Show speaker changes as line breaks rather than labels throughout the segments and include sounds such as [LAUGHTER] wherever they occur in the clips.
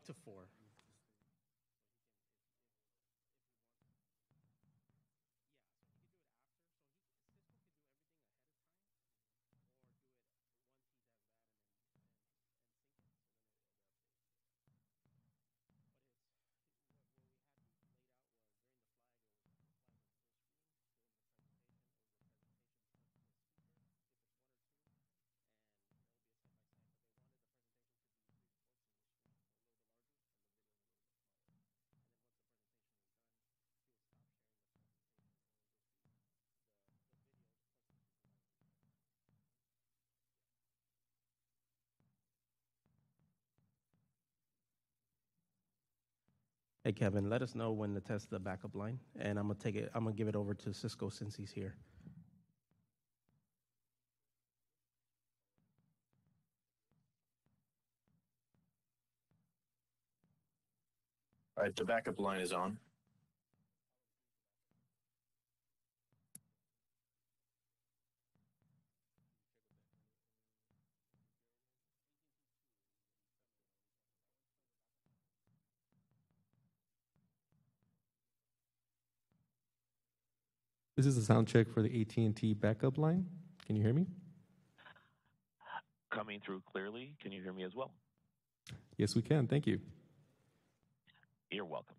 Up to four. Hey, Kevin, let us know when to test the backup line, and I'm gonna take it. I'm gonna give it over to Cisco since he's here.
All right, the backup line is on.
This is a sound check for the AT&T backup line. Can you hear me?
Coming through clearly. Can you hear me as well?
Yes, we can. Thank you.
You're welcome.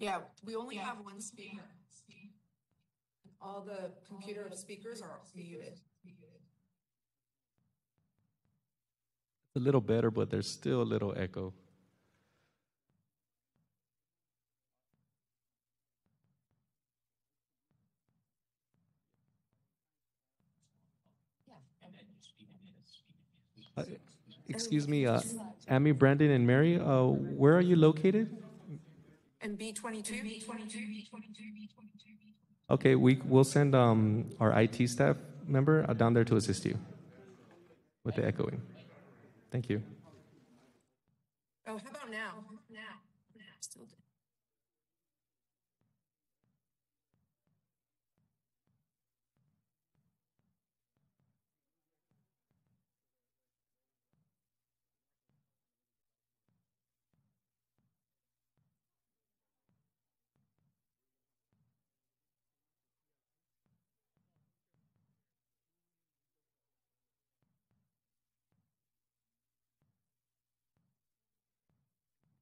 Yeah, we only have one speaker. All the computer speakers are muted.
It's a little better, but there's still a little echo. Uh, Excuse me, uh, Amy, Brandon, and Mary, uh, where are you located?
And B twenty-two?
Okay, we, we'll send um, our IT staff member uh, down there to assist you with the echoing. Thank you.
Oh, how about now? Now. Still do.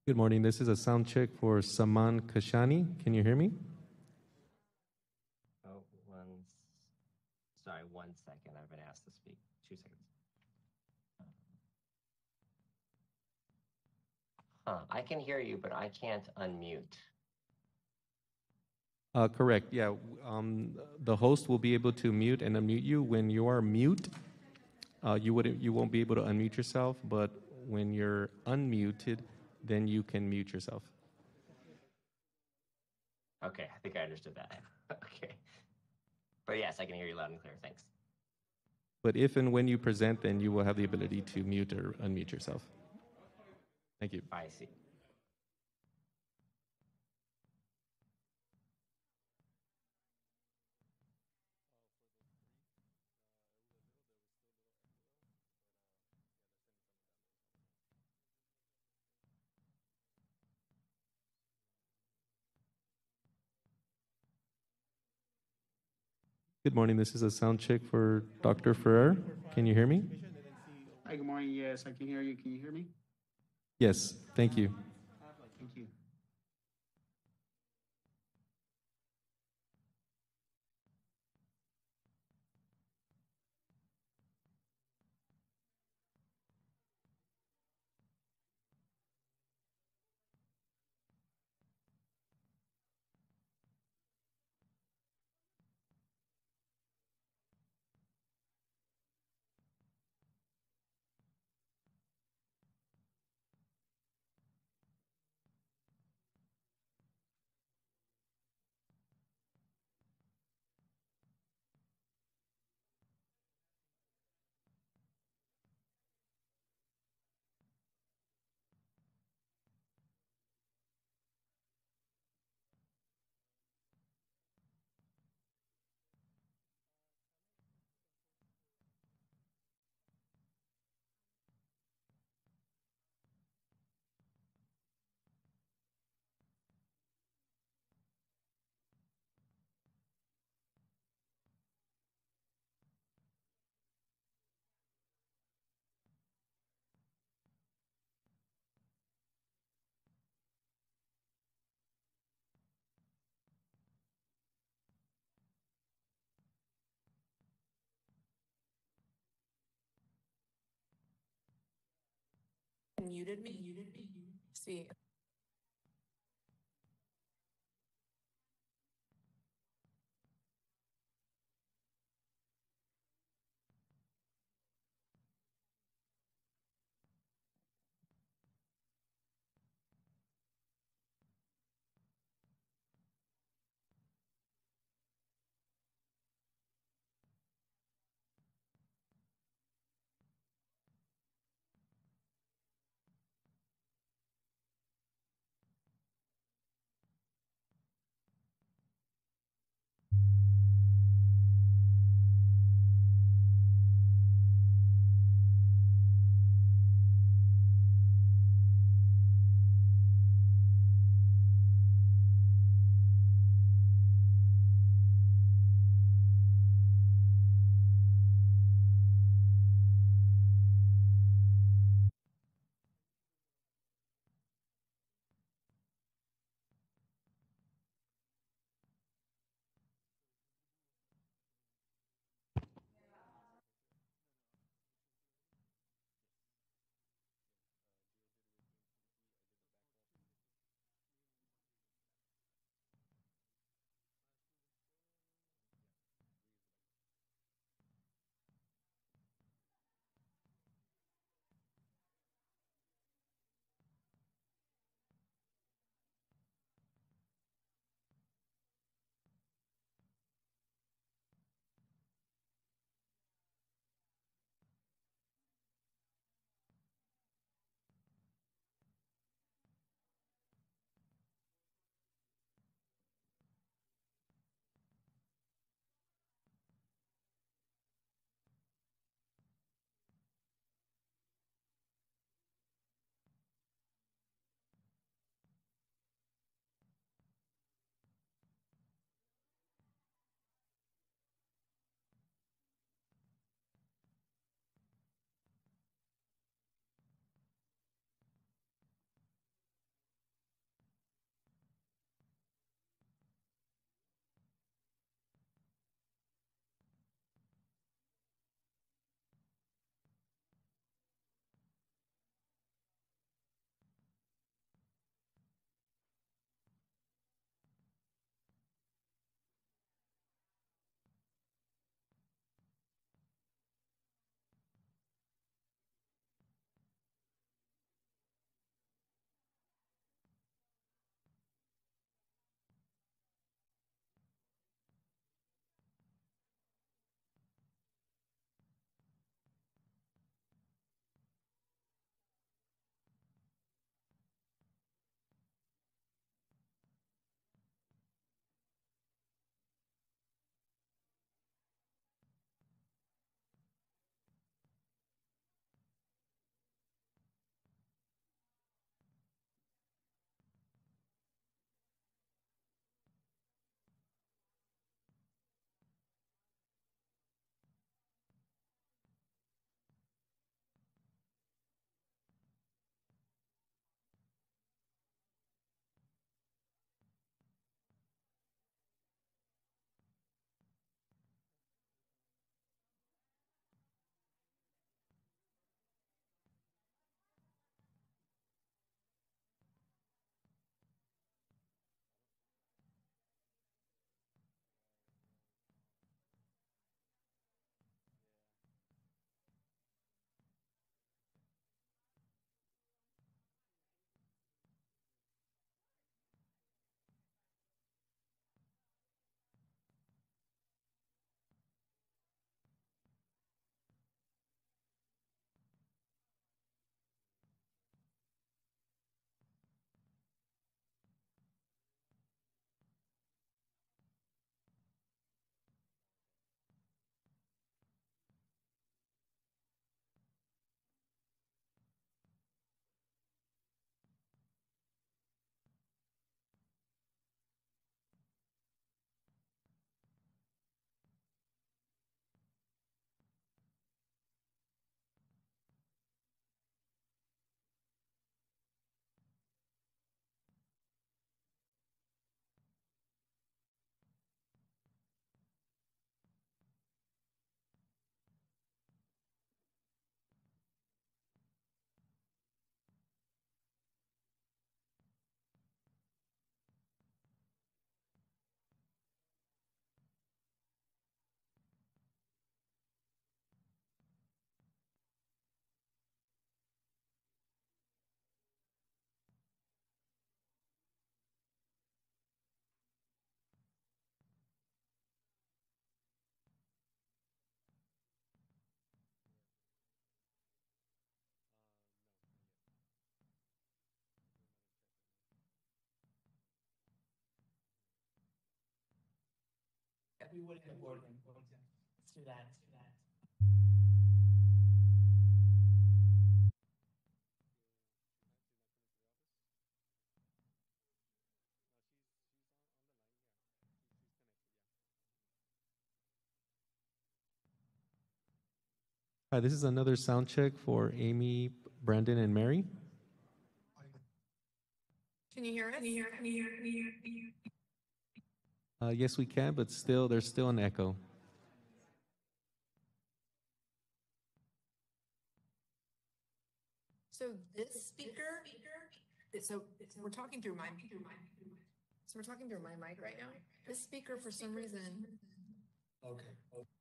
Good morning. This is a sound check for Saman Kashani. Can you hear me?
Oh, one, sorry, one second. I've been asked to speak. Two seconds. Huh, I can hear you, but I can't unmute.
Uh, correct. Yeah. Um, the host will be able to mute and unmute you when you are mute. Uh, you wouldn't. You won't be able to unmute yourself, but when you're unmuted, then you can mute yourself.
Okay, I think I understood that. [LAUGHS] okay. But yes, I can hear you loud and clear. Thanks.
But if and when you present, then you will have the ability to mute or unmute yourself. Thank you.
I see.
Good morning. This is a sound check for Dr. Ferrer. Can you hear me?
Hi, good morning. Yes, I can hear you. Can you hear me?
Yes. Thank you.
Thank you.
Muted me? You muted me, see,
we would in the boardroom. Let's do that, let's do that.
Hi, this is another sound check for Amy, Brandon, and Mary.
Can you hear us? Can you hear, can you hear, can you hear, can you hear?
Uh, yes, we can, but still, there's still an echo.
So this speaker, so we're talking through my, so we're talking through my mic right now. This speaker, for some reason,
Okay.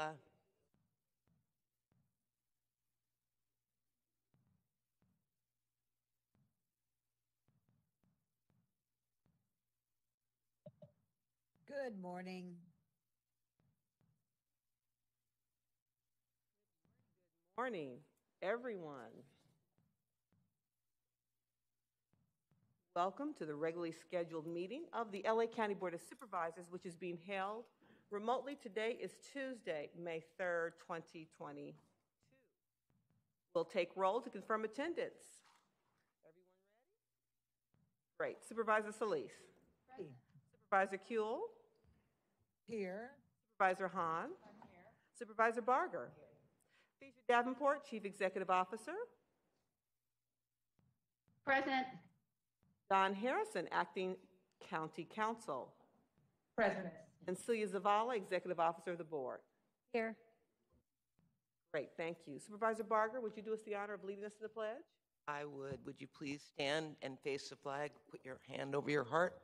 Uh,
Good morning.
Good Morning, everyone. Welcome to the regularly scheduled meeting of the LA County Board of Supervisors, which is being held remotely. Today is Tuesday, May 3rd, 2022. We'll take roll to confirm attendance. Everyone ready? Great. Supervisor Solis. Supervisor Kuehl.
Here.
Supervisor Hahn. Here. Supervisor Barger. Fesia Davenport, Chief Executive Officer.
Present.
Dawyn Harrison, Acting County Counsel.
President.
And Celia Zavala, Executive Officer of the Board.
Here.
Great, thank you. Supervisor Barger, would you do us the honor of leading us in the pledge?
I would. Would you please stand and face the flag, put your hand over your heart,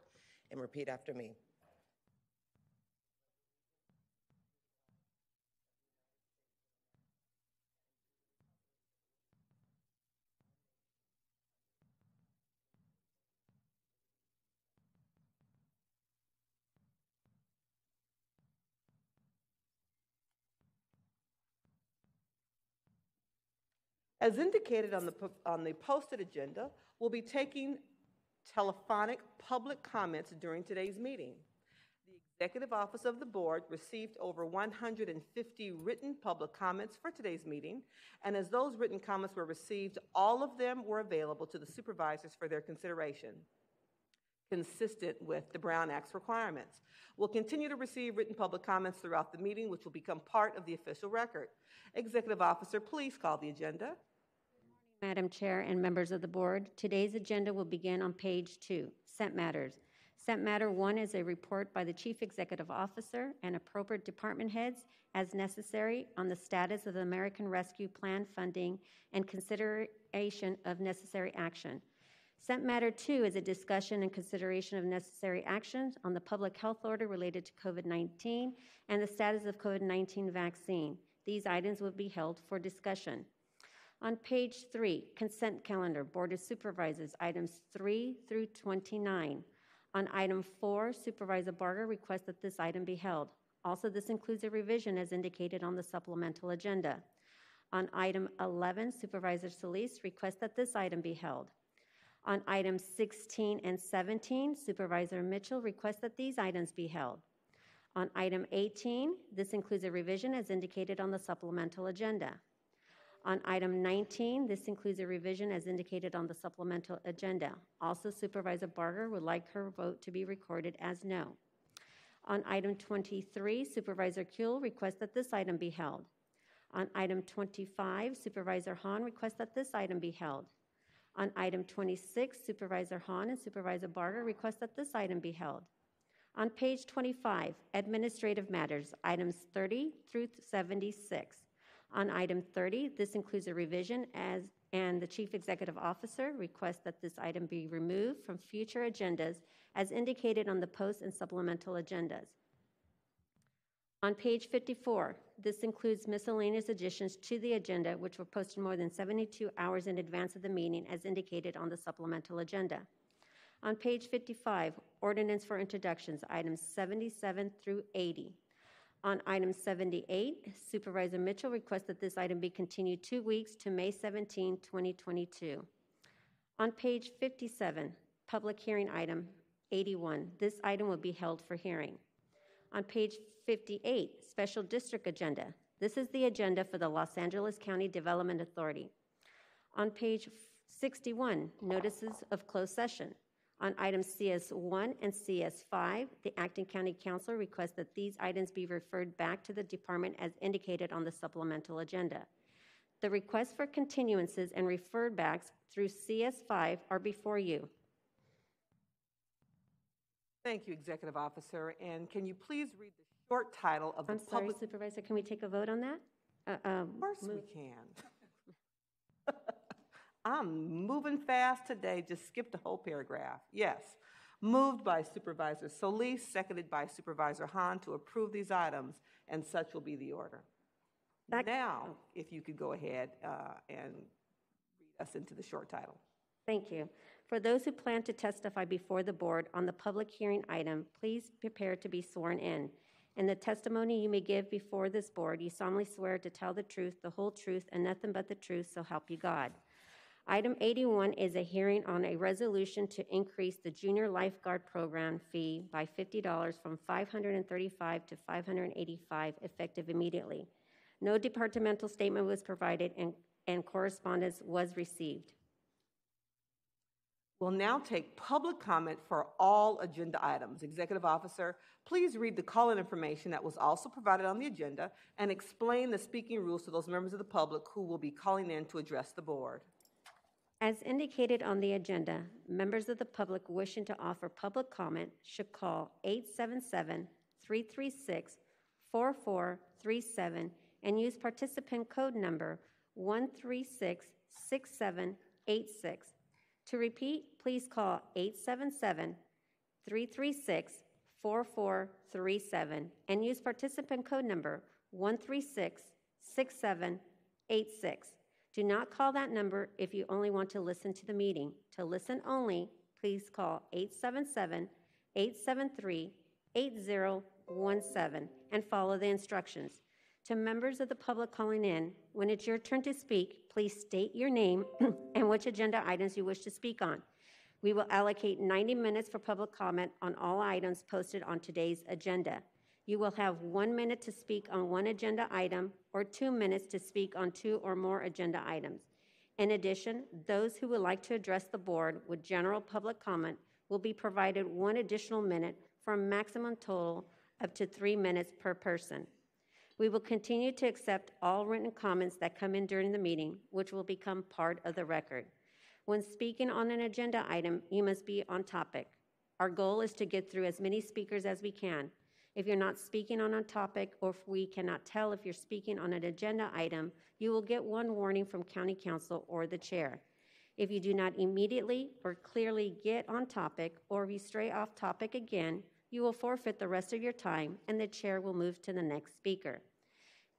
and repeat after me?
As indicated on the, on the posted agenda, we'll be taking telephonic public comments during today's meeting. The Executive Office of the Board received over 150 written public comments for today's meeting, and as those written comments were received, all of them were available to the supervisors for their consideration consistent with the Brown Act's requirements. We'll continue to receive written public comments throughout the meeting, which will become part of the official record. Executive Officer, please call the agenda.
Madam Chair and members of the board, today's agenda will begin on page two, Set Matters. Set Matter one is a report by the Chief Executive Officer and appropriate department heads as necessary on the status of the American Rescue Plan funding and consideration of necessary action. Set Matter two is a discussion and consideration of necessary actions on the public health order related to COVID-19 and the status of COVID-19 vaccine. These items will be held for discussion. On page three, consent calendar, Board of Supervisors, items three through 29. On item four, Supervisor Barger requests that this item be held. Also, this includes a revision as indicated on the supplemental agenda. On item 11, Supervisor Solis requests that this item be held. On items 16 and 17, Supervisor Mitchell requests that these items be held. On item 18, this includes a revision as indicated on the supplemental agenda. On item 19, this includes a revision as indicated on the supplemental agenda. Also, Supervisor Barger would like her vote to be recorded as no. On item 23, Supervisor Kuehl requests that this item be held. On item 25, Supervisor Hahn requests that this item be held. On item 26, Supervisor Hahn and Supervisor Barger request that this item be held. On page 25, Administrative Matters, items 30 through 76. On item 30, this includes a revision as, and the Chief Executive Officer requests that this item be removed from future agendas as indicated on the post and supplemental agendas. On page 54, this includes miscellaneous additions to the agenda which were posted more than 72 hours in advance of the meeting as indicated on the supplemental agenda. On page 55, ordinance for introductions, items 77 through 80. On item 78, Supervisor Mitchell requests that this item be continued two weeks to May 17, 2022. On page 57, public hearing item 81, this item will be held for hearing. On page 58, special district agenda. This is the agenda for the Los Angeles County Development Authority. On page 61, notices of closed session. On items CS1 and CS5, the acting county counsel requests that these items be referred back to the department as indicated on the supplemental agenda. The requests for continuances and referred backs through CS5 are before you.
Thank you, Executive Officer. And can you please read the short title of the
I'm sorry,
public?
Supervisor, can we take a vote on that? Uh, um,
Of course we can. [LAUGHS] I'm moving fast today, just skip the whole paragraph. Yes. Moved by Supervisor Solis, seconded by Supervisor Hahn to approve these items, and such will be the order.
That-
Now, if you could go ahead uh, and read us into the short title.
Thank you. For those who plan to testify before the board on the public hearing item, please prepare to be sworn in. In the testimony you may give before this board, you solemnly swear to tell the truth, the whole truth, and nothing but the truth, so help you God. Item 81 is a hearing on a resolution to increase the junior lifeguard program fee by $50 from 535 to 585 effective immediately. No departmental statement was provided and, and correspondence was received.
We'll now take public comment for all agenda items. Executive Officer, please read the call-in information that was also provided on the agenda and explain the speaking rules to those members of the public who will be calling in to address the board.
As indicated on the agenda, members of the public wishing to offer public comment should call 877-336-4437 and use participant code number 1366786. To repeat, please call 877-336-4437 and use participant code number 1366786. Do not call that number if you only want to listen to the meeting. To listen only, please call 877-873-8017 and follow the instructions. To members of the public calling in, when it's your turn to speak, please state your name [CLEARS THROAT] and which agenda items you wish to speak on. We will allocate 90 minutes for public comment on all items posted on today's agenda. You will have one minute to speak on one agenda item or two minutes to speak on two or more agenda items. In addition, those who would like to address the board with general public comment will be provided one additional minute for a maximum total up to three minutes per person. We will continue to accept all written comments that come in during the meeting, which will become part of the record. When speaking on an agenda item, you must be on topic. Our goal is to get through as many speakers as we can. If you're not speaking on a topic, or if we cannot tell if you're speaking on an agenda item, you will get one warning from County Counsel or the chair. If you do not immediately or clearly get on topic, or if you stray off topic again, you will forfeit the rest of your time and the chair will move to the next speaker.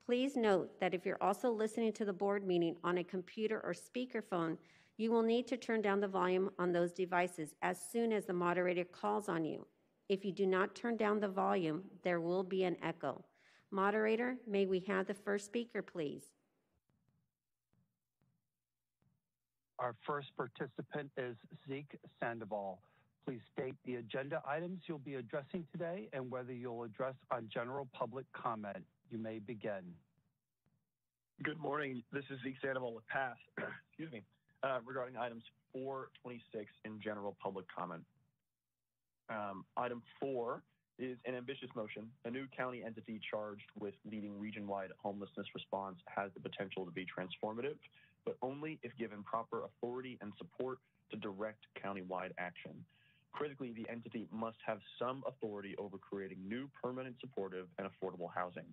Please note that if you're also listening to the board meeting on a computer or speakerphone, you will need to turn down the volume on those devices as soon as the moderator calls on you. If you do not turn down the volume, there will be an echo. Moderator, may we have the first speaker, please?
Our first participant is Zeke Sandoval. Please state the agenda items you'll be addressing today and whether you'll address on general public comment. You may begin.
Good morning. This is Zeke Sandoval with PASS. [CLEARS THROAT] Excuse me. Uh, regarding items 426 in general public comment. Um, item four is an ambitious motion. A new county entity charged with leading region-wide homelessness response has the potential to be transformative, but only if given proper authority and support to direct county-wide action. Critically, the entity must have some authority over creating new permanent supportive and affordable housing,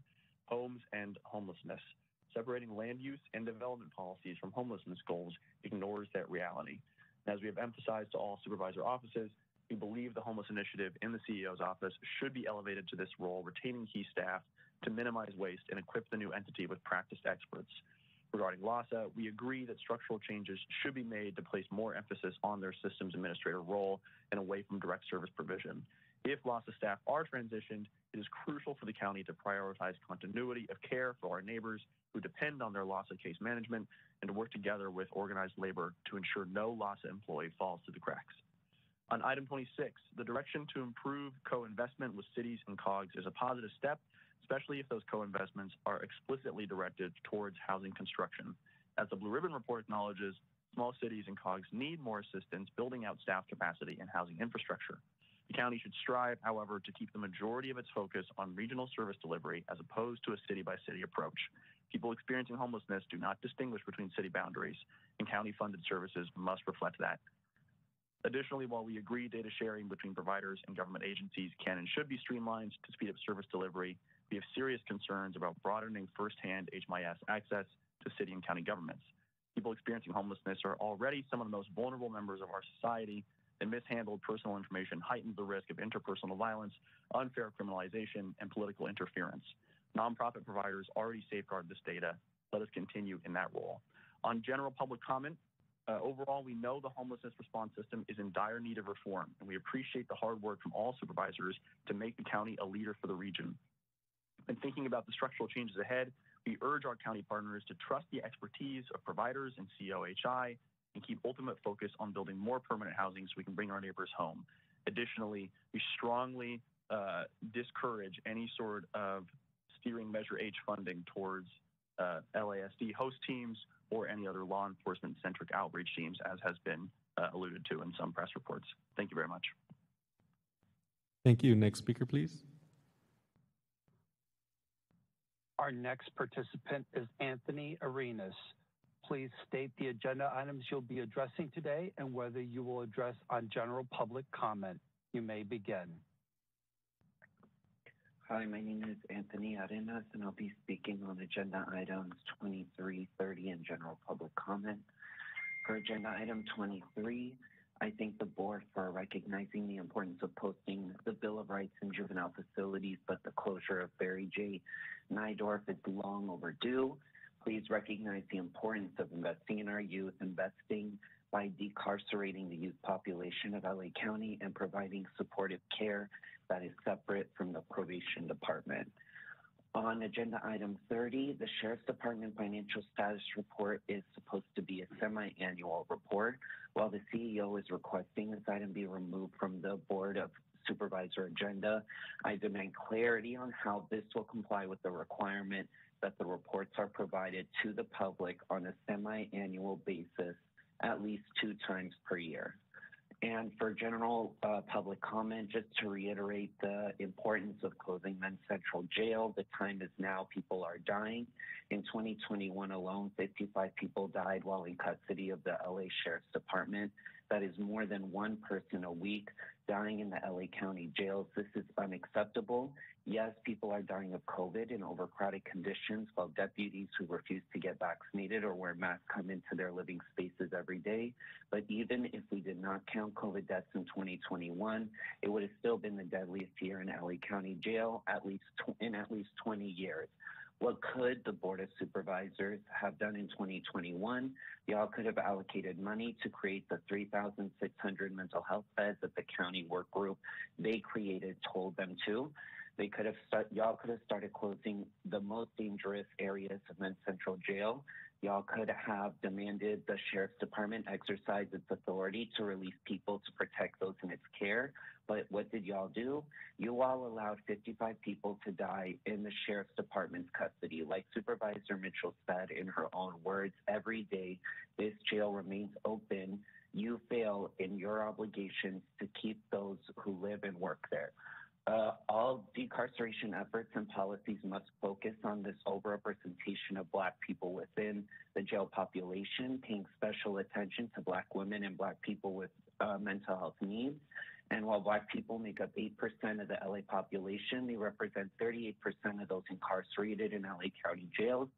homes and homelessness. Separating land use and development policies from homelessness goals ignores that reality. As we have emphasized to all supervisor offices, we believe the homeless initiative in the CEO's office should be elevated to this role, retaining key staff to minimize waste and equip the new entity with practiced experts. Regarding LAHSA, we agree that structural changes should be made to place more emphasis on their systems administrator role and away from direct service provision. If LAHSA staff are transitioned, it is crucial for the county to prioritize continuity of care for our neighbors who depend on their LAHSA case management and to work together with organized labor to ensure no LAHSA employee falls through the cracks. On item 26, the direction to improve co-investment with cities and COGS is a positive step, especially if those co-investments are explicitly directed towards housing construction. As the Blue Ribbon Report acknowledges, small cities and COGS need more assistance building out staff capacity and housing infrastructure. The county should strive, however, to keep the majority of its focus on regional service delivery as opposed to a city by city approach. People experiencing homelessness do not distinguish between city boundaries, and county funded services must reflect that. Additionally, while we agree data sharing between providers and government agencies can and should be streamlined to speed up service delivery, we have serious concerns about broadening firsthand HMIS access to city and county governments. People experiencing homelessness are already some of the most vulnerable members of our society, and mishandled personal information heightens the risk of interpersonal violence, unfair criminalization, and political interference. Nonprofit providers already safeguard this data. Let us continue in that role. On general public comment, uh, overall, we know the homelessness response system is in dire need of reform, and we appreciate the hard work from all supervisors to make the county a leader for the region. In thinking about the structural changes ahead, we urge our county partners to trust the expertise of providers and COHI and keep ultimate focus on building more permanent housing so we can bring our neighbors home. Additionally, we strongly uh, discourage any sort of steering Measure H funding towards uh, LASD host teams or any other law enforcement centric outreach teams, as has been uh, alluded to in some press reports. Thank you very much.
Thank you. Next speaker, please.
Our next participant is Anthony Arenas. Please state the agenda items you'll be addressing today and whether you will address on general public comment. You may begin.
Hi, my name is Anthony Arenas, and I'll be speaking on agenda items 23, 30, and general public comment. For agenda item 23, I thank the board for recognizing the importance of posting the Bill of Rights in juvenile facilities, but the closure of Barry J. Nidorf is long overdue. Please recognize the importance of investing in our youth, investing by decarcerating the youth population of LA County and providing supportive care that is separate from the probation department. On agenda item 30, the Sheriff's Department financial status report is supposed to be a semi-annual report. While the CEO is requesting this item be removed from the Board of Supervisor agenda, I demand clarity on how this will comply with the requirement that the reports are provided to the public on a semi-annual basis at least two times per year. And for general uh, public comment, just to reiterate the importance of closing Men's Central Jail, the time is now. People are dying. In 2021 alone, 55 people died while in custody of the LA Sheriff's Department. That is more than one person a week dying in the LA County jails. This is unacceptable. Yes, people are dying of COVID in overcrowded conditions while deputies who refuse to get vaccinated or wear masks come into their living spaces every day. But even if we did not count COVID deaths in 2021, it would have still been the deadliest year in LA County jail at least in at least 20 years. What could the Board of Supervisors have done in 2021? Y'all could have allocated money to create the 3,600 mental health beds that the county work group they created told them to. They could have start, y'all could have started closing the most dangerous areas of Men's Central Jail. Y'all could have demanded the sheriff's department exercise its authority to release people to protect those in its care. But what did y'all do? You all allowed 55 people to die in the sheriff's department's custody. Like Supervisor Mitchell said in her own words, every day this jail remains open. You fail in your obligations to keep those who live and work there. Uh, all decarceration efforts and policies must focus on this overrepresentation of Black people within the jail population, paying special attention to Black women and Black people with uh, mental health needs. And while Black people make up 8% of the LA population, they represent 38% of those incarcerated in LA County jails.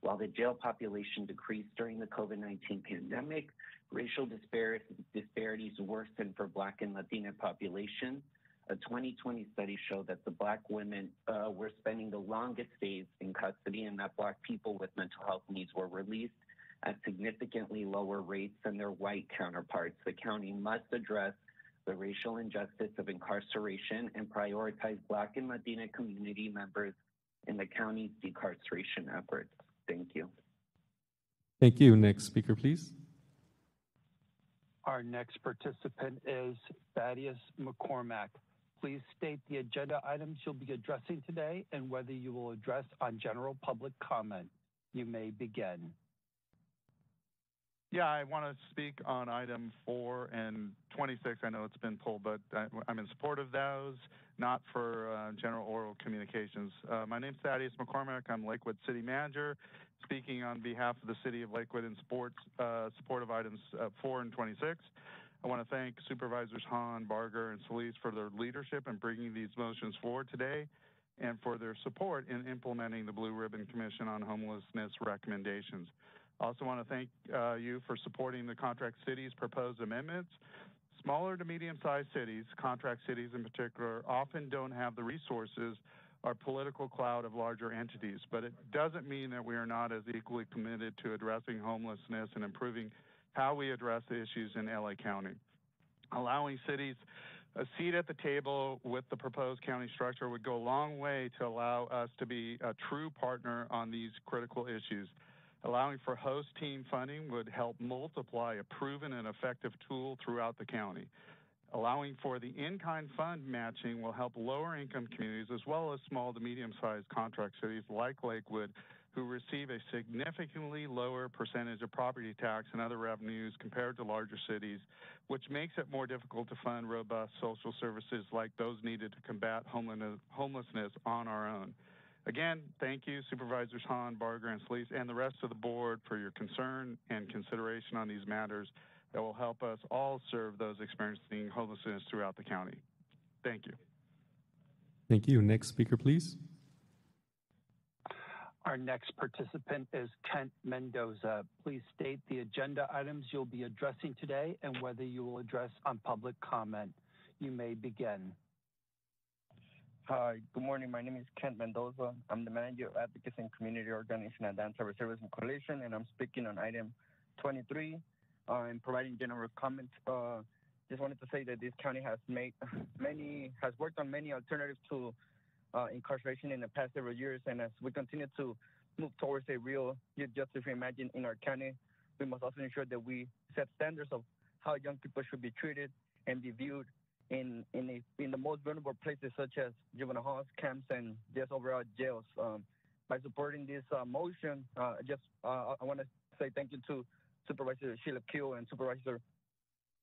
While the jail population decreased during the COVID 19 pandemic, racial disparities worsened for Black and Latina populations. A 2020 study showed that the Black women uh, were spending the longest days in custody and that Black people with mental health needs were released at significantly lower rates than their white counterparts. The county must address the racial injustice of incarceration and prioritize Black and Latina community members in the county's decarceration efforts. Thank you.
Thank you. Next speaker, please.
Our next participant is Thaddeus McCormack. Please state the agenda items you'll be addressing today and whether you will address on general public comment. You may begin.
Yeah, I want to speak on item four and 26. I know it's been pulled, but I, am in support of those, not for uh, general oral communications. Uh, my name's Thaddeus McCormack. I'm Lakewood City Manager, speaking on behalf of the City of Lakewood in sports, uh, support of items uh, four and 26. I want to thank Supervisors Hahn, Barger, and Solis for their leadership in bringing these motions forward today and for their support in implementing the Blue Ribbon Commission on Homelessness recommendations. I also want to thank uh, you for supporting the contract cities proposed amendments. Smaller to medium-sized cities, contract cities in particular, often don't have the resources or political cloud of larger entities, but it doesn't mean that we are not as equally committed to addressing homelessness and improving how we address the issues in LA County. Allowing cities a seat at the table with the proposed county structure would go a long way to allow us to be a true partner on these critical issues. Allowing for host team funding would help multiply a proven and effective tool throughout the county. Allowing for the in-kind fund matching will help lower income communities as well as small to medium-sized contract cities like Lakewood who receive a significantly lower percentage of property tax and other revenues compared to larger cities, which makes it more difficult to fund robust social services like those needed to combat homelessness on our own. Again, thank you, Supervisors Hahn, Barger, and Solis, and the rest of the board for your concern and consideration on these matters that will help us all serve those experiencing homelessness throughout the county. Thank you.
Thank you. Next speaker, please.
Our next participant is Kent Mendoza. Please state the agenda items you'll be addressing today and whether you will address on public comment. You may begin.
Hi, good morning. My name is Kent Mendoza. I'm the manager of advocacy and community organization at Dance Service Coalition, and I'm speaking on item 23 uh, and providing general comments. Uh, just wanted to say that this county has made many, has worked on many alternatives to uh, incarceration in the past several years, and as we continue to move towards a real justice reimagined in our county, we must also ensure that we set standards of how young people should be treated and be viewed in in a, in the most vulnerable places such as juvenile halls, camps, and just overall jails. Um, by supporting this uh, motion, uh, just uh, I want to say thank you to Supervisor Sheila Kuehl and Supervisor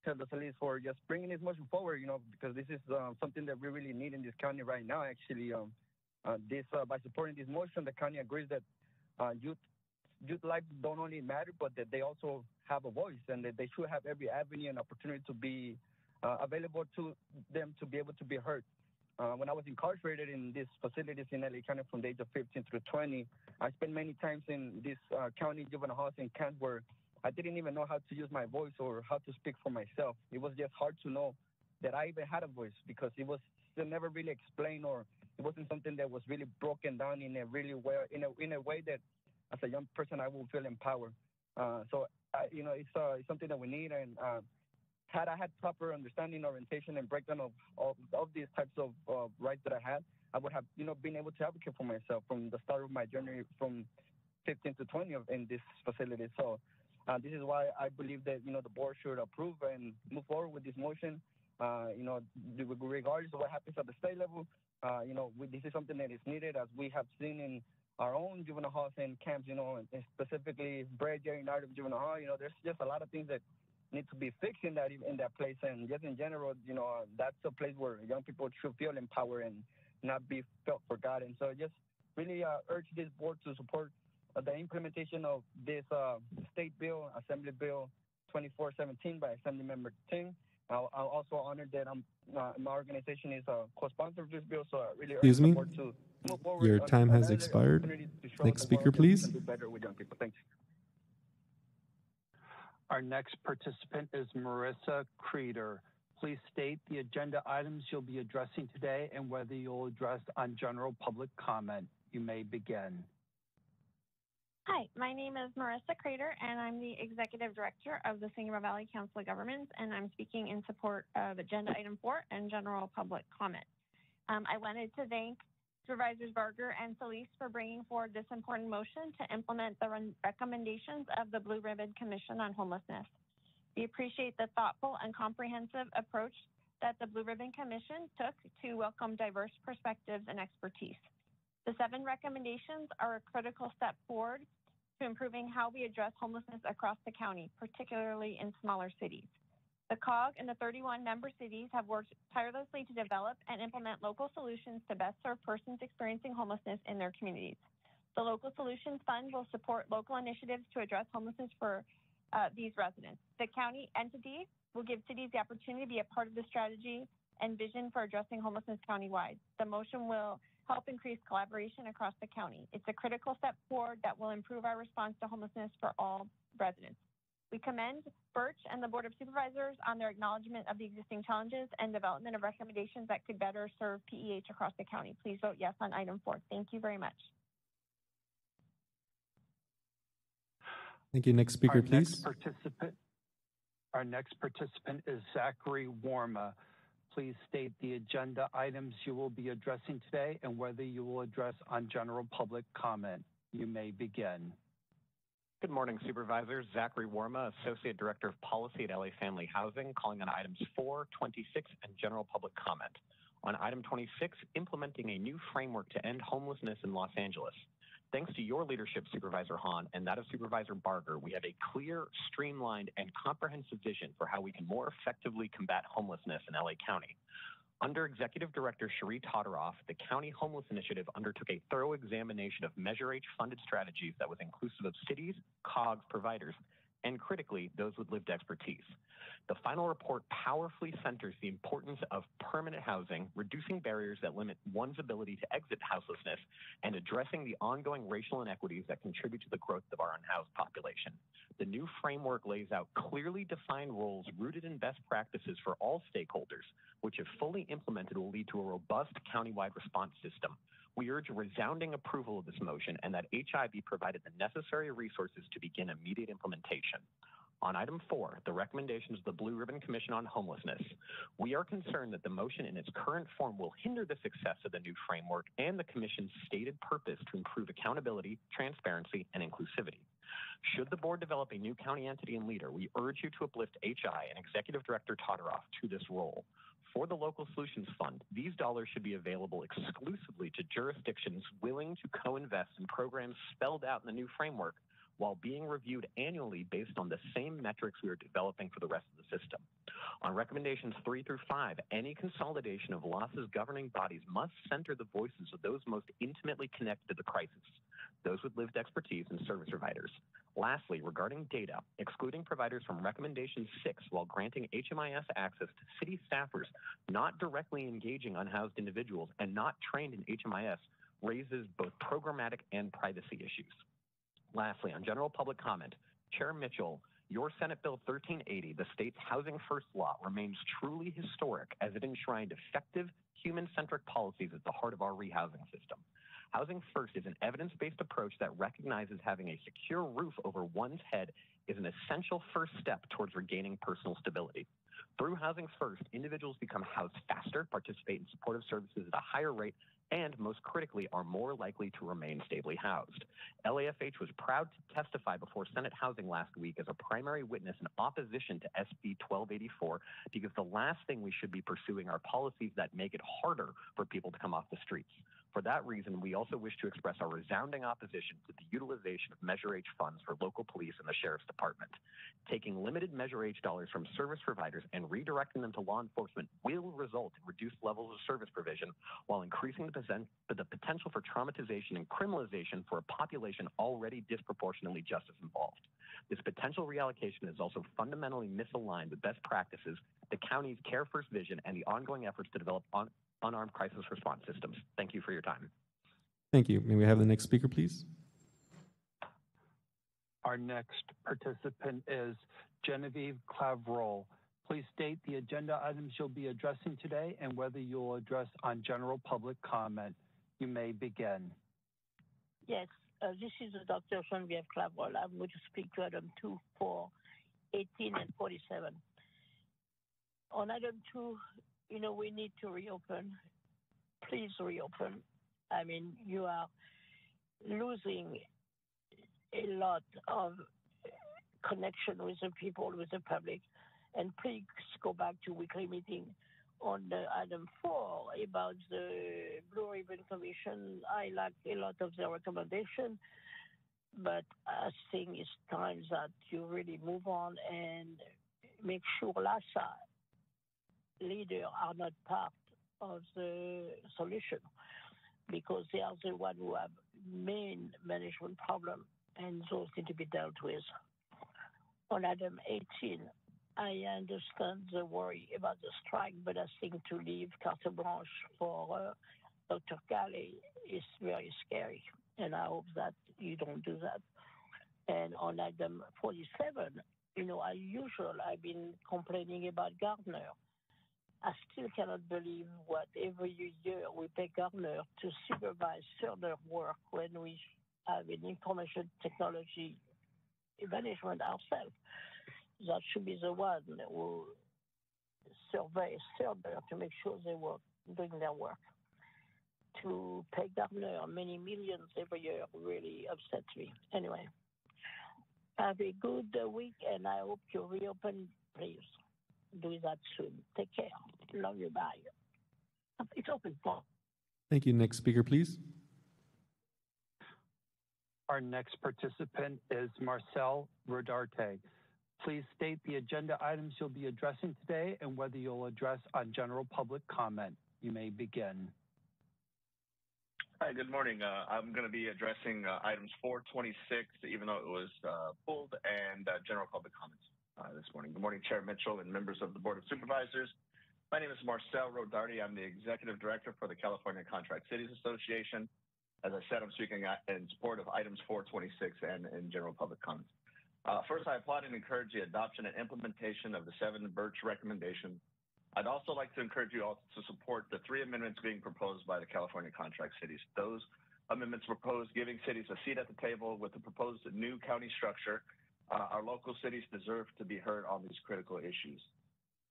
Hilda Solis for just bringing this motion forward. You know, because this is uh, something that we really need in this county right now. Actually, um, uh, this uh, by supporting this motion, the county agrees that uh, youth youth lives don't only matter, but that they also have a voice and that they should have every avenue and opportunity to be uh, available to them to be able to be heard. Uh, when I was incarcerated in these facilities in LA County from the age of 15 through 20, I spent many times in this uh, county juvenile halls in camps where I didn't even know how to use my voice or how to speak for myself. It was just hard to know that I even had a voice because it was still never really explained or it wasn't something that was really broken down in a really way in a in a way that as a young person I will feel empowered. Uh, so I, you know it's uh, it's something that we need and uh, had I had proper understanding, orientation, and breakdown of, of, of these types of uh, rights that I had, I would have, you know, been able to advocate for myself from the start of my journey from 15 to 20 of, in this facility. So uh, this is why I believe that, you know, the board should approve and move forward with this motion. Uh, you know, regardless of what happens at the state level, uh, you know, we, this is something that is needed as we have seen in our own juvenile halls and camps, you know, and specifically Brad Jerry Night of Juvenile Hall. You know, there's just a lot of things that need to be fixed in that in that place. And just in general, you know, uh, that's a place where young people should feel empowered and not be felt forgotten. So just really uh, urge this board to support uh, the implementation of this uh, state bill, Assembly Bill 2417 by Assembly Member Ting. I'm also honored that I'm, uh, my organization is a co-sponsor of this bill, so I really
Excuse
urge
me? Your time has expired.
opportunity to show
Next speaker,
world that we
please.
can better with young people. Thanks.
Our next participant is Marisa Creter. Please state the agenda items you'll be addressing today and whether you'll address on general public comment. You may begin.
Hi, my name is Marisa Creter, and I'm the Executive Director of the San Gabriel Valley Council of Governments, and I'm speaking in support of Agenda Item 4 and general public comment. Um, I wanted to thank Supervisors Barger and Solis for bringing forward this important motion to implement the re- recommendations of the Blue Ribbon Commission on Homelessness. We appreciate the thoughtful and comprehensive approach that the Blue Ribbon Commission took to welcome diverse perspectives and expertise. The seven recommendations are a critical step forward to improving how we address homelessness across the county, particularly in smaller cities. The COG and the 31 member cities have worked tirelessly to develop and implement local solutions to best serve persons experiencing homelessness in their communities. The Local Solutions Fund will support local initiatives to address homelessness for uh, these residents. The county entity will give cities the opportunity to be a part of the strategy and vision for addressing homelessness countywide. The motion will help increase collaboration across the county. It's a critical step forward that will improve our response to homelessness for all residents. We commend BRCH and the Board of Supervisors on their acknowledgement of the existing challenges and development of recommendations that could better serve PEH across the county. Please vote yes on item four. Thank you very much.
Thank you. Next speaker,
our
please.
Next participant, our next participant is Zachary Warma. Please state the agenda items you will be addressing today and whether you will address on general public comment. You may begin.
Good morning, Supervisors. Zachary Warma, Associate Director of Policy at LA Family Housing, calling on items 4, 26, and general public comment. On item 26, implementing a new framework to end homelessness in Los Angeles. Thanks to your leadership, Supervisor Hahn, and that of Supervisor Barger, we have a clear, streamlined, and comprehensive vision for how we can more effectively combat homelessness in LA County. Under Executive Director Cheri Todoroff, the County Homeless Initiative undertook a thorough examination of Measure H funded strategies that was inclusive of cities, COGS, providers, and critically, those with lived expertise. The final report powerfully centers the importance of permanent housing, reducing barriers that limit one's ability to exit houselessness, and addressing the ongoing racial inequities that contribute to the growth of our unhoused population. The new framework lays out clearly defined roles rooted in best practices for all stakeholders, which, if fully implemented, will lead to a robust countywide response system. We urge resounding approval of this motion and that HI be provided the necessary resources to begin immediate implementation. On item four, the recommendations of the Blue Ribbon Commission on Homelessness, we are concerned that the motion in its current form will hinder the success of the new framework and the Commission's stated purpose to improve accountability, transparency, and inclusivity. Should the board develop a new county entity and leader, we urge you to uplift HI and Executive Director Todoroff to this role. For the Local Solutions Fund, these dollars should be available exclusively to jurisdictions willing to co-invest in programs spelled out in the new framework while being reviewed annually based on the same metrics we are developing for the rest of the system. On recommendations three through five, any consolidation of LAHSA's governing bodies must center the voices of those most intimately connected to the crisis, those with lived expertise and service providers. Lastly, regarding data, excluding providers from recommendation six while granting HMIS access to city staffers not directly engaging unhoused individuals and not trained in HMIS raises both programmatic and privacy issues. Lastly, on general public comment, Chair Mitchell, your Senate Bill 1380, the state's Housing First Law, remains truly historic as it enshrined effective, human centric policies at the heart of our rehousing system. Housing First is an evidence based approach that recognizes having a secure roof over one's head is an essential first step towards regaining personal stability. Through Housing First, individuals become housed faster, participate in supportive services at a higher rate, and most critically, are more likely to remain stably housed. LAFH was proud to testify before Senate Housing last week as a primary witness in opposition to SB 1284 because the last thing we should be pursuing are policies that make it harder for people to come off the streets. For that reason, we also wish to express our resounding opposition to the utilization of Measure H funds for local police and the Sheriff's Department. Taking limited Measure H dollars from service providers and redirecting them to law enforcement will result in reduced levels of service provision while increasing the, posen- the potential for traumatization and criminalization for a population already disproportionately justice involved. This potential reallocation is also fundamentally misaligned with best practices, the county's Care First vision, and the ongoing efforts to develop on- unarmed crisis response systems. Thank you for your time.
Thank you. May we have the next speaker, please?
Our next participant is Genevieve Clavreul. Please state the agenda items you'll be addressing today and whether you'll address on general public comment. You may begin.
Yes, uh, this is Dr. Genevieve Clavreul. I'm going to speak to item 2, 4, 18, and 47. On item 2, you know, we need to reopen. Please reopen. I mean, you are losing a lot of connection with the people, with the public. And please go back to weekly meeting on item four about the Blue Ribbon Commission. I like a lot of their recommendation, but I think it's time that you really move on and make sure LAHSA leaders are not part of the solution because they are the one who have main management problem and those need to be dealt with. On item 18, I understand the worry about the strike, but I think to leave carte blanche for uh, Dr. Kelly is very scary, and I hope that you don't do that. And on item 47, you know, as usual, I've been complaining about Gartner. I still cannot believe what every year we pay Gartner to supervise further work when we have an information technology management ourselves. That should be the one who survey further to make sure they were doing their work. To pay Gartner many millions every year really upsets me. Anyway, have a good week and I hope you reopen, please do that soon. Take care. Love you. Bye. It's open for.
Thank you. Next speaker, please.
Our next participant is Marcel Rodarte. Please state the agenda items you'll be addressing today and whether you'll address on general public comment. You may begin.
Hi, good morning. Uh, I'm going to be addressing uh, items 426, even though it was uh, pulled, and uh, general public comments. Uh, this morning. Good morning, Chair Mitchell and members of the Board of Supervisors. My name is Marcel Rodarte. I'm the Executive Director for the California Contract Cities Association. As I said, I'm speaking in support of items 426 and in general public comments. Uh, first, I applaud and encourage the adoption and implementation of the seven BRCH recommendations. I'd also like to encourage you all to support the three amendments being proposed by the California Contract Cities. Those amendments propose giving cities a seat at the table with the proposed new county structure. Uh, our local cities deserve to be heard on these critical issues.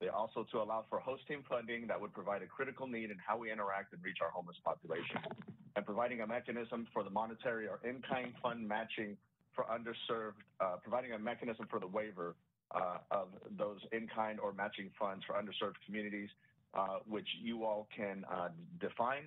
They also to allow for host team funding that would provide a critical need in how we interact and reach our homeless population, and providing a mechanism for the monetary or in-kind fund matching for underserved, uh, providing a mechanism for the waiver uh, of those in-kind or matching funds for underserved communities, uh, which you all can uh, define.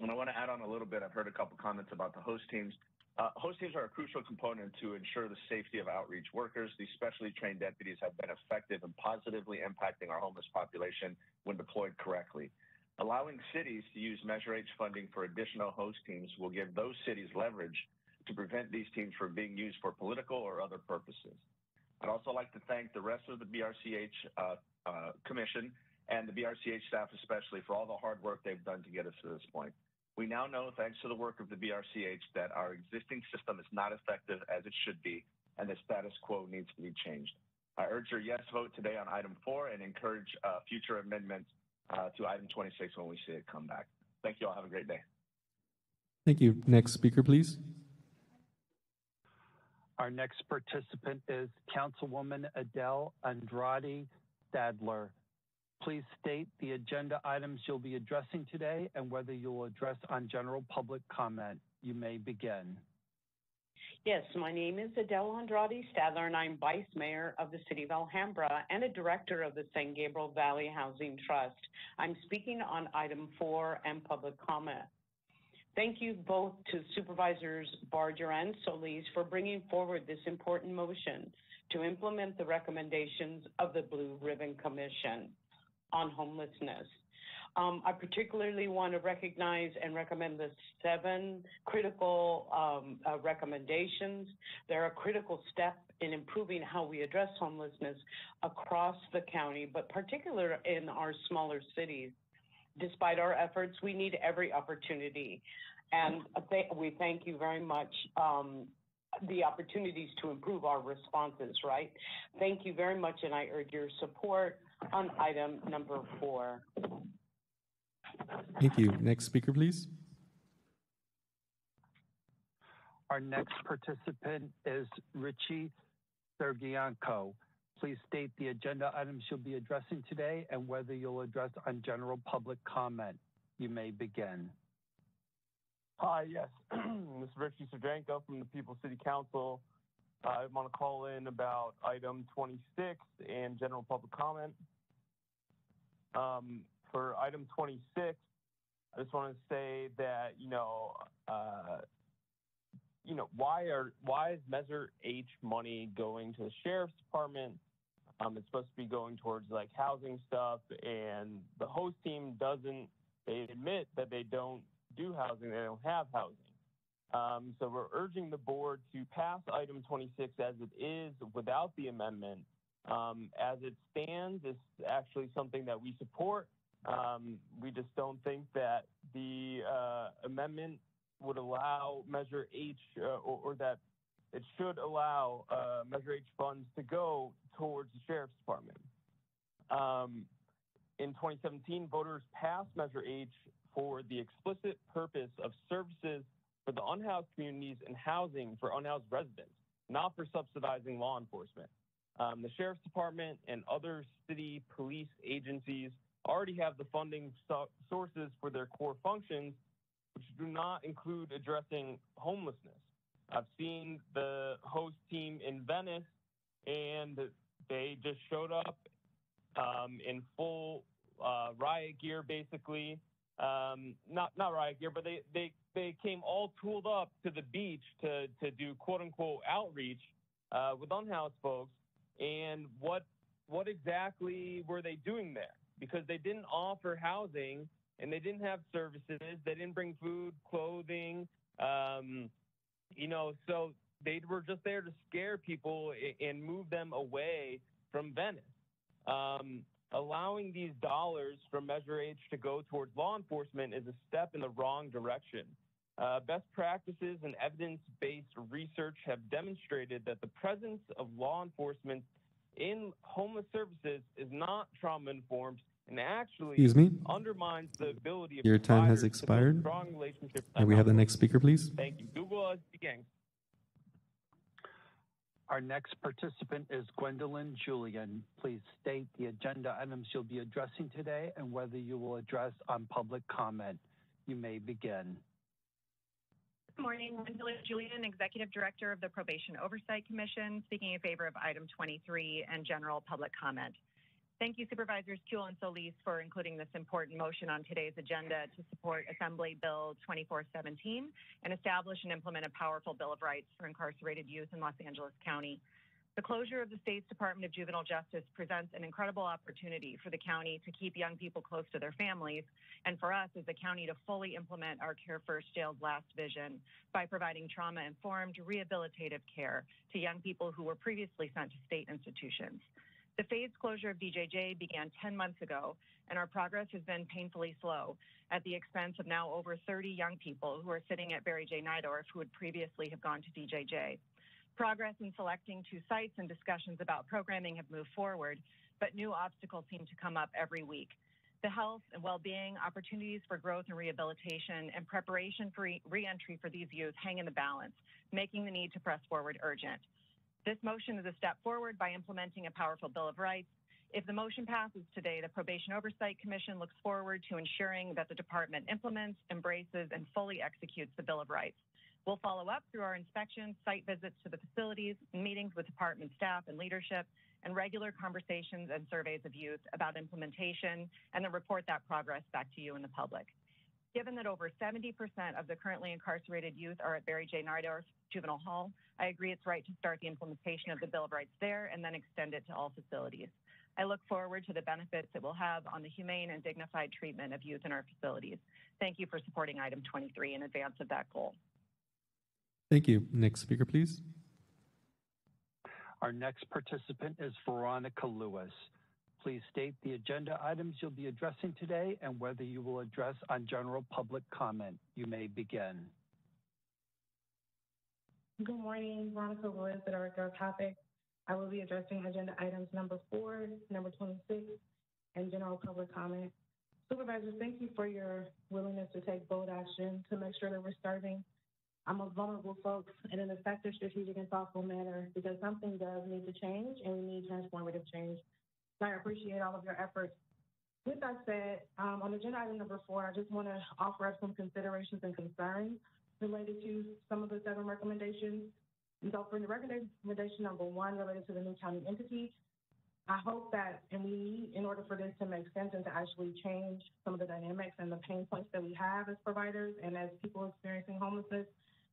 And I want to add on a little bit. I've heard a couple comments about the host teams. Uh, host teams are a crucial component to ensure the safety of outreach workers. These specially trained deputies have been effective in positively impacting our homeless population when deployed correctly. Allowing cities to use Measure H funding for additional host teams will give those cities leverage to prevent these teams from being used for political or other purposes. I'd also like to thank the rest of the BRCH uh, uh, Commission and the BRCH staff especially for all the hard work they've done to get us to this point. We now know, thanks to the work of the BRCH, that our existing system is not effective as it should be, and the status quo needs to be changed. I urge your yes vote today on item four and encourage uh, future amendments uh, to item 26 when we see it come back. Thank you all. Have a great day.
Thank you. Next speaker, please.
Our next participant is Councilwoman Adele Andrade Stadler. Please state the agenda items you'll be addressing today and whether you'll address on general public comment. You may begin.
Yes, my name is Adele Andrade Stadler, and I'm Vice Mayor of the City of Alhambra and a Director of the San Gabriel Valley Housing Trust. I'm speaking on item four and public comment. Thank you both to Supervisors Barger and Solis for bringing forward this important motion to implement the recommendations of the Blue Ribbon Commission on homelessness. Um, I particularly want to recognize and recommend the seven critical um, uh, recommendations. They're a critical step in improving how we address homelessness across the county, but particularly in our smaller cities. Despite our efforts, we need every opportunity. And th we thank you very much um, the opportunities to improve our responses, right? Thank you very much, and I urge your support on item number four.
Thank you. Next speaker, please.
Our next participant is Richie Sergianko. Please state the agenda items you'll be addressing today and whether you'll address on general public comment. You may begin.
Hi, yes. [CLEARS THROAT] this is Richie Sergianko from the People's City Council. I want to call in about item 26 and general public comment. Um, for item 26, I just want to say that you know, uh, you know, why are why is Measure H money going to the sheriff's department? Um, it's supposed to be going towards like housing stuff, and the host team doesn't. They admit that they don't do housing; they don't have housing. Um, so we're urging the board to pass item 26 as it is without the amendment. Um, as it stands, it's actually something that we support. Um, we just don't think that the uh, amendment would allow Measure H uh, or, or, that it should allow uh, Measure H funds to go towards the Sheriff's Department. Um, in 2017, voters passed Measure H for the explicit purpose of services for the unhoused communities and housing for unhoused residents, not for subsidizing law enforcement. Um, the Sheriff's Department and other city police agencies already have the funding so sources for their core functions, which do not include addressing homelessness. I've seen the host team in Venice, and they just showed up um, in full uh, riot gear, basically. Um, not not riot gear, but they they they came all tooled up to the beach to to do quote unquote outreach uh, with unhoused folks. And what what exactly were they doing there? Because they didn't offer housing and they didn't have services. They didn't bring food, clothing. Um, you know, so they were just there to scare people and move them away from Venice. Um, allowing these dollars from Measure H to go towards law enforcement is a step in the wrong direction. Uh, best practices and evidence based research have demonstrated that the presence of law enforcement in homeless services is not trauma informed and actually
Excuse me?
undermines the ability of
Your time has
providers to build
expired.
strong relationships.
May we have the next speaker, please?
Thank you. Google speaking.
Our next participant is Wendelyn Julien. Please state the agenda items you'll be addressing today and whether you will address on public comment. You may begin.
Good morning, Wendelyn Julien, Executive Director of the Probation Oversight Commission, speaking in favor of item 23 and general public comment. Thank you Supervisors Kuehl and Solis for including this important motion on today's agenda to support Assembly Bill 2417 and establish and implement a powerful Bill of Rights for incarcerated youth in Los Angeles County. The closure of the state's Department of Juvenile Justice presents an incredible opportunity for the county to keep young people close to their families and for us as a county to fully implement our Care First Jail's last vision by providing trauma informed rehabilitative care to young people who were previously sent to state institutions. The phased closure of DJJ began 10 months ago, and our progress has been painfully slow at the expense of now over 30 young people who are sitting at Barry J. Nidorf who would previously have gone to DJJ. Progress in selecting two sites and discussions about programming have moved forward, but new obstacles seem to come up every week. The health and well-being, opportunities for growth and rehabilitation, and preparation for re- reentry for these youth hang in the balance, making the need to press forward urgent. This motion is a step forward by implementing a powerful Bill of Rights. If the motion passes today, the Probation Oversight Commission looks forward to ensuring that the department implements, embraces, and fully executes the Bill of Rights. We'll follow up through our inspections, site visits to the facilities, meetings with department staff and leadership, and regular conversations and surveys of youth about implementation, and then report that progress back to you and the public. Given that over 70% of the currently incarcerated youth are at Barry J. Nidorf Juvenile Hall, I agree it's right to start the implementation of the Bill of Rights there and then extend it to all facilities. I look forward to the benefits it will have on the humane and dignified treatment of youth in our facilities. Thank you for supporting item 23 in advance of that goal.
Thank you. Next speaker, please.
Our next participant is Veronica Lewis. Please state the agenda items you'll be addressing today and whether you will address on general public comment. You may begin.
Good morning, Veronica Lewis, the Director of HOPICS. I will be addressing agenda items number four, number 26, and general public comment. Supervisors, thank you for your willingness to take bold action to make sure that we're serving um, our most vulnerable folks in an effective, strategic, and thoughtful manner because something does need to change and we need transformative change. I appreciate all of your efforts. With that said, um, on agenda item number four, I just want to offer up some considerations and concerns related to some of the seven recommendations. And so for the recommendation number one related to the new county entity, I hope that, and we need, in order for this to make sense and to actually change some of the dynamics and the pain points that we have as providers and as people experiencing homelessness,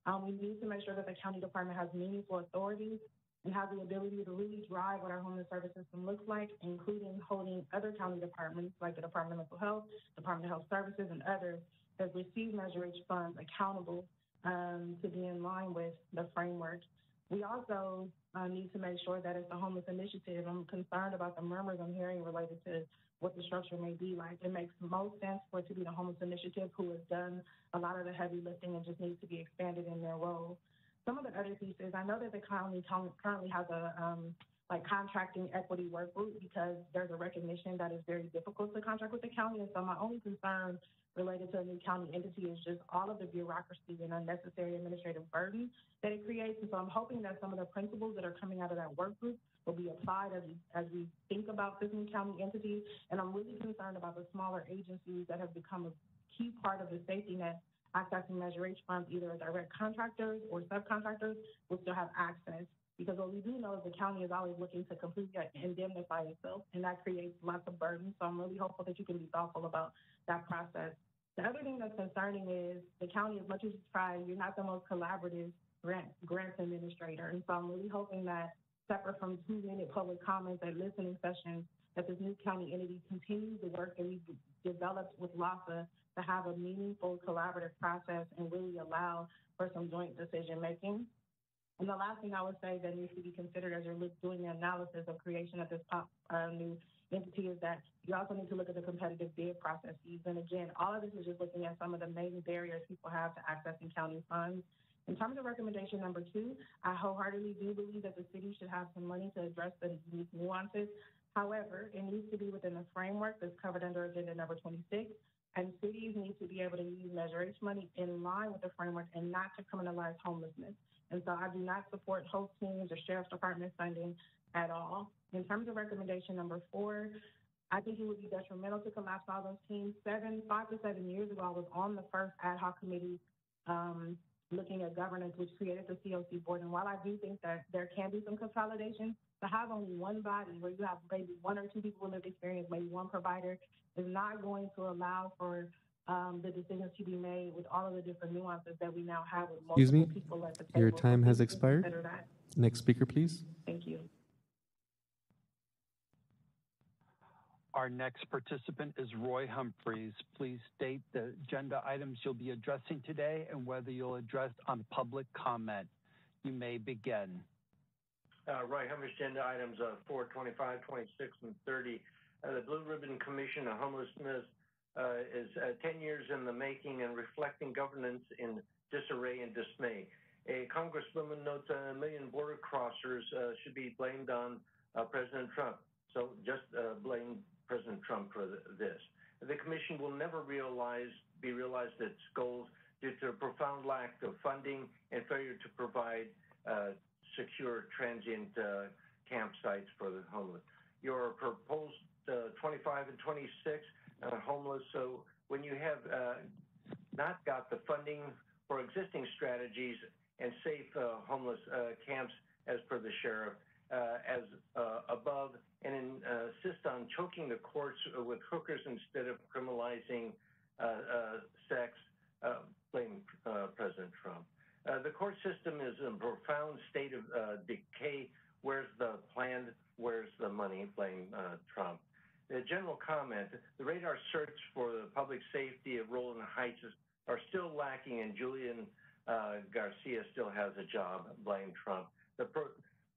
um, we need to make sure that the county department has meaningful authority and have the ability to really drive what our homeless service system looks like, including holding other county departments like the Department of Mental Health, Department of Health Services, and others that receive Measure H funds accountable um, to be in line with the framework. We also uh, need to make sure that it's the homeless initiative, I'm concerned about the murmurs I'm hearing related to what the structure may be like. It makes most sense for it to be the homeless initiative who has done a lot of the heavy lifting and just needs to be expanded in their role. Some of the other pieces, I know that the county currently has a um, like contracting equity work group because there's a recognition that it's very difficult to contract with the county. And so my only concern related to a new county entity is just all of the bureaucracy and unnecessary administrative burden that it creates. And so I'm hoping that some of the principles that are coming out of that work group will be applied as we, as we think about this new county entity. And I'm really concerned about the smaller agencies that have become a key part of the safety net accessing Measure H funds, either as direct contractors or subcontractors, will still have access. Because what we do know is the county is always looking to completely indemnify itself, and that creates lots of burden. So I'm really hopeful that you can be thoughtful about that process. The other thing that's concerning is the county, as much as you try, you're not the most collaborative grant grants administrator. And so I'm really hoping that separate from two minute public comments at listening sessions, that this new county entity continues the work that we've developed with LAHSA to have a meaningful collaborative process and really allow for some joint decision making. And the last thing I would say that needs to be considered as you're doing the analysis of creation of this pop, uh, new entity is that you also need to look at the competitive bid processes. And again, all of this is just looking at some of the main barriers people have to accessing county funds. In terms of recommendation number two, I wholeheartedly do believe that the city should have some money to address the unique nuances. However, it needs to be within the framework that's covered under agenda number twenty-six. And cities need to be able to use Measure H money in line with the framework and not to criminalize homelessness. And so I do not support host teams or sheriff's department funding at all. In terms of recommendation number four, I think it would be detrimental to collapse all those teams. Seven, five to seven years ago, I was on the first ad hoc committee um, looking at governance, which created the COC board. And while I do think that there can be some consolidation, to have only one body where you have maybe one or two people with lived experience, maybe one provider, is not going to allow for um, the decisions to be made with all of the different nuances that we now have with
Excuse
multiple
me,
people at the table.
your time has expired. Next speaker, please.
Thank you.
Our next participant is Roy Humphreys. Please state the agenda items you'll be addressing today and whether you'll address on public comment. You may begin.
Uh, Roy Humphreys, agenda items uh, 4, 25, 26, and 30. Uh, the Blue Ribbon Commission on Homelessness uh, is uh, 10 years in the making and reflecting governance in disarray and dismay. A congresswoman notes a million border crossers should be blamed on President Trump. So just blame President Trump for th- this. The commission will never realize be realized its goals due to a profound lack of funding and failure to provide uh, secure transient uh, campsites for the homeless. Your proposed uh, 25 and 26 uh, homeless. So when you have uh, not got the funding for existing strategies and safe uh, homeless uh, camps as per the sheriff, uh, as above, and in, insist on choking the courts with hookers instead of criminalizing sex, blame President Trump. The court system is in a profound state of decay. Where's the plan? Where's the money? Blame Trump. The general comment: the radar search for the public safety of Rowland Heights are still lacking, and Julian uh, Garcia still has a job. Blame Trump. The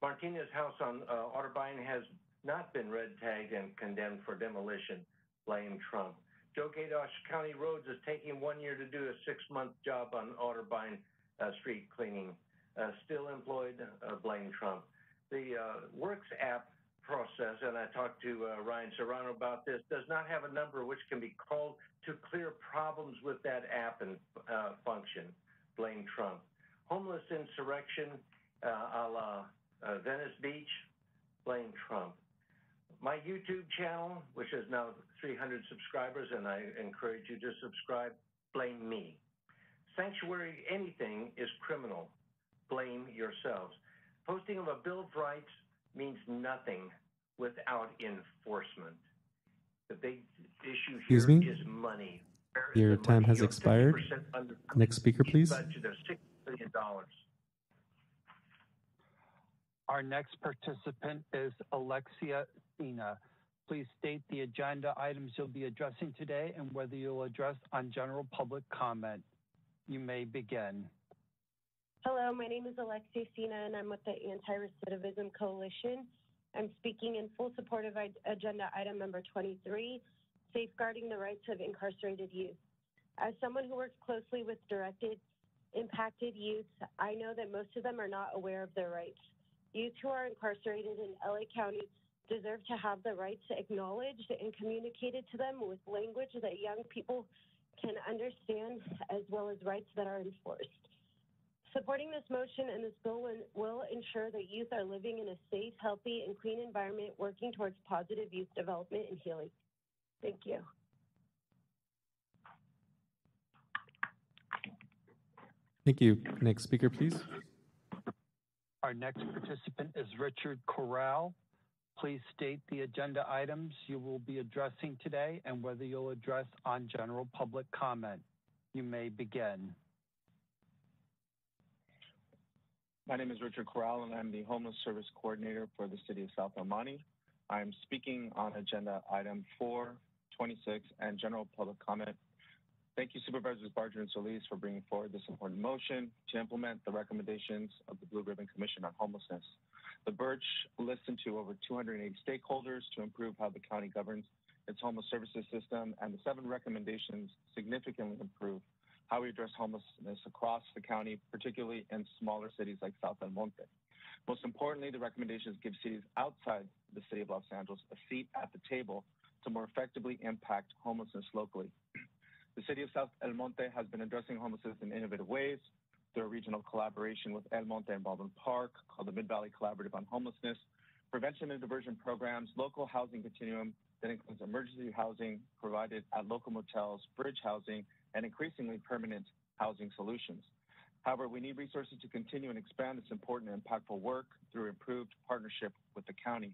Martinez House on uh, Otterbein has not been red tagged and condemned for demolition. Blame Trump. Joe Gadosh County Roads is taking one year to do a six month job on Otterbein uh, street cleaning. Uh, still employed, uh, blame Trump. The uh, Works app process, and I talked to uh, Ryan Serrano about this, does not have a number which can be called to clear problems with that app and uh, function. Blame Trump. Homeless insurrection uh, a la uh, Venice Beach, blame Trump. My YouTube channel, which has now 300 subscribers, and I encourage you to subscribe, blame me. Sanctuary anything is criminal. Blame yourselves. Posting of a Bill of Rights means nothing without enforcement. The big issue
Excuse
here
me?
is money. Where is
Your
the
time
money?
has expired. Next speaker, please.
budget of $6 billion.
Our next participant is Alexia Sina. Please state the agenda items you'll be addressing today and whether you'll address on general public comment. You may begin.
Hello, my name is Alexia Sina, and I'm with the Anti-Recidivism Coalition. I'm speaking in full support of agenda item number 23, safeguarding the rights of incarcerated youth. As someone who works closely with directed, impacted youth, I know that most of them are not aware of their rights. Youth who are incarcerated in LA County deserve to have the rights acknowledged and communicated to them with language that young people can understand, as well as rights that are enforced. Supporting this motion and this bill will, will ensure that youth are living in a safe, healthy, and clean environment, working towards positive youth development and healing. Thank you.
Thank you. Next speaker, please.
Our next participant is Richard Corral. Please state the agenda items you will be addressing today and whether you'll address on general public comment. You may begin.
My name is Richard Corral, and I'm the Homeless Service Coordinator for the City of South El Monte. I'm speaking on agenda item 4, 26, and general public comment Thank you Supervisors Barger and Solis for bringing forward this important motion to implement the recommendations of the Blue Ribbon Commission on Homelessness. The BRCH listened to over 280 stakeholders to improve how the county governs its homeless services system, and the seven recommendations significantly improve how we address homelessness across the county, particularly in smaller cities like South El Monte. Most importantly, the recommendations give cities outside the city of Los Angeles a seat at the table to more effectively impact homelessness locally. The city of South El Monte has been addressing homelessness in innovative ways through a regional collaboration with El Monte and Baldwin Park called the Mid-Valley Collaborative on Homelessness, prevention and diversion programs, local housing continuum that includes emergency housing provided at local motels, bridge housing, and increasingly permanent housing solutions. However, we need resources to continue and expand this important and impactful work through improved partnership with the county.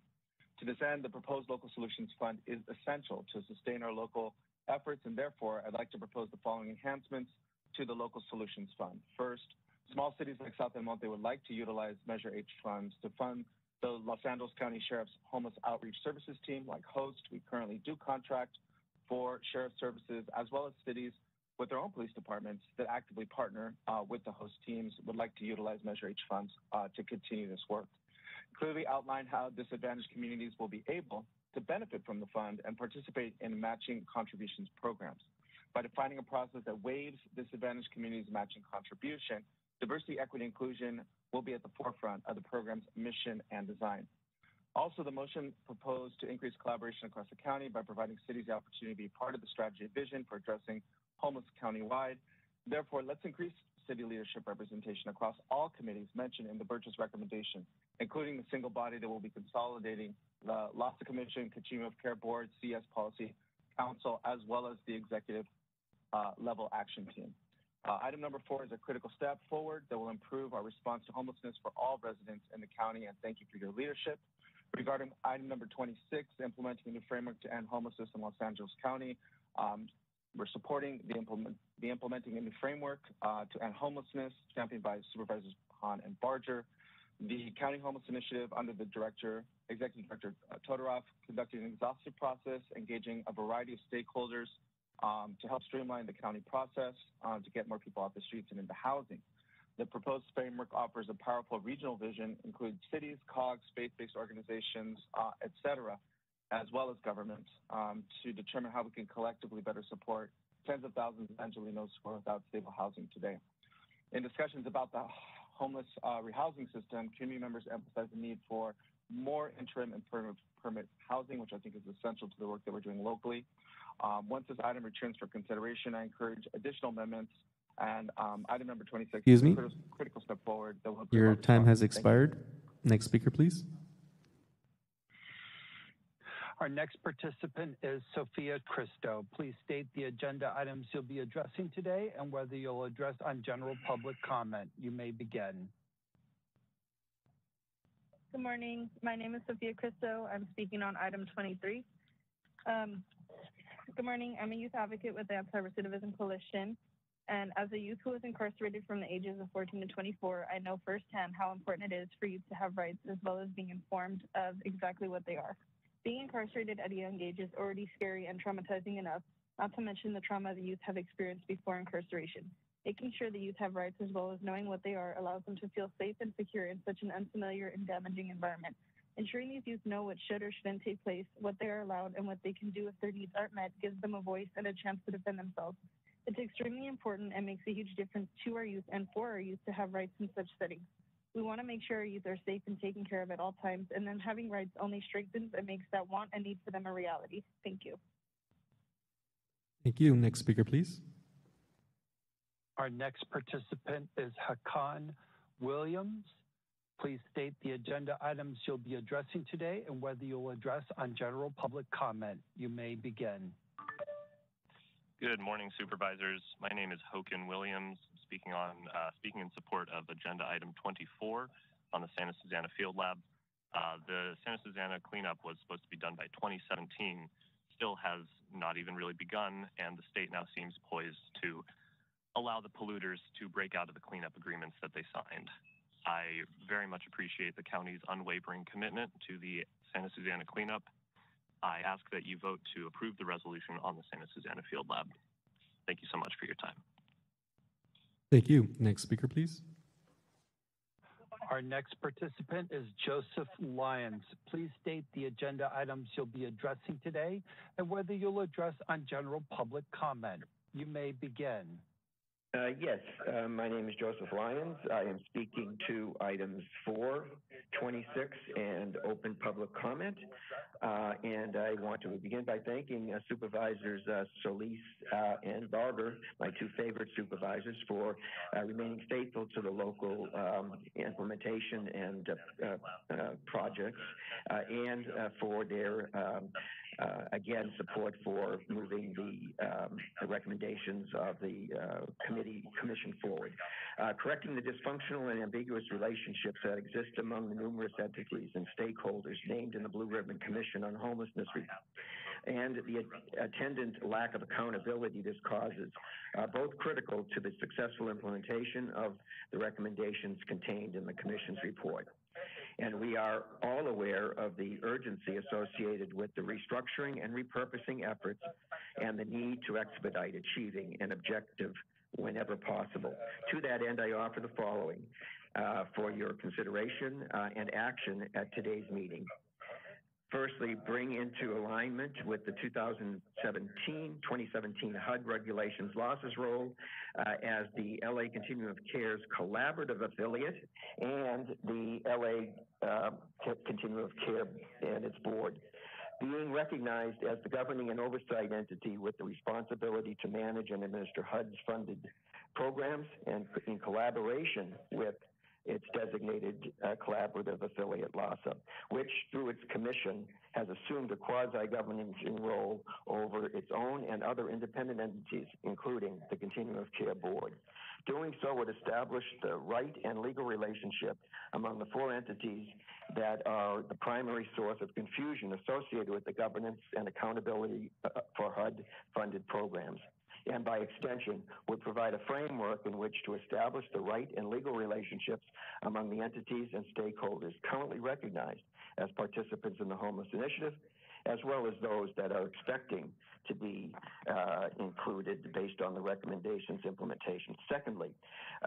To this end, the proposed Local Solutions Fund is essential to sustain our local efforts, and therefore, I'd like to propose the following enhancements to the Local Solutions Fund. First, small cities like South El Monte would like to utilize Measure H funds to fund the Los Angeles County Sheriff's Homeless Outreach Services Team, like HOST. We currently do contract for sheriff services as well as cities with their own police departments that actively partner uh, with the host teams would like to utilize Measure H funds uh, to continue this work. Clearly outline how disadvantaged communities will be able to benefit from the fund and participate in matching contributions programs. By defining a process that waives disadvantaged communities matching contribution, diversity, equity, inclusion will be at the forefront of the program's mission and design. Also, the motion proposed to increase collaboration across the county by providing cities the opportunity to be part of the strategy and vision for addressing homeless countywide. Therefore, let's increase city leadership representation across all committees mentioned in the BRCH's recommendation, including the single body that will be consolidating the LAHSA Commission, of Care Board, CS Policy Council, as well as the executive uh, level action team. Uh, item number four is a critical step forward that will improve our response to homelessness for all residents in the county, and thank you for your leadership. Regarding item number 26, implementing a new framework to end homelessness in Los Angeles County, um, we're supporting the, implement, the implementing a new framework uh, to end homelessness, championed by Supervisors Hahn and Barger. The County Homeless Initiative, under the Director, Executive Director uh, Todoroff, conducted an exhaustive process, engaging a variety of stakeholders um, to help streamline the county process uh, to get more people off the streets and into housing. The proposed framework offers a powerful regional vision, includes cities, COGS, faith-based organizations, uh, et cetera, as well as government, um, to determine how we can collectively better support tens of thousands of Angelenos who are without stable housing today. In discussions about the homeless uh, rehousing system, community members emphasize the need for more interim and permanent permit housing, which I think is essential to the work that we're doing locally. Um, once this item returns for consideration, I encourage additional amendments and um, item number 26
Excuse me?
critical, critical step forward.
Your time has
Thank you.
expired. Next speaker, please.
Our next participant is Sophia Christo. Please state the agenda items you'll be addressing today and whether you'll address on general public comment. You may begin.
Good morning. My name is Sophia Cristo. I'm speaking on item 23. Um, good morning. I'm a youth advocate with the Anti-Recidivism Coalition. And as a youth who was incarcerated from the ages of 14 to 24, I know firsthand how important it is for youth to have rights as well as being informed of exactly what they are. Being incarcerated at a young age is already scary and traumatizing enough, not to mention the trauma the youth have experienced before incarceration. Making sure the youth have rights as well as knowing what they are allows them to feel safe and secure in such an unfamiliar and damaging environment. Ensuring these youth know what should or shouldn't take place, what they are allowed, and what they can do if their needs aren't met gives them a voice and a chance to defend themselves. It's extremely important and makes a huge difference to our youth and for our youth to have rights in such settings. We want to make sure our youth are safe and taken care of at all times, and then having rights only strengthens and makes that want and need for them a reality. Thank you.
Thank you. Next speaker, please.
Our next participant is Hakan Williams. Please state the agenda items you'll be addressing today and whether you'll address on general public comment. You may begin.
Good morning, supervisors. My name is Hoken Williams, speaking on uh, speaking in support of agenda item 24 on the Santa Susana Field Lab. Uh, the Santa Susana cleanup was supposed to be done by 2017, still has not even really begun, and the state now seems poised to allow the polluters to break out of the cleanup agreements that they signed. I very much appreciate the county's unwavering commitment to the Santa Susana cleanup. I ask that you vote to approve the resolution on the Santa Susana Field Lab. Thank you so much for your time.
Thank you. Next speaker, please.
Our next participant is Joseph Lyons. Please state the agenda items you'll be addressing today and whether you'll address on general public comment. You may begin.
Uh, yes, uh, my name is Joseph Lyons. I am speaking to items 4, 26, and open public comment. Uh, and I want to begin by thanking uh, Supervisors uh, Solis and Barger, my two favorite supervisors, for remaining faithful to the local um, implementation and projects, and for their um, uh, again, support for moving the, um, the recommendations of the uh, committee commission forward. Uh, correcting the dysfunctional and ambiguous relationships that exist among the numerous entities and stakeholders named in the Blue Ribbon Commission on Homelessness and the attendant lack of accountability this causes, are both critical to the successful implementation of the recommendations contained in the Commission's report and we are all aware of the urgency associated with the restructuring and repurposing efforts and the need to expedite achieving an objective whenever possible. To that end, I offer the following uh, for your consideration uh, and action at today's meeting. Firstly, bring into alignment with the 2017, 2017 HUD regulations LAHSA's role uh, as the LA Continuum of Care's collaborative affiliate and the LA uh, Continuum of Care and its board. Being recognized as the governing and oversight entity with the responsibility to manage and administer HUD's funded programs and in collaboration with its designated uh, collaborative affiliate, LAHSA, which through its commission has assumed a quasi-governing role over its own and other independent entities, including the Continuum of Care Board. Doing so would establish the right and legal relationship among the four entities that are the primary source of confusion associated with the governance and accountability uh, for HUD-funded programs and by extension would provide a framework in which to establish the right and legal relationships among the entities and stakeholders currently recognized as participants in the Homeless Initiative, as well as those that are expecting to be uh, included based on the recommendations implementation. Secondly,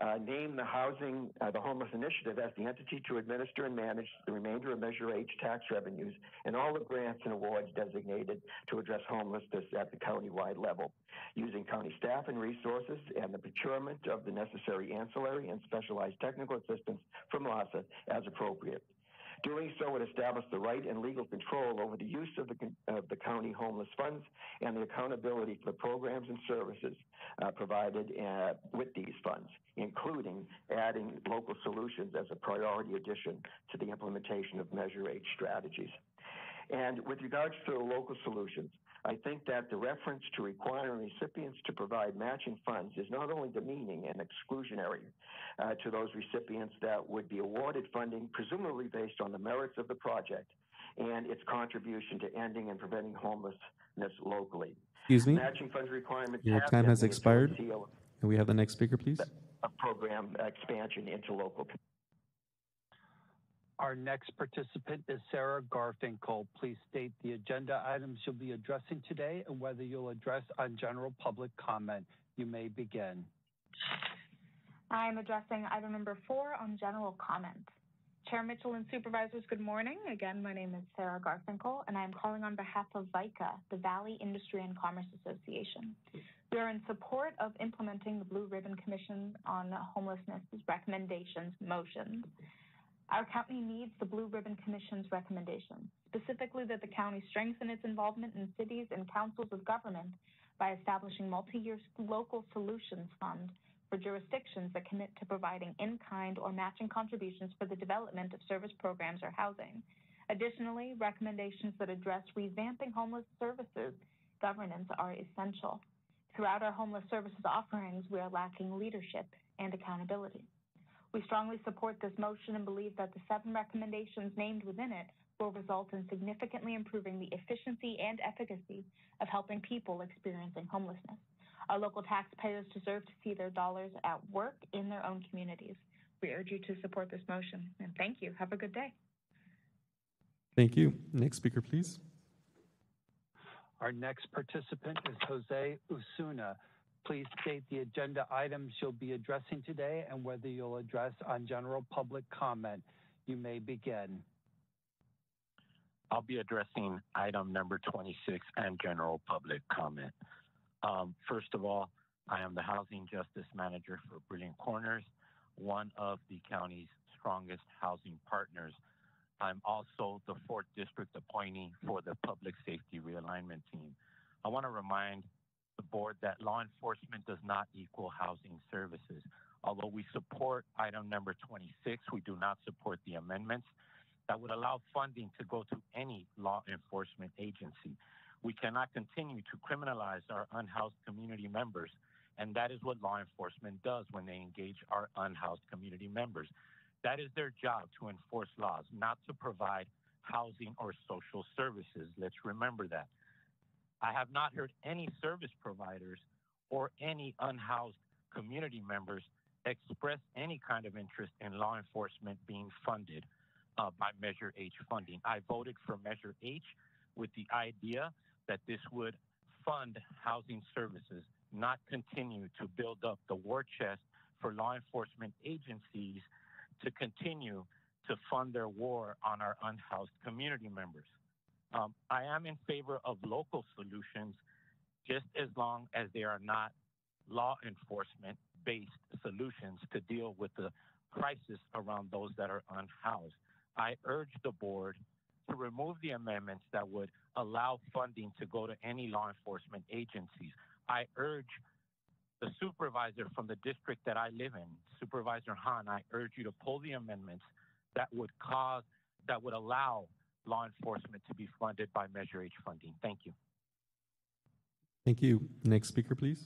uh, name the housing, uh, the homeless initiative as the entity to administer and manage the remainder of Measure H tax revenues and all the grants and awards designated to address homelessness at the county-wide level, using county staff and resources and the procurement of the necessary ancillary and specialized technical assistance from LAHSA as appropriate. Doing so would establish the right and legal control over the use of the, of the county homeless funds and the accountability for the programs and services uh, provided uh, with these funds, including adding local solutions as a priority addition to the implementation of Measure H strategies. And with regards to the local solutions, I think that the reference to requiring recipients to provide matching funds is not only demeaning and exclusionary uh, to those recipients that would be awarded funding, presumably based on the merits of the project and its contribution to ending and preventing homelessness locally.
Excuse me?
Matching funds requirements
Your time has expired. And we have the next speaker, please.
of program expansion into local
Our next participant is Sarah Garfinkel. Please state the agenda items you'll be addressing today and whether you'll address on general public comment. You may begin.
I'm addressing item number four on general comment. Chair Mitchell and supervisors, good morning. Again, my name is Sarah Garfinkel, and I'm calling on behalf of VICA, the Valley Industry and Commerce Association. We are in support of implementing the Blue Ribbon Commission on Homelessness recommendations motions. Our county needs the Blue Ribbon Commission's recommendations, specifically that the county strengthen its involvement in cities and councils of government by establishing multi-year local solutions fund for jurisdictions that commit to providing in-kind or matching contributions for the development of service programs or housing. Additionally, recommendations that address revamping homeless services governance are essential. Throughout our homeless services offerings, we are lacking leadership and accountability. We strongly support this motion and believe that the seven recommendations named within it will result in significantly improving the efficiency and efficacy of helping people experiencing homelessness. Our local taxpayers deserve to see their dollars at work in their own communities. We urge you to support this motion, and thank you. Have a good day.
Thank you. Next speaker, please.
Our next participant is Jose Usuna. Please state the agenda items you'll be addressing today and whether you'll address on general public comment. You may begin.
I'll be addressing item number 26 and general public comment. Um, first of all, I am the Housing Justice Manager for Brilliant Corners, one of the county's strongest housing partners. I'm also the 4th District appointee for the Public Safety Realignment Team. I want to remind the board that law enforcement does not equal housing services. Although we support item number 26, we do not support the amendments that would allow funding to go to any law enforcement agency. We cannot continue to criminalize our unhoused community members, and that is what law enforcement does when they engage our unhoused community members. That is their job to enforce laws, not to provide housing or social services. Let's remember that. I have not heard any service providers or any unhoused community members express any kind of interest in law enforcement being funded uh, by Measure H funding. I voted for Measure H with the idea that this would fund housing services, not continue to build up the war chest for law enforcement agencies to continue to fund their war on our unhoused community members. Um, I am in favor of local solutions just as long as they are not law enforcement based solutions to deal with the crisis around those that are unhoused. I urge the board to remove the amendments that would allow funding to go to any law enforcement agencies. I urge the supervisor from the district that I live in, Supervisor Hahn, I urge you to pull the amendments that would cause, that would allow law enforcement to be funded by Measure H funding. Thank you.
Thank you. Next speaker, please.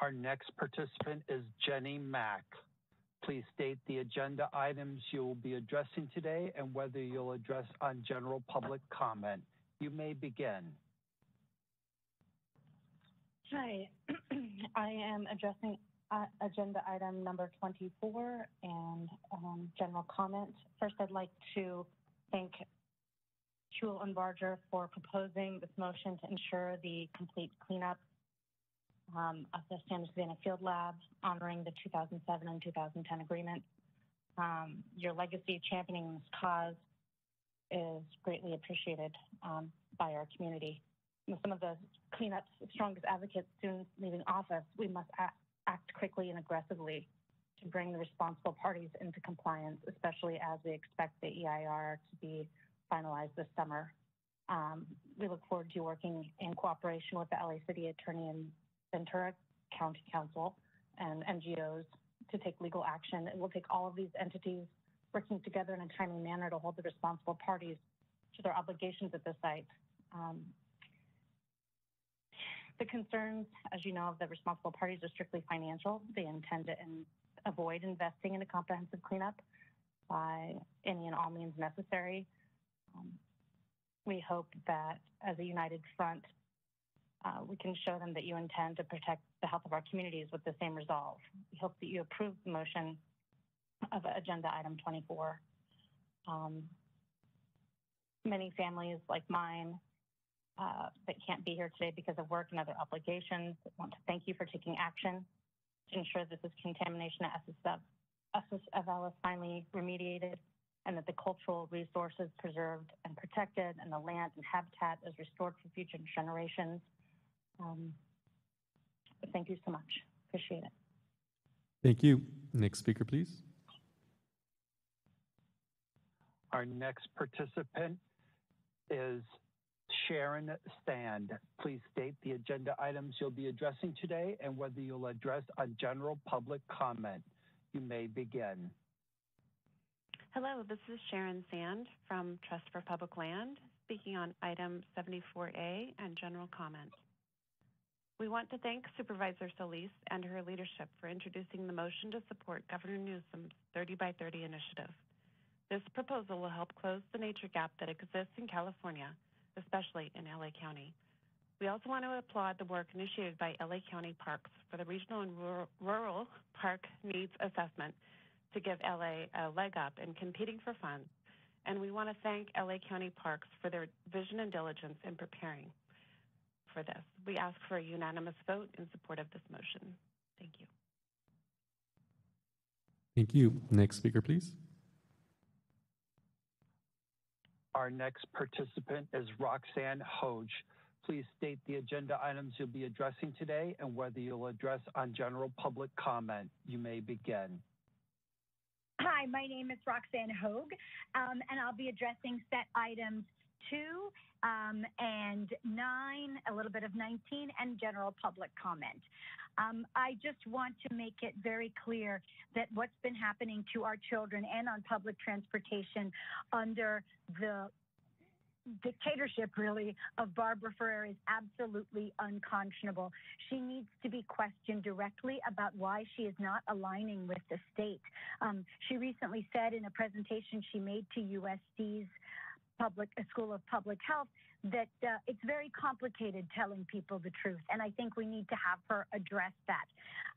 Our next participant is Jenny Mack. Please state the agenda items you will be addressing today and whether you'll address on general public comment. You may begin.
Hi, [CLEARS THROAT] I am addressing uh, agenda item number 24 and um, general comment. First, I'd like to thank Kuehl and Barger for proposing this motion to ensure the complete cleanup um, of the Santa Susana Field Lab, honoring the 2007 and 2010 agreement. Um, your legacy championing this cause is greatly appreciated um, by our community. With some of the cleanup's strongest advocates soon leaving office, we must act, act quickly and aggressively to bring the responsible parties into compliance, especially as we expect the EIR to be finalized this summer. Um, we look forward to working in cooperation with the LA City Attorney and Ventura County Counsel and NGOs to take legal action. It will take all of these entities working together in a timely manner to hold the responsible parties to their obligations at the site. Um, the concerns, as you know, of the responsible parties are strictly financial. They intend to in, avoid investing in a comprehensive cleanup by any and all means necessary. Um, we hope that as a united front, uh, we can show them that you intend to protect the health of our communities with the same resolve. We hope that you approve the motion of agenda item 24. Um, many families like mine uh, that can't be here today because of work and other obligations I want to thank you for taking action to ensure that this contamination at SSFL is finally remediated and that the cultural resources preserved and protected and the land and habitat is restored for future generations. Um, thank you so much. Appreciate it.
Thank you. Next speaker, please.
Our next participant is Sharon Stand. Please state the agenda items you'll be addressing today and whether you'll address a general public comment. You may begin.
Hello, this is Sharon Sand from Trust for Public Land, speaking on item 74A and general comment. We want to thank Supervisor Solis and her leadership for introducing the motion to support Governor Newsom's 30 by 30 initiative. This proposal will help close the nature gap that exists in California, especially in LA County. We also want to applaud the work initiated by LA County Parks for the regional and rural park needs assessment to give LA a leg up in competing for funds. And we want to thank LA County Parks for their vision and diligence in preparing for this. We ask for a unanimous vote in support of this motion. Thank you.
Thank you. Next speaker, please.
Our next participant is Roxanne Hoge. Please state the agenda items you'll be addressing today and whether you'll address on general public comment. You may begin.
Hi, my name is Roxanne Hogue, um, and I'll be addressing set items two um, and nine, a little bit of 19, and general public comment. Um, I just want to make it very clear that what's been happening to our children and on public transportation under the dictatorship, really, of Barbara Ferrer is absolutely unconscionable. She needs to be questioned directly about why she is not aligning with the state. Um, she recently said in a presentation she made to USC's public School of Public Health that uh, it's very complicated telling people the truth, and I think we need to have her address that.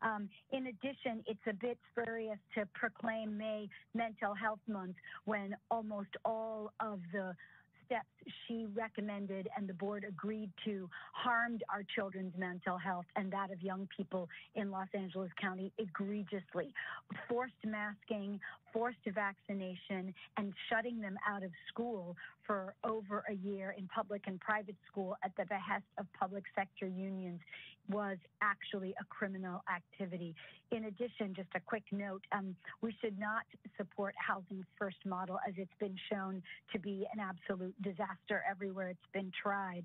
Um, in addition, it's a bit spurious to proclaim May Mental Health Month when almost all of the steps she recommended and the board agreed to harmed our children's mental health and that of young people in Los Angeles County egregiously. Forced masking, forced to vaccination, and shutting them out of school for over a year in public and private school at the behest of public sector unions was actually a criminal activity. In addition, just a quick note, um, we should not support housing first model as it's been shown to be an absolute disaster everywhere it's been tried.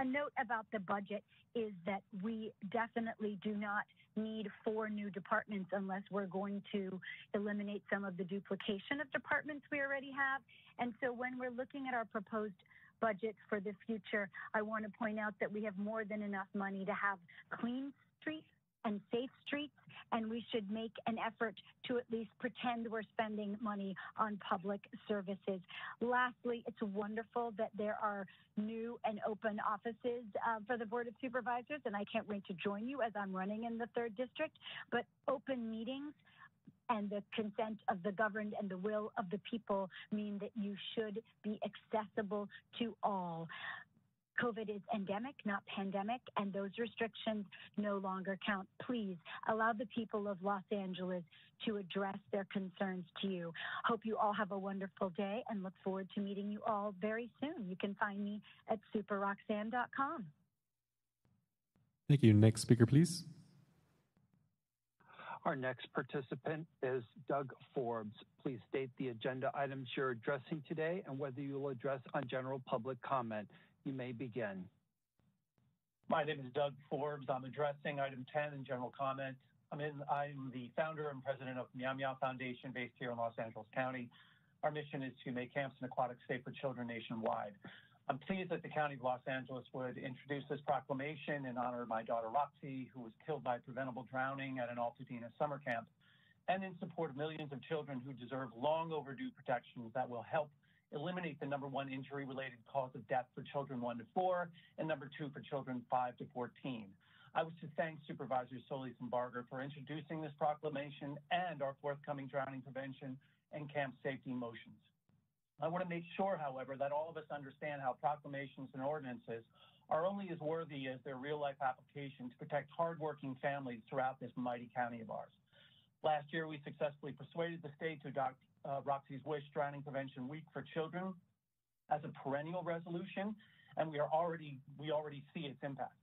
A note about the budget is that we definitely do not need four new departments unless we're going to eliminate some of the duplication of departments we already have. And so when we're looking at our proposed budget for the future, I want to point out that we have more than enough money to have clean streets and safe streets, and we should make an effort to at least pretend we're spending money on public services. Lastly, it's wonderful that there are new and open offices uh, for the Board of Supervisors, and I can't wait to join you as I'm running in the third district. But open meetings and the consent of the governed and the will of the people mean that you should be accessible to all. COVID is endemic, not pandemic, and those restrictions no longer count. Please allow the people of Los Angeles to address their concerns to you. Hope you all have a wonderful day and look forward to meeting you all very soon. You can find me at superroxanne.com.
Thank you. Next speaker, please.
Our next participant is Doug Forbes. Please state the agenda items you're addressing today and whether you'll address on general public comment. You may begin.
My name is Doug Forbes. I'm addressing item 10 in general comment. I'm, in, I'm the founder and president of Meow Meow Foundation based here in Los Angeles County. Our mission is to make camps and aquatics safe for children nationwide. I'm pleased that the County of Los Angeles would introduce this proclamation in honor of my daughter Roxy, who was killed by preventable drowning at an Altadena summer camp, and in support of millions of children who deserve long overdue protections that will help eliminate the number one injury related cause of death for children 1 to 4 and number 2 for children 5 to 14. I wish to thank Supervisors Solis and Barger for introducing this proclamation and our forthcoming drowning prevention and camp safety motions. I want to make sure, however, that all of us understand how proclamations and ordinances are only as worthy as their real life application to protect hardworking families throughout this mighty county of ours. Last year, we successfully persuaded the state to adopt uh, Roxy's Wish Drowning Prevention Week for Children as a perennial resolution, and we are already we already see its impact.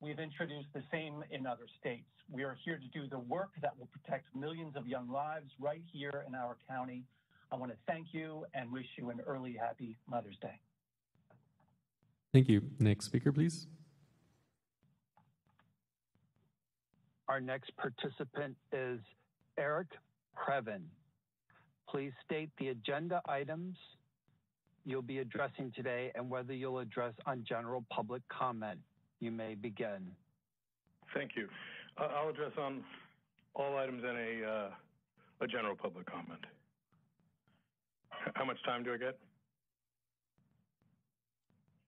We've introduced the same in other states. We are here to do the work that will protect millions of young lives right here in our county. I want to thank you and wish you an early happy Mother's Day.
Thank you. Next speaker, please.
Our next participant is Eric Previn. Please state the agenda items you'll be addressing today and whether you'll address on general public comment. You may begin.
Thank you. Uh, I'll address on all items in a, uh, a general public comment. How much time do I get?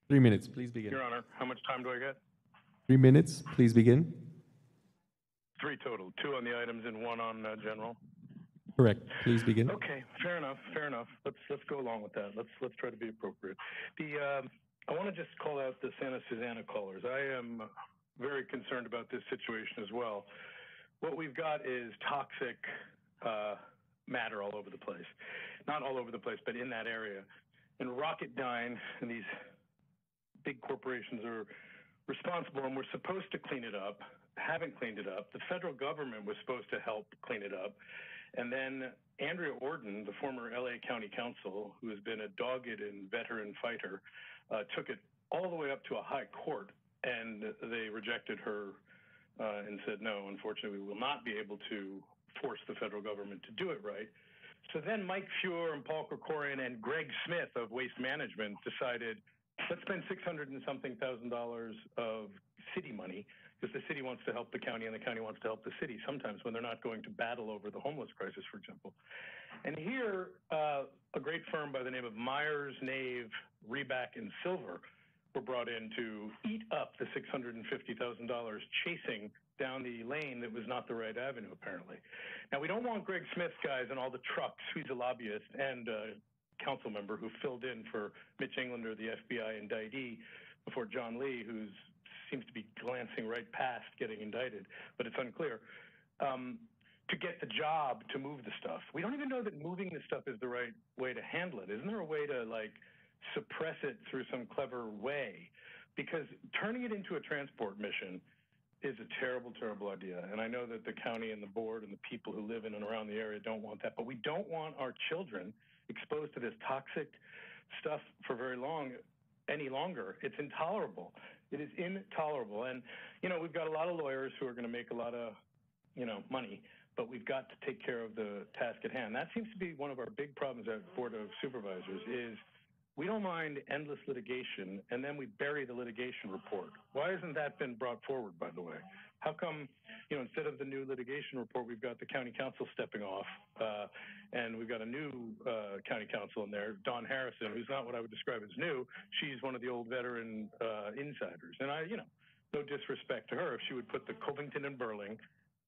Three minutes, please begin.
Your Honor, how much time do I get?
Three minutes, please begin.
Three total, two on the items and one on uh, general.
Correct. Please begin.
Okay, fair enough, fair enough. Let's let's go along with that. Let's let's try to be appropriate. The uh, I want to just call out the Santa Susana callers. I am very concerned about this situation as well. What we've got is toxic uh, matter all over the place. Not all over the place, but in that area. And Rocketdyne and these big corporations are responsible, and we're supposed to clean it up. Haven't cleaned it up. The federal government was supposed to help clean it up. And then Andrea Ordin, the former LA County Counsel, who has been a dogged and veteran fighter, uh, took it all the way up to a high court, and they rejected her uh, and said, no, unfortunately, we will not be able to force the federal government to do it right. So then Mike Feuer and Paul Krekorian and Greg Smith of Waste Management decided, let's spend 600 and something thousand dollars of city money because the city wants to help the county and the county wants to help the city sometimes when they're not going to battle over the homeless crisis, for example. And here, uh, a great firm by the name of Meyers, Nave, Riback, and Silver were brought in to eat up the $650,000 chasing down the lane that was not the right avenue, apparently. Now, we don't want Greg Smith guys and all the trucks. He's a lobbyist and a council member who filled in for Mitch Englander, the FBI indictee, before John Lee, who seems to be glancing right past getting indicted, but it's unclear. Um, to get the job to move the stuff. We don't even know that moving the stuff is the right way to handle it. Isn't there a way to like suppress it through some clever way? Because turning it into a transport mission is a terrible, terrible idea. And I know that the county and the board and the people who live in and around the area don't want that, but we don't want our children exposed to this toxic stuff for very long any longer. It's intolerable. It is intolerable. And, you know, we've got a lot of lawyers who are going to make a lot of, you know, money, but we've got to take care of the task at hand. That seems to be one of our big problems at Board of Supervisors is we don't mind endless litigation, and then we bury the litigation report. Why hasn't that been brought forward, by the way? How come, you know, instead of the new litigation report, we've got the county counsel stepping off, uh, and we've got a new uh, county counsel in there, Dawyn Harrison, who's not what I would describe as new. She's one of the old veteran uh, insiders, and I, you know, no disrespect to her, if she would put the Covington and Burling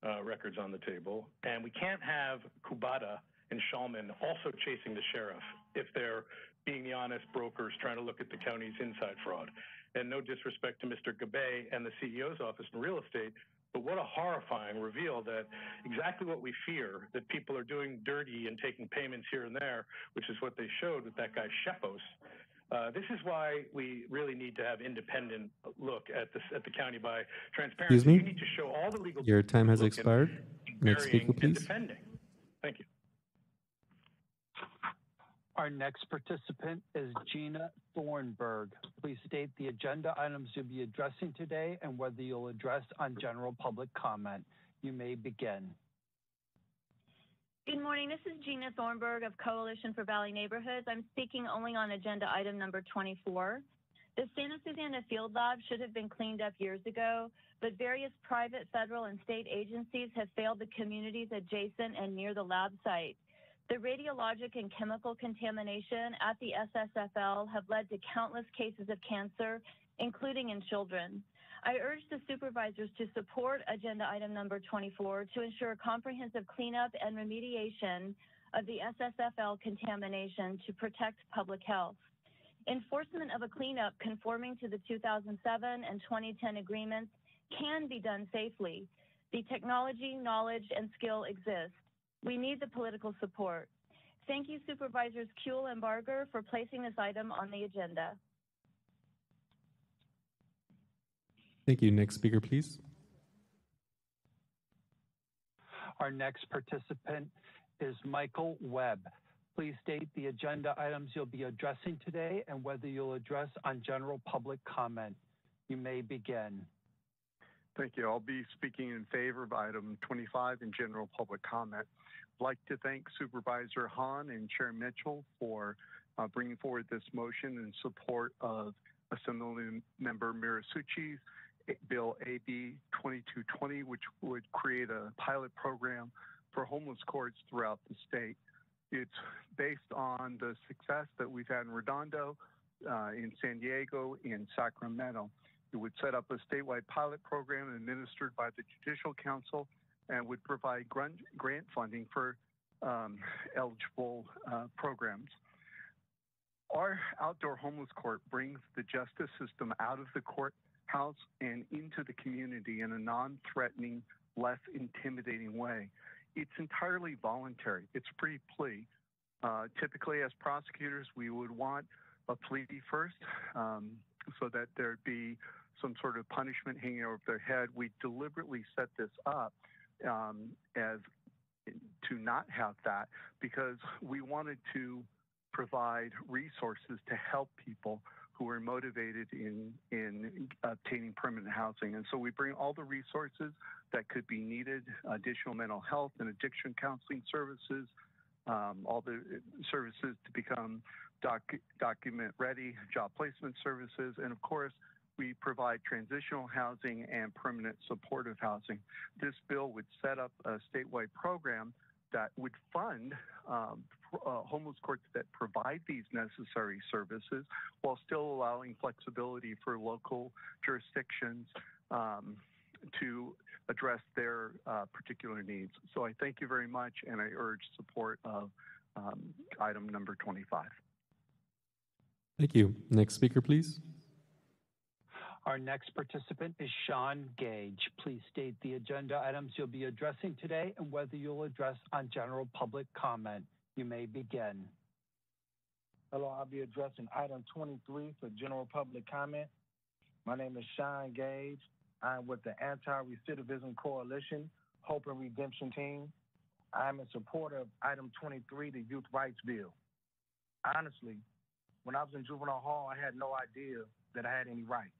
uh, records on the table, and we can't have Kubata and Shulman also chasing the sheriff if they're being the honest brokers trying to look at the county's inside fraud. And no disrespect to Mr. Gabay and the CEO's office in real estate, but what a horrifying reveal that exactly what we fear, that people are doing dirty and taking payments here and there, which is what they showed with that guy Shepos. Uh, this is why we really need to have independent look at the at the county by transparency.
Excuse me?
You need to show all the legal.
Your time has expired. Next speaker, please.
defending. Thank you.
Our next participant is Gina Thornburg. Please state the agenda items you'll be addressing today and whether you'll address on general public comment. You may begin.
Good morning. This is Gina Thornburg of Coalition for Valley Neighborhoods. I'm speaking only on agenda item number 24. The Santa Susana Field Lab should have been cleaned up years ago, but various private, federal, and state agencies have failed the communities adjacent and near the lab site. The radiologic and chemical contamination at the SSFL have led to countless cases of cancer, including in children. I urge the supervisors to support agenda item number 24 to ensure comprehensive cleanup and remediation of the SSFL contamination to protect public health. Enforcement of a cleanup conforming to the 2007 and 2010 agreements can be done safely. The technology, knowledge, and skill exist. We need the political support. Thank you, Supervisors Kuehl and Barger, for placing this item on the agenda.
Thank you. Next speaker, please.
Our next participant is Michael Webb. Please state the agenda items you'll be addressing today and whether you'll address on general public comment. You may begin.
Thank you. I'll be speaking in favor of item 25 in general public comment. Like to thank Supervisor Hahn and Chair Mitchell for uh, bringing forward this motion in support of Assembly Member Mirasucci's Bill AB 2220, which would create a pilot program for homeless courts throughout the state. It's based on the success that we've had in Redondo, uh, in San Diego, in Sacramento. It would set up a statewide pilot program administered by the Judicial Council and would provide grant, grant funding for um, eligible uh, programs. Our outdoor homeless court brings the justice system out of the courthouse and into the community in a non threatening, less intimidating way. It's entirely voluntary, it's free plea. Uh, typically, as prosecutors, we would want a plea first um, so that there'd be some sort of punishment hanging over their head. We deliberately set this up um, as to not have that because we wanted to provide resources to help people who are motivated in in obtaining permanent housing. And so we bring all the resources that could be needed, additional mental health and addiction counseling services, um, all the services to become doc, document ready, job placement services, and of course, we provide transitional housing and permanent supportive housing. This bill would set up a statewide program that would fund um, uh, homeless courts that provide these necessary services while still allowing flexibility for local jurisdictions um, to address their uh, particular needs. So I thank you very much and I urge support of um, item number 25.
Thank you. Next speaker, please.
Our next participant is Sean Gage. Please state the agenda items you'll be addressing today and whether you'll address on general public comment. You may begin.
Hello, I'll be addressing item 23 for general public comment. My name is Sean Gage. I'm with the Anti-Recidivism Coalition Hope and Redemption Team. I'm in support of item 23, the Youth Rights Bill. Honestly, when I was in juvenile hall, I had no idea that I had any rights.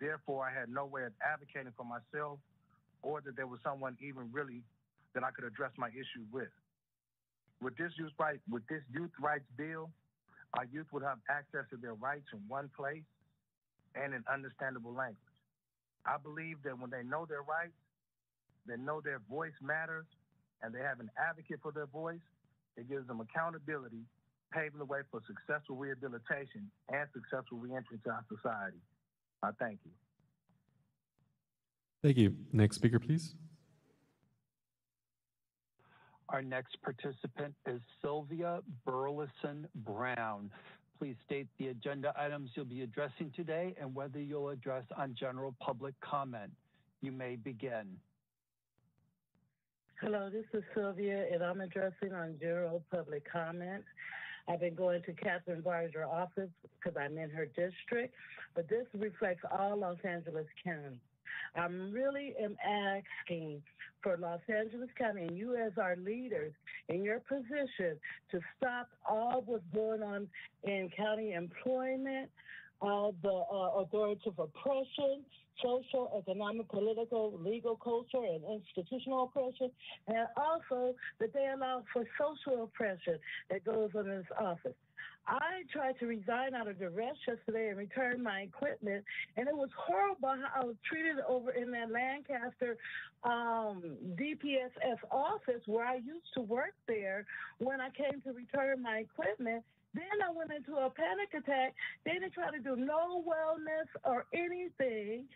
Therefore, I had no way of advocating for myself or that there was someone even really that I could address my issue with. With this youth right, with this youth rights bill, our youth would have access to their rights in one place and in understandable language. I believe that when they know their rights, they know their voice matters, and they have an advocate for their voice, it gives them accountability, paving the way for successful rehabilitation and successful reentry to our society. I thank you.
Thank you. Next speaker, please.
Our next participant is Sylvia Burleson Brown. Please state the agenda items you'll be addressing today and whether you'll address on general public comment. You may begin.
Hello, this is Sylvia, and I'm addressing on general public comment. I've been going to Kathryn Barger office because I'm in her district, but this reflects all Los Angeles County. I'm really am asking for Los Angeles County and you as our leaders in your position to stop all what's going on in county employment, all the uh, authoritative oppression, social, economic, political, legal, cultural, and institutional oppression, and also that they allow for social oppression that goes on in this office. I tried to resign out of duress yesterday and return my equipment, and it was horrible how I was treated over in that Lancaster um, DPSS office where I used to work there when I came to return my equipment. Then I went into a panic attack. They didn't try to do no wellness or anything.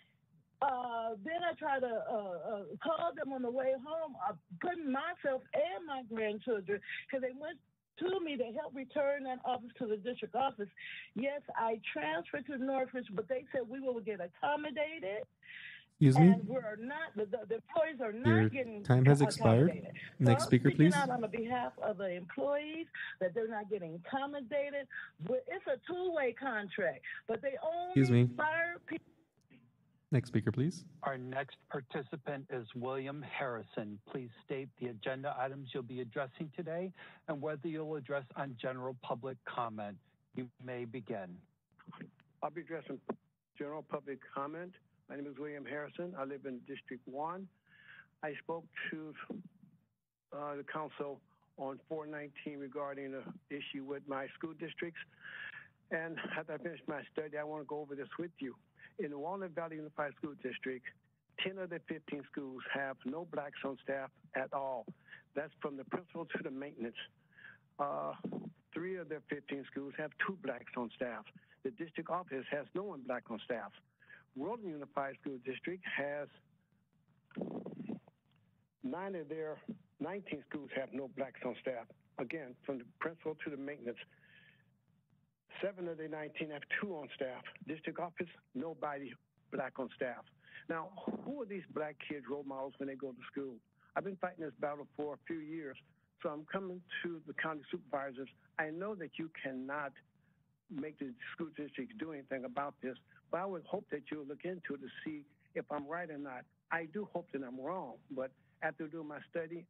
Uh, then I tried to uh, uh, call them on the way home, uh, putting myself and my grandchildren, because they went to me to help return that office to the district office. Yes, I transferred to Northridge, but they said we will get accommodated.
Excuse me?
And we're not, the, the, employees are not
Your
getting
time has expired.
accommodated.
Next speaker, please.
out on the behalf of the employees that they're not getting accommodated. It's a two-way contract, but they only
Excuse me.
fire people.
Next speaker, please.
Our next participant is William Harrison. Please state the agenda items you'll be addressing today and whether you'll address on general public comment. You may begin.
I'll be addressing general public comment. My name is William Harrison. I live in District 1. I spoke to uh, the council on 419 regarding the issue with my school districts. And after I finish my study, I want to go over this with you. In the Walnut Valley Unified School District, 10 of the 15 schools have no blacks on staff at all. That's from the principal to the maintenance. Uh, three of their 15 schools have two blacks on staff. The district office has no one black on staff. Rowland Unified School District has nine of their 19 schools have no blacks on staff. Again, from the principal to the maintenance.
Seven of the 19 have two on staff. District office, nobody black on staff. Now, who are these black kids role models when they go to school? I've been fighting this battle for a few years, so I'm coming to the county supervisors. I know that you cannot make the school districts do anything about this, but I would hope that you'll look into it to see if I'm right or not. I do hope that I'm wrong, but after doing my study,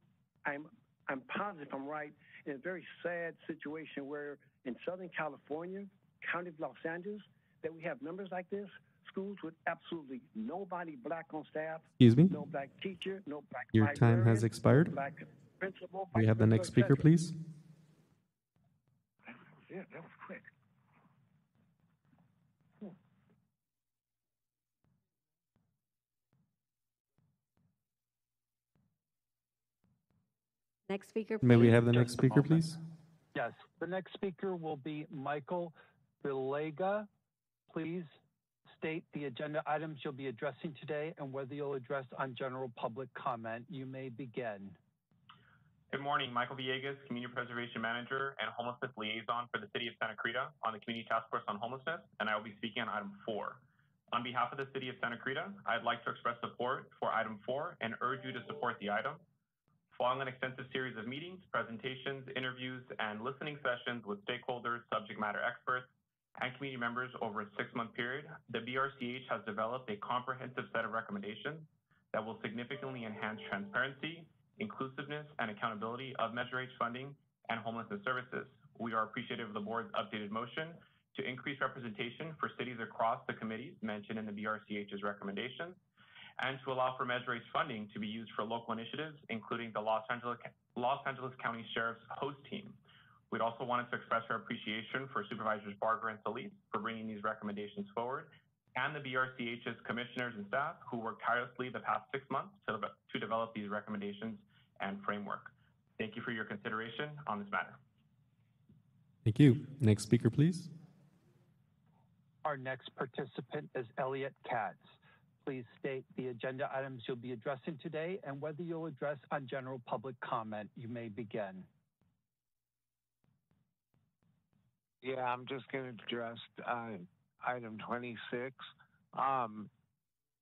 I'm I'm positive I'm right in a very sad situation where in Southern California, County of Los Angeles, that we have numbers like this, schools with absolutely nobody black on staff.
Excuse me?
No black teacher, no black
Your time has expired.
No black principal.
We have the next speaker, please.
Yeah, that was quick.
Next speaker, please.
May we have the next speaker, please?
Yes, the next speaker will be Michael Vilega. Please state the agenda items you'll be addressing today and whether you'll address on general public comment. You may begin.
Good morning, Michael Villegas, Community Preservation Manager and Homelessness Liaison for the City of Santa Cruz on the Community Task Force on Homelessness, and I will be speaking on item four. On behalf of the City of Santa Cruz, I'd like to express support for item four and urge you to support the item. Following an extensive series of meetings, presentations, interviews, and listening sessions with stakeholders, subject matter experts, and community members over a six-month period, the BRCH has developed a comprehensive set of recommendations that will significantly enhance transparency, inclusiveness, and accountability of Measure H funding and homelessness services. We are appreciative of the board's updated motion to increase representation for cities across the committees mentioned in the BRCH's recommendations and to allow for Measure H funding to be used for local initiatives, including the Los Angeles, Los Angeles County Sheriff's host team. We'd also wanted to express our appreciation for Supervisors Barger and Solis for bringing these recommendations forward and the BRCH's commissioners and staff who worked tirelessly the past six months to, to develop these recommendations and framework. Thank you for your consideration on this matter.
Thank you. Next speaker, please.
Our next participant is Elliot Katz. Please state the agenda items you'll be addressing today and whether you'll address on general public comment. You may begin.
Yeah, I'm just going to address uh, item 26. Um,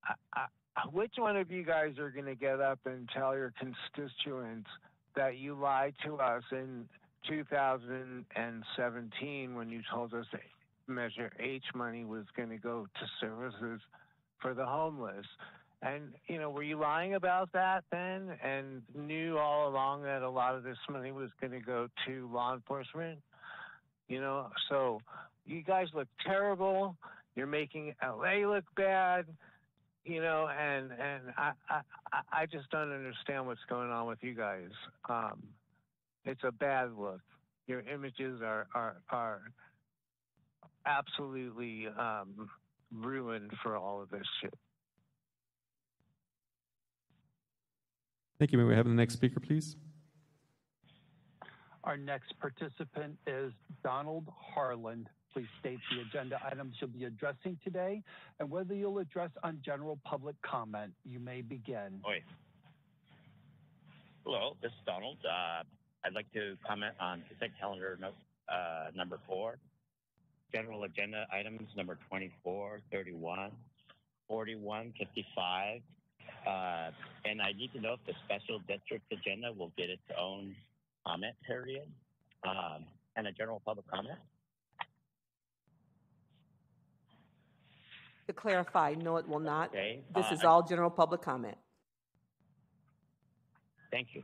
I, I, which one of you guys are going to get up and tell your constituents that you lied to us in 2017 when you told us that Measure H money was going to go to services for the homeless? And, you know, were you lying about that then and knew all along that a lot of this money was going to go to law enforcement? You know, so you guys look terrible. You're making LA look bad. You know, and and I I I just don't understand what's going on with you guys. Um, it's a bad look. Your images are are are absolutely um, ruined for all of this shit.
Thank you. May we have the next speaker, please?
Our next participant is Donald Harland. Please state the agenda items you'll be addressing today and whether you'll address on general public comment. You may begin.
Oi. Hello, this is Donald. Uh, I'd like to comment on consent calendar no, uh, number four, general agenda items number 24, 31, 41, 55. Uh, and I need to know if the special district agenda will get its own comment period um, and a general public comment.
To clarify, no, it will not.
Okay,
This
uh,
is all general public comment.
Thank you.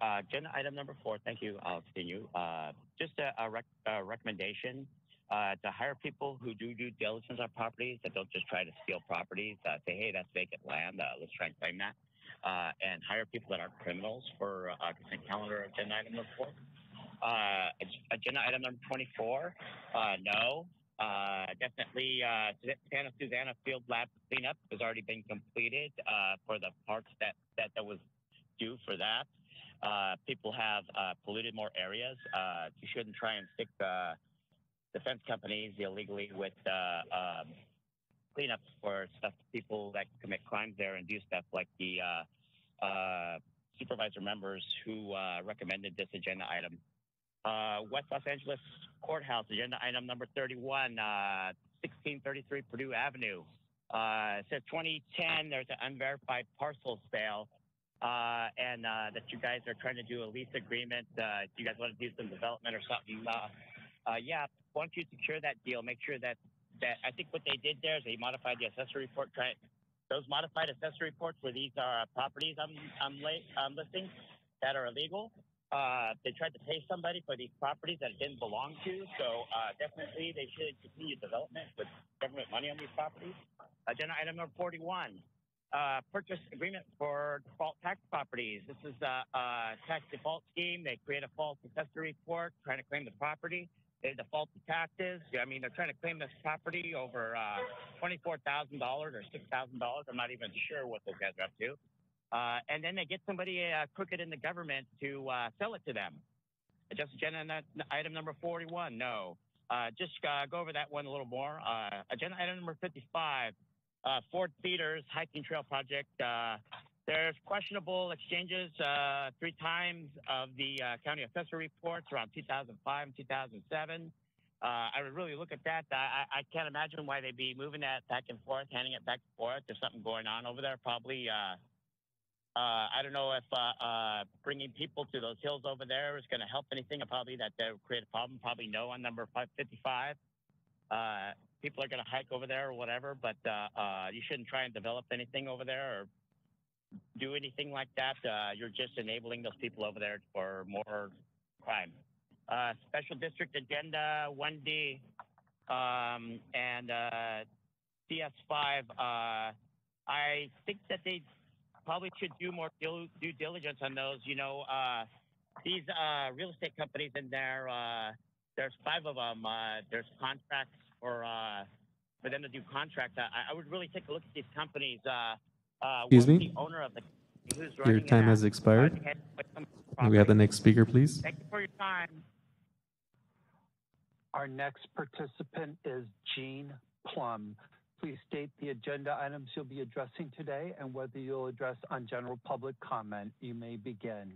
Uh, agenda item number four, thank you. I'll continue. Uh, just a, a, rec- a recommendation uh, to hire people who do due diligence on properties that don't just try to steal properties. Uh, say, hey, that's vacant land. Uh, let's try and claim that. Uh, and hire people that aren't criminals for uh, consent calendar agenda item number four. Uh, agenda item number 24, uh, no. Definitely, Santa Susana Field Lab cleanup has already been completed for the parts that, that, that was due for that. People have polluted more areas. You shouldn't try and stick uh, defense companies illegally with uh, um, cleanups for stuff people that commit crimes there and do stuff like the uh, uh, supervisor members who uh, recommended this agenda item Uh, West Los Angeles Courthouse, agenda item number 31, uh, 1633 Purdue Avenue. Uh, it says 2010, there's an unverified parcel sale, uh, and uh, that you guys are trying to do a lease agreement. Uh, you guys want to do some development or something? Uh, uh, yeah, don't you secure that deal? Make sure that, that I think what they did there is they modified the accessory report. Those modified accessory reports where these are properties I'm, I'm, I'm listing that are illegal. Uh, they tried to pay somebody for these properties that it didn't belong to. So uh, definitely they should continue development with government money on these properties. Agenda item number 41, uh, purchase agreement for default tax properties. This is a, a tax default scheme. They create a false accessory report trying to claim the property. They default the taxes. I mean, they're trying to claim this property over uh, $24,000 or $6,000. I'm not even sure what those guys are up to. Uh, and then they get somebody uh, crooked in the government to uh, sell it to them. Just agenda item number 41, no. Uh, just uh, go over that one a little more. Uh, agenda item number 55, Ford Theaters hiking trail project. There's questionable exchanges three times of the county assessor reports around 2005 and 2007. I would really look at that. I, I, can't imagine why they'd be moving that back and forth, handing it back and forth. There's something going on over there, probably uh, I don't know if uh, uh, bringing people to those hills over there is going to help anything. Probably that they create a problem. Probably no on number 555. Uh, people are going to hike over there or whatever, but uh, uh, you shouldn't try and develop anything over there or do anything like that. you're just enabling those people over there for more crime. special district agenda 1D um, and CS5. I think that they probably should do more due, due diligence on those. You know, uh, these uh, real estate companies in there, uh, there's five of them. Uh, there's contracts for uh, for them to do contracts. I, I would really take a look at these companies. Uh,
Excuse me?
The owner of the who's
Your time has expired. We have the next speaker, please.
Thank you for your time.
Our next participant is Jean Plum. Please state the agenda items you'll be addressing today and whether you'll address on general public comment. You may begin.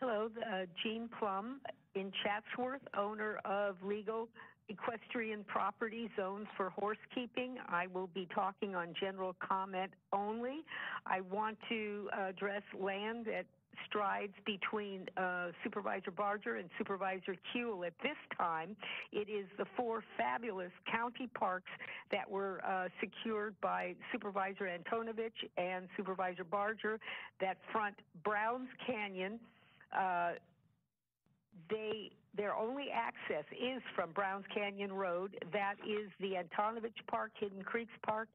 Hello, uh, Jean Plum in Chatsworth, owner of Legal Equestrian Property Zones for horse keeping. I will be talking on general comment only. I want to address land at strides between uh, Supervisor Barger and Supervisor Kuehl. At this time, it is the four fabulous county parks that were uh, secured by Supervisor Antonovich and Supervisor Barger that front Browns Canyon. Uh, they their only access is from Browns Canyon Road. That is the Antonovich Park, Hidden Creeks Park,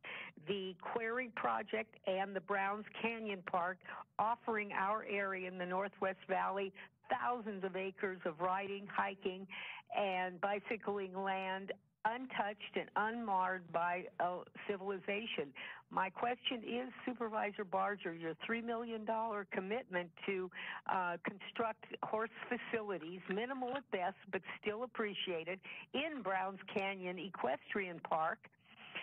the Quarry Project, and the Browns Canyon Park, offering our area in the Northwest Valley thousands of acres of riding, hiking, and bicycling land untouched and unmarred by uh, civilization. My question is, Supervisor Barger, your $3 million commitment to uh, construct horse facilities, minimal at best, but still appreciated, in Browns Canyon Equestrian Park,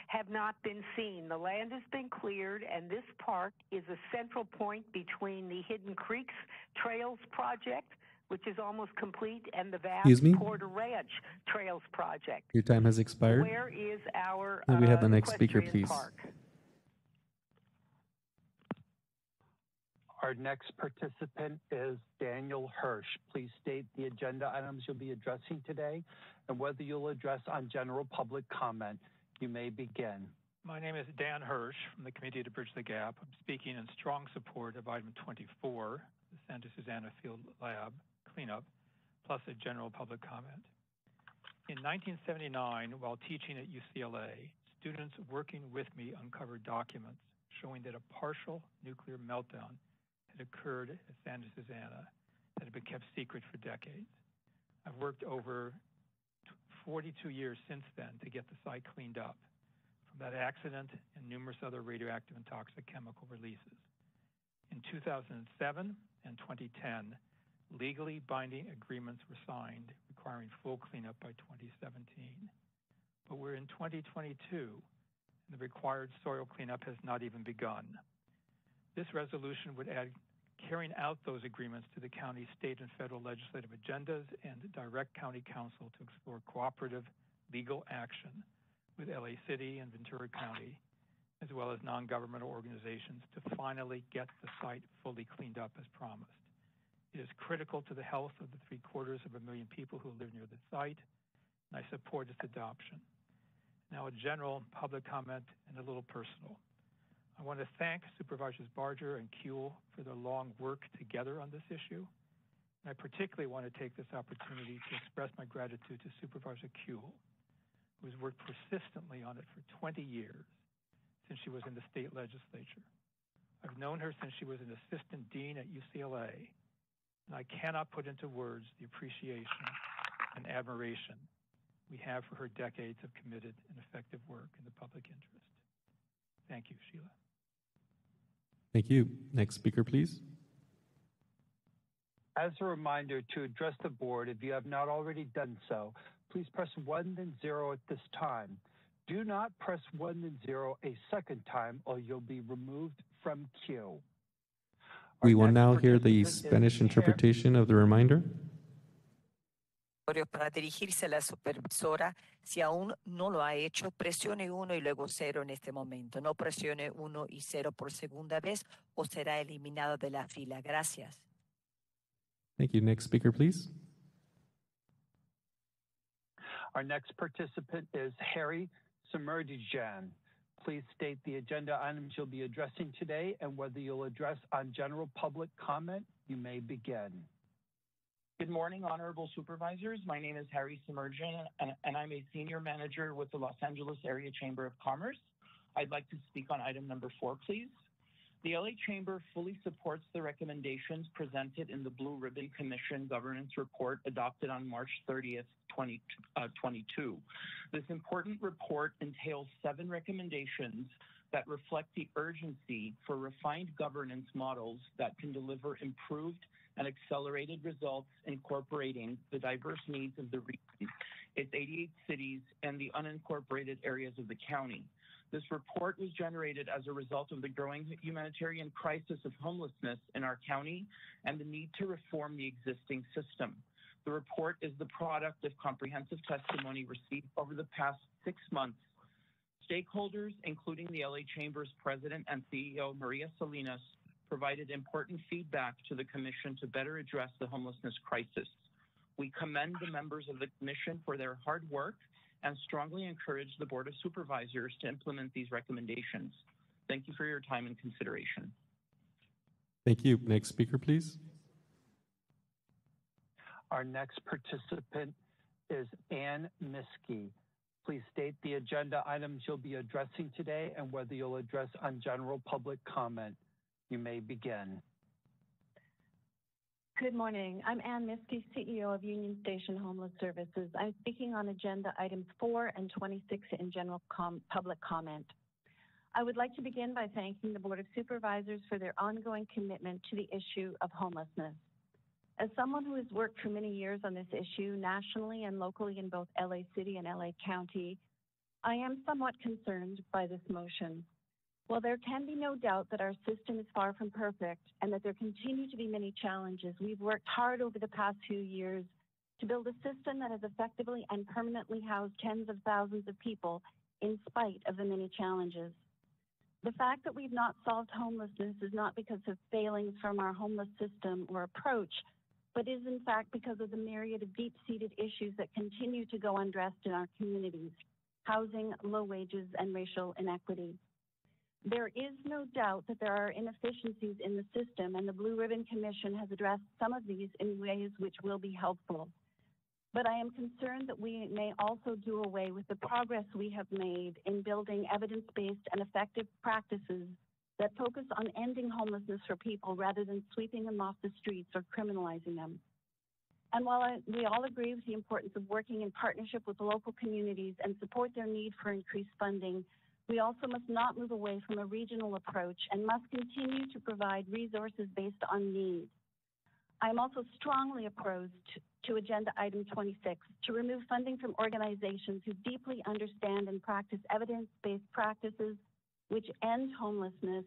have not been seen. The land has been cleared, and this park is a central point between the Hidden Creeks Trails Project, which is almost complete, and the vast
Excuse me?
Porter Ranch Trails Project.
Your time has expired.
Where is our
May we have the
uh,
next speaker, please?
park?
Our next participant is Daniel Hirsch. Please state the agenda items you'll be addressing today and whether you'll address on general public comment. You may begin.
My name is Dan Hirsch from the Committee to Bridge the Gap. I'm speaking in strong support of item 24, the Santa Susana Field Lab cleanup, plus a general public comment. In 1979, while teaching at UCLA, students working with me uncovered documents showing that a partial nuclear meltdown had occurred at Santa Susana that had been kept secret for decades. I've worked over 42 years since then to get the site cleaned up from that accident and numerous other radioactive and toxic chemical releases. In 2007 and 2010, legally binding agreements were signed requiring full cleanup by 2017. But we're in 2022, and the required soil cleanup has not even begun. This resolution would add carrying out those agreements to the county, state, and federal legislative agendas, and direct county counsel to explore cooperative legal action with LA City and Ventura County, as well as non-governmental organizations to finally get the site fully cleaned up as promised. It is critical to the health of the three quarters of a million people who live near the site, and I support its adoption. Now, a general public comment and a little personal. I want to thank Supervisors Barger and Kuehl for their long work together on this issue. And I particularly want to take this opportunity to express my gratitude to Supervisor Kuehl, who has worked persistently on it for 20 years since she was in the state legislature. I've known her since she was an assistant dean at UCLA, and I cannot put into words the appreciation and admiration we have for her decades of committed and effective work in the public interest. Thank you, Sheila.
Thank you. Next speaker, please.
As a reminder to address the board, if you have not already done so, please press one then zero at this time. Do not press one then zero a second time or you'll be removed from queue.
We will now hear the Spanish interpretation of the reminder.
para dirigirse a la supervisora. Si aún no lo ha hecho, presione 1 y luego 0 en este momento. No presione 1 y 0 por segunda vez o será eliminado de la fila. Gracias.
Thank you. Next speaker, please.
Our next participant is Harry Sumerdijan. Please state the agenda items you'll be addressing today and whether you'll address on general public comment. You may begin.
Good morning, honorable supervisors. My name is Harry and, and I'm a senior manager with the Los Angeles Area Chamber of Commerce. I'd like to speak on item number four, please. The LA Chamber fully supports the recommendations presented in the Blue Ribbon Commission governance report adopted on March 30th, 2022. Uh, this important report entails seven recommendations that reflect the urgency for refined governance models that can deliver improved and accelerated results incorporating the diverse needs of the region, its 88 cities, and the unincorporated areas of the county. This report was generated as a result of the growing humanitarian crisis of homelessness in our county and the need to reform the existing system. The report is the product of comprehensive testimony received over the past six months. Stakeholders, including the LA Chamber's president and CEO, Maria Salinas, provided important feedback to the Commission to better address the homelessness crisis. We commend the members of the Commission for their hard work and strongly encourage the Board of Supervisors to implement these recommendations. Thank you for your time and consideration.
Thank you. Next speaker, please.
Our next participant is Anne Miskey. Please state the agenda items you'll be addressing today and whether you'll address on general public comment. You may begin.
Good morning. I'm Anne Miskey, CEO of Union Station Homeless Services. I'm speaking on agenda items 4 and 26 in general com public comment. I would like to begin by thanking the Board of Supervisors for their ongoing commitment to the issue of homelessness. As someone who has worked for many years on this issue nationally and locally in both LA City and LA County, I am somewhat concerned by this motion. While there can be no doubt that our system is far from perfect and that there continue to be many challenges, we've worked hard over the past few years to build a system that has effectively and permanently housed tens of thousands of people in spite of the many challenges. The fact that we've not solved homelessness is not because of failings from our homeless system or approach, but is in fact because of the myriad of deep-seated issues that continue to go undressed in our communities, housing, low wages, and racial inequity. There is no doubt that there are inefficiencies in the system, and the Blue Ribbon Commission has addressed some of these in ways which will be helpful. But I am concerned that we may also do away with the progress we have made in building evidence based and effective practices that focus on ending homelessness for people rather than sweeping them off the streets or criminalizing them. And while I, we all agree with the importance of working in partnership with local communities and support their need for increased funding, we also must not move away from a regional approach and must continue to provide resources based on need. I am also strongly opposed to Agenda Item 26 to remove funding from organizations who deeply understand and practice evidence based practices which end homelessness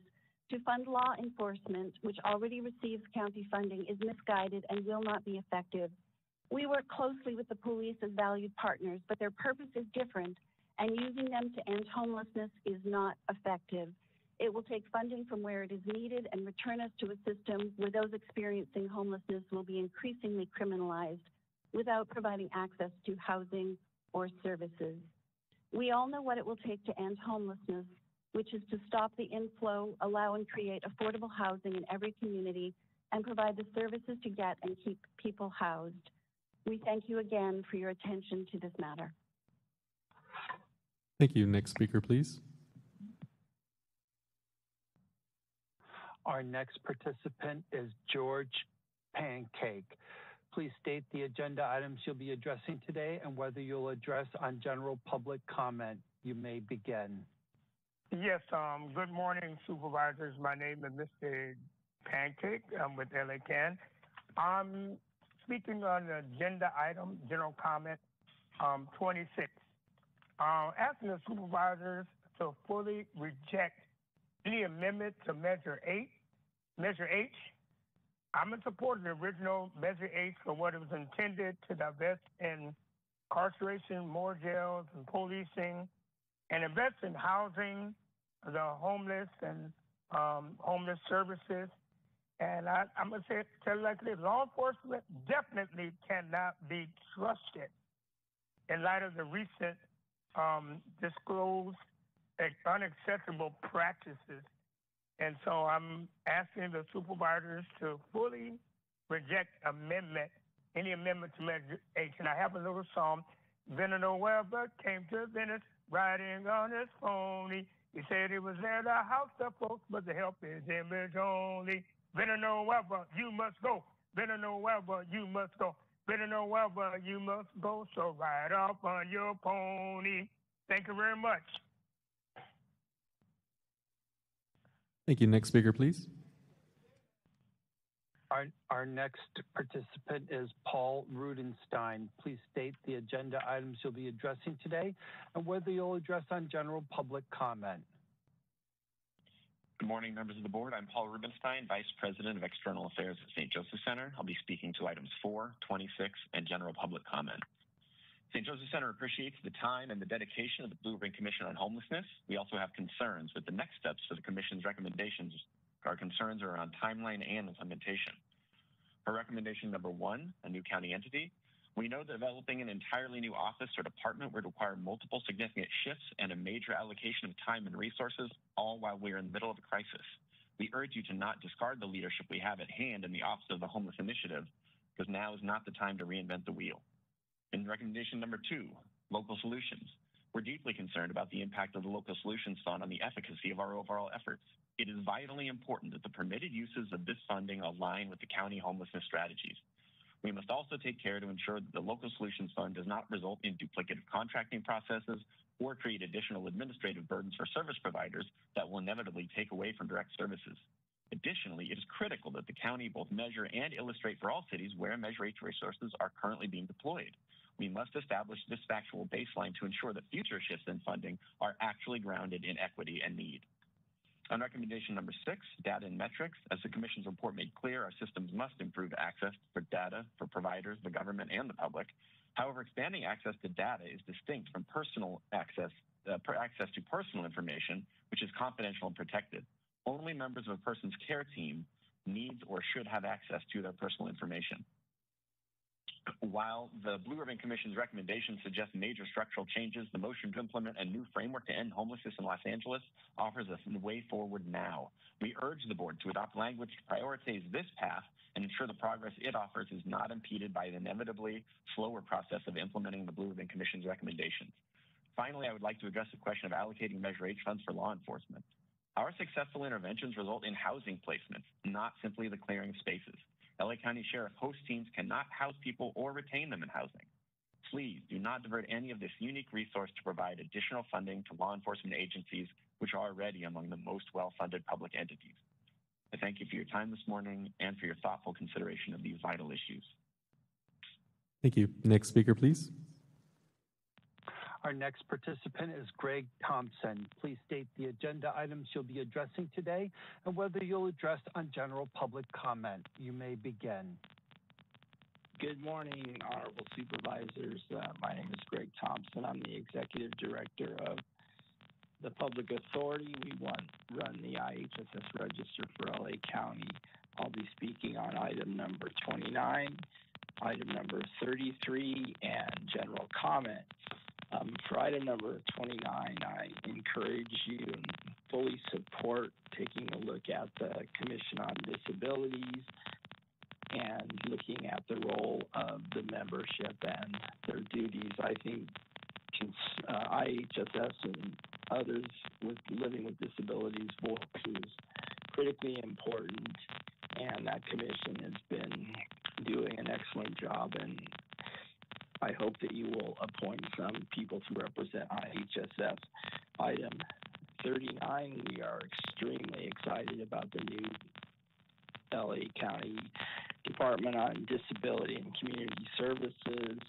to fund law enforcement, which already receives county funding, is misguided and will not be effective. We work closely with the police as valued partners, but their purpose is different, and using them to end homelessness is not effective. It will take funding from where it is needed and return us to a system where those experiencing homelessness will be increasingly criminalized without providing access to housing or services. We all know what it will take to end homelessness, which is to stop the inflow, allow and create affordable housing in every community, and provide the services to get and keep people housed. We thank you again for your attention to this matter.
Thank you. Next speaker, please.
Our next participant is George Pancake. Please state the agenda items you'll be addressing today and whether you'll address on general public comment. You may begin.
Yes, um, good morning, supervisors. My name is Mr. Pancake. I'm with LA Can. I'm speaking on the agenda item, general comment um, 26. Uh, asking the supervisors to fully reject any amendment to Measure 8, Measure H. I'm in support of the original Measure H for what it was intended to divest in incarceration, more jails, and policing, and invest in housing, the homeless, and um, homeless services. And I, I'm going to say, tell you like this law enforcement definitely cannot be trusted in light of the recent um, disclosed unacceptable practices. And so I'm asking the supervisors to fully reject amendment, any amendment to Measure H. And I have a little song. Villanueva came to Venice riding on his pony. He said he was there to house the folks, but the help is image only. Villanueva, you must go. Villanueva, you must go. Villanueva, you must go. So ride off on your pony. Thank you very much.
Thank you. Next speaker, please.
Our, our next participant is Paul Rubenstein. Please state the agenda items you'll be addressing today and whether you'll address on general public comment.
Good morning, members of the board. I'm Paul Rubenstein, Vice President of External Affairs at St. Joseph Center. I'll be speaking to items 4, 26, and general public comment. St. Joseph Center appreciates the time and the dedication of the Blue Ribbon Commission on Homelessness. We also have concerns with the next steps for the Commission's recommendations. Our concerns are around timeline and implementation. For recommendation number one, a new county entity, we know that developing an entirely new office or department would require multiple significant shifts and a major allocation of time and resources, all while we are in the middle of a crisis. We urge you to not discard the leadership we have at hand in the Office of the Homeless Initiative, because now is not the time to reinvent the wheel. In recommendation number two, local solutions. We're deeply concerned about the impact of the Local Solutions Fund on the efficacy of our overall efforts. It is vitally important that the permitted uses of this funding align with the county homelessness strategies. We must also take care to ensure that the Local Solutions Fund does not result in duplicative contracting processes or create additional administrative burdens for service providers that will inevitably take away from direct services. Additionally, it is critical that the county both measure and illustrate for all cities where Measure H resources are currently being deployed. We must establish this factual baseline to ensure that future shifts in funding are actually grounded in equity and need. On recommendation number six, data and metrics, as the Commission's report made clear, our systems must improve access for data for providers, the government, and the public. However, expanding access to data is distinct from personal access, uh, access to personal information, which is confidential and protected. Only members of a person's care team needs or should have access to their personal information. While the Blue Ribbon Commission's recommendations suggest major structural changes, the motion to implement a new framework to end homelessness in Los Angeles offers us a way forward now. We urge the board to adopt language to prioritize this path and ensure the progress it offers is not impeded by the inevitably slower process of implementing the Blue Ribbon Commission's recommendations. Finally, I would like to address the question of allocating Measure H funds for law enforcement. Our successful interventions result in housing placements, not simply the clearing spaces. LA County Sheriff host teams cannot house people or retain them in housing. Please do not divert any of this unique resource to provide additional funding to law enforcement agencies, which are already among the most well-funded public entities. I thank you for your time this morning and for your thoughtful consideration of these vital issues.
Thank you. Next speaker, please.
Our next participant is Greg Thompson. Please state the agenda items you'll be addressing today and whether you'll address on general public comment. You may begin.
Good morning, honorable supervisors. Uh, my name is Greg Thompson. I'm the executive director of the Public Authority. We want, run the IHSS register for LA County. I'll be speaking on item number 29, item number 33, and general comment. Um, item number 29, I encourage you and fully support taking a look at the Commission on Disabilities and looking at the role of the membership and their duties. I think uh, IHSS and others with living with disabilities voice is critically important, and that commission has been doing an excellent job. And I hope that you will appoint some people to represent IHSS. Item 39, we are extremely excited about the new LA County Department on Disability and Community Services.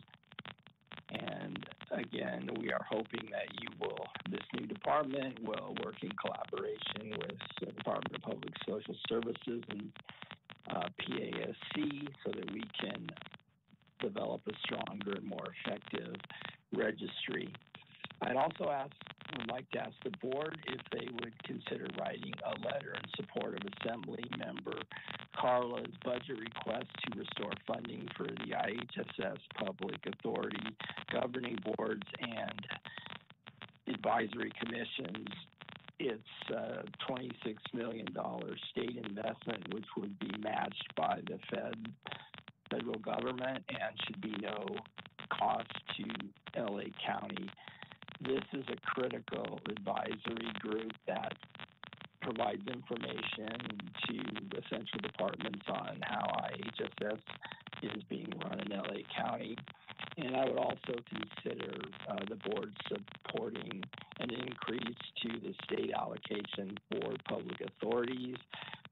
And again, we are hoping that you will, this new department will work in collaboration with the Department of Public Social Services and uh, PASC so that we can develop a stronger and more effective registry. I'd also ask, would like to ask the board if they would consider writing a letter in support of Assembly Member Carla's budget request to restore funding for the IHSS Public Authority governing boards and advisory commissions. It's a $26 million state investment, which would be matched by the Fed, federal government and should be no cost to LA County. This is a critical advisory group that provides information to the central departments on how IHSS is being run in LA County. And I would also consider uh, the board supporting an increase to the state allocation for public authorities.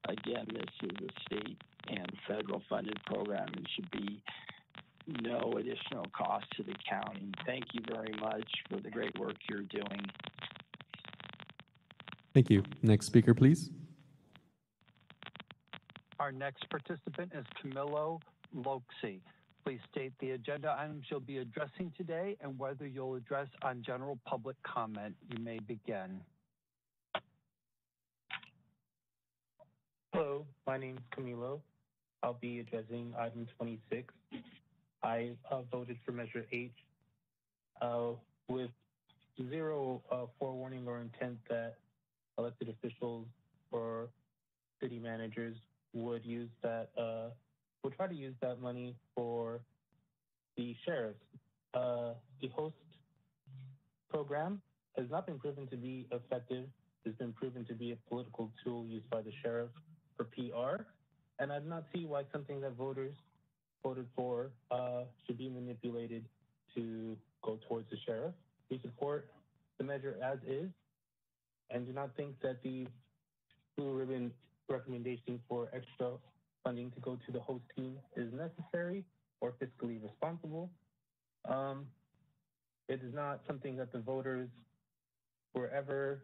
Again, this is a state and federal funded program and should be no additional cost to the county. Thank you very much for the great work you're doing.
Thank you. Next speaker, please.
Our next participant is Camilo Loxi. Please state the agenda items you'll be addressing today and whether you'll address on general public comment. You may begin.
Hello, my name is Camilo. I'll be addressing item 26. I uh, voted for Measure H uh, with zero uh, forewarning or intent that elected officials or city managers would use that, uh, would try to use that money for the sheriffs. Uh, the host program has not been proven to be effective. It's been proven to be a political tool used by the sheriff for PR. And I do not see why something that voters voted for uh, should be manipulated to go towards the sheriff. We support the measure as is and do not think that the blue ribbon recommendation for extra funding to go to the host team is necessary or fiscally responsible. Um, it is not something that the voters were ever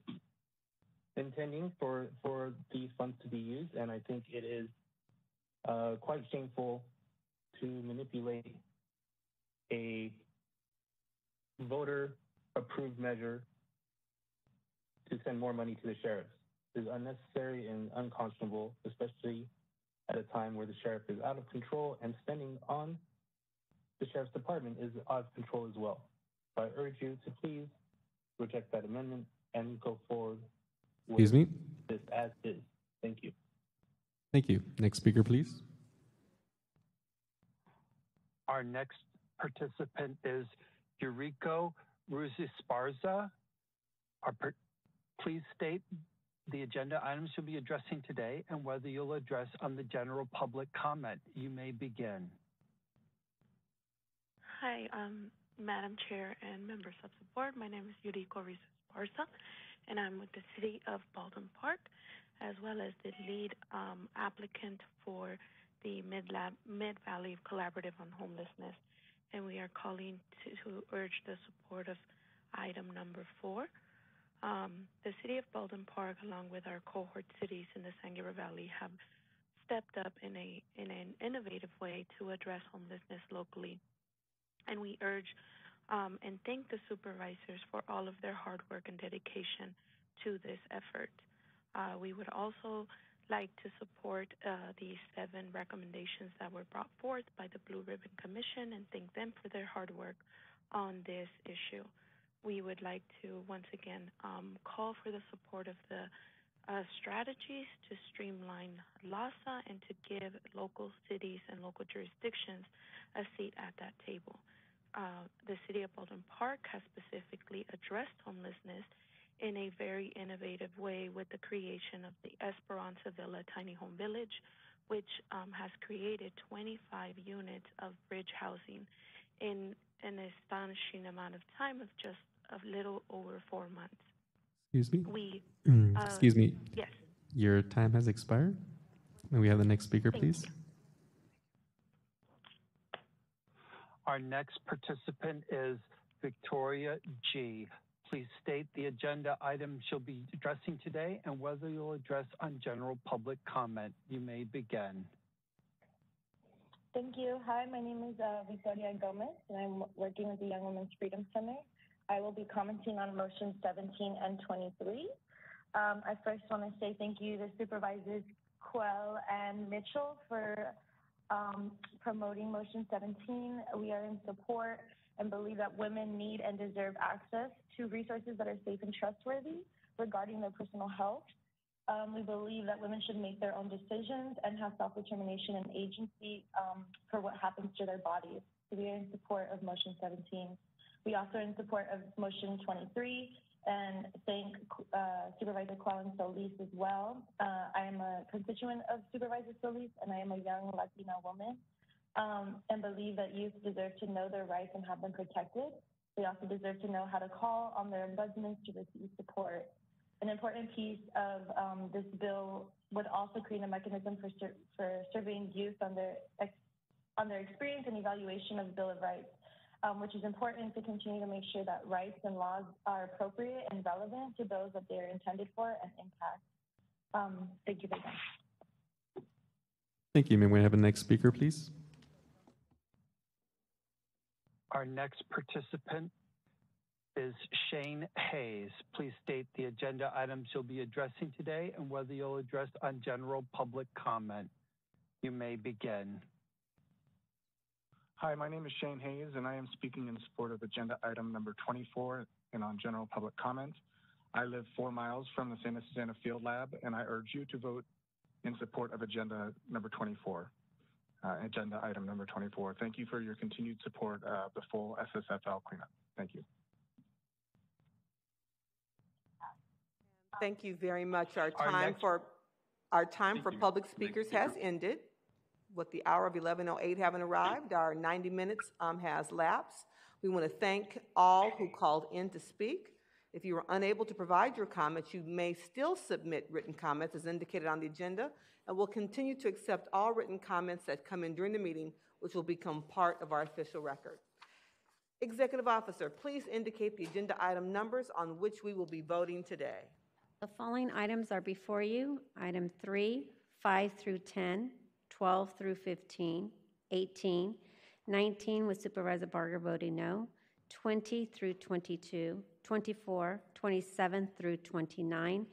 intending for, for these funds to be used, and I think it is uh, quite shameful to manipulate a voter approved measure to send more money to the sheriffs is unnecessary and unconscionable, especially at a time where the sheriff is out of control and spending on the sheriff's department is out of control as well. So I urge you to please reject that amendment and go forward with
Excuse me?
this as is. Thank you.
Thank you. Next speaker, please.
Our next participant is Eurico Ruzi Sparza. Our per- please state the agenda items you'll be addressing today and whether you'll address on the general public comment. You may begin.
Hi, um, Madam Chair and members of the board. My name is Yuriko Rizos Barza, and I'm with the City of Baldwin Park, as well as the lead um, applicant for the Mid-Valley Collaborative on Homelessness. And we are calling to, to urge the support of item number four. Um, the City of Baldwin Park, along with our cohort cities in the San Gabriel Valley, have stepped up in a in an innovative way to address homelessness locally, and we urge um, and thank the supervisors for all of their hard work and dedication to this effort. Uh, we would also like to support uh, the seven recommendations that were brought forth by the Blue Ribbon Commission and thank them for their hard work on this issue. We would like to once again um, call for the support of the uh, strategies to streamline LAHSA and to give local cities and local jurisdictions a seat at that table. Uh, the City of Baldwin Park has specifically addressed homelessness in a very innovative way with the creation of the Esperanza Villa Tiny Home Village, which um, has created 25 units of bridge housing in an astonishing amount of time of just a little over four months.
Excuse me?
We, [CLEARS THROAT]
Mm,
uh,
Excuse me.
Yes.
Your time has expired. May we have the next speaker,
Thank
please?
Our next participant is Victoria G. Please state the agenda item you'll be addressing today and whether you'll address on general public comment. You may begin.
Thank you. Hi, my name is uh, Victoria Gomez, and I'm working with the Young Women's Freedom Center. I will be commenting on motions 17 and 23. Um, I first want to say thank you to Supervisors Kuehl and Mitchell for um, promoting motion 17. We are in support and believe that women need and deserve access to resources that are safe and trustworthy regarding their personal health. Um, we believe that women should make their own decisions and have self-determination and agency um, for what happens to their bodies. So we are in support of motion 17. We also are in support of motion 23 and thank uh, Supervisor Quallen Solis as well. Uh, I am a constituent of Supervisor Solis and I am a young Latina woman um, and believe that youth deserve to know their rights and have them protected. They also deserve to know how to call on their ombudsman to receive support. An important piece of um, this bill would also create a mechanism for, for surveying youth on their, ex- on their experience and evaluation of the Bill of Rights, um, which is important to continue to make sure that rights and laws are appropriate and relevant to those that they are intended for and impact. Um, thank you very much.
Thank you. May we have the next speaker, please?
Our next participant is Shane Hayes. Please state the agenda items you'll be addressing today and whether you'll address on general public comment. You may begin.
Hi, my name is Shane Hayes, and I am speaking in support of agenda item number 24 and on general public comment. I live four miles from the Santa Susana Field Lab, and I urge you to vote in support of agenda number 24, uh, agenda item number 24. Thank you for your continued support of the full SSFL cleanup. Thank you.
Thank you very much. Our
Our
time
next-
for, our time for
you.
public
Next
speakers
speaker.
has ended. With the hour of 11:08 having arrived, our 90 minutes um, has lapsed. We want to thank all who called in to speak. If you were unable to provide your comments, you may still submit written comments as indicated on the agenda, and we'll continue to accept all written comments that come in during the meeting, which will become part of our official record. Executive Officer, please indicate the agenda item numbers on which we will be voting today.
The following items are before you. Item 3, 5 through 10, 12 through 15, 18, 19 with Supervisor Barger voting no, 20 through 22, 24, 27 through 29,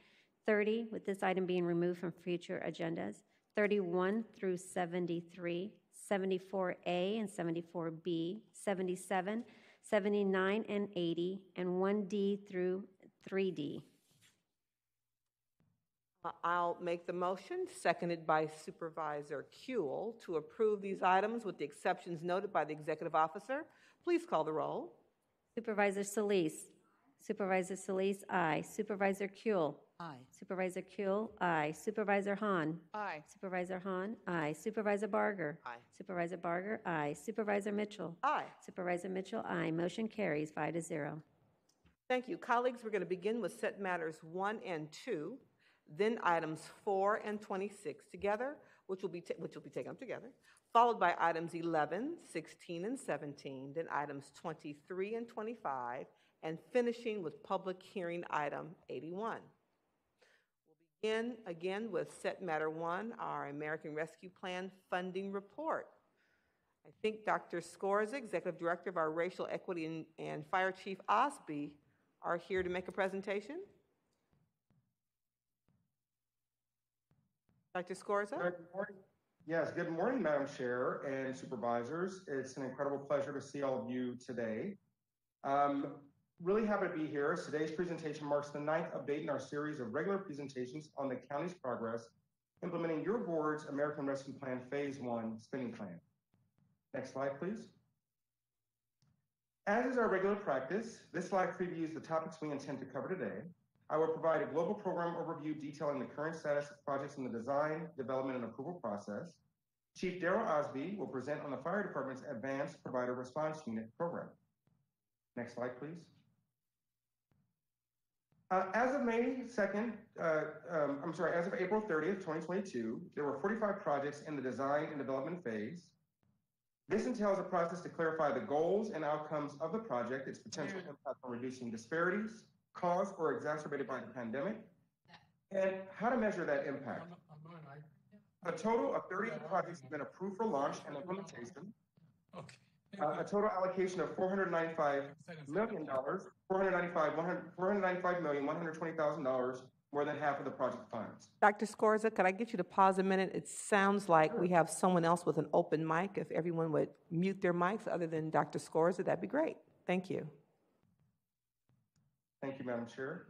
30 with this item being removed from future agendas, 31 through 73, 74A and 74B, 77, 79 and 80, and 1D through 3D.
Uh, I'll make the motion, seconded by Supervisor Kuehl, to approve these items with the exceptions noted by the executive officer. Please call the roll.
Supervisor Solis. Supervisor Solis, aye. Supervisor Kuehl.
Aye.
Supervisor Kuehl, aye. Supervisor Hahn.
Aye.
Supervisor Hahn, aye. Supervisor Barger.
Aye.
Supervisor Barger, aye. Supervisor Mitchell.
Aye.
Supervisor Mitchell, aye. Motion carries five to zero.
Thank you. Colleagues, we're going to begin with set matters one and two, then items four and 26 together, which will be, ta- which will be taken up together, followed by items 11, 16, and 17, then items 23 and 25, and finishing with public hearing item 81. We'll begin again with set matter one, our American Rescue Plan funding report. I think Dr. Scorza, Executive Director of our Racial Equity and, and Fire Chief Osby are here to make a presentation. Dr. Scorza?
Good morning. Yes, good morning, Madam Chair and supervisors. It's an incredible pleasure to see all of you today. Um, really happy to be here. Today's presentation marks the ninth update in our series of regular presentations on the county's progress implementing your board's American Rescue Plan Phase 1 spending plan. Next slide, please. As is our regular practice, this slide previews the topics we intend to cover today. I will provide a global program overview detailing the current status of projects in the design, development, and approval process. Chief Daryl Osby will present on the Fire Department's Advanced Provider Response Unit program. Next slide, please. Uh, as of May 2nd, uh, um, I'm sorry, as of April 30th, 2022, there were 45 projects in the design and development phase. This entails a process to clarify the goals and outcomes of the project, its potential impact on reducing disparities caused or exacerbated by the pandemic, and how to measure that impact. A total of 30 projects have been approved for launch and implementation.
Okay.
Uh, a total allocation of $495 million, $495, 100, $495 million, $120,000, more than half of the project funds.
Dr. Scorza, could I get you to pause a minute? It sounds like we have someone else with an open mic. If everyone would mute their mics other than Dr. Scorza, that'd be great. Thank you.
Thank you, Madam Chair.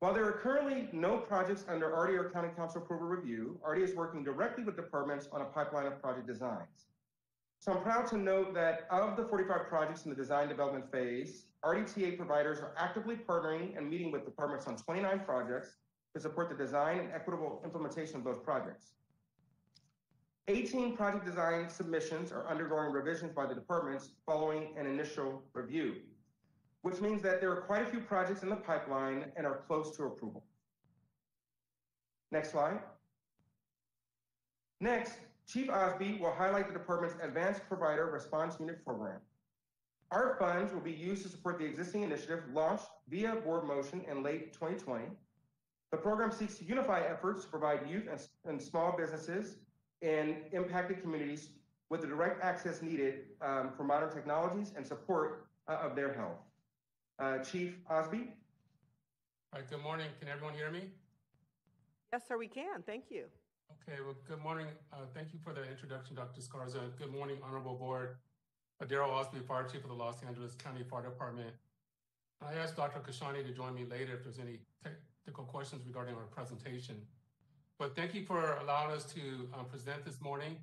While there are currently no projects under RDO or County Counsel approval review, RDO is working directly with departments on a pipeline of project designs. So I'm proud to note that of the 45 projects in the design development phase, RDTA providers are actively partnering and meeting with departments on 29 projects to support the design and equitable implementation of those projects. 18 project design submissions are undergoing revisions by the departments following an initial review which means that there are quite a few projects in the pipeline and are close to approval. Next slide. Next, Chief Osby will highlight the department's Advanced Provider Response Unit program. Our funds will be used to support the existing initiative launched via board motion in late 2020. The program seeks to unify efforts to provide youth and, and small businesses in impacted communities with the direct access needed um, for modern technologies and support uh, of their health. Uh, Chief Osby?
All right, good morning. Can everyone hear me?
Yes, sir, we can. Thank you.
Okay, well, good morning. Uh, thank you for the introduction, Dr. Scorza. Good morning, Honorable Board. Uh, Daryl Osby, Fire Chief of the Los Angeles County Fire Department. I asked Dr. Kashani to join me later if there's any technical questions regarding our presentation. But thank you for allowing us to um, present this morning.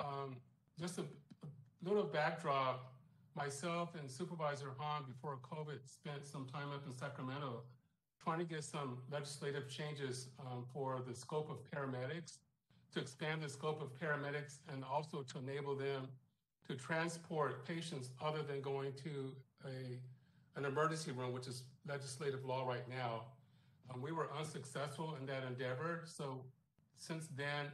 Um, just a, a little backdrop myself and Supervisor Hahn before COVID spent some time up in Sacramento trying to get some legislative changes um, for the scope of paramedics, to expand the scope of paramedics, and also to enable them to transport patients other than going to a, an emergency room, which is legislative law right now. Um, we were unsuccessful in that endeavor. So since then,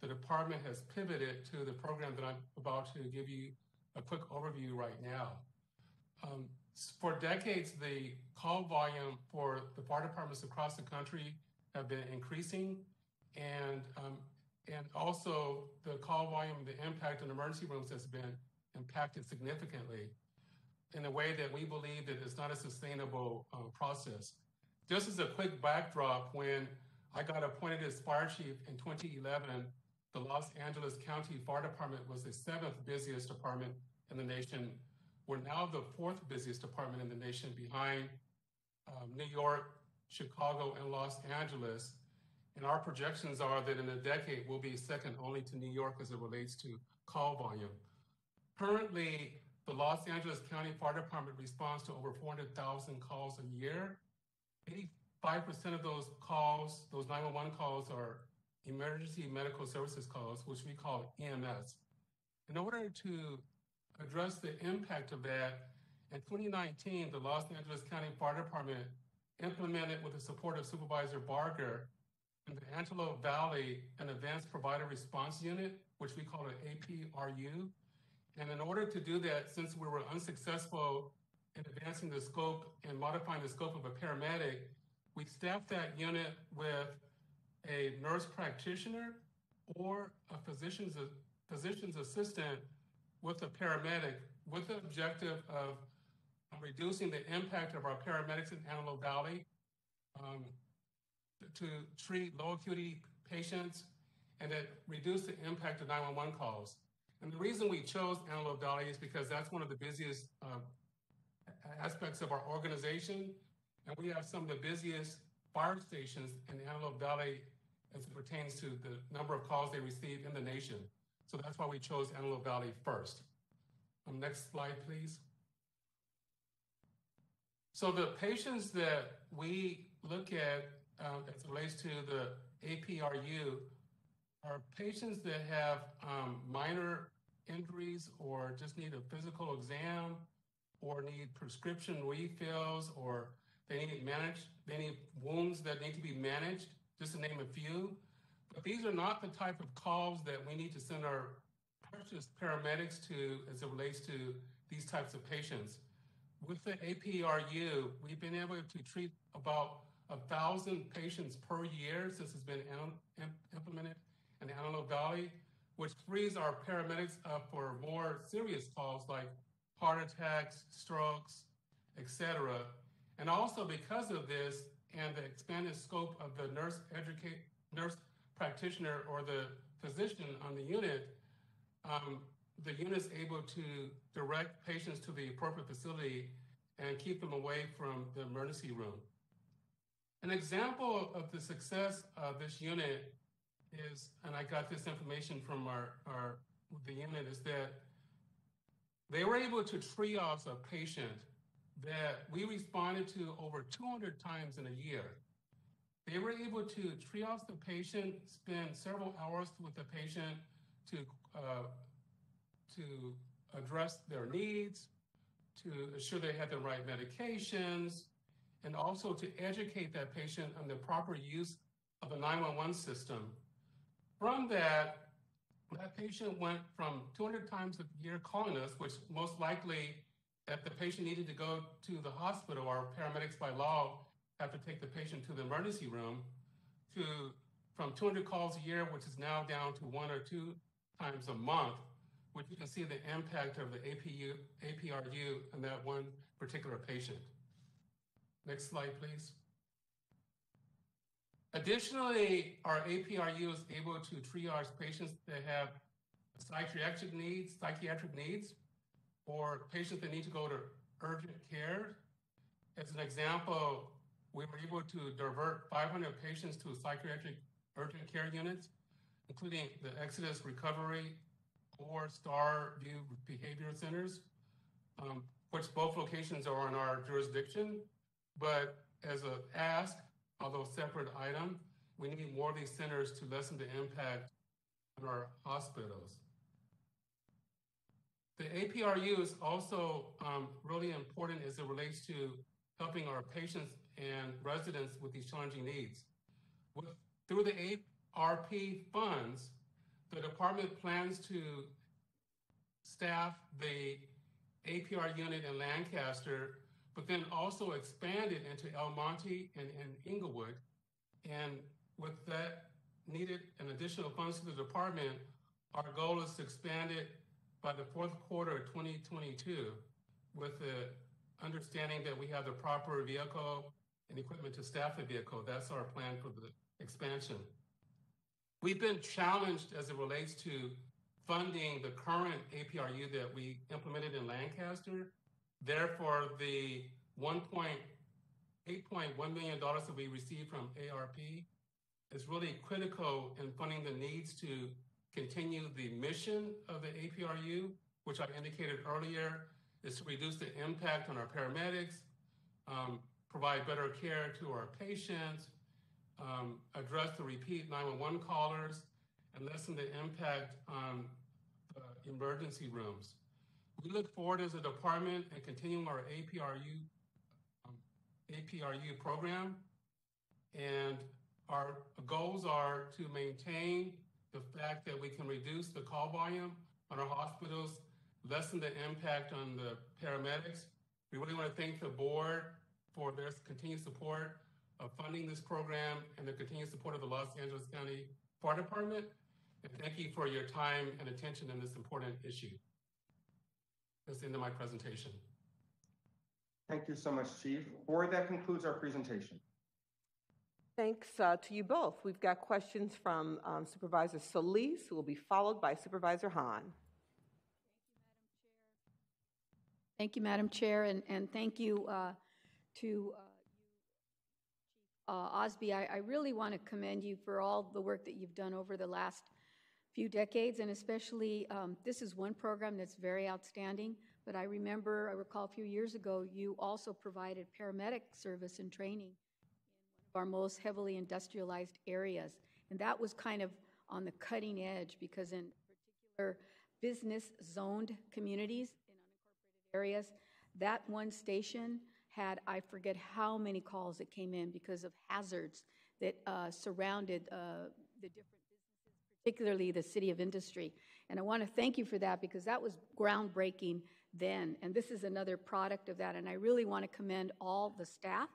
the department has pivoted to the program that I'm about to give you a quick overview right now. Um, for decades, the call volume for the fire departments across the country have been increasing, and um, and also the call volume, the impact on emergency rooms has been impacted significantly in a way that we believe that it's not a sustainable uh, process. Just as a quick backdrop, when I got appointed as fire chief in 2011, the Los Angeles County Fire Department was the seventh busiest department in the nation. We're now the fourth busiest department in the nation behind um, New York, Chicago, and Los Angeles. And our projections are that in a decade, we'll be second only to New York as it relates to call volume. Currently, the Los Angeles County Fire Department responds to over 400,000 calls a year. 85% of those calls, those 911 calls, are emergency medical services calls, which we call EMS. In order to address the impact of that, in 2019, the Los Angeles County Fire Department implemented with the support of Supervisor Barger in the Antelope Valley an Advanced Provider Response Unit, which we call an APRU. And in order to do that, since we were unsuccessful in advancing the scope and modifying the scope of a paramedic, we staffed that unit with a nurse practitioner or a physician's, physician's assistant with a paramedic with the objective of reducing the impact of our paramedics in Antelope Valley um, to treat low acuity patients and that reduce the impact of 911 calls. And the reason we chose Antelope Valley is because that's one of the busiest uh, aspects of our organization. And we have some of the busiest fire stations in Antelope Valley as it pertains to the number of calls they receive in the nation. So that's why we chose Antelope Valley first. Um, next slide, please. So the patients that we look at um, as relates to the APRU are patients that have um, minor injuries or just need a physical exam or need prescription refills or they need they need wounds that need to be managed, just to name a few. But these are not the type of calls that we need to send our precious paramedics to as it relates to these types of patients. With the APRU, we've been able to treat about a thousand patients per year since it's been implemented in Antelope Valley, which frees our paramedics up for more serious calls like heart attacks, strokes, etc. And also because of this and the expanded scope of the nurse educate nurse practitioner or the physician on the unit, um, the unit is able to direct patients to the appropriate facility and keep them away from the emergency room. An example of the success of this unit is, and I got this information from our, our the unit, is that they were able to triage a patient that we responded to over 200 times in a year. They were able to triage the patient, spend several hours with the patient to, uh, to address their needs, to ensure they had the right medications, and also to educate that patient on the proper use of the 911 system. From that, that patient went from 200 times a year calling us, which most likely that the patient needed to go to the hospital, our paramedics by law have to take the patient to the emergency room, to from 200 calls a year, which is now down to one or two times a month, which you can see the impact of the APU, APRU on that one particular patient. Next slide, please. Additionally, our APRU is able to triage patients that have psychiatric needs, psychiatric needs, or patients that need to go to urgent care. As an example, we were able to divert 500 patients to psychiatric urgent care units, including the Exodus Recovery or Star View Behavior Centers, um, which both locations are in our jurisdiction. But as a ask, although separate item, we need more of these centers to lessen the impact on our hospitals. The APRU is also um, really important as it relates to helping our patients and residents with these challenging needs. With, through the ARP funds, the department plans to staff the APR unit in Lancaster but then also expand it into El Monte and, Inglewood. And with that needed and additional funds to the department, our goal is to expand it by the fourth quarter of 2022 with the understanding that we have the proper vehicle and equipment to staff the vehicle. That's our plan for the expansion. We've been challenged as it relates to funding the current APRU that we implemented in Lancaster Therefore, the $1.8.1 million that we received from ARP is really critical in funding the needs to continue the mission of the APRU, which I indicated earlier, is to reduce the impact on our paramedics, um, provide better care to our patients, um, address the repeat 911 callers, and lessen the impact on emergency rooms. We look forward as a department and continuing our APRU um, APRU program. And our goals are to maintain the fact that we can reduce the call volume on our hospitals, lessen the impact on the paramedics, We really want to thank the board for their continued support of funding this program and the continued support of the Los Angeles County Fire Department. And thank you for your time and attention in this important issue. That's the end of my presentation.
Thank you so much, Chief. Board, that concludes our presentation.
Thanks uh, to you both. We've got questions from um, Supervisor Solis, who will be followed by Supervisor Hahn.
Thank you, Madam Chair. Thank you, Madam Chair, and, and thank you uh, to uh, uh, Osby. I, I really want to commend you for all the work that you've done over the last few decades, and especially um, this is one program that's very outstanding. But I remember, I recall a few years ago, you also provided paramedic service and training in one of our most heavily industrialized areas. And that was kind of on the cutting edge because in particular business zoned communities in unincorporated areas, that one station had, I forget how many calls that came in because of hazards that uh, surrounded uh, the different businesses, particularly the city of industry. And I want to thank you for that because that was groundbreaking then. And this is another product of that. And I really want to commend all the staff,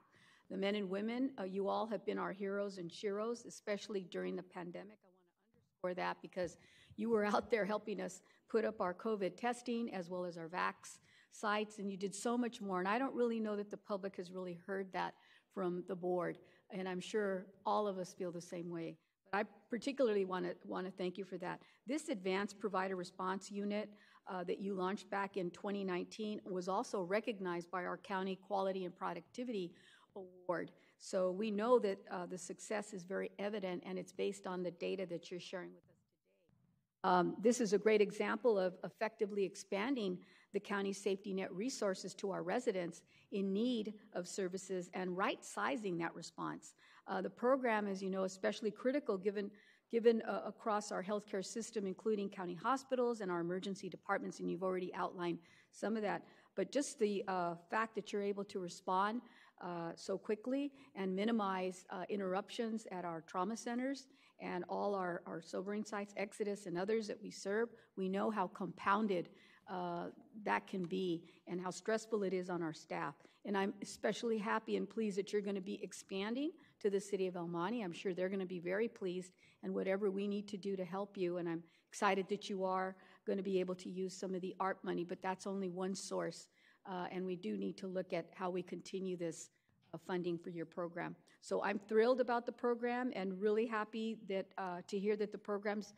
the men and women. Uh, you all have been our heroes and sheroes, especially during the pandemic. I want to underscore that because you were out there helping us put up our COVID testing as well as our VAX sites, and you did so much more. And I don't really know that the public has really heard that from the board. And I'm sure all of us feel the same way. But I particularly want to want to thank you for that. This advanced provider response unit uh, that you launched back in 2019 was also recognized by our county quality and productivity award. So we know that uh, the success is very evident, and it's based on the data that you're sharing with us today. Um, this is a great example of effectively expanding the county safety net resources to our residents in need of services and right sizing that response. Uh, the program, as you know, especially critical given, given uh, across our healthcare system, including county hospitals and our emergency departments, and you've already outlined some of that. But just the uh, fact that you're able to respond uh, so quickly and minimize uh, interruptions at our trauma centers and all our, our sobering sites, Exodus and others that we serve, we know how compounded uh, that can be and how stressful it is on our staff. And I'm especially happy and pleased that you're going to be expanding to the city of El Monte. I'm sure they're going to be very pleased and whatever we need to do to help you. And I'm excited that you are going to be able to use some of the ARP money, but that's only one source. Uh, and we do need to look at how we continue this uh, funding for your program. So I'm thrilled about the program and really happy that uh, to hear that the programs,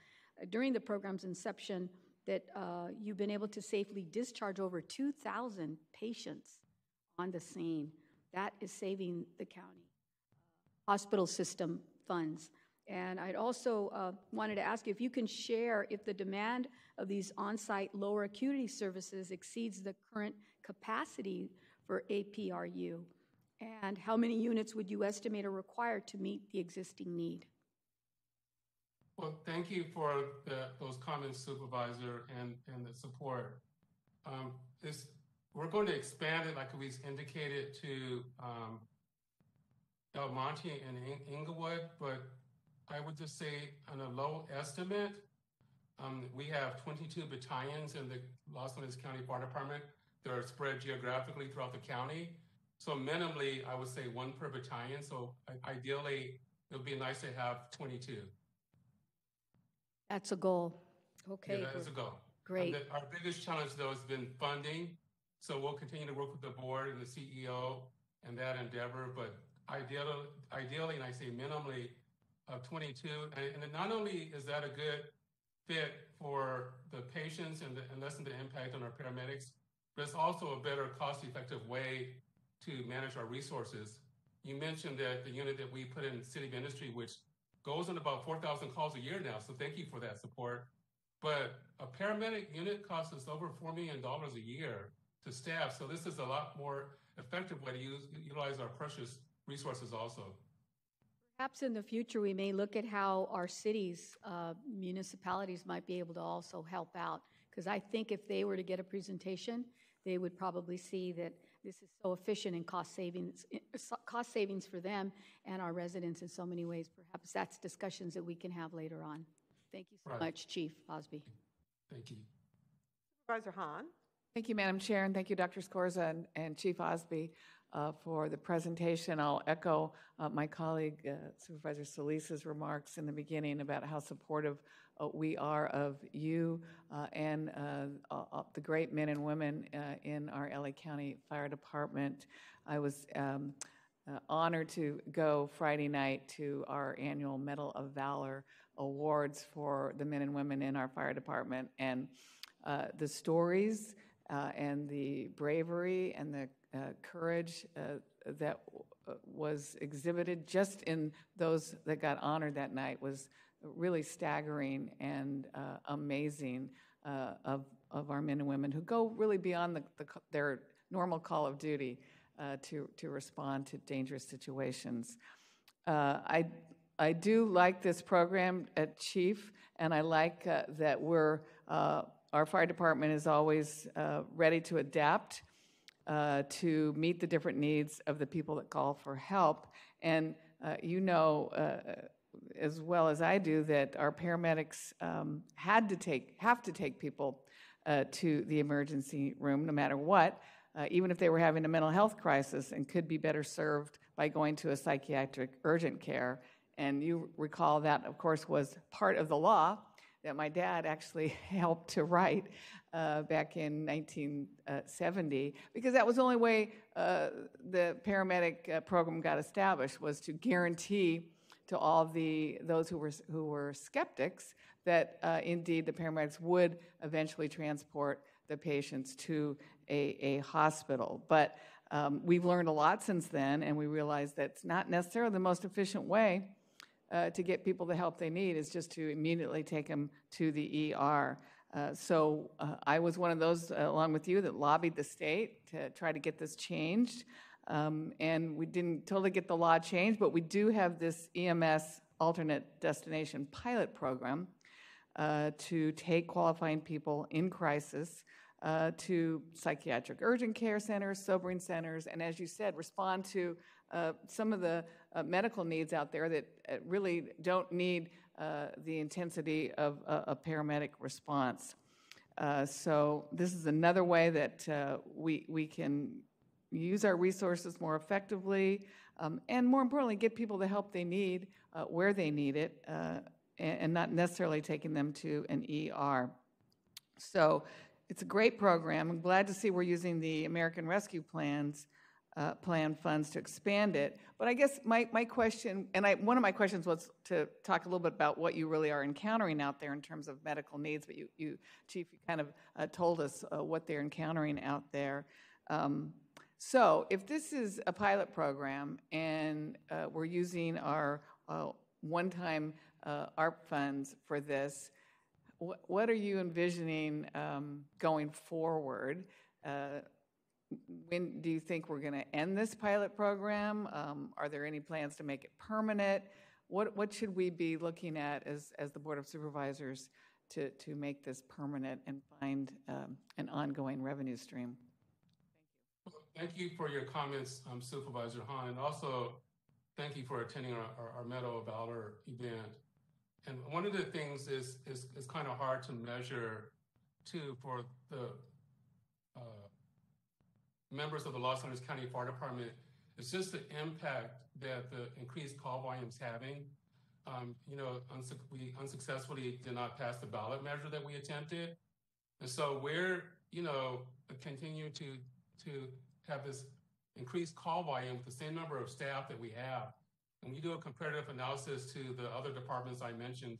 during the program's inception, that uh, you've been able to safely discharge over 2,000 patients on the scene. That is saving the county hospital system funds. And I'd also uh, wanted to ask you if you can share if the demand of these on site lower acuity services exceeds the current capacity for APRU, and how many units would you estimate are required to meet the existing need?
Well, thank you for the, those comments, Supervisor, and, and the support. Um, this, we're going to expand it, like we indicated, to um, El Monte and Inglewood, but I would just say on a low estimate, um, we have 22 battalions in the Los Angeles County Fire Department that are spread geographically throughout the county. So minimally, I would say one per battalion. So ideally, it would be nice to have 22.
That's a goal. Okay.
Yeah, that is a goal.
Great.
Um, the, our biggest challenge, though, has been funding. So we'll continue to work with the board and the CEO and that endeavor. But ideally, ideally, and I say minimally, of 22. And, and not only is that a good fit for the patients and, the, and lessen the impact on our paramedics, but it's also a better cost-effective way to manage our resources. You mentioned that the unit that we put in City of Industry, which goes on about 4,000 calls a year now, so thank you for that support. But a paramedic unit costs us over $4 million a year to staff, so this is a lot more effective way to use, utilize our precious resources also.
Perhaps in the future, we may look at how our cities, uh, municipalities might be able to also help out. Because I think if they were to get a presentation, they would probably see that this is so efficient and cost savings, eh, cost savings for them and our residents in so many ways. Perhaps that's discussions that we can have later on. Thank you so right. much, Chief Osby.
Thank you.
Supervisor Hahn.
Thank you, Madam Chair, and thank you, Dr. Scorza and, and Chief Osby, uh, for the presentation. I'll echo uh, my colleague uh, Supervisor Solis's remarks in the beginning about how supportive uh, we are of you uh, and the great men and women in our LA County Fire Department. I was um, honored to go Friday night to our annual Medal of Valor awards for the men and women in our fire department, and the stories uh, and the bravery and the courage uh, that uh, was exhibited just in those that got honored that night was really staggering and uh, amazing uh, of, of our men and women who go really beyond the, the, their normal call of duty to, to respond to dangerous situations. I, I do like this program at Chief, and I like that we're our fire department is always uh, ready to adapt uh, to meet the different needs of the people that call for help. And uh, you know uh, as well as I do that our paramedics um, had to take, have to take people uh, to the emergency room no matter what, uh, even if they were having a mental health crisis and could be better served by going to a psychiatric urgent care. And you recall that, of course, was part of the law that my dad actually [LAUGHS] helped to write uh, back in 1970, because that was the only way uh, the paramedic uh, program got established was to guarantee to all the those who were who were skeptics that uh, indeed the paramedics would eventually transport the patients to a, a hospital. But um, we've learned a lot since then, and we realize that's not necessarily the most efficient way uh, to get people the help they need is just to immediately take them to the ER. Uh, so uh, I was one of those, uh, along with you, that lobbied the state to try to get this changed. Um, and we didn't totally get the law changed, but we do have this EMS alternate destination pilot program uh, to take qualifying people in crisis uh, to psychiatric urgent care centers, sobering centers, and as you said, respond to some of the medical needs out there that really don't need uh, the intensity of a, a paramedic response. Uh, so this is another way that uh, we, we can use our resources more effectively um, and more importantly, get people the help they need where they need it and, and not necessarily taking them to an ER. So it's a great program. I'm glad to see we're using the American Rescue Plans uh, plan funds to expand it. But I guess my, my question, and I, one of my questions was to talk a little bit about what you really are encountering out there in terms of medical needs. But you, you Chief, you kind of uh, told us uh, what they're encountering out there. Um, so if this is a pilot program and uh, we're using our uh, one-time uh, ARP funds for this, wh- what are you envisioning um, going forward? When do you think we're going to end this pilot program? Um, are there any plans to make it permanent? What, what should we be looking at as, as the Board of Supervisors to, to make this permanent and find um, an ongoing revenue stream?
Thank you Thank you for your comments, um, Supervisor Hahn, and also thank you for attending our, our, our Medal of Valor event. And one of the things is, is, is kind of hard to measure too for the members of the Los Angeles County Fire Department is just the impact that the increased call volume is having. Um, you know, unsu- we unsuccessfully did not pass the ballot measure that we attempted. And so we're, you know, continue to, to have this increased call volume with the same number of staff that we have. And we do a comparative analysis to the other departments I mentioned,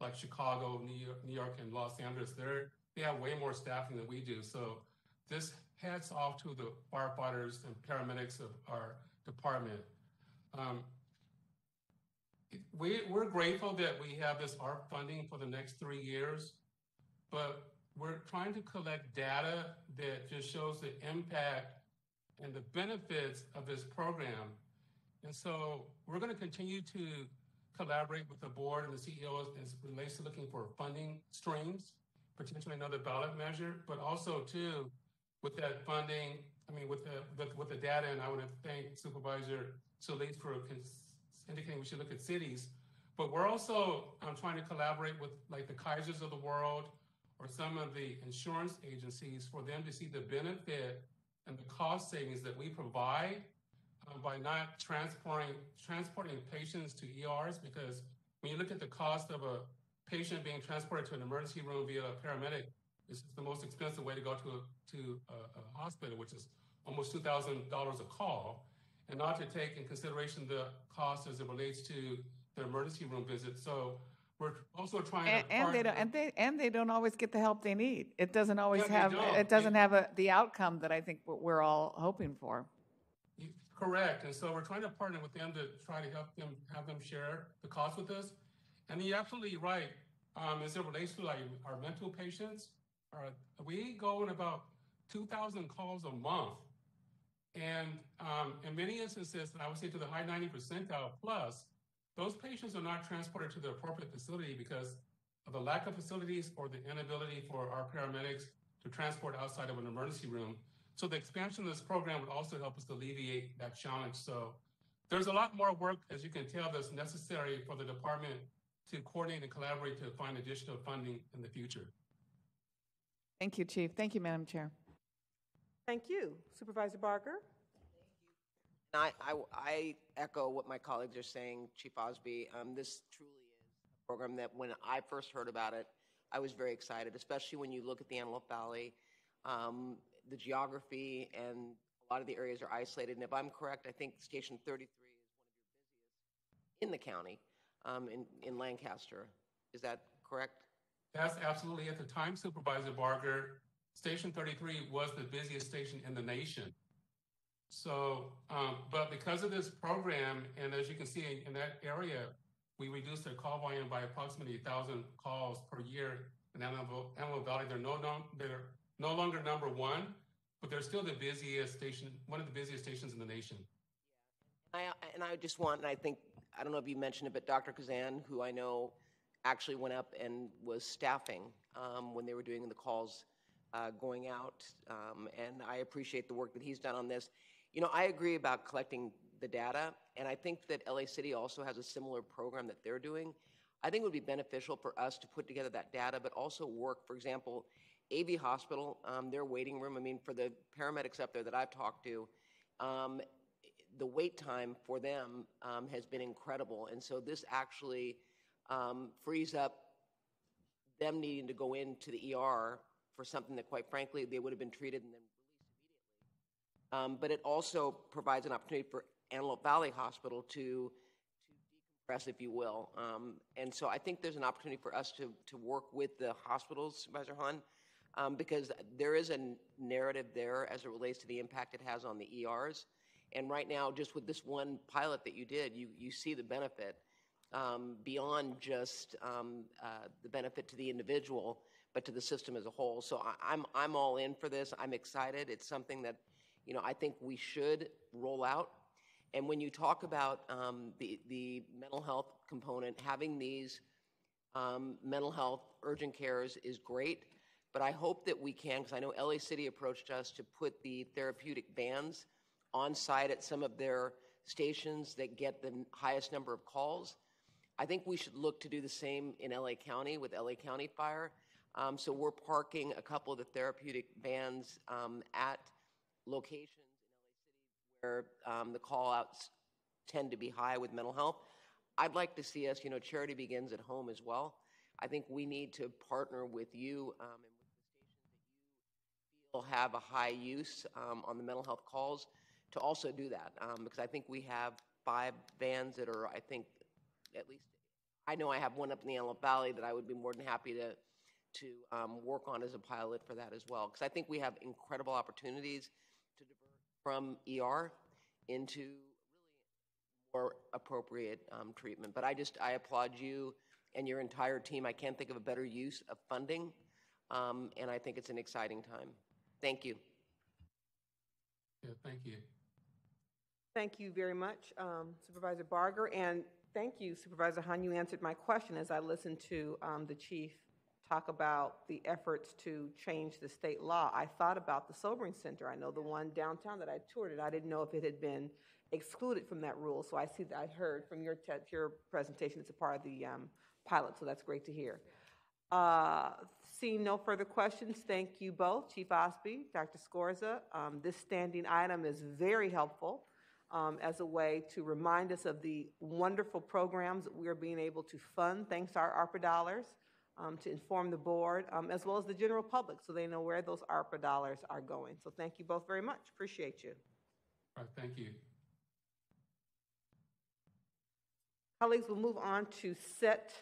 like Chicago, New York, New York and Los Angeles. They're, they have way more staffing than we do. So this hats off to the firefighters and paramedics of our department. Um, we, we're grateful that we have this ARP funding for the next three years, but we're trying to collect data that just shows the impact and the benefits of this program. And so we're going to continue to collaborate with the board and the CEOs as relates to looking for funding streams, potentially another ballot measure, but also too, with that funding, I mean, with the, with, with the data, and I want to thank Supervisor Solis for indicating we should look at cities. But we're also um, trying to collaborate with like the Kaisers of the world or some of the insurance agencies for them to see the benefit and the cost savings that we provide uh, by not transporting transporting patients to ERs because when you look at the cost of a patient being transported to an emergency room via a paramedic, it's the most expensive way to go to a, to a, a hospital, which is almost two thousand dollars a call, and not to take in consideration the cost as it relates to the emergency room visit. So we're also trying
And,
to
and they don't, and they, and they don't always get the help they need. It doesn't always
Yeah,
have, it doesn't have a, the outcome that I think we're- we're all hoping for.
Correct. And so we're trying to partner with them to try to help them, have them share the cost with us. And you're absolutely right. Um, as it relates to like our mental patients, uh, we go in about 2,000 calls a month. And um, in many instances, and I would say to the high 90 percentile plus, those patients are not transported to the appropriate facility because of the lack of facilities or the inability for our paramedics to transport outside of an emergency room. So the expansion of this program would also help us to alleviate that challenge. So there's a lot more work, as you can tell, that's necessary for the department to coordinate and collaborate to find additional funding in the future.
Thank you, Chief. Thank you, Madam Chair.
Thank you. Supervisor Barger?
I, I, I echo what my colleagues are saying, Chief Osby. Um, this truly is a program that when I first heard about it, I was very excited, especially when you look at the Antelope Valley, um, the geography, and a lot of the areas are isolated. And if I'm correct, I think Station 33 is one of your busiest in the county, um, in, in Lancaster. Is that correct?
That's absolutely at the time, Supervisor Barger, Station 33 was the busiest station in the nation. So, um, but because of this program, and as you can see in, that area, we reduced their call volume by approximately 1,000 calls per year in Antelope, Valley. They're no, no, they're no longer number one, but they're still the busiest station, one of the busiest stations in the nation.
I, and I just want, and I think, I don't know if you mentioned it, but Dr. Kazan, who I know actually went up and was staffing um, when they were doing the calls uh, going out, um, and I appreciate the work that he's done on this. You know, I agree about collecting the data, and I think that LA City also has a similar program that they're doing. I think it would be beneficial for us to put together that data, but also work, for example, AV Hospital, um, their waiting room, I mean, for the paramedics up there that I've talked to, um, the wait time for them um, has been incredible. And so this actually um, frees up them needing to go into the ER for something that, quite frankly, they would have been treated and then released immediately. Um, but it also provides an opportunity for Antelope Valley Hospital to, to decompress, if you will. Um, and so I think there's an opportunity for us to, to work with the hospitals, Supervisor Hahn, um, because there is a narrative there as it relates to the impact it has on the ERs. And right now, just with this one pilot that you did, you, you see the benefit um, beyond just um, uh, the benefit to the individual, but to the system as a whole. So I, I'm, I'm all in for this. I'm excited. It's something that, you know, I think we should roll out. And when you talk about um, the, the mental health component, having these um, mental health urgent cares is great. But I hope that we can, because I know LA City approached us to put the therapeutic vans on site at some of their stations that get the highest number of calls. I think we should look to do the same in LA County with LA County Fire. Um, so we're parking a couple of the therapeutic vans um, at locations in LA City where um, the call outs tend to be high with mental health. I'd like to see us, you know, charity begins at home as well. I think we need to partner with you um, and with the stations that you feel have a high use um, on the mental health calls to also do that um, because I think we have five vans that are, I think, at least I know I have one up in the Antelope Valley that I would be more than happy to to um, work on as a pilot for that as well because I think we have incredible opportunities to divert from ER into really more appropriate um, treatment. But I just I applaud you and your entire team. I can't think of a better use of funding, um, and I think it's an exciting time. Thank you.
Yeah, thank you.
Thank you very much, um, Supervisor Barger, and thank you, Supervisor Hahn. You answered my question as I listened to um, the chief talk about the efforts to change the state law. I thought about the sobering center. I know the one downtown that I toured, and I didn't know if it had been excluded from that rule. So I see that I heard from your te- your presentation it's a part of the um, pilot. So that's great to hear. Uh, Seeing no further questions, thank you both, Chief Osby, Dr. Scorza. Um, This standing item is very helpful um, as a way to remind us of the wonderful programs that we are being able to fund, thanks to our ARPA dollars, um, to inform the board, um, as well as the general public, so they know where those ARPA dollars are going. So thank you both very much. Appreciate you.
All right, thank you.
Colleagues, we'll move on to set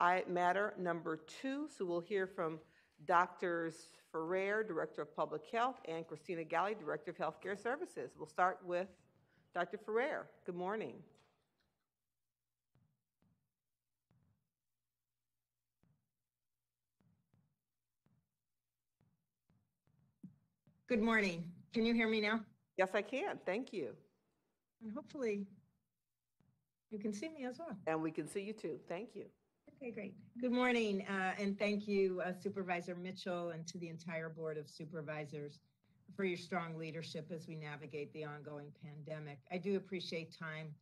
I matter number two. So we'll hear from Doctors Ferrer, Director of Public Health, and Christina Ghaly, Director of Healthcare Services. We'll start with Dr. Ferrer. Good morning.
Good morning. Can you hear me now?
Yes, I can. Thank you.
And hopefully you can see me as well.
And we can see you too. Thank you.
Okay, great. Good morning, uh, and thank you, uh, Supervisor Mitchell, and to the entire Board of Supervisors for your strong leadership as we navigate the ongoing pandemic. I do appreciate time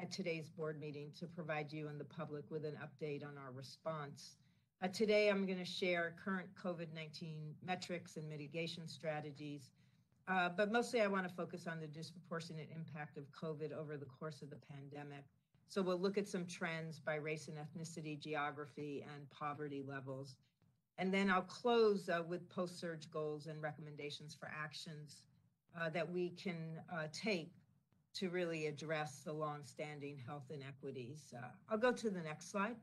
at today's board meeting to provide you and the public with an update on our response. Uh, today, I'm going to share current COVID 19 metrics and mitigation strategies. Uh, but mostly, I want to focus on the disproportionate impact of COVID over the course of the pandemic. So we'll look at some trends by race and ethnicity, geography, and poverty levels. And then I'll close uh, with post surge goals and recommendations for actions uh, that we can uh, take to really address the long-standing health inequities. Uh, I'll go to the next slide.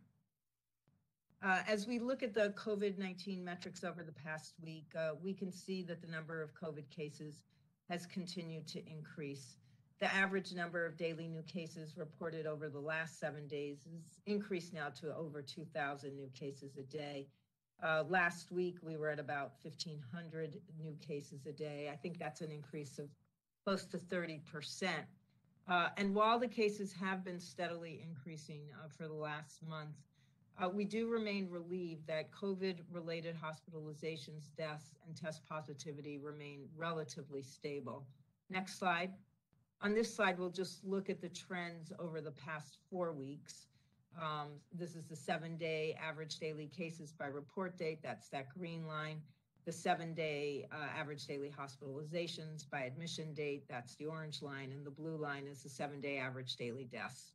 Uh, as we look at the COVID 19 metrics over the past week, uh, we can see that the number of COVID cases has continued to increase. The average number of daily new cases reported over the last seven days has increased now to over 2,000 new cases a day. Uh, last week, we were at about 1,500 new cases a day. I think that's an increase of close to 30%. Uh, and while the cases have been steadily increasing uh, for the last month, uh, we do remain relieved that COVID related hospitalizations, deaths, and test positivity remain relatively stable. Next slide. On this slide, we'll just look at the trends over the past four weeks. Um, this is the seven day average daily cases by report date. That's that green line. The seven day uh, average daily hospitalizations by admission date. That's the orange line. And the blue line is the seven day average daily deaths.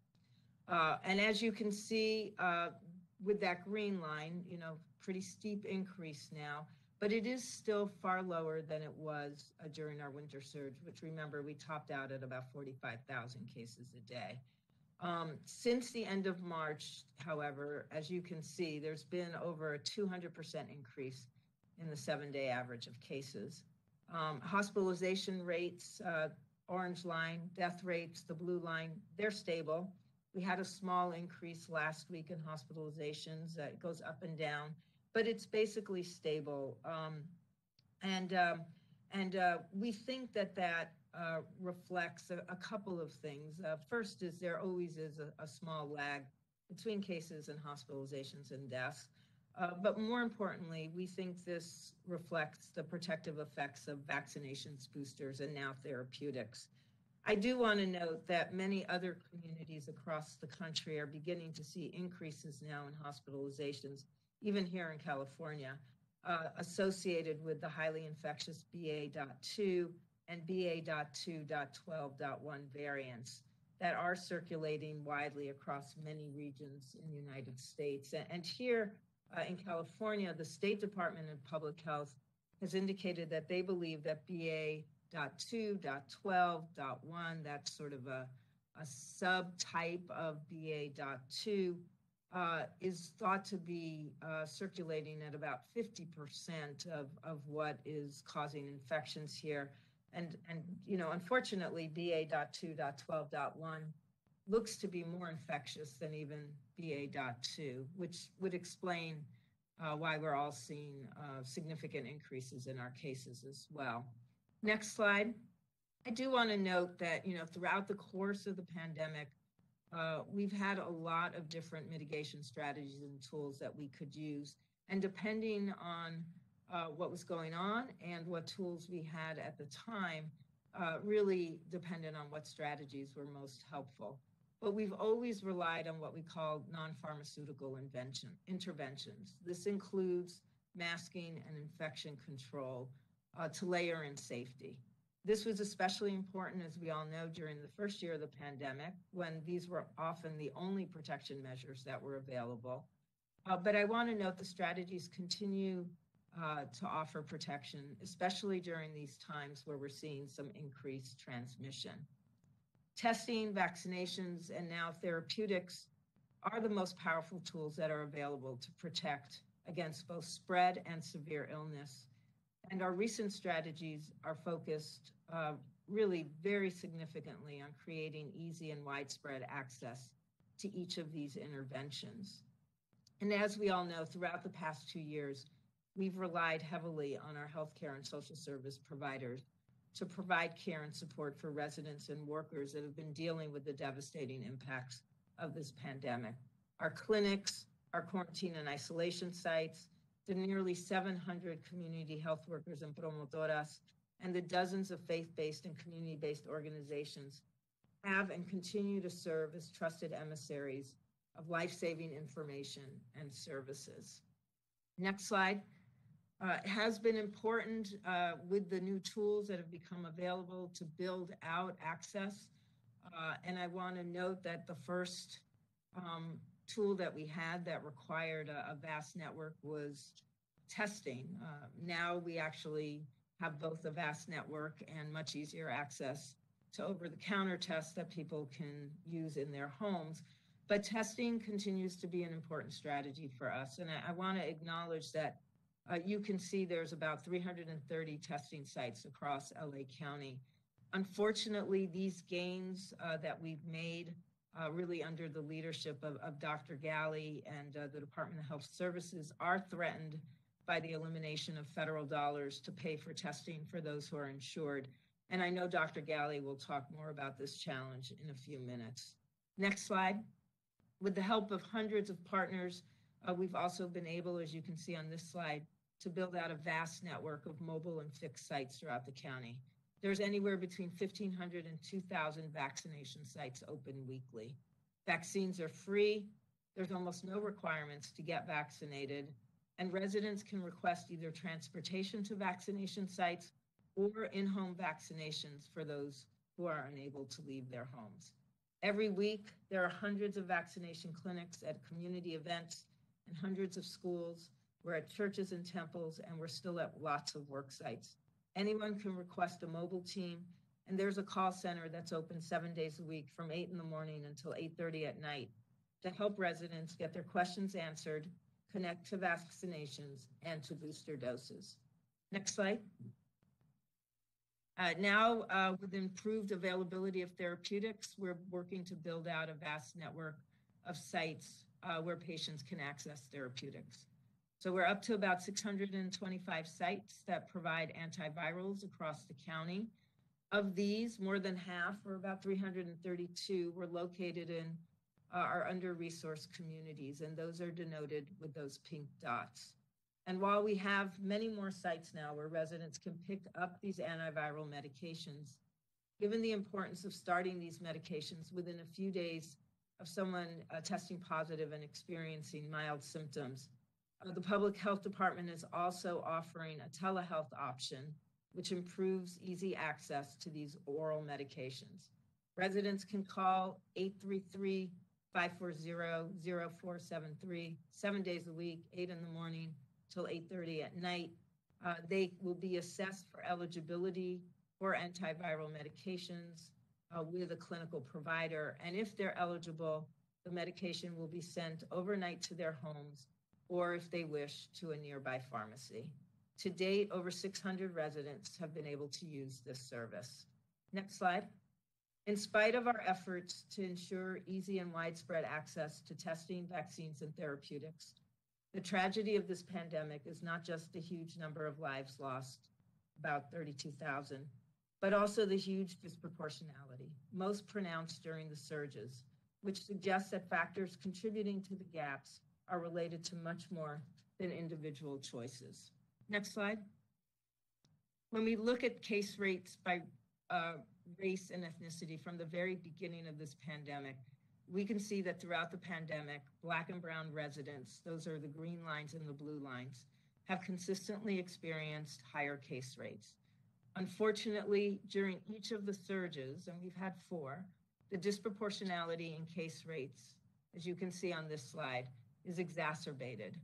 Uh, and as you can see, uh, with that green line, you know, pretty steep increase now, but it is still far lower than it was uh, during our winter surge, which remember we topped out at about 45,000 cases a day. Um, since the end of March, however, as you can see, there's been over a 200% increase in the seven day average of cases. Um, hospitalization rates, uh, orange line, death rates, the blue line, they're stable. We had a small increase last week in hospitalizations. It goes up and down, but it's basically stable. Um, and um, and uh, we think that that uh, reflects a, a, couple of things. Uh, first is there always is a, a, small lag between cases and hospitalizations and deaths. Uh, but more importantly, we think this reflects the protective effects of vaccinations, boosters, and now therapeutics. I do want to note that many other communities across the country are beginning to see increases now in hospitalizations, even here in California, uh, associated with the highly infectious BA.2 and BA.2.12.1 variants that are circulating widely across many regions in the United States. And here uh, in California, the State Department of Public Health has indicated that they believe that BA dot two, dot twelve, dot one. That's sort of a, a subtype of BA.2. Uh, is thought to be uh, circulating at about 50% of, of what is causing infections here. And, and you know, unfortunately, BA.2.12.1 looks to be more infectious than even BA.2, which would explain uh, why we're all seeing uh, significant increases in our cases as well. Next slide. I do want to note that, you know, throughout the course of the pandemic, uh, we've had a lot of different mitigation strategies and tools that we could use. And depending on uh, what was going on and what tools we had at the time, uh, really depended on what strategies were most helpful. but we've always relied on what we call non-pharmaceutical invention, interventions. This includes masking and infection control uh, to layer in safety. This was especially important, as we all know, during the first year of the pandemic, when these were often the only protection measures that were available. Uh, but I want to note the strategies continue uh, to offer protection, especially during these times where we're seeing some increased transmission. Testing, vaccinations, and now therapeutics are the most powerful tools that are available to protect against both spread and severe illness. And our recent strategies are focused uh, really very significantly on creating easy and widespread access to each of these interventions. And as we all know, throughout the past two years, we've relied heavily on our healthcare and social service providers to provide care and support for residents and workers that have been dealing with the devastating impacts of this pandemic. Our clinics, our quarantine and isolation sites, the nearly 700 community health workers and promotoras, and the dozens of faith-based and community-based organizations have and continue to serve as trusted emissaries of life-saving information and services. Next slide uh, has been important uh, with the new tools that have become available to build out access. Uh, and I want to note that the first um, tool that we had that required a, a vast network was testing. Uh, now we actually have both a vast network and much easier access to over the counter tests that people can use in their homes. But testing continues to be an important strategy for us. And I, I want to acknowledge that uh, you can see there's about 330 testing sites across LA County. Unfortunately, these gains uh, that we've made uh, really under the leadership of, of Dr. Ghaly and uh, the Department of Health Services are threatened by the elimination of federal dollars to pay for testing for those who are insured. And I know Dr. Ghaly will talk more about this challenge in a few minutes. Next slide. With the help of hundreds of partners, uh, we've also been able, as you can see on this slide, to build out a vast network of mobile and fixed sites throughout the county. There's anywhere between 1,500 and 2,000 vaccination sites open weekly. Vaccines are free. There's almost no requirements to get vaccinated. And residents can request either transportation to vaccination sites or in home vaccinations for those who are unable to leave their homes. Every week, there are hundreds of vaccination clinics at community events and hundreds of schools we're at churches and temples, and we're still at lots of work sites. Anyone can request a mobile team, and there's a call center that's open seven days a week from 8 in the morning until 8.30 at night to help residents get their questions answered, connect to vaccinations, and to booster doses. Next slide. Uh, now, uh, with improved availability of therapeutics, we're working to build out a vast network of sites uh, where patients can access therapeutics. So we're up to about 625 sites that provide antivirals across the county. Of these, more than half, or about 332, were located in uh, our under-resourced communities, and those are denoted with those pink dots. And while we have many more sites now where residents can pick up these antiviral medications, given the importance of starting these medications within a few days of someone uh, testing positive and experiencing mild symptoms, uh, the Public Health Department is also offering a telehealth option, which improves easy access to these oral medications. Residents can call 833 540 0473 seven days a week, 8 in the morning till 8.30 at night. Uh, they will be assessed for eligibility for antiviral medications uh, with a clinical provider. And if they're eligible, the medication will be sent overnight to their homes or if they wish, to a nearby pharmacy. To date, over 600 residents have been able to use this service. Next slide. In spite of our efforts to ensure easy and widespread access to testing, vaccines, and therapeutics, the tragedy of this pandemic is not just the huge number of lives lost, about 32,000, but also the huge disproportionality, most pronounced during the surges, which suggests that factors contributing to the gaps are related to much more than individual choices. Next slide. When we look at case rates by uh, race and ethnicity from the very beginning of this pandemic, we can see that throughout the pandemic, Black and Brown residents, those are the green lines and the blue lines, have consistently experienced higher case rates. Unfortunately, during each of the surges, and we've had four, the disproportionality in case rates, as you can see on this slide, is exacerbated,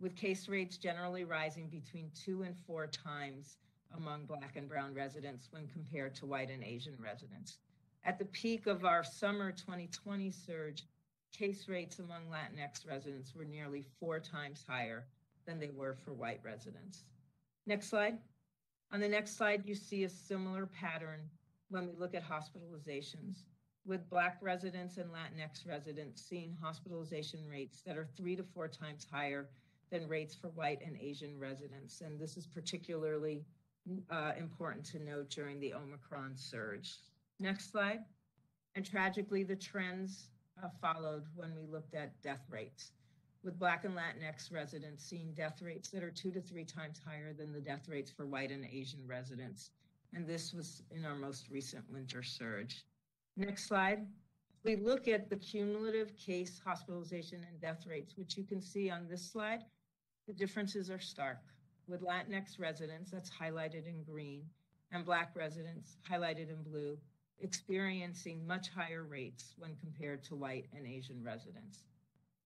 with case rates generally rising between two and four times among Black and Brown residents when compared to white and Asian residents. At the peak of our summer 2020 surge, case rates among Latinx residents were nearly four times higher than they were for white residents. Next slide. On the next slide, you see a similar pattern when we look at hospitalizations, with Black residents and Latinx residents seeing hospitalization rates that are three to four times higher than rates for white and Asian residents. And this is particularly uh, important to note during the Omicron surge. Next slide. And tragically, the trends uh, followed when we looked at death rates, with Black and Latinx residents seeing death rates that are two to three times higher than the death rates for white and Asian residents. And this was in our most recent winter surge. Next slide. We look at the cumulative case hospitalization and death rates, which you can see on this slide. The differences are stark, with Latinx residents, that's highlighted in green, and Black residents, highlighted in blue, experiencing much higher rates when compared to white and Asian residents.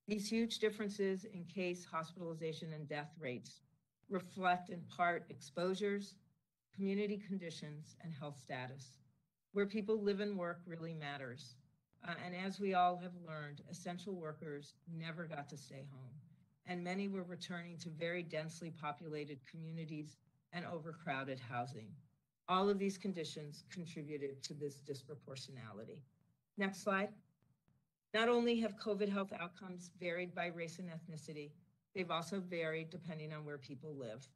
These huge differences in case hospitalization and death rates reflect in part exposures, community conditions, and health status. Where people live and work really matters. Uh, and as we all have learned, essential workers never got to stay home, and many were returning to very densely populated communities and overcrowded housing. All of these conditions contributed to this disproportionality. Next slide. Not only have COVID health outcomes varied by race and ethnicity, they've also varied depending on where people live.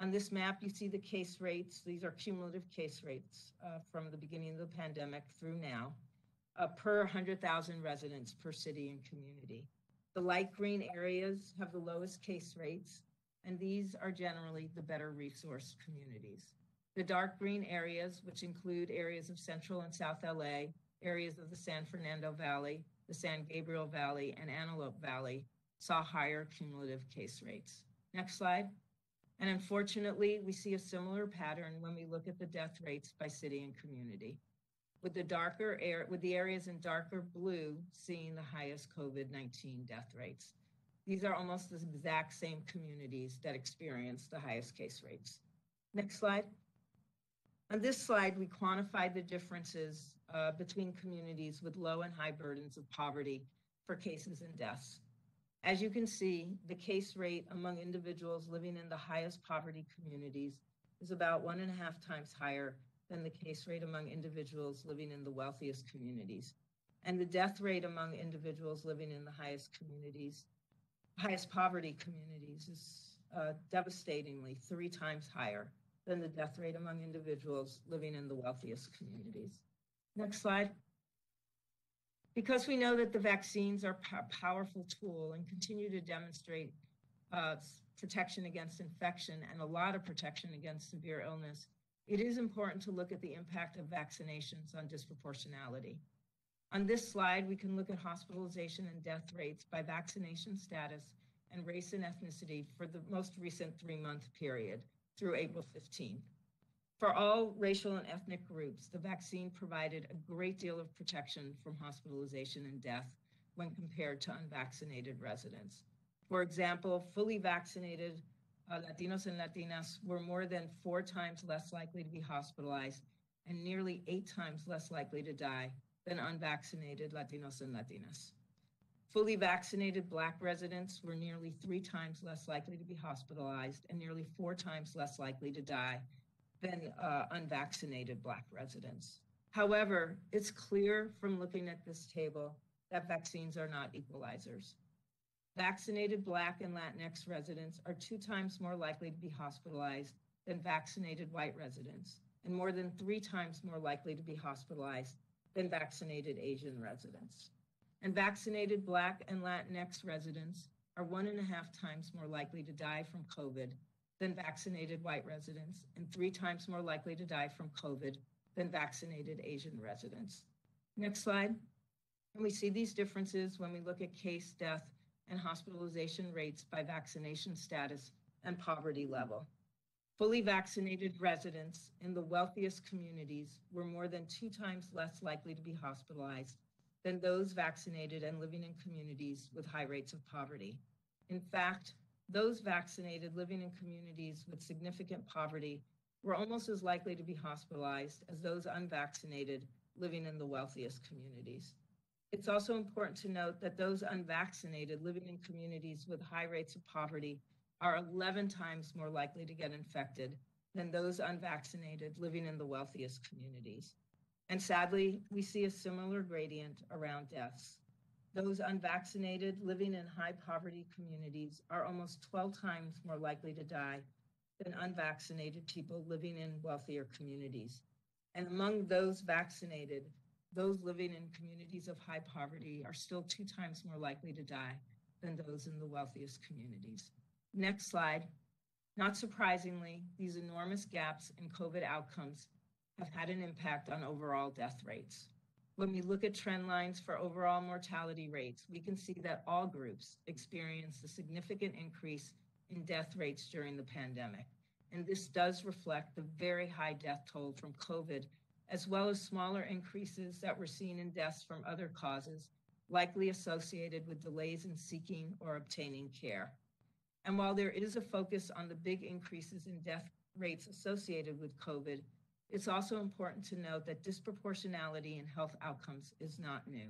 On this map, you see the case rates. These are cumulative case rates uh, from the beginning of the pandemic through now, uh, per 100,000 residents per city and community. The light green areas have the lowest case rates, and these are generally the better resourced communities. The dark green areas, which include areas of Central and South LA, areas of the San Fernando Valley, the San Gabriel Valley, and Antelope Valley, saw higher cumulative case rates. Next slide. And unfortunately, we see a similar pattern when we look at the death rates by city and community. With the darker air, with the areas in darker blue seeing the highest COVID-19 death rates. These are almost the exact same communities that experience the highest case rates. Next slide. On this slide, we quantified the differences uh, between communities with low and high burdens of poverty for cases and deaths. As you can see, the case rate among individuals living in the highest poverty communities is about one and a half times higher than the case rate among individuals living in the wealthiest communities. And the death rate among individuals living in the highest communities, highest poverty communities, is uh, devastatingly three times higher than the death rate among individuals living in the wealthiest communities. Next slide. Because we know that the vaccines are a powerful tool and continue to demonstrate uh, protection against infection and a lot of protection against severe illness, it is important to look at the impact of vaccinations on disproportionality. On this slide, we can look at hospitalization and death rates by vaccination status and race and ethnicity for the most recent three month period through April 15th. For all racial and ethnic groups, the vaccine provided a great deal of protection from hospitalization and death when compared to unvaccinated residents. For example, fully vaccinated uh, Latinos and Latinas were more than four times less likely to be hospitalized and nearly eight times less likely to die than unvaccinated Latinos and Latinas. Fully vaccinated Black residents were nearly three times less likely to be hospitalized and nearly four times less likely to die than uh, unvaccinated Black residents. However, it's clear from looking at this table that vaccines are not equalizers. Vaccinated Black and Latinx residents are two times more likely to be hospitalized than vaccinated white residents, and more than three times more likely to be hospitalized than vaccinated Asian residents and vaccinated Black and Latinx residents are one and a half times more likely to die from COVID than vaccinated white residents, and three times more likely to die from COVID than vaccinated Asian residents. Next slide. And we see these differences when we look at case, death, and hospitalization rates by vaccination status and poverty level. Fully vaccinated residents in the wealthiest communities were more than two times less likely to be hospitalized than those vaccinated and living in communities with high rates of poverty. In fact, those vaccinated living in communities with significant poverty were almost as likely to be hospitalized as those unvaccinated living in the wealthiest communities. It's also important to note that those unvaccinated living in communities with high rates of poverty are 11 times more likely to get infected than those unvaccinated living in the wealthiest communities. And sadly, we see a similar gradient around deaths. Those unvaccinated living in high poverty communities are almost 12 times more likely to die than unvaccinated people living in wealthier communities. And among those vaccinated, those living in communities of high poverty are still two times more likely to die than those in the wealthiest communities. Next slide. Not surprisingly, these enormous gaps in COVID outcomes have had an impact on overall death rates. When we look at trend lines for overall mortality rates, we can see that all groups experienced a significant increase in death rates during the pandemic. And this does reflect the very high death toll from COVID, as well as smaller increases that were seen in deaths from other causes, likely associated with delays in seeking or obtaining care. And while there is a focus on the big increases in death rates associated with COVID, it's also important to note that disproportionality in health outcomes is not new.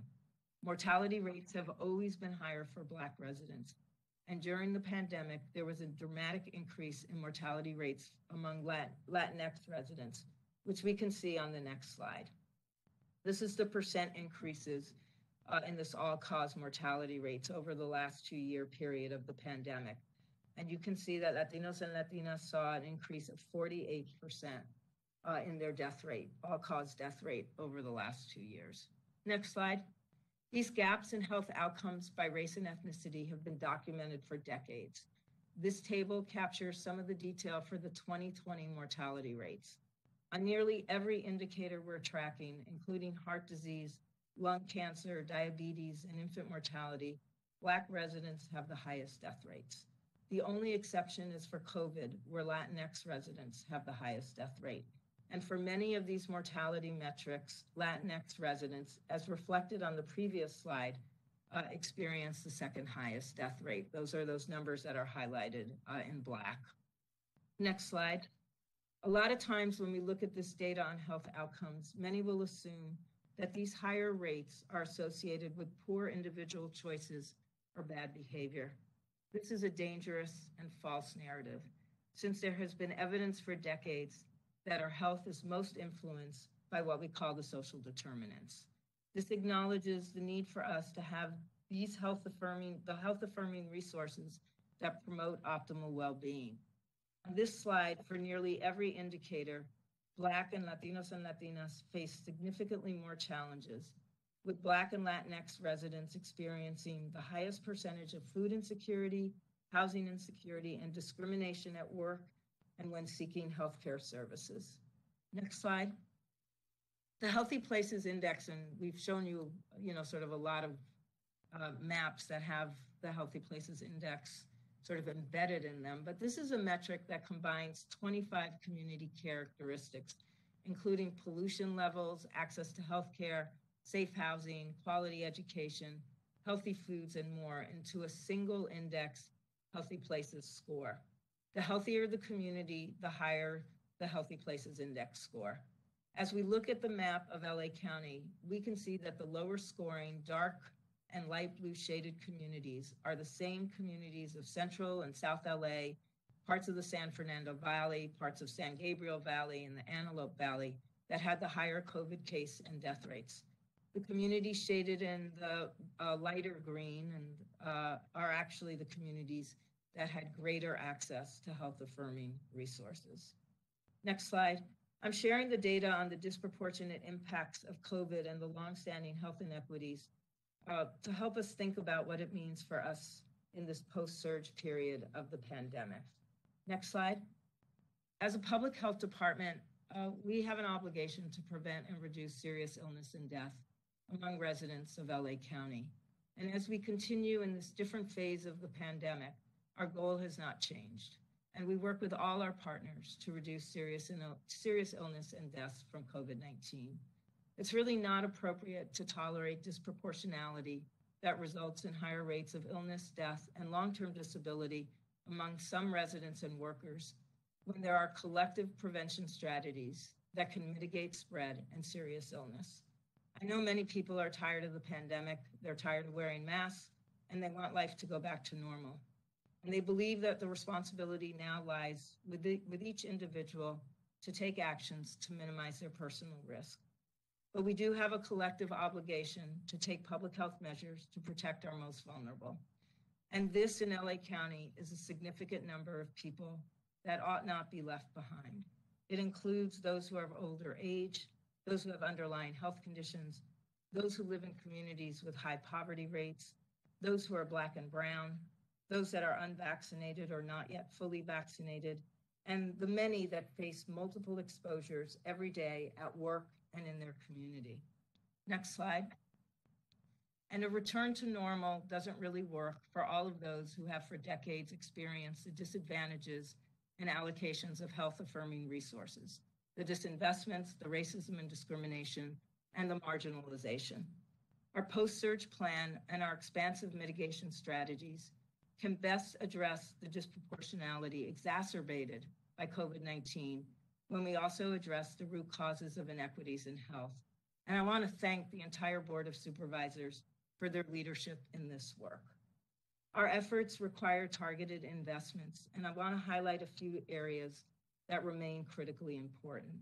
Mortality rates have always been higher for Black residents. And during the pandemic, there was a dramatic increase in mortality rates among Latinx residents, which we can see on the next slide. This is the percent increases uh, in this all cause mortality rates over the last two year period of the pandemic. And you can see that Latinos and Latinas saw an increase of 48% uh, in their death rate, all cause death rate over the last two years. Next slide. These gaps in health outcomes by race and ethnicity have been documented for decades. This table captures some of the detail for the 2020 mortality rates. On nearly every indicator we're tracking, including heart disease, lung cancer, diabetes, and infant mortality, Black residents have the highest death rates. The only exception is for COVID, where Latinx residents have the highest death rate. And for many of these mortality metrics, Latinx residents, as reflected on the previous slide, uh, experience the second highest death rate. Those are those numbers that are highlighted uh, in black. Next slide. A lot of times when we look at this data on health outcomes, many will assume that these higher rates are associated with poor individual choices or bad behavior. This is a dangerous and false narrative, since there has been evidence for decades that our health is most influenced by what we call the social determinants. This acknowledges the need for us to have these health affirming, the health affirming resources that promote optimal well-being. On this slide, for nearly every indicator, Black and Latinos and Latinas face significantly more challenges, with Black and Latinx residents experiencing the highest percentage of food insecurity, housing insecurity, and discrimination at work and when seeking healthcare services. Next slide. The Healthy Places Index, and we've shown you, you know, sort of a lot of uh, maps that have the Healthy Places Index sort of embedded in them, but this is a metric that combines 25 community characteristics, including pollution levels, access to healthcare, safe housing, quality education, healthy foods, and more into a single index Healthy Places score. The healthier the community, the higher the Healthy Places Index score. As we look at the map of LA County, we can see that the lower scoring dark and light blue shaded communities are the same communities of Central and South LA, parts of the San Fernando Valley, parts of San Gabriel Valley, and the Antelope Valley that had the higher COVID case and death rates. The communities shaded in the uh, lighter green and uh, are actually the communities that had greater access to health affirming resources. Next slide. I'm sharing the data on the disproportionate impacts of COVID and the longstanding health inequities uh, to help us think about what it means for us in this post surge period of the pandemic. Next slide. As a public health department, uh, we have an obligation to prevent and reduce serious illness and death. among residents of LA County. And as we continue in this different phase of the pandemic, our goal has not changed. And we work with all our partners to reduce serious, serious illness and deaths from COVID 19. It's really not appropriate to tolerate disproportionality that results in higher rates of illness, death, and long term disability among some residents and workers when there are collective prevention strategies that can mitigate spread and serious illness. I know many people are tired of the pandemic, they're tired of wearing masks, and they want life to go back to normal. And they believe that the responsibility now lies with, the, with each individual to take actions to minimize their personal risk. But we do have a collective obligation to take public health measures to protect our most vulnerable. And this in LA County is a significant number of people that ought not be left behind. It includes those who are of older age, those who have underlying health conditions, those who live in communities with high poverty rates, those who are Black and Brown, those that are unvaccinated or not yet fully vaccinated, and the many that face multiple exposures every day at work and in their community. Next slide. And a return to normal doesn't really work for all of those who have for decades experienced the disadvantages and allocations of health affirming resources the disinvestments, the racism and discrimination, and the marginalization. Our post surge plan and our expansive mitigation strategies can best address the disproportionality exacerbated by COVID 19 when we also address the root causes of inequities in health. And I want to thank the entire Board of Supervisors for their leadership in this work. Our efforts require targeted investments, and I want to highlight a few areas that remain critically important.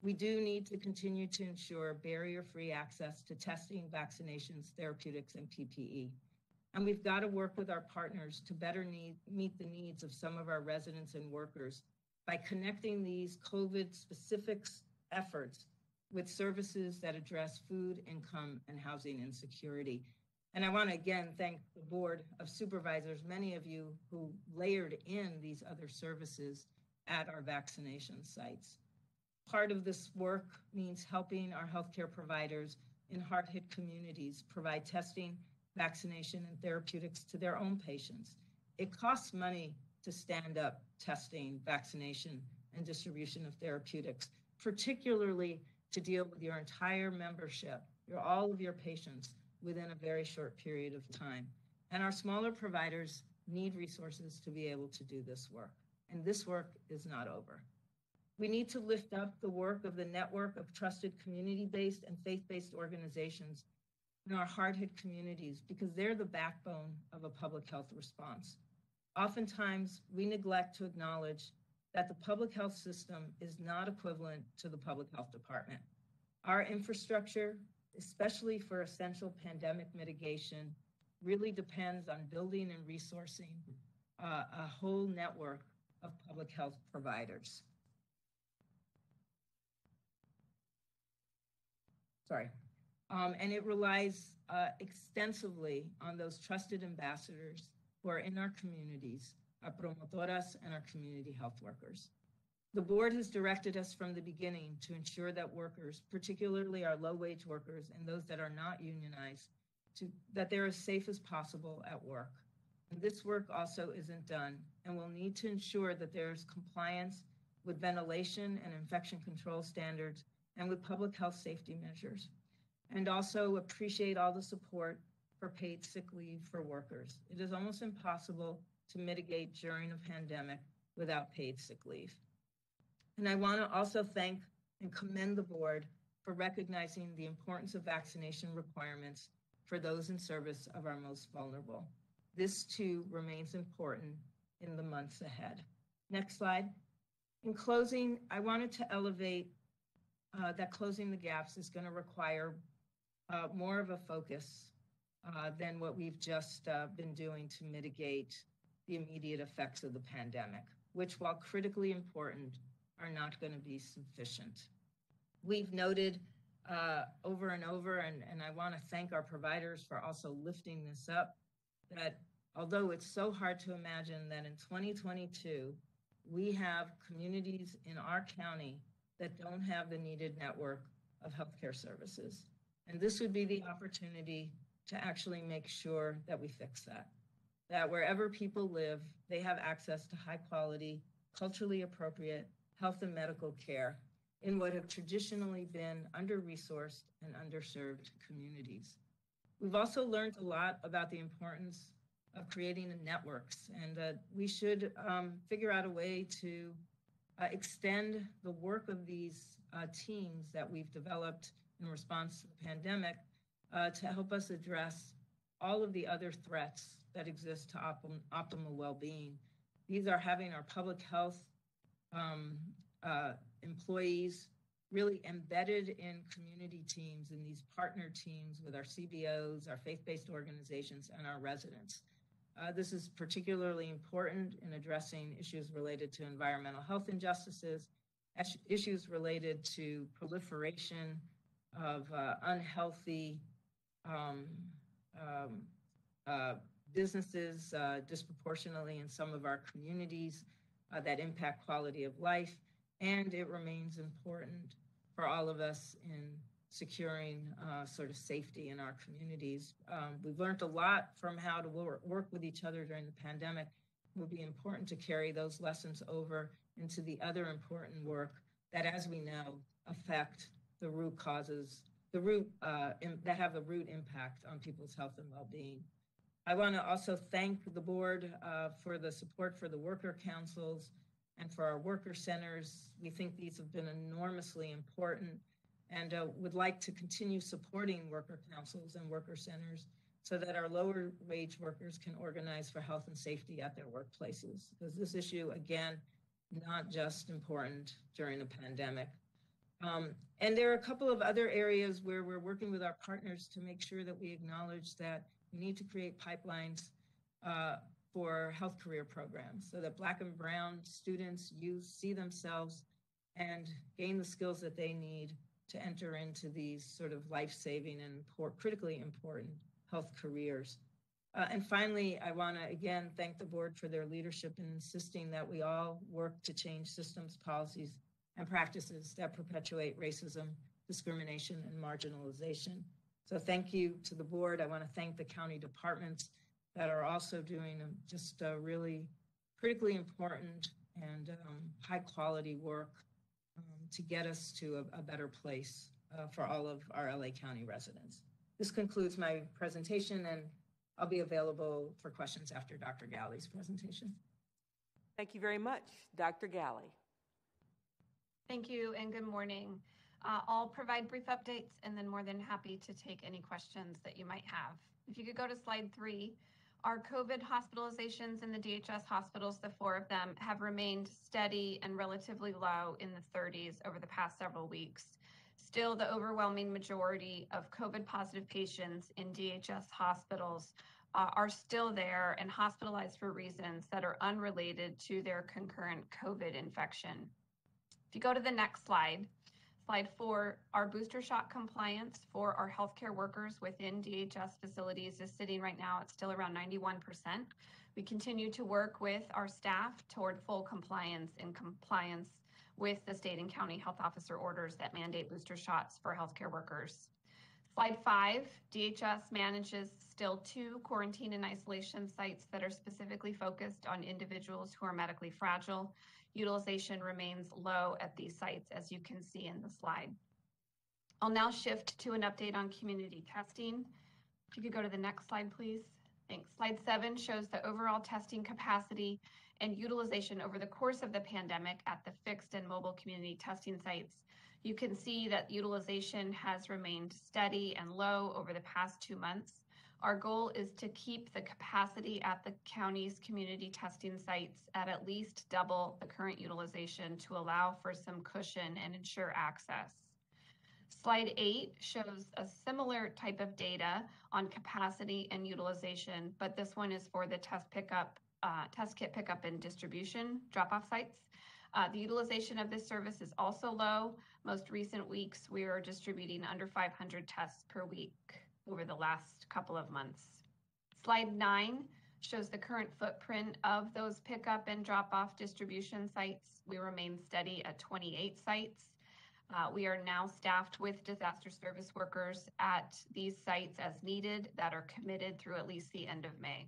We do need to continue to ensure barrier free access to testing, vaccinations, therapeutics, and PPE. And we've got to work with our partners to better need, meet the needs of some of our residents and workers by connecting these COVID specific efforts with services that address food, income, and housing insecurity. And I want to again thank the Board of Supervisors, many of you who layered in these other services at our vaccination sites. Part of this work means helping our healthcare providers in hard hit communities provide testing, vaccination, and therapeutics to their own patients. It costs money to stand up testing, vaccination, and distribution of therapeutics, particularly to deal with your entire membership, your all of your patients within a very short period of time. And our smaller providers need resources to be able to do this work and this work is not over. We need to lift up the work of the network of trusted community based and faith based organizations in our hard hit communities because they're the backbone of a public health response. Oftentimes, we neglect to acknowledge that the public health system is not equivalent to the public health department. Our infrastructure, especially for essential pandemic mitigation, really depends on building and resourcing uh, a whole network of public health providers. Sorry. Um, and it relies uh, extensively on those trusted ambassadors who are in our communities, our promotoras and our community health workers. The board has directed us from the beginning to ensure that workers, particularly our low wage workers and those that are not unionized, to, that they're as safe as possible at work. And this work also isn't done, and we'll need to ensure that there's compliance with ventilation and infection control standards and with public health safety measures. And also appreciate all the support for paid sick leave for workers. It is almost impossible to mitigate during a pandemic without paid sick leave. And I want to also thank and commend the board for recognizing the importance of vaccination requirements for those in service of our most vulnerable. This too remains important in the months ahead. Next slide. In closing, I wanted to elevate uh, that closing the gaps is going to require uh, more of a focus uh, than what we've just uh, been doing to mitigate the immediate effects of the pandemic, which, while critically important, are not going to be sufficient. We've noted uh, over and over, and, and I want to thank our providers for also lifting this up, that although it's so hard to imagine that in 2022, we have communities in our county that don't have the needed network of healthcare services. And this would be the opportunity to actually make sure that we fix that. That wherever people live, they have access to high quality, culturally appropriate health and medical care in what have traditionally been under resourced and underserved communities. We've also learned a lot about the importance of creating networks, and uh, we should um, figure out a way to uh, extend the work of these uh, teams that we've developed in response to the pandemic uh, to help us address all of the other threats that exist to optim- optimal well being. These are having our public health um, uh, employees really embedded in community teams, in these partner teams with our CBOs, our faith based organizations, and our residents. Uh, this is particularly important in addressing issues related to environmental health injustices, issues related to proliferation of uh, unhealthy um, um, uh, businesses uh, disproportionately in some of our communities uh, that impact quality of life. And it remains important for all of us in securing uh, sort of safety in our communities. Um, we've learned a lot from how to work, work with each other during the pandemic. It will be important to carry those lessons over into the other important work that, as we know, affect the root causes, the root uh, in, that have a root impact on people's health and well-being. I want to also thank the board uh, for the support for the worker councils and for our worker centers. We think these have been enormously important and uh, would like to continue supporting worker councils and worker centers so that our lower wage workers can organize for health and safety at their workplaces. Because this issue, again, not just important during a pandemic. Um, and there are a couple of other areas where we're working with our partners to make sure that we acknowledge that we need to create pipelines uh, for health career programs so that Black and Brown students, youth see themselves and gain the skills that they need to enter into these sort of life saving and critically important health careers. Uh, and finally, I want to again thank the board for their leadership in insisting that we all work to change systems, policies, and practices that perpetuate racism, discrimination, and marginalization. So, thank you to the board. I want to thank the county departments that are also doing just a really critically important and um, high quality work um, to get us to a, a better place uh, for all of our LA County residents. This concludes my presentation, and I'll be available for questions after Dr. Ghaly's presentation.
Thank you very much. Dr. Galley.
Thank you, and good morning. Uh, I'll provide brief updates and then more than happy to take any questions that you might have. If you could go to slide three, our COVID hospitalizations in the DHS hospitals, the four of them, have remained steady and relatively low in the 30s over the past several weeks. Still, the overwhelming majority of COVID positive patients in DHS hospitals uh, are still there and hospitalized for reasons that are unrelated to their concurrent COVID infection. If you go to the next slide, Slide four, our booster shot compliance for our healthcare workers within DHS facilities is sitting right now at still around 91%. We continue to work with our staff toward full compliance and compliance with the state and county health officer orders that mandate booster shots for healthcare workers. Slide five, DHS manages still two quarantine and isolation sites that are specifically focused on individuals who are medically fragile utilization remains low at these sites, as you can see in the slide. I'll now shift to an update on community testing. If you could go to the next slide, please. Thanks. Slide seven shows the overall testing capacity and utilization over the course of the pandemic at the fixed and mobile community testing sites. You can see that utilization has remained steady and low over the past two months. Our goal is to keep the capacity at the county's community testing sites at at least double the current utilization to allow for some cushion and ensure access. Slide eight shows a similar type of data on capacity and utilization, but this one is for the test pickup, uh, test kit pickup and distribution drop-off sites. Uh, the utilization of this service is also low. Most recent weeks, we are distributing under 500 tests per week over the last couple of months. Slide nine shows the current footprint of those pickup and drop off distribution sites. We remain steady at 28 sites. Uh, we are now staffed with disaster service workers at these sites as needed that are committed through at least the end of May.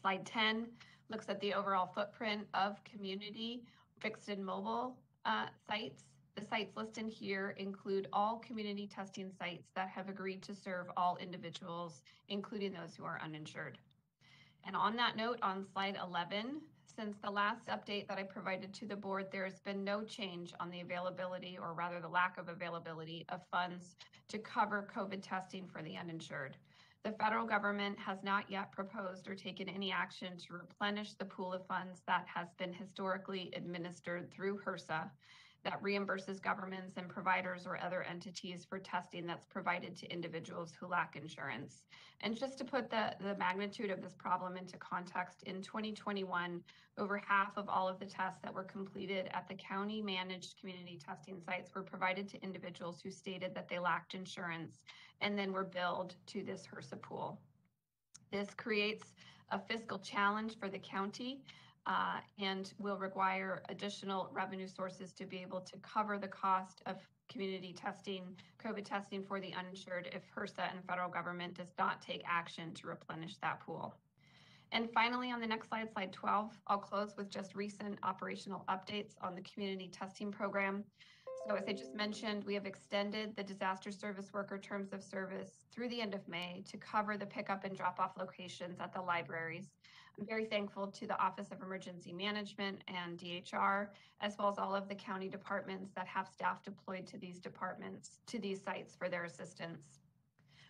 Slide 10 looks at the overall footprint of community fixed and mobile uh, sites. The sites listed here include all community testing sites that have agreed to serve all individuals, including those who are uninsured. And on that note, on slide 11, since the last update that I provided to the board, there has been no change on the availability, or rather the lack of availability, of funds to cover COVID testing for the uninsured. The federal government has not yet proposed or taken any action to replenish the pool of funds that has been historically administered through HRSA that reimburses governments and providers or other entities for testing that's provided to individuals who lack insurance. And just to put the, the magnitude of this problem into context, in 2021, over half of all of the tests that were completed at the county managed community testing sites were provided to individuals who stated that they lacked insurance and then were billed to this HRSA pool. This creates a fiscal challenge for the county Uh, and will require additional revenue sources to be able to cover the cost of community testing, COVID testing for the uninsured if HRSA and federal government does not take action to replenish that pool. And finally, on the next slide, slide 12, I'll close with just recent operational updates on the community testing program. So as I just mentioned, we have extended the disaster service worker terms of service through the end of May to cover the pickup and drop off locations at the libraries I'm very thankful to the Office of Emergency Management and DHR, as well as all of the county departments that have staff deployed to these departments, to these sites for their assistance.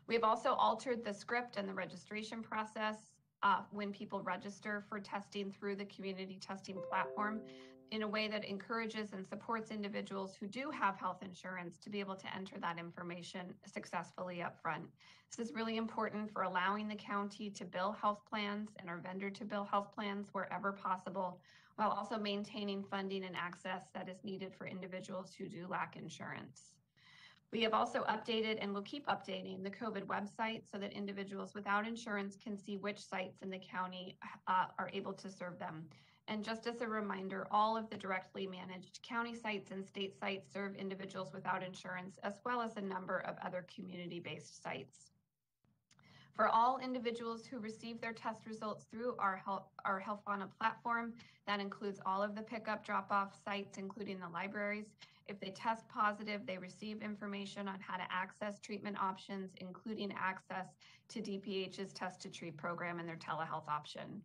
We have also altered the script and the registration process uh, when people register for testing through the community testing platform in a way that encourages and supports individuals who do have health insurance to be able to enter that information successfully up front. This is really important for allowing the county to bill health plans and our vendor to bill health plans wherever possible, while also maintaining funding and access that is needed for individuals who do lack insurance. We have also updated and will keep updating the COVID website so that individuals without insurance can see which sites in the county uh, are able to serve them. And just as a reminder, all of the directly managed county sites and state sites serve individuals without insurance, as well as a number of other community-based sites. For all individuals who receive their test results through our Health, our Healthvana platform, that includes all of the pickup drop-off sites, including the libraries. If they test positive, they receive information on how to access treatment options, including access to DPH's Test to Treat program and their telehealth option.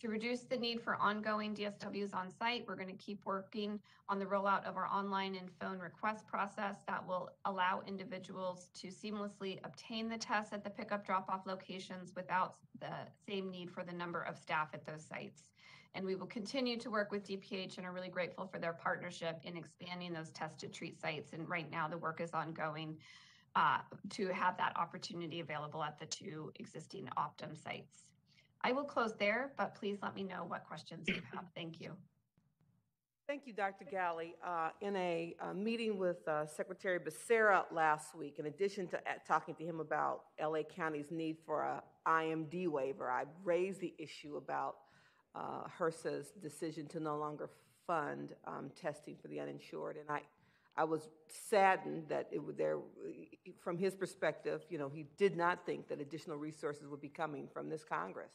To reduce the need for ongoing DSWs on site, we're going to keep working on the rollout of our online and phone request process that will allow individuals to seamlessly obtain the tests at the pickup drop off locations without the same need for the number of staff at those sites. And we will continue to work with DPH and are really grateful for their partnership in expanding those test to treat sites. And right now, the work is ongoing uh, to have that opportunity available at the two existing Optum sites. I will close there, but please let me know what questions you have. Thank you.
Thank you, Dr. Ghaly. Uh, in a, a, meeting with uh, Secretary Becerra last week, in addition to uh, talking to him about LA County's need for a IMD waiver, I raised the issue about uh, HRSA's decision to no longer fund um, testing for the uninsured, and I, I was saddened that it would there, from his perspective, you know, he did not think that additional resources would be coming from this Congress.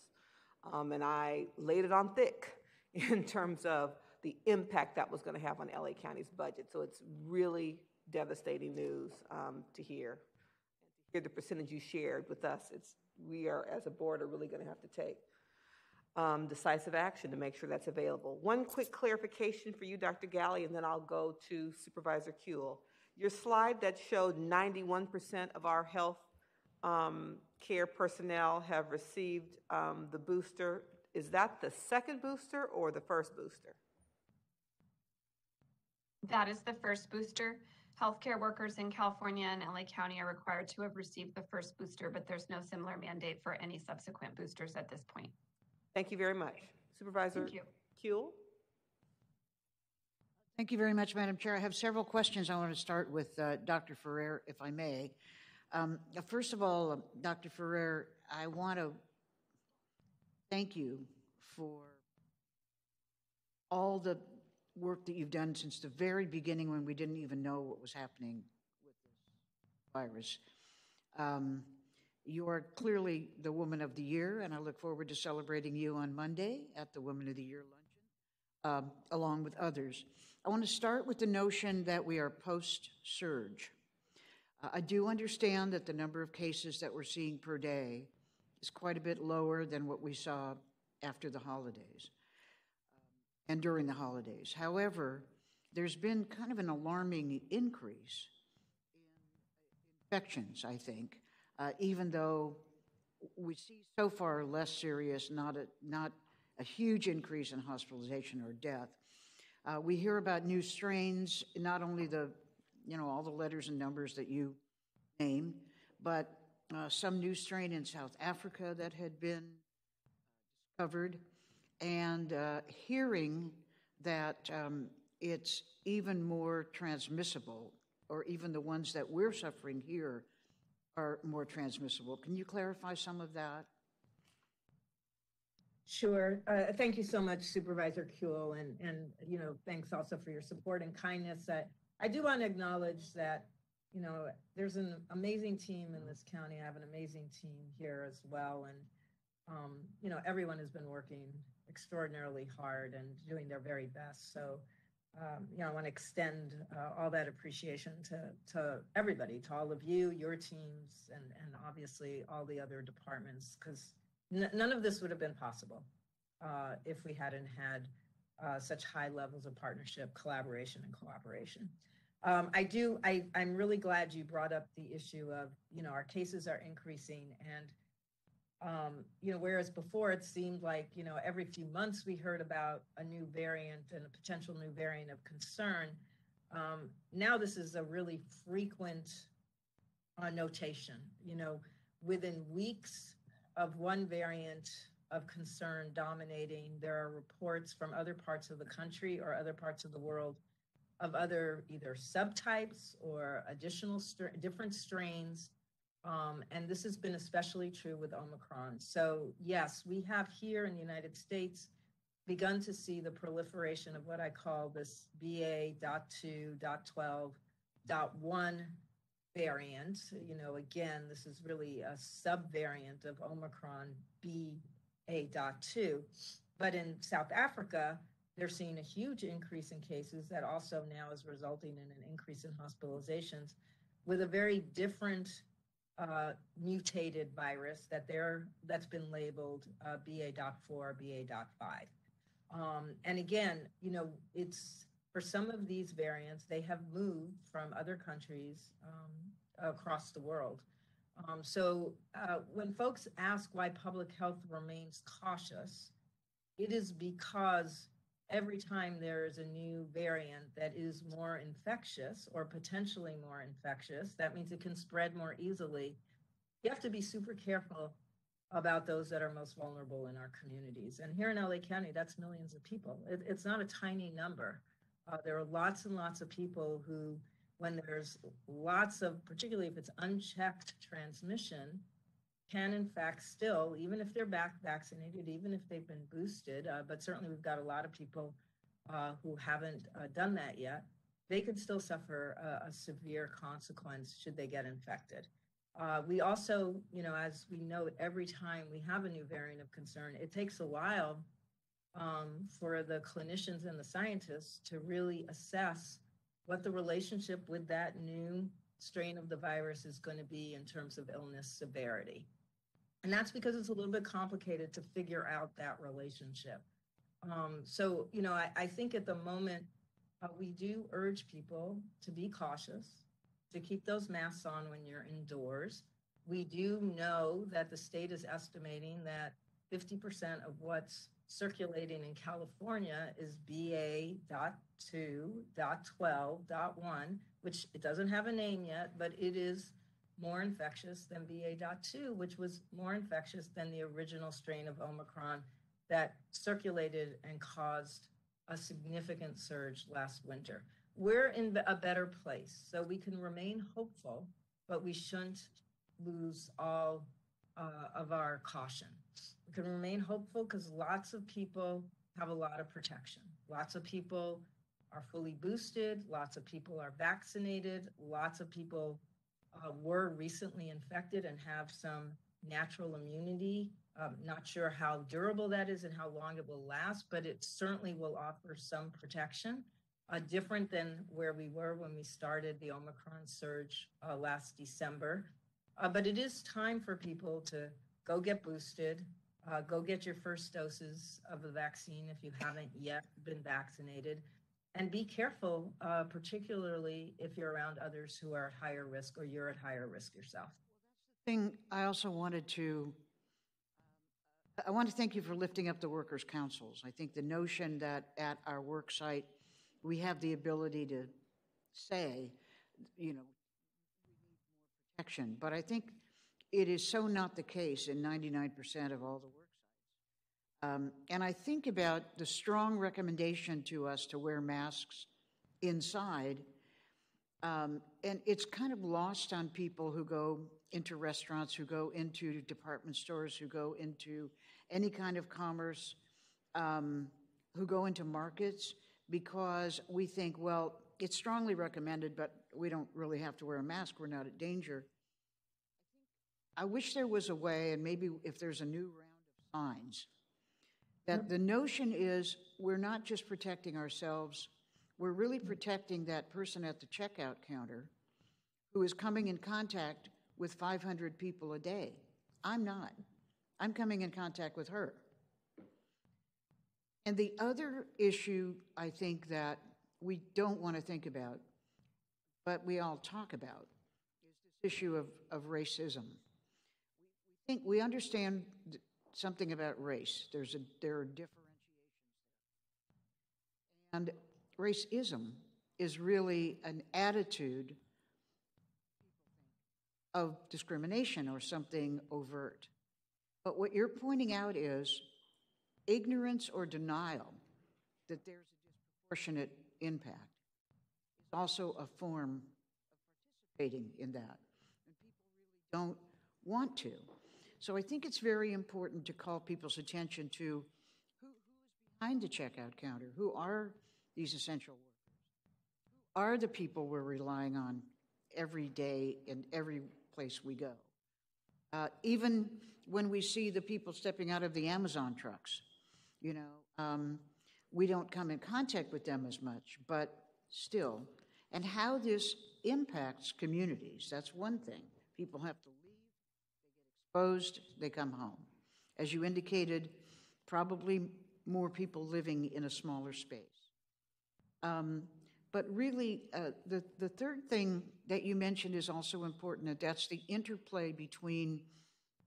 Um, and I laid it on thick [LAUGHS] in terms of the impact that was going to have on LA County's budget. So it's really devastating news um, to hear. To hear the percentage you shared with us, it's, we are, as a board, are really going to have to take um, decisive action to make sure that's available. One quick clarification for you, Dr. Ghaly, and then I'll go to Supervisor Kuehl. Your slide that showed 91% of our health um, care personnel have received um, the booster. Is that the second booster or the first booster?
That is the first booster. Healthcare workers in California and LA County are required to have received the first booster, but there's no similar mandate for any subsequent boosters at this point.
Thank you very much. Supervisor Thank you. Kuehl?
Thank you very much, Madam Chair. I have several questions. I want to start with uh, Dr. Ferrer, if I may. Um, first of all, uh, Dr. Ferrer, I want to thank you for all the work that you've done since the very beginning when we didn't even know what was happening with this virus. Um, you are clearly the Woman of the Year, and I look forward to celebrating you on Monday at the Woman of the Year luncheon, um, along with others. I want to start with the notion that we are post surge. I do understand that the number of cases that we're seeing per day is quite a bit lower than what we saw after the holidays um, and during the holidays. However, there's been kind of an alarming increase in infections, I think, uh, even though we see so far less serious, not a, not a huge increase in hospitalization or death. Uh, we hear about new strains, not only the, you know, all the letters and numbers that you named, but uh, some new strain in South Africa that had been discovered, and uh, hearing that um, it's even more transmissible, or even the ones that we're suffering here are more transmissible. Can you clarify some of that?
Sure. Uh, thank you so much, Supervisor Kuehl, and and you know thanks also for your support and kindness. Uh, I do want to acknowledge that you know there's an amazing team in this county. I have an amazing team here as well, and um, you know everyone has been working extraordinarily hard and doing their very best. So um, you know, I want to extend uh, all that appreciation to to everybody, to all of you, your teams, and and obviously all the other departments, because n- none of this would have been possible uh, if we hadn't had uh, such high levels of partnership, collaboration, and cooperation. Um, I do. I I'm really glad you brought up the issue of you know our cases are increasing and um, you know, whereas before it seemed like, you know, every few months we heard about a new variant and a potential new variant of concern. Um, now this is a really frequent uh, notation. You know, within weeks of one variant of concern dominating, there are reports from other parts of the country or other parts of the world of other either subtypes or additional different strains um, and this has been especially true with Omicron. So, yes, we have here in the United States begun to see the proliferation of what I call this BA.2.12.1 variant. You know, again, this is really a subvariant of Omicron BA.2. But in South Africa, they're seeing a huge increase in cases that also now is resulting in an increase in hospitalizations with a very different uh, mutated virus that they're that's been labeled uh, BA.4, BA.5. Um, and again, you know, it's for some of these variants, they have moved from other countries um, across the world. Um, so uh, when folks ask why public health remains cautious, it is because every time there is a new variant that is more infectious or potentially more infectious, that means it can spread more easily. You have to be super careful about those that are most vulnerable in our communities. And here in LA County, that's millions of people. It, it's not a tiny number. Uh, there are lots and lots of people who, when there's lots of, particularly if it's unchecked transmission, can in fact still, even if they're back vaccinated, even if they've been boosted, uh, but certainly we've got a lot of people uh, who haven't uh, done that yet, they could still suffer a, a severe consequence should they get infected. Uh, we also, you know, as we know, every time we have a new variant of concern, it takes a while um, for the clinicians and the scientists to really assess what the relationship with that new strain of the virus is going to be in terms of illness severity. And that's because it's a little bit complicated to figure out that relationship. Um, so, you know, I, I, think at the moment, uh, we do urge people to be cautious, to keep those masks on when you're indoors. We do know that the state is estimating that 50% of what's circulating in California is BA.2.12.1, which it doesn't have a name yet, but it is more infectious than BA.2, which was more infectious than the original strain of Omicron that circulated and caused a significant surge last winter. We're in a better place, so we can remain hopeful, but we shouldn't lose all uh, of our caution. Can remain hopeful because lots of people have a lot of protection. Lots of people are fully boosted, lots of people are vaccinated, lots of people uh, were recently infected and have some natural immunity. Um, not sure how durable that is and how long it will last, but it certainly will offer some protection, uh, different than where we were when we started the Omicron surge uh, last December. Uh, but it is time for people to go get boosted, uh, go get your first doses of the vaccine if you haven't yet been vaccinated. And be careful, uh, particularly if you're around others who are at higher risk or you're at higher risk yourself.
Thing I also wanted to, I want to thank you for lifting up the workers' councils. I think the notion that at our work site we have the ability to say, you know, we need more protection. But I think it is so not the case in 99% of all the work sites. Um, and I think about the strong recommendation to us to wear masks inside. Um, and it's kind of lost on people who go into restaurants, who go into department stores, who go into any kind of commerce, um, who go into markets, because we think, well, it's strongly recommended, but we don't really have to wear a mask. We're not at danger. I wish there was a way, and maybe if there's a new round of signs, that the notion is we're not just protecting ourselves, we're really mm. protecting that person at the checkout counter who is coming in contact with 500 people a day. I'm not. I'm coming in contact with her. And the other issue I think that we don't want to think about, but we all talk about, is this issue of, of racism think we understand something about race. There's a, there are differentiations And racism is really an attitude of discrimination or something overt. But what you're pointing out is ignorance or denial that there's a disproportionate impact is also a form of participating in that. And people really don't want to. So I think it's very important to call people's attention to who, who is behind the checkout counter, who are these essential workers, who are the people we're relying on every day in every place we go. Uh, even when we see the people stepping out of the Amazon trucks, you know, um, we don't come in contact with them as much, but still. And how this impacts communities, that's one thing. People have to exposed, they come home. As you indicated, probably more people living in a smaller space. Um, but really, uh, the, the third thing that you mentioned is also important, and that's the interplay between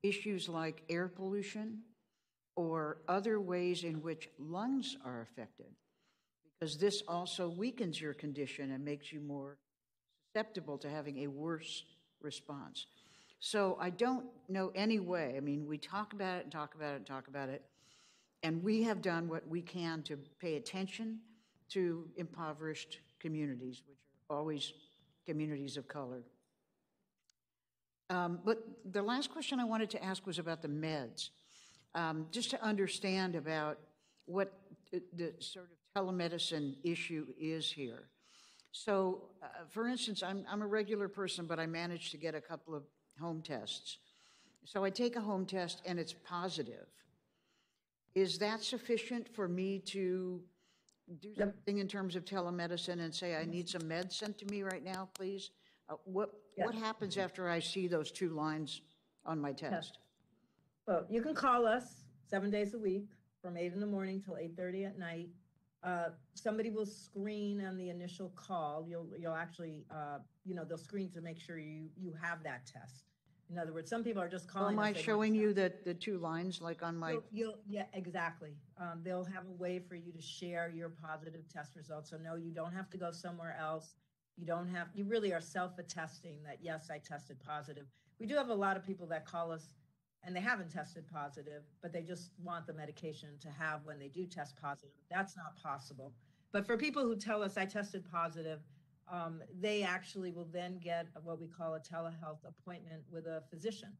issues like air pollution or other ways in which lungs are affected, because this also weakens your condition and makes you more susceptible to having a worse response. So I don't know any way. I mean, we talk about it and talk about it and talk about it, and we have done what we can to pay attention to impoverished communities, which are always communities of color. Um, but the last question I wanted to ask was about the meds, um, just to understand about what the, sort of telemedicine issue is here. So, uh, for instance, I'm, I'm a regular person, but I managed to get a couple of home tests. So I take a home test and it's positive. Is that sufficient for me to do something in terms of telemedicine and say I need some meds sent to me right now, please? Uh, what what happens after I see those two lines on my test?
Well, you can call us seven days a week from eight in the morning till eight thirty at night. Uh, somebody will screen on the initial call. You'll you'll actually uh, you know they'll screen to make sure you you have that test. In other words, some people are just calling.
am I showing you the, the two lines like on my,
You'll, you'll- yeah, exactly. Um, they'll have a way for you to share your positive test results. So no, you don't have to go somewhere else. You don't have, you really are self-attesting that, yes, I tested positive. We do have a lot of people that call us and they haven't tested positive, but they just want the medication to have when they do test positive. That's not possible. But for people who tell us I tested positive, um, they actually will then get what we call a telehealth appointment with a physician.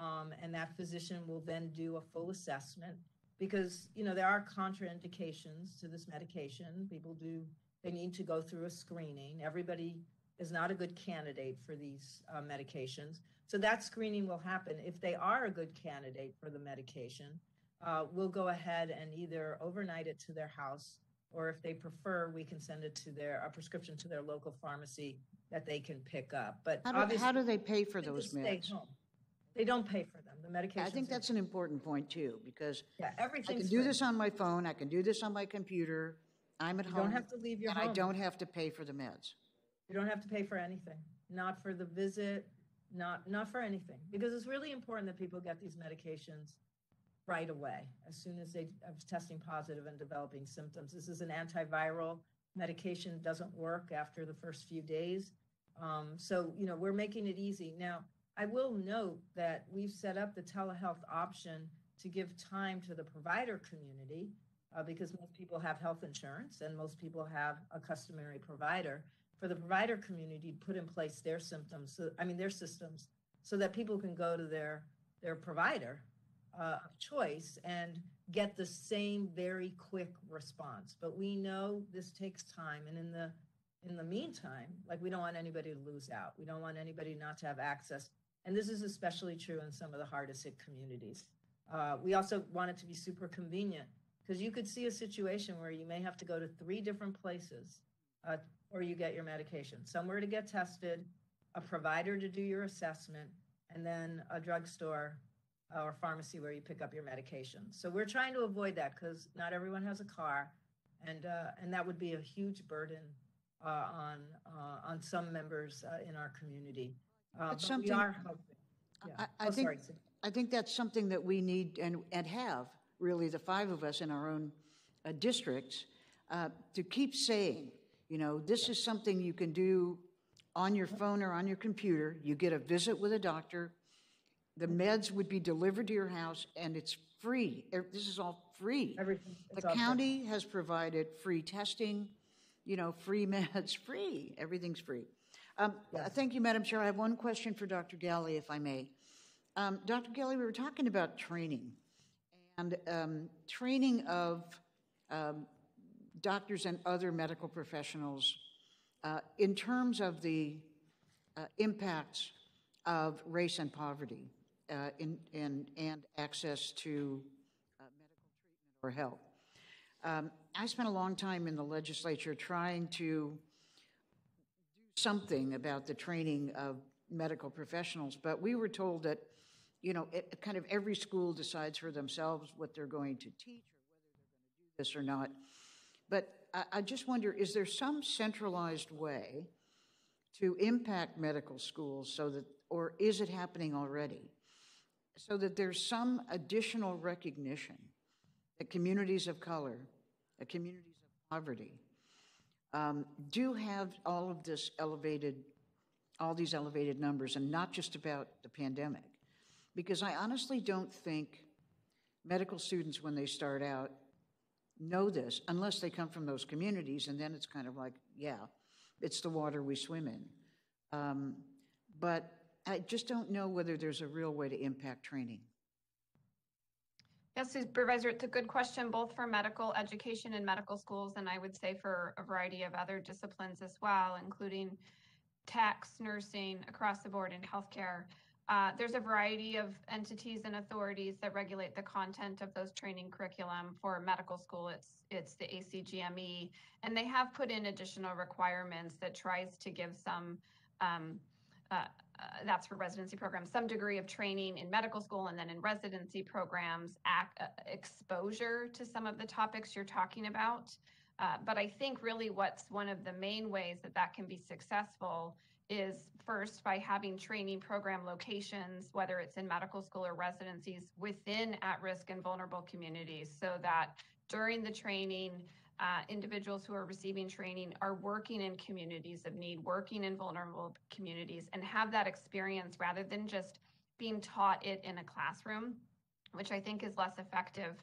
Um, and that physician will then do a full assessment because, you know, there are contraindications to this medication. People do they need to go through a screening. Everybody is not a good candidate for these uh, medications. So that screening will happen. If they are a good candidate for the medication, uh, we'll go ahead and either overnight it to their house, or if they prefer, we can send it to their a prescription to their local pharmacy that they can pick up. But
How do, how do they pay for those meds?
home. They don't pay for them. The medication.
I think that's an important point too, because
yeah,
everything.
I
can do
free.
this on my phone, I can do this on my computer, I'm at
You
home.
don't have to leave your
And I don't have to pay for the meds.
You don't have to pay for anything, not for the visit, not not for anything, because it's really important that people get these medications right away as soon as they are testing positive and developing symptoms. This is an antiviral medication; doesn't work after the first few days. Um, so you know we're making it easy now. I will note that we've set up the telehealth option to give time to the provider community uh, because most people have health insurance and most people have a customary provider. For the provider community to put in place their symptoms, so, I mean their systems, so that people can go to their their provider uh, of choice and get the same very quick response. But we know this takes time, and in the in the meantime, like we don't want anybody to lose out. We don't want anybody not to have access, and this is especially true in some of the hardest hit communities. Uh, we also want it to be super convenient because you could see a situation where you may have to go to three different places uh, or you get your medication somewhere to get tested, a provider to do your assessment, and then a drugstore or pharmacy where you pick up your medication. So we're trying to avoid that because not everyone has a car, and uh, and that would be a huge burden uh, on uh, on some members uh, in our community. Uh, but
something-
we are hoping. Yeah.
I, I
oh,
think,
sorry.
I think that's something that we need and, and have, really, the five of us in our own uh, districts, uh, to keep saying, you know, this is something you can do on your phone or on your computer. You get a visit with a doctor. The meds would be delivered to your house, and it's free. This is all free.
Everything.
The
it's all free.
county has provided free testing, you know, free [LAUGHS] meds, free. Everything's free. Um, uh, Thank you, Madam Chair. I have one question for Dr. Ghaly, if I may. Um, Dr. Ghaly, we were talking about training and um, training of um, doctors and other medical professionals uh, in terms of the uh, impacts of race and poverty uh, in, in, and access to uh, medical treatment or help. Um, I spent a long time in the legislature trying to do something about the training of medical professionals, but we were told that, you know, it, kind of every school decides for themselves what they're going to teach or whether they're going to do this or not. But I, I just wonder is there some centralized way to impact medical schools so that, or is it happening already? So that there's some additional recognition that communities of color, that communities of poverty, um, do have all of this elevated, all these elevated numbers, and not just about the pandemic. Because I honestly don't think medical students, when they start out, know this unless they come from those communities, and then it's kind of like, yeah, it's the water we swim in. Um, but I just don't know whether there's a real way to impact training.
Yes, Supervisor, it's a good question, both for medical education and medical schools, and I would say for a variety of other disciplines as well, including tax, nursing, across the board in healthcare. Uh, there's a variety of entities and authorities that regulate the content of those training curriculum. For medical school, it's it's the ACGME, and they have put in additional requirements that tries to give some. Um, uh, uh, that's for residency programs, some degree of training in medical school and then in residency programs, ac- uh, exposure to some of the topics you're talking about. Uh, but I think really what's one of the main ways that that can be successful is first by having training program locations, whether it's in medical school or residencies within at risk and vulnerable communities, so that during the training, uh, individuals who are receiving training are working in communities of need, working in vulnerable communities, and have that experience rather than just being taught it in a classroom, which I think is less effective.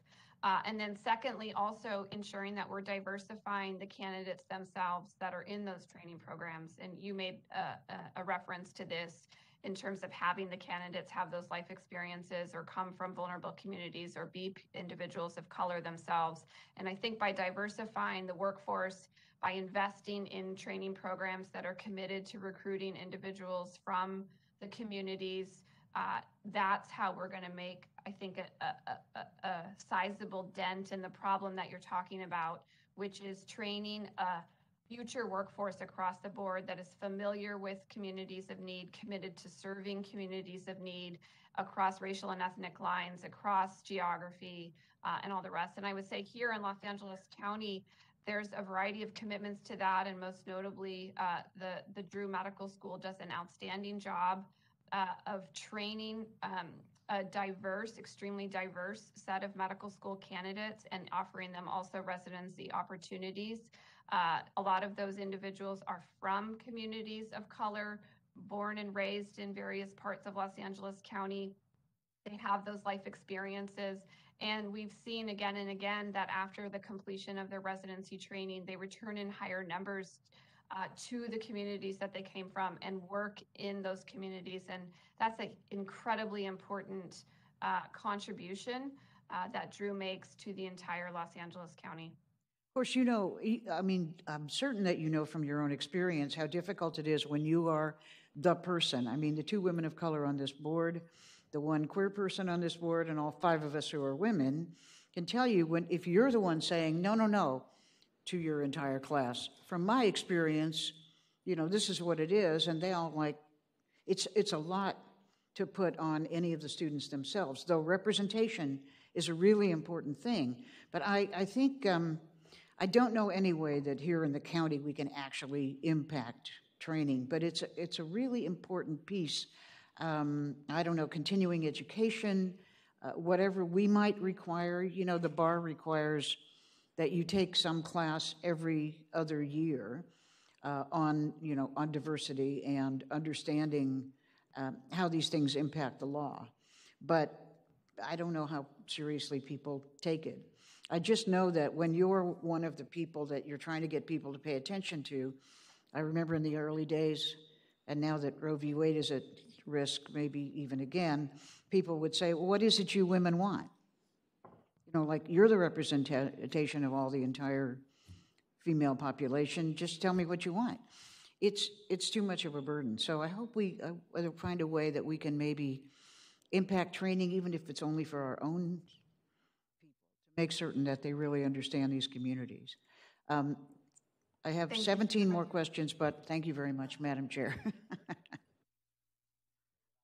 Uh, and then, secondly, also ensuring that we're diversifying the candidates themselves that are in those training programs. And you made a, a, a reference to this in terms of having the candidates have those life experiences or come from vulnerable communities or be individuals of color themselves. And I think by diversifying the workforce, by investing in training programs that are committed to recruiting individuals from the communities. Uh, that's how we're going to make, I think, a, a, a, a sizable dent in the problem that you're talking about, which is training a future workforce across the board that is familiar with communities of need, committed to serving communities of need across racial and ethnic lines, across geography, uh, and all the rest. And I would say here in Los Angeles County, there's a variety of commitments to that, and most notably, uh, the the Drew Medical School does an outstanding job uh, of training um, a diverse, extremely diverse set of medical school candidates and offering them also residency opportunities. Uh, a lot of those individuals are from communities of color, born and raised in various parts of Los Angeles County. They have those life experiences. And we've seen again and again that after the completion of their residency training, they return in higher numbers uh, to the communities that they came from and work in those communities. And that's an incredibly important uh, contribution uh, that Drew makes to the entire Los Angeles County.
Of course, you know, I mean, I'm certain that you know from your own experience how difficult it is when you are the person. I mean, the two women of color on this board, the one queer person on this board, and all five of us who are women can tell you when if you're the one saying, no, no, no, to your entire class. From my experience, you know, this is what it is, and they all like, it's, it's a lot to put on any of the students themselves, though representation is a really important thing. But I, I think, um, I don't know any way that here in the county we can actually impact training, but it's a, it's a really important piece. Um, I don't know, continuing education, uh, whatever we might require. You know, the bar requires that you take some class every other year uh, on, you know, on diversity and understanding um, how these things impact the law. But I don't know how seriously people take it. I just know that when you're one of the people that you're trying to get people to pay attention to, I remember in the early days, and now that Roe v. Wade is at risk, maybe even again, people would say, well, What is it you women want? You know, like you're the representation of all the entire female population. Just tell me what you want. It's it's too much of a burden. So I hope we uh, find a way that we can maybe impact training, even if it's only for our own make certain that they really understand these communities. Um, I have thank 17 you. more questions, but thank you very much, Madam Chair. [LAUGHS]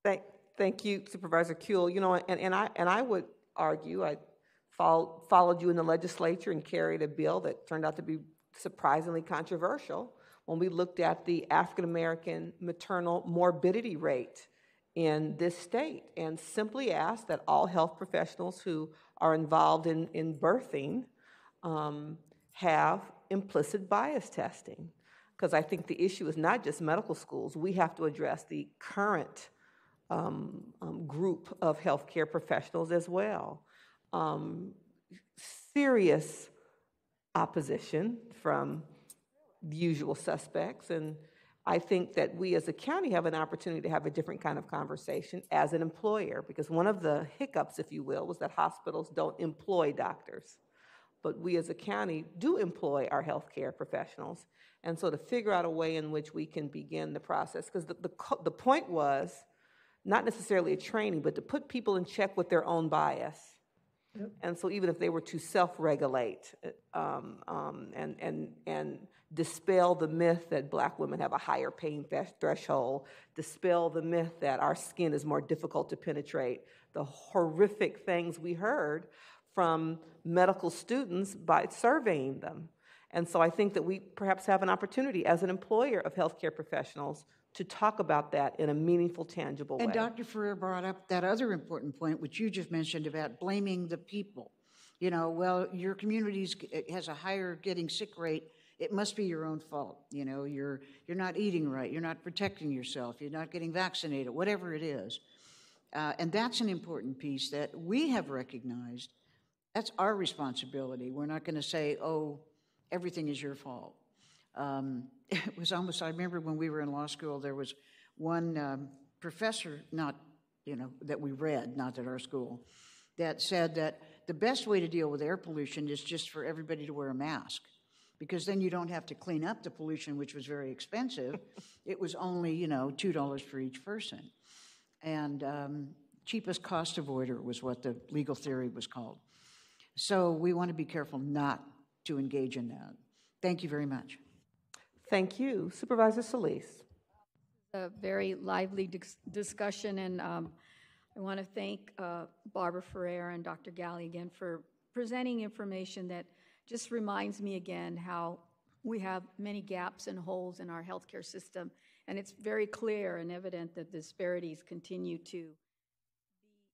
thank, thank you, Supervisor Kuehl. You know, and, and I and I would argue, I followed you in the legislature and carried a bill that turned out to be surprisingly controversial when we looked at the African American maternal morbidity rate in this state and simply asked that all health professionals who are involved in, in birthing um, have implicit bias testing. Because I think the issue is not just medical schools, we have to address the current um, um, group of healthcare professionals as well um, serious opposition from the usual suspects. And I think that we as a county have an opportunity to have a different kind of conversation as an employer, because one of the hiccups, if you will, was that hospitals don't employ doctors. But we as a county do employ our healthcare professionals. And so to figure out a way in which we can begin the process, because the, the, the point was not necessarily a training, but to put people in check with their own bias and so even if they were to self-regulate um, um, and, and, and dispel the myth that black women have a higher pain threshold, dispel the myth that our skin is more difficult to penetrate, the horrific things we heard from medical students by surveying them. And so I think that we perhaps have an opportunity as an employer of healthcare professionals to talk about that in a meaningful, tangible
and
way.
And Dr. Ferrer brought up that other important point, which you just mentioned about blaming the people. You know, well, your community has a higher getting sick rate. It must be your own fault. You know, you're you're not eating right. You're not protecting yourself. You're not getting vaccinated. Whatever it is, uh, and that's an important piece that we have recognized. That's our responsibility. We're not going to say, "Oh, everything is your fault." Um, [LAUGHS] it was almost, I remember when we were in law school, there was one um, professor, not, you know, that we read, not at our school, that said that the best way to deal with air pollution is just for everybody to wear a mask. because then you don't have to clean up the pollution, which was very expensive. it was only, you know, $2 for each person. And um, cheapest cost avoider was what the legal theory was called. So we want to be careful not to engage in that. Thank you very much.
Thank you. Supervisor Solis.
A very lively dis- discussion, and um, I want to thank uh, Barbara Ferrer and Dr. Ghaly again for presenting information that just reminds me again how we have many gaps and holes in our healthcare system, and it's very clear and evident that disparities continue to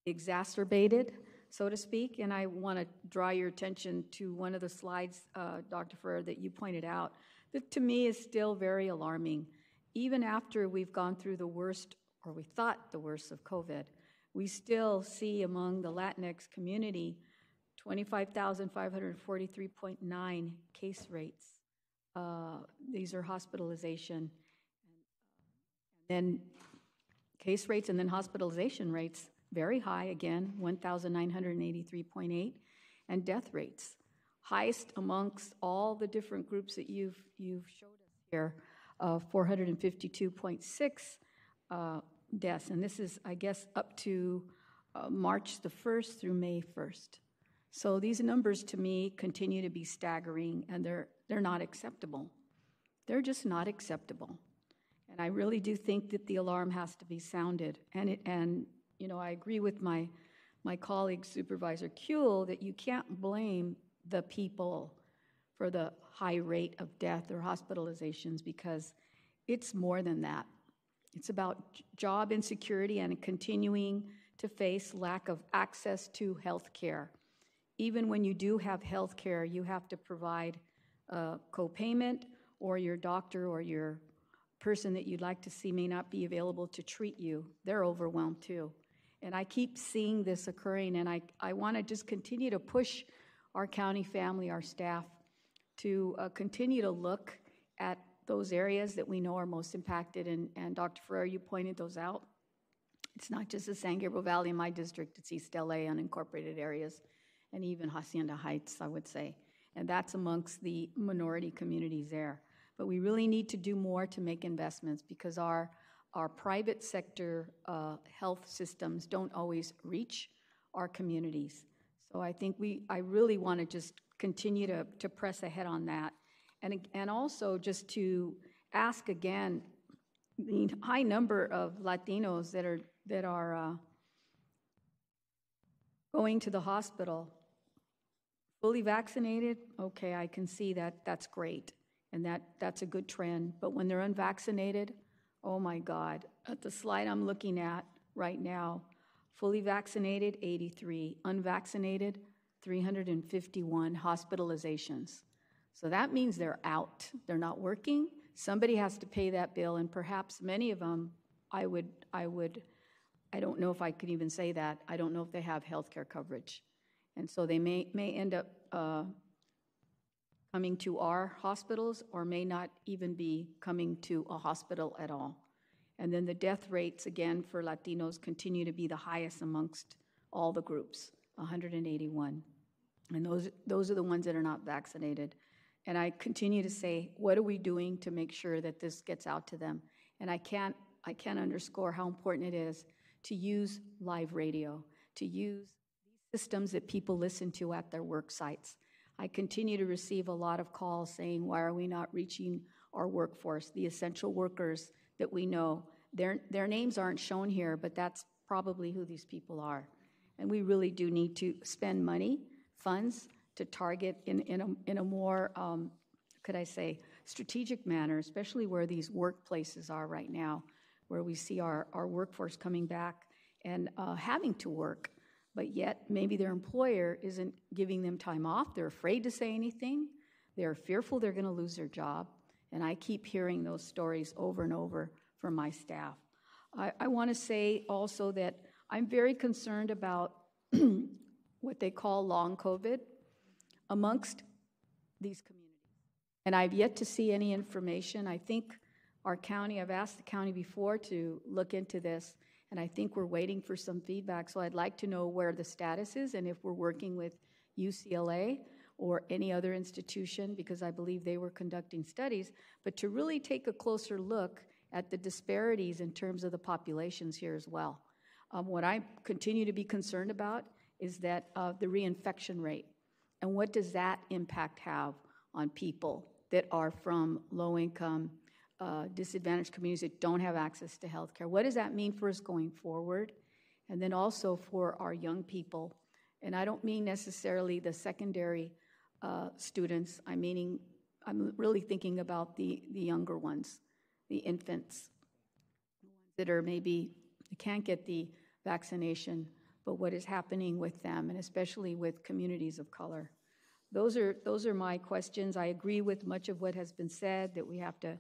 be exacerbated, so to speak. And I want to draw your attention to one of the slides, uh, Dr. Ferrer, that you pointed out, that to me is still very alarming. Even after we've gone through the worst, or we thought the worst of COVID, we still see among the Latinx community 25,543.9 case rates. Uh, these are hospitalization. And then case rates and then hospitalization rates very high again, 1,983.8, and death rates highest amongst all the different groups that you've you've showed us here, uh, 452.6 uh, deaths, and this is, I guess, up to uh, March the 1st through May 1st. So these numbers to me continue to be staggering and they're, they're not acceptable. They're just not acceptable. And I really do think that the alarm has to be sounded. And, it, and you know, I agree with my, my colleague Supervisor Kuehl, that you can't blame the people for the high rate of death or hospitalizations because it's more than that. It's about job insecurity and continuing to face lack of access to health care even when you do have health care, you have to provide a co-payment or your doctor or your person that you'd like to see may not be available to treat you. They're overwhelmed too. And I keep seeing this occurring, and I, I want to just continue to push our county family, our staff, to uh, continue to look at those areas that we know are most impacted. And, and Dr. Ferrer, you pointed those out. It's not just the San Gabriel Valley in my district, it's East LA unincorporated areas and even Hacienda Heights, I would say. And that's amongst the minority communities there. But we really need to do more to make investments because our, our private sector uh, health systems don't always reach our communities. So I think we, I really want to just continue to, to press ahead on that. And, and also just to ask again, the high number of Latinos that are, that are uh, going to the hospital fully vaccinated, okay, I can see that that's great. And that, that's a good trend. But when they're unvaccinated, oh my God. At the slide I'm looking at right now, fully vaccinated, 83, unvaccinated, 351 hospitalizations. So that means they're out. They're not working. Somebody has to pay that bill, and perhaps many of them, I would, I would, I don't know if I could even say that. I don't know if they have health care coverage. And so they may, may end up uh, coming to our hospitals or may not even be coming to a hospital at all. And then the death rates, again, for Latinos continue to be the highest amongst all the groups 181. And those, those are the ones that are not vaccinated. And I continue to say, what are we doing to make sure that this gets out to them? And I can't, I can't underscore how important it is to use live radio, to use systems that people listen to at their work sites. I continue to receive a lot of calls saying, why are we not reaching our workforce, the essential workers that we know? Their, their names aren't shown here, but that's probably who these people are. And we really do need to spend money, funds, to target in, in, a, in a more, um, could I say, strategic manner, especially where these workplaces are right now, where we see our, our workforce coming back and uh, having to work but yet maybe their employer isn't giving them time off. They're afraid to say anything. They're fearful they're going to lose their job. And I keep hearing those stories over and over from my staff. I, I want to say also that I'm very concerned about [CLEARS THROAT] what they call long COVID amongst these communities. And I've yet to see any information. I think our county, I've asked the county before to look into this and I think we're waiting for some feedback. So I'd like to know where the status is and if we're working with UCLA or any other institution because I believe they were conducting studies, but to really take a closer look at the disparities in terms of the populations here as well. Um, what I continue to be concerned about is that uh, the reinfection rate. And what does that impact have on people that are from low income, uh, disadvantaged communities that don't have access to health care? What does that mean for us going forward? And then also for our young people. And I don't mean necessarily the secondary uh, students, I'm meaning, I'm really thinking about the, the younger ones, the infants the ones that are maybe, can't get the vaccination, but what is happening with them, and especially with communities of color. Those are, those are my questions. I agree with much of what has been said that we have to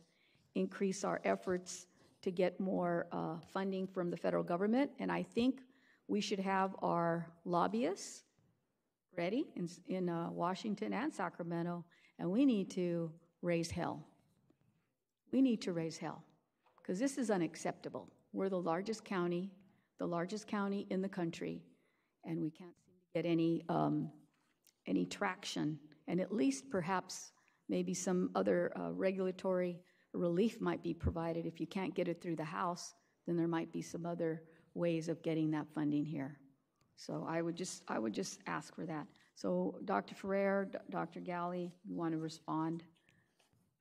increase our efforts to get more uh, funding from the federal government, and I think we should have our lobbyists ready in, in uh, Washington and Sacramento, and we need to raise hell. We need to raise hell because this is unacceptable. We're the largest county, the largest county in the country, and we can't seem to get any um, any traction. And at least perhaps maybe some other uh, regulatory relief might be provided. If you can't get it through the House, then there might be some other ways of getting that funding here. So I would just I would just ask for that. So Dr. Ferrer, Dr. Ghaly, you want to respond?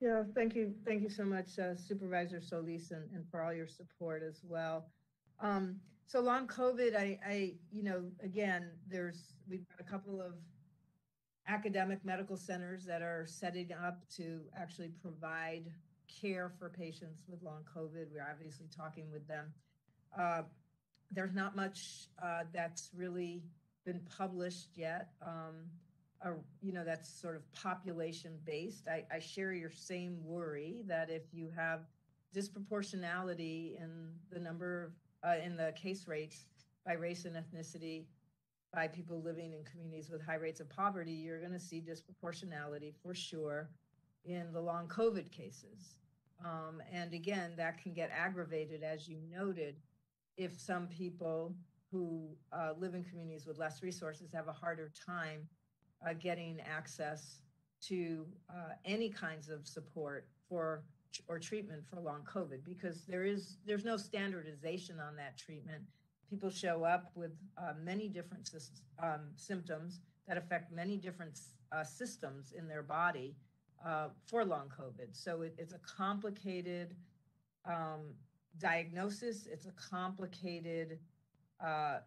Yeah, thank you, thank you so much, uh, Supervisor Solis, and, and for all your support as well. Um, so long COVID, I, I, you know, again, there's we've got a couple of academic medical centers that are setting up to actually provide care for patients with long COVID. We're obviously talking with them. Uh, there's not much uh, that's really been published yet. Um, uh, you know, that's sort of population based. I, I share your same worry that if you have disproportionality in the number of, uh, in the case rates by race and ethnicity, by people living in communities with high rates of poverty, you're going to see disproportionality for sure in the long COVID cases. Um, and again, that can get aggravated, as you noted, if some people who uh, live in communities with less resources have a harder time uh, getting access to uh, any kinds of support for or treatment for long COVID because there is there's no standardization on that treatment. People show up with uh, many different um, symptoms that affect many different uh, systems in their body uh, for long COVID. So it, it's a complicated um, diagnosis. It's a complicated, uh,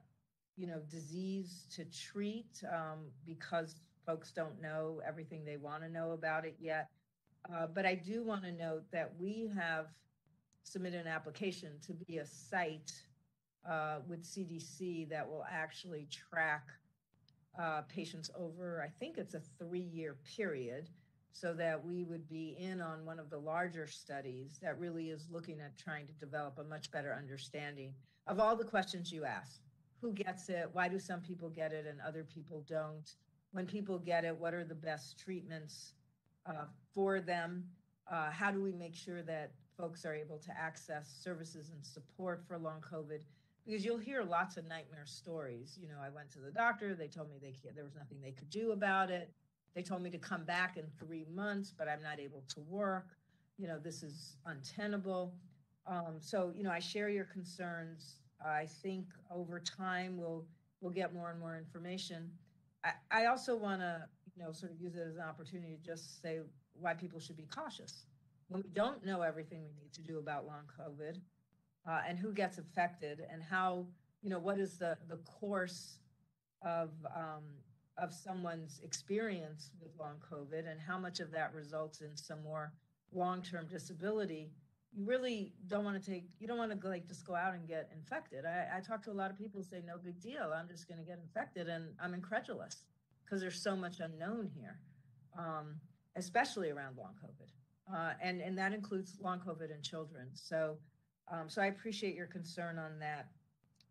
you know, disease to treat um, because folks don't know everything they want to know about it yet. Uh, but I do want to note that we have submitted an application to be a site uh, with CDC that will actually track uh, patients over, I think it's a three year period so that we would be in on one of the larger studies that really is looking at trying to develop a much better understanding of all the questions you ask. Who gets it? Why do some people get it and other people don't? When people get it, what are the best treatments uh, for them? Uh, how do we make sure that folks are able to access services and support for long COVID? Because you'll hear lots of nightmare stories. You know, I went to the doctor, they told me they there was nothing they could do about it they told me to come back in three months, but I'm not able to work. You know, this is untenable. Um, so, you know, I share your concerns. I think over time we'll we'll get more and more information. I, I also want to, you know, sort of use it as an opportunity to just say why people should be cautious when we don't know everything we need to do about long COVID uh, and who gets affected and how, you know, what is the the course of um, of someone's experience with long COVID and how much of that results in some more long-term disability, you really don't want to take, you don't want to like just go out and get infected. I, I talk to a lot of people who say, no big deal, I'm just going to get infected. And I'm incredulous because there's so much unknown here, um, especially around long COVID. Uh, and, and that includes long COVID in children. So, um, so I appreciate your concern on that.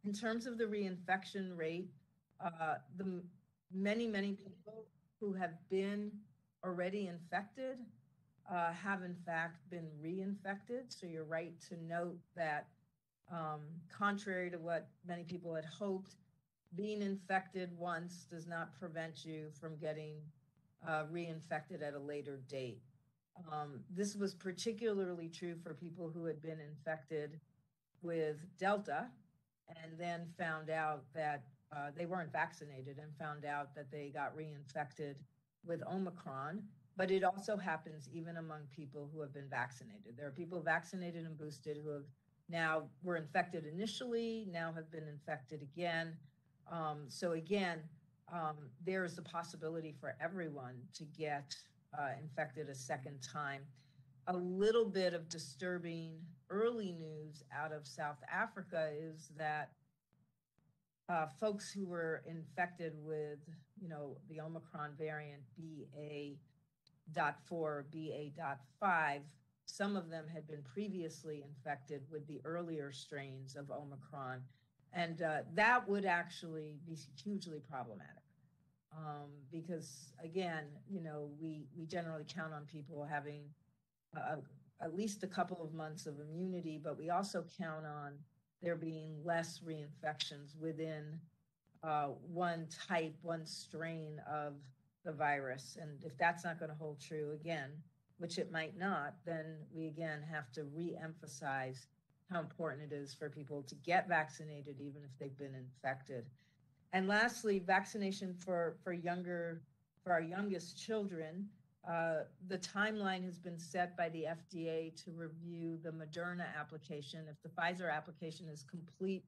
In terms of the reinfection rate, uh, the many, many people who have been already infected uh, have in fact been reinfected. So you're right to note that, um, contrary to what many people had hoped, being infected once does not prevent you from getting uh, reinfected at a later date. Um, this was particularly true for people who had been infected with Delta and then found out that uh, they weren't vaccinated and found out that they got reinfected with Omicron. But it also happens even among people who have been vaccinated. There are people vaccinated and boosted who have now were infected initially, now have been infected again. Um, so again, um, there is the possibility for everyone to get uh, infected a second time. A little bit of disturbing early news out of South Africa is that uh, folks who were infected with, you know, the Omicron variant BA.4, BA.5, some of them had been previously infected with the earlier strains of Omicron. And uh, that would actually be hugely problematic. Um, because again, you know, we, we generally count on people having uh, at least a couple of months of immunity, but we also count on there being less reinfections within uh, one type, one strain of the virus. And if that's not going to hold true again, which it might not, then we again have to re emphasize how important it is for people to get vaccinated, even if they've been infected. And lastly, vaccination for, for younger, for our youngest children. Uh, the timeline has been set by the FDA to review the Moderna application. If the Pfizer application is complete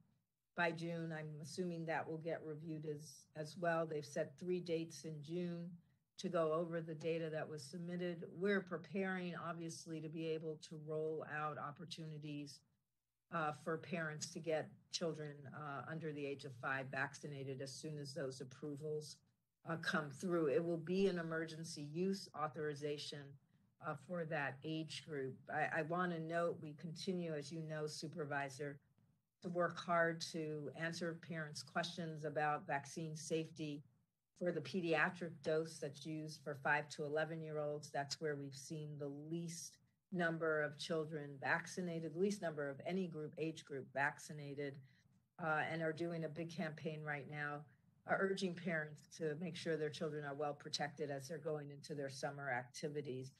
by June, I'm assuming that will get reviewed as, as well. They've set three dates in June to go over the data that was submitted. We're preparing, obviously, to be able to roll out opportunities uh, for parents to get children uh, under the age of five vaccinated as soon as those approvals uh, come through. It will be an emergency use authorization uh, for that age group. I, I want to note we continue, as you know, Supervisor, to work hard to answer parents' questions about vaccine safety for the pediatric dose that's used for 5 to 11 year olds. That's where we've seen the least number of children vaccinated, least number of any group, age group vaccinated, uh, and are doing a big campaign right now, uh, urging parents to make sure their children are well protected as they're going into their summer activities.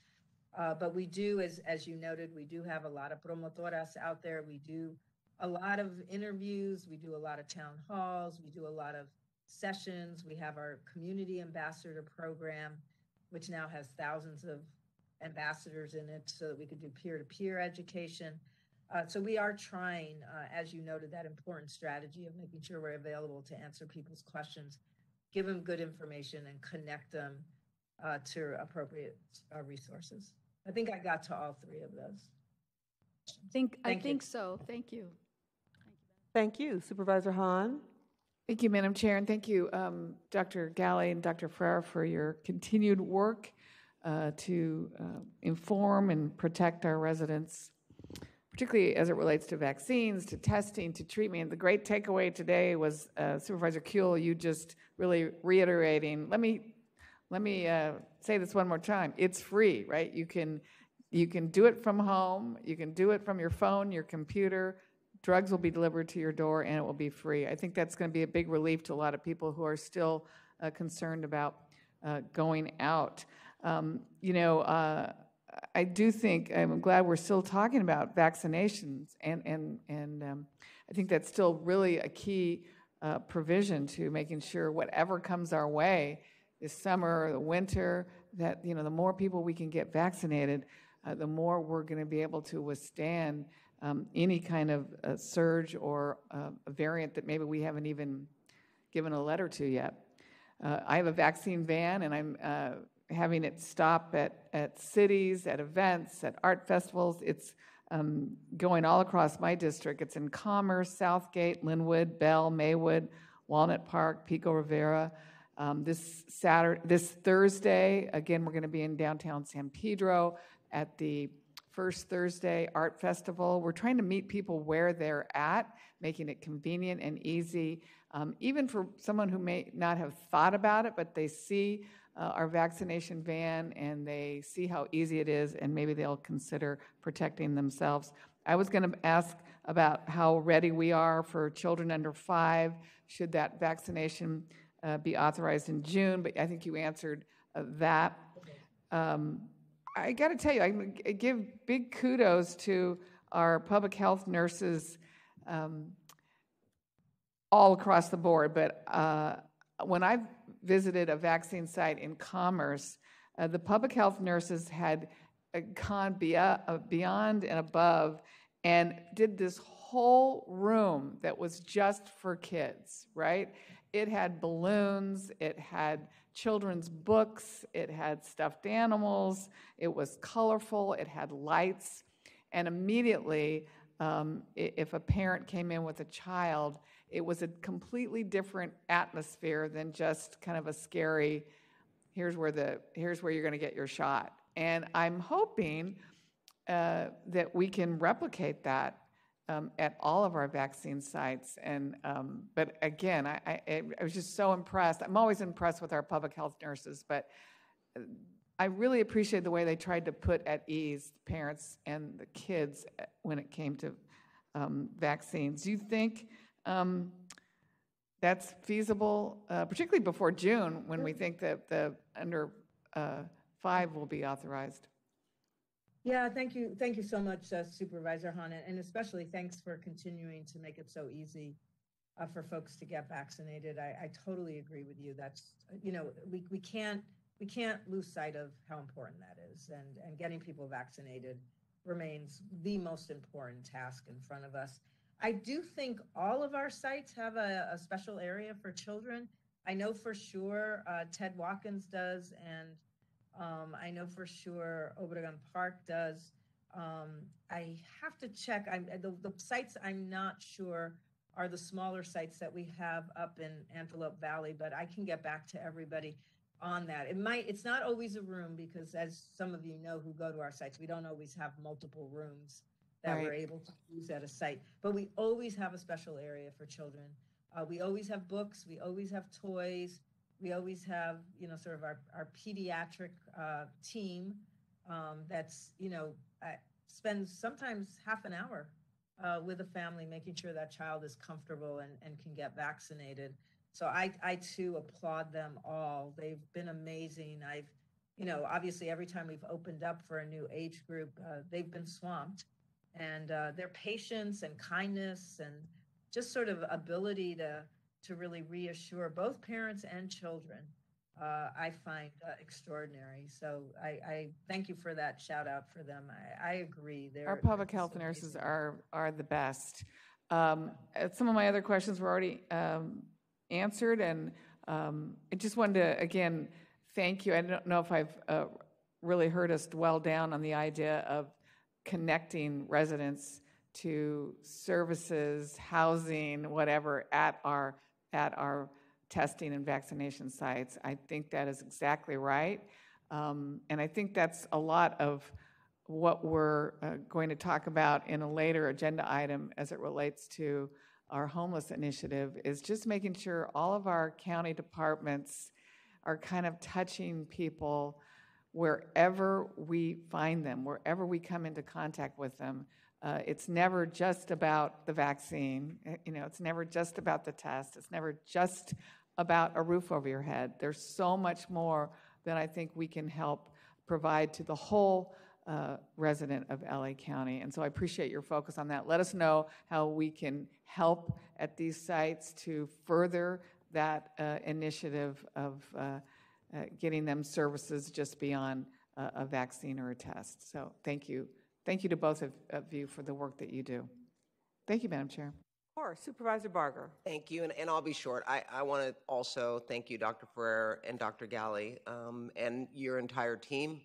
Uh, but we do, as, as you noted, we do have a lot of promotoras out there. We do a lot of interviews. We do a lot of town halls. We do a lot of sessions. We have our community ambassador program, which now has thousands of ambassadors in it so that we could do peer-to-peer education. Uh, so we are trying, uh, as you noted, that important strategy of making sure we're available to answer people's questions, give them good information, and connect them uh, to appropriate uh, resources. I think I got to all three of those.
Think, I
Thank you.
think so. Thank you.
Thank you. Supervisor Hahn?
Thank you, Madam Chair, and thank you, um, Dr. Ghaly and Dr. Ferrer, for your continued work uh, to uh, inform and protect our residents, particularly as it relates to vaccines, to testing, to treatment. The great takeaway today was uh, Supervisor Kuehl, you just really reiterating. Let me let me uh, say this one more time. It's free, right? You can you can do it from home. You can do it from your phone, your computer. Drugs will be delivered to your door, and it will be free. I think that's going to be a big relief to a lot of people who are still uh, concerned about uh, going out. Um, you know, uh, I do think I'm glad we're still talking about vaccinations, and and and um, I think that's still really a key uh, provision to making sure whatever comes our way this summer, or the winter, that you know, the more people we can get vaccinated, uh, the more we're going to be able to withstand um, any kind of uh, surge or uh, a variant that maybe we haven't even given a letter to yet. Uh, I have a vaccine van, and I'm having it stop at, at cities, at events, at art festivals. It's um, going all across my district. It's in Commerce, Southgate, Lynwood, Bell, Maywood, Walnut Park, Pico Rivera. Um, this Saturday, this Thursday, again, we're going to be in downtown San Pedro at the First Thursday Art Festival. We're trying to meet people where they're at, making it convenient and easy, um, even for someone who may not have thought about it, but they see uh, our vaccination van and they see how easy it is, and maybe they'll consider protecting themselves. I was going to ask about how ready we are for children under five. Should that vaccination uh, be authorized in June? But I think you answered uh, that. Um, I got to tell you, I give big kudos to our public health nurses um, all across the board. But uh, when I visited a vaccine site in Commerce, uh, the public health nurses had uh, gone beyond, uh, beyond and above and did this whole room that was just for kids, right? It had balloons, it had children's books, it had stuffed animals, it was colorful, it had lights. And immediately, um, if a parent came in with a child, it was a completely different atmosphere than just kind of a scary, here's where, the, here's where you're going to get your shot. And I'm hoping uh, that we can replicate that um, at all of our vaccine sites. And um, but again, I, I, I, was just so impressed. I'm always impressed with our public health nurses, but uh, I really appreciate the way they tried to put at ease the parents and the kids uh, when it came to um, vaccines. Do you think? Um, that's feasible, uh, particularly before June, when we think that the under uh, five will be authorized.
Yeah, thank you. Thank you so much, uh, Supervisor Hahn, and especially thanks for continuing to make it so easy uh, for folks to get vaccinated. I, I totally agree with you. That's, you know, we, we can't we can't lose sight of how important that is, and and getting people vaccinated remains the most important task in front of us. I do think all of our sites have a, a special area for children. I know for sure uh, Ted Watkins does, and um, I know for sure Obregon Park does. Um, I have to check. I'm the, the sites I'm not sure are the smaller sites that we have up in Antelope Valley, but I can get back to everybody on that. It might it's not always a room because as some of you know who go to our sites, we don't always have multiple rooms that right. we're able to use at a site, but we always have a special area for children. Uh, we always have books, we always have toys, we always have, you know, sort of our, our pediatric uh, team um, that's, you know, spends sometimes half an hour uh, with a family making sure that child is comfortable and, and can get vaccinated. So I, I too applaud them all. They've been amazing. I've, you know, obviously every time we've opened up for a new age group, uh, they've been swamped. And uh, their patience and kindness and just sort of ability to to really reassure both parents and children, uh, I find uh, extraordinary. So I, I, thank you for that shout out for them. I, I agree.
They're, Our public health nurses are are the best. Um, uh, some of my other questions were already um, answered, and um, I just wanted to again thank you. I don't know if I've uh, really heard us dwell down on the idea of connecting residents to services, housing, whatever at our at our testing and vaccination sites. I think that is exactly right. Um, and I think that's a lot of what we're uh, going to talk about in a later agenda item as it relates to our homeless initiative is just making sure all of our county departments are kind of touching people wherever we find them, wherever we come into contact with them, uh, it's never just about the vaccine. Eh, you know, it's never just about the test. It's never just about a roof over your head. There's so much more that I think we can help provide to the whole uh, resident of LA County. And so I appreciate your focus on that. Let us know how we can help at these sites to further that uh, initiative of uh, getting them services just beyond a vaccine or a test. So thank you. Thank you to both of, of you for the work that you do. Thank you, Madam Chair.
Or Supervisor Barger.
Thank you, and, and I'll be short. I, I want to also thank you, Dr. Ferrer and Dr. Ghaly, um, and your entire team.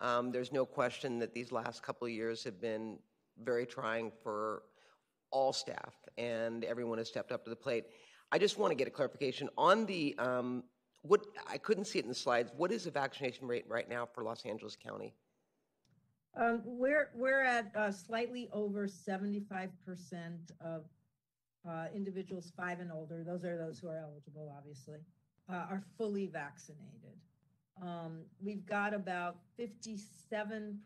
Um, there's no question that these last couple of years have been very trying for all staff, and everyone has stepped up to the plate. I just want to get a clarification on the um, what I couldn't see it in the slides. What is the vaccination rate right now for Los Angeles County?
Um, we're we're at uh, slightly over 75% of uh, individuals five and older. Those are those who are eligible, obviously, uh, are fully vaccinated. Um, we've got about 57%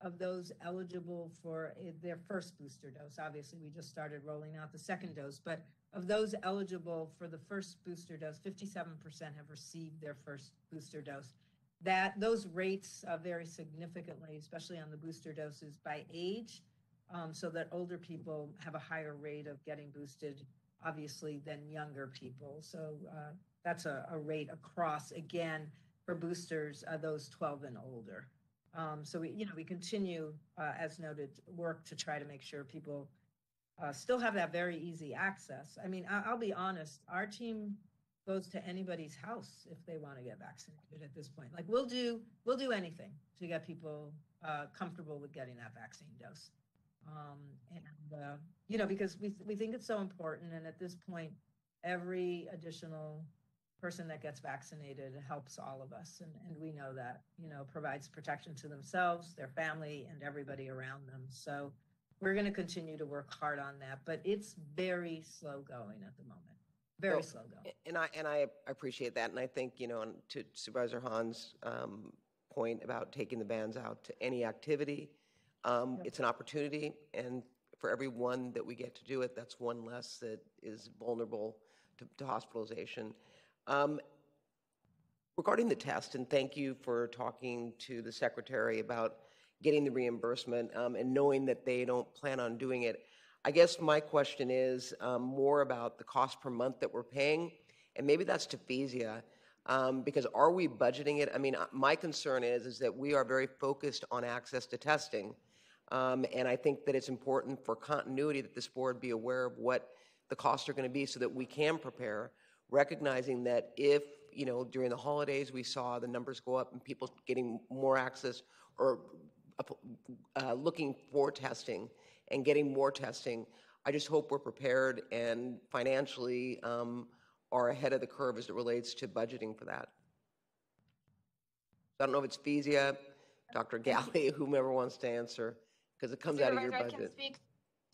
of those eligible for their first booster dose. Obviously, we just started rolling out the second dose, but of those eligible for the first booster dose, 57% have received their first booster dose. That those rates uh, vary significantly, especially on the booster doses by age, um, so that older people have a higher rate of getting boosted, obviously, than younger people. So uh, that's a, a, rate across again for boosters, uh, those 12 and older. Um, so we, you know, we continue, uh, as noted, work to try to make sure people uh, still have that very easy access. I mean, I- will be honest, our team goes to anybody's house if they want to get vaccinated at this point. Like we'll do, we'll do anything to get people uh, comfortable with getting that vaccine dose. Um, and uh, you know, because we we think it's so important, and at this point, every additional person that gets vaccinated helps all of us, and and we know that you know provides protection to themselves, their family, and everybody around them. So we're going to continue to work hard on that, but it's very slow going at the moment. Very so, slow going.
And I and I appreciate that, and I think you know, to Supervisor Hahn's um, point about taking the bans out to any activity, um, yep. it's an opportunity, and for every one that we get to do it, that's one less that is vulnerable to, to hospitalization. Um, regarding the test, and thank you for talking to the secretary about getting the reimbursement um, and knowing that they don't plan on doing it. I guess my question is um, more about the cost per month that we're paying, and maybe that's to Fesia, um, because are we budgeting it? I mean, uh, my concern is is that we are very focused on access to testing, um, and I think that it's important for continuity that this board be aware of what the costs are going to be, so that we can prepare, recognizing that if you know during the holidays we saw the numbers go up and people getting more access or uh, looking for testing and getting more testing. I just hope we're prepared and financially um, are ahead of the curve as it relates to budgeting for that. I don't know if it's Fesia, Dr. Ghaly, [LAUGHS] whomever wants to answer, because it comes out of your budget. I can
speak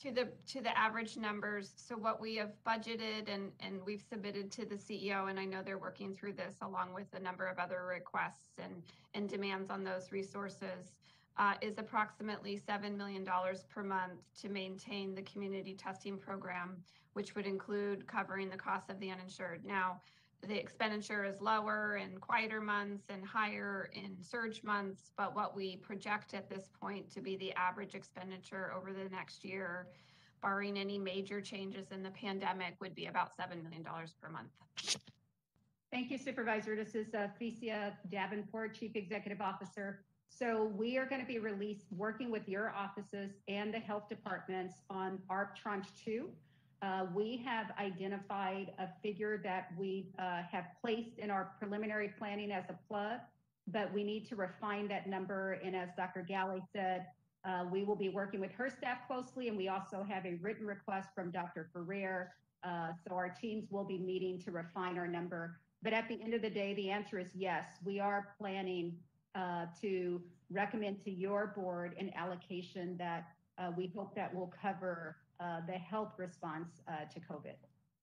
to the to the average numbers. So what we have budgeted and and we've submitted to the CEO, and I know they're working through this along with a number of other requests and and demands on those resources uh, is approximately $7 million per month to maintain the community testing program, which would include covering the cost of the uninsured. Now, the expenditure is lower in quieter months and higher in surge months, but what we project at this point to be the average expenditure over the next year, barring any major changes in the pandemic, would be about $7 million per month.
Thank you, Supervisor. This is uh, Davenport, Chief Executive Officer. So we are going to be released working with your offices and the health departments on ARP Tranche 2. Uh, we have identified a figure that we uh, have placed in our preliminary planning as a plug, but we need to refine that number. And as Dr. Ghaly said, uh, we will be working with her staff closely, and we also have a written request from Dr. Ferrer. Uh, so our teams will be meeting to refine our number. But at the end of the day, the answer is yes, we are planning uh, to recommend to your board an allocation that uh, we hope that will cover uh, the health response uh, to COVID.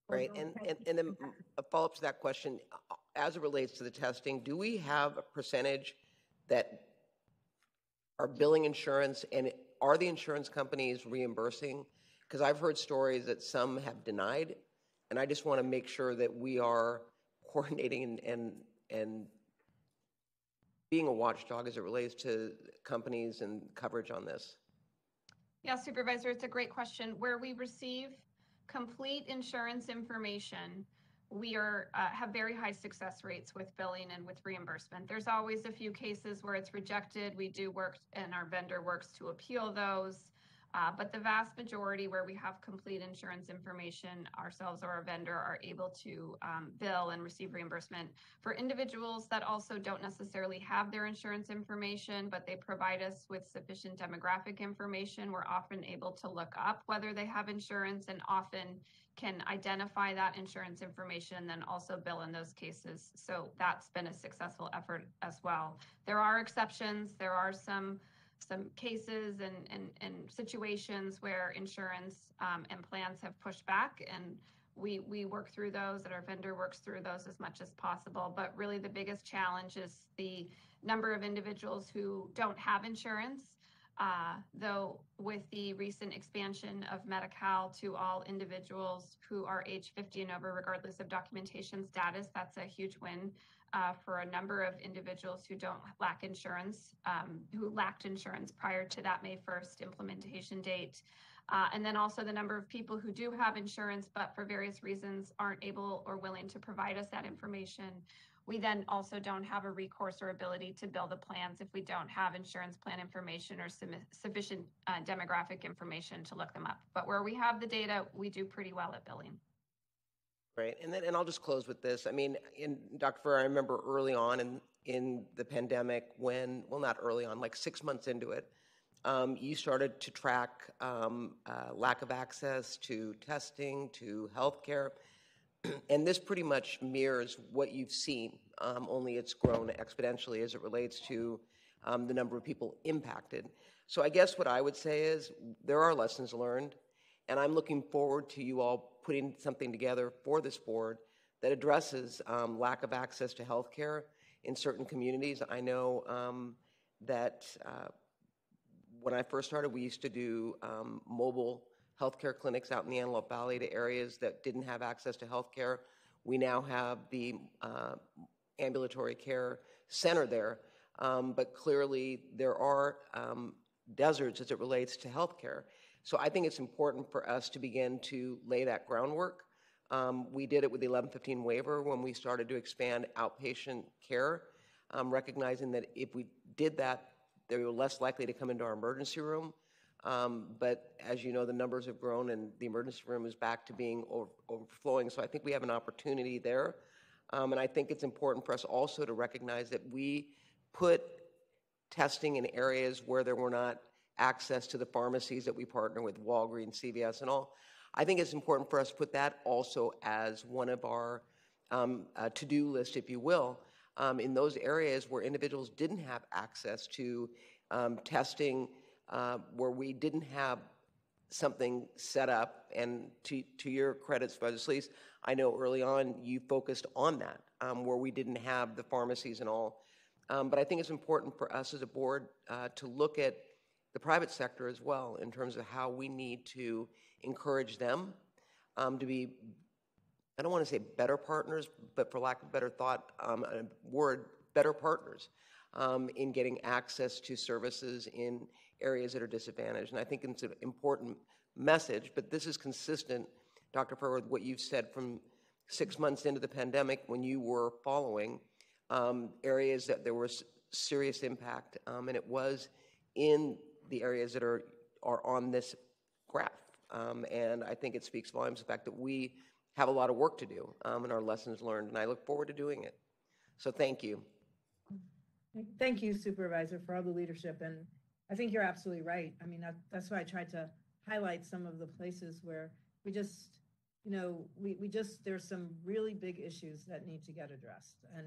Right, and, and, and then a follow-up to that question, uh, as it relates to the testing, do we have a percentage that are billing insurance and are the insurance companies reimbursing? Because I've heard stories that some have denied, and I just want to make sure that we are [LAUGHS] coordinating and, and, and being a watchdog as it relates to companies and coverage on this?
Yeah, Supervisor, it's a great question. Where we receive complete insurance information, we are uh, have very high success rates with billing and with reimbursement. There's always a few cases where it's rejected. We do work, and our vendor works to appeal those. Uh, but the vast majority where we have complete insurance information, ourselves or a vendor are able to um, bill and receive reimbursement. For individuals that also don't necessarily have their insurance information, but they provide us with sufficient demographic information, we're often able to look up whether they have insurance and often can identify that insurance information and then also bill in those cases. So that's been a successful effort as well. There are exceptions. There are some some cases and, and, and situations where insurance um, and plans have pushed back and we, we work through those and our vendor works through those as much as possible. But really the biggest challenge is the number of individuals who don't have insurance Uh, though with the recent expansion of Medi-Cal to all individuals who are age 50 and over, regardless of documentation status, that's a huge win uh, for a number of individuals who don't lack insurance, um, who lacked insurance prior to that May 1st implementation date. Uh, and then also the number of people who do have insurance, but for various reasons aren't able or willing to provide us that information we then also don't have a recourse or ability to bill the plans if we don't have insurance plan information or sufficient uh, demographic information to look them up. But where we have the data, we do pretty well at billing.
Great, and then and I'll just close with this. I mean, in Dr. Ferrer, I remember early on in in the pandemic when, well, not early on, like six months into it, um, you started to track um, uh, lack of access to testing, to healthcare. [CLEARS THROAT] and this pretty much mirrors what you've seen, um, only it's grown exponentially as it relates to um, the number of people impacted. So I guess what I would say is there are lessons learned, and I'm looking forward to you all putting something together for this board that addresses um, lack of access to health care in certain communities. I know um, that uh, when I first started, we used to do um, mobile healthcare clinics out in the Antelope Valley to areas that didn't have access to healthcare. We now have the uh, ambulatory care center there, um, but clearly there are um, deserts as it relates to healthcare. So I think it's important for us to begin to lay that groundwork. Um, we did it with the 1115 waiver when we started to expand outpatient care, um, recognizing that if we did that, they were less likely to come into our emergency room. Um, but as you know, the numbers have grown and the emergency room is back to being over, overflowing. So I think we have an opportunity there. Um, and I think it's important for us also to recognize that we put testing in areas where there were not access to the pharmacies that we partner with, Walgreens, CVS, and all. I think it's important for us to put that also as one of our um, uh, to do list, if you will, um, in those areas where individuals didn't have access to um, testing uh, where we didn't have something set up. And to, to your credit, Supervisor Solis, I know early on you focused on that, um, where we didn't have the pharmacies and all. Um, but I think it's important for us as a board uh, to look at the private sector as well in terms of how we need to encourage them um, to be, I don't want to say better partners, but for lack of better thought, um, a word, better partners um, in getting access to services in areas that are disadvantaged. And I think it's an important message, but this is consistent, Dr. Ferrer, with what you've said from six months into the pandemic when you were following um, areas that there was serious impact, um, and it was in the areas that are, are on this graph. Um, and I think it speaks volumes the fact that we have a lot of work to do um, and our lessons learned, and I look forward to doing it. So thank you.
Thank you, Supervisor, for all the leadership. And I think you're absolutely right. I mean, that, that's why I tried to highlight some of the places where we just, you know, we, we just, there's some really big issues that need to get addressed. And,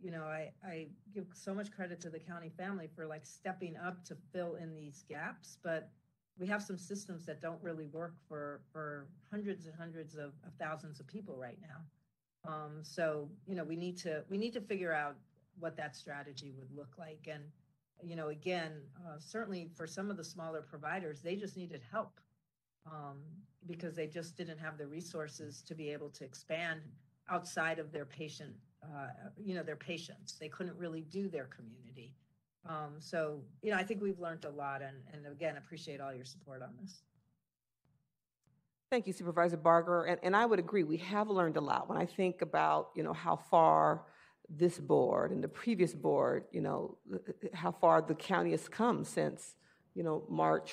you know, I, I give so much credit to the county family for like stepping up to fill in these gaps, but we have some systems that don't really work for, for hundreds and hundreds of, of thousands of people right now. Um, so, you know, we need to, we need to figure out what that strategy would look like. And, you know, again, uh, certainly for some of the smaller providers, they just needed help um, because they just didn't have the resources to be able to expand outside of their patient, uh, you know, their patients. They couldn't really do their community. Um, so, you know, I think we've learned a lot and, and again, appreciate all your support on this.
Thank you, Supervisor Barger. And, and I would agree, we have learned a lot. When I think about, you know, how far this board and the previous board, you know, how far the county has come since, you know, March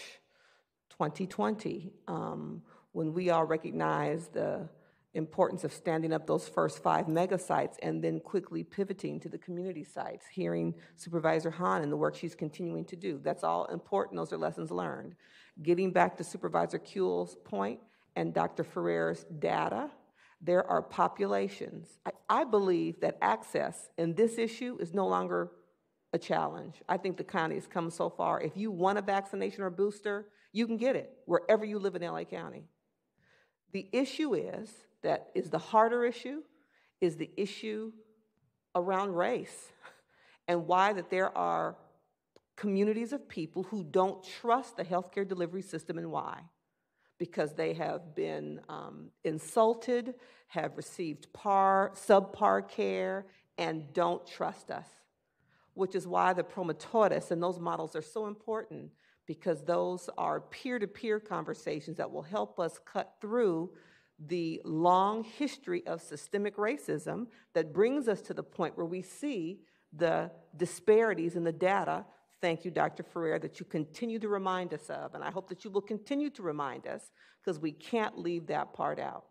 2020, um, when we all recognized the importance of standing up those first five mega sites and then quickly pivoting to the community sites, hearing Supervisor Hahn and the work she's continuing to do. That's all important. Those are lessons learned. Getting back to Supervisor Kuehl's point and Dr. Ferrer's data, there are populations. I, I, believe that access in this issue is no longer a challenge. I think the county has come so far. If you want a vaccination or booster, you can get it wherever you live in LA County. The issue is that is the harder issue is the issue around race [LAUGHS] and why that there are communities of people who don't trust the healthcare delivery system and why. Because they have been um, insulted, have received par, subpar care, and don't trust us. Which is why the promotores and those models are so important because those are peer to peer conversations that will help us cut through the long history of systemic racism that brings us to the point where we see the disparities in the data. Thank you, Dr. Ferrer, that you continue to remind us of. And I hope that you will continue to remind us because we can't leave that part out.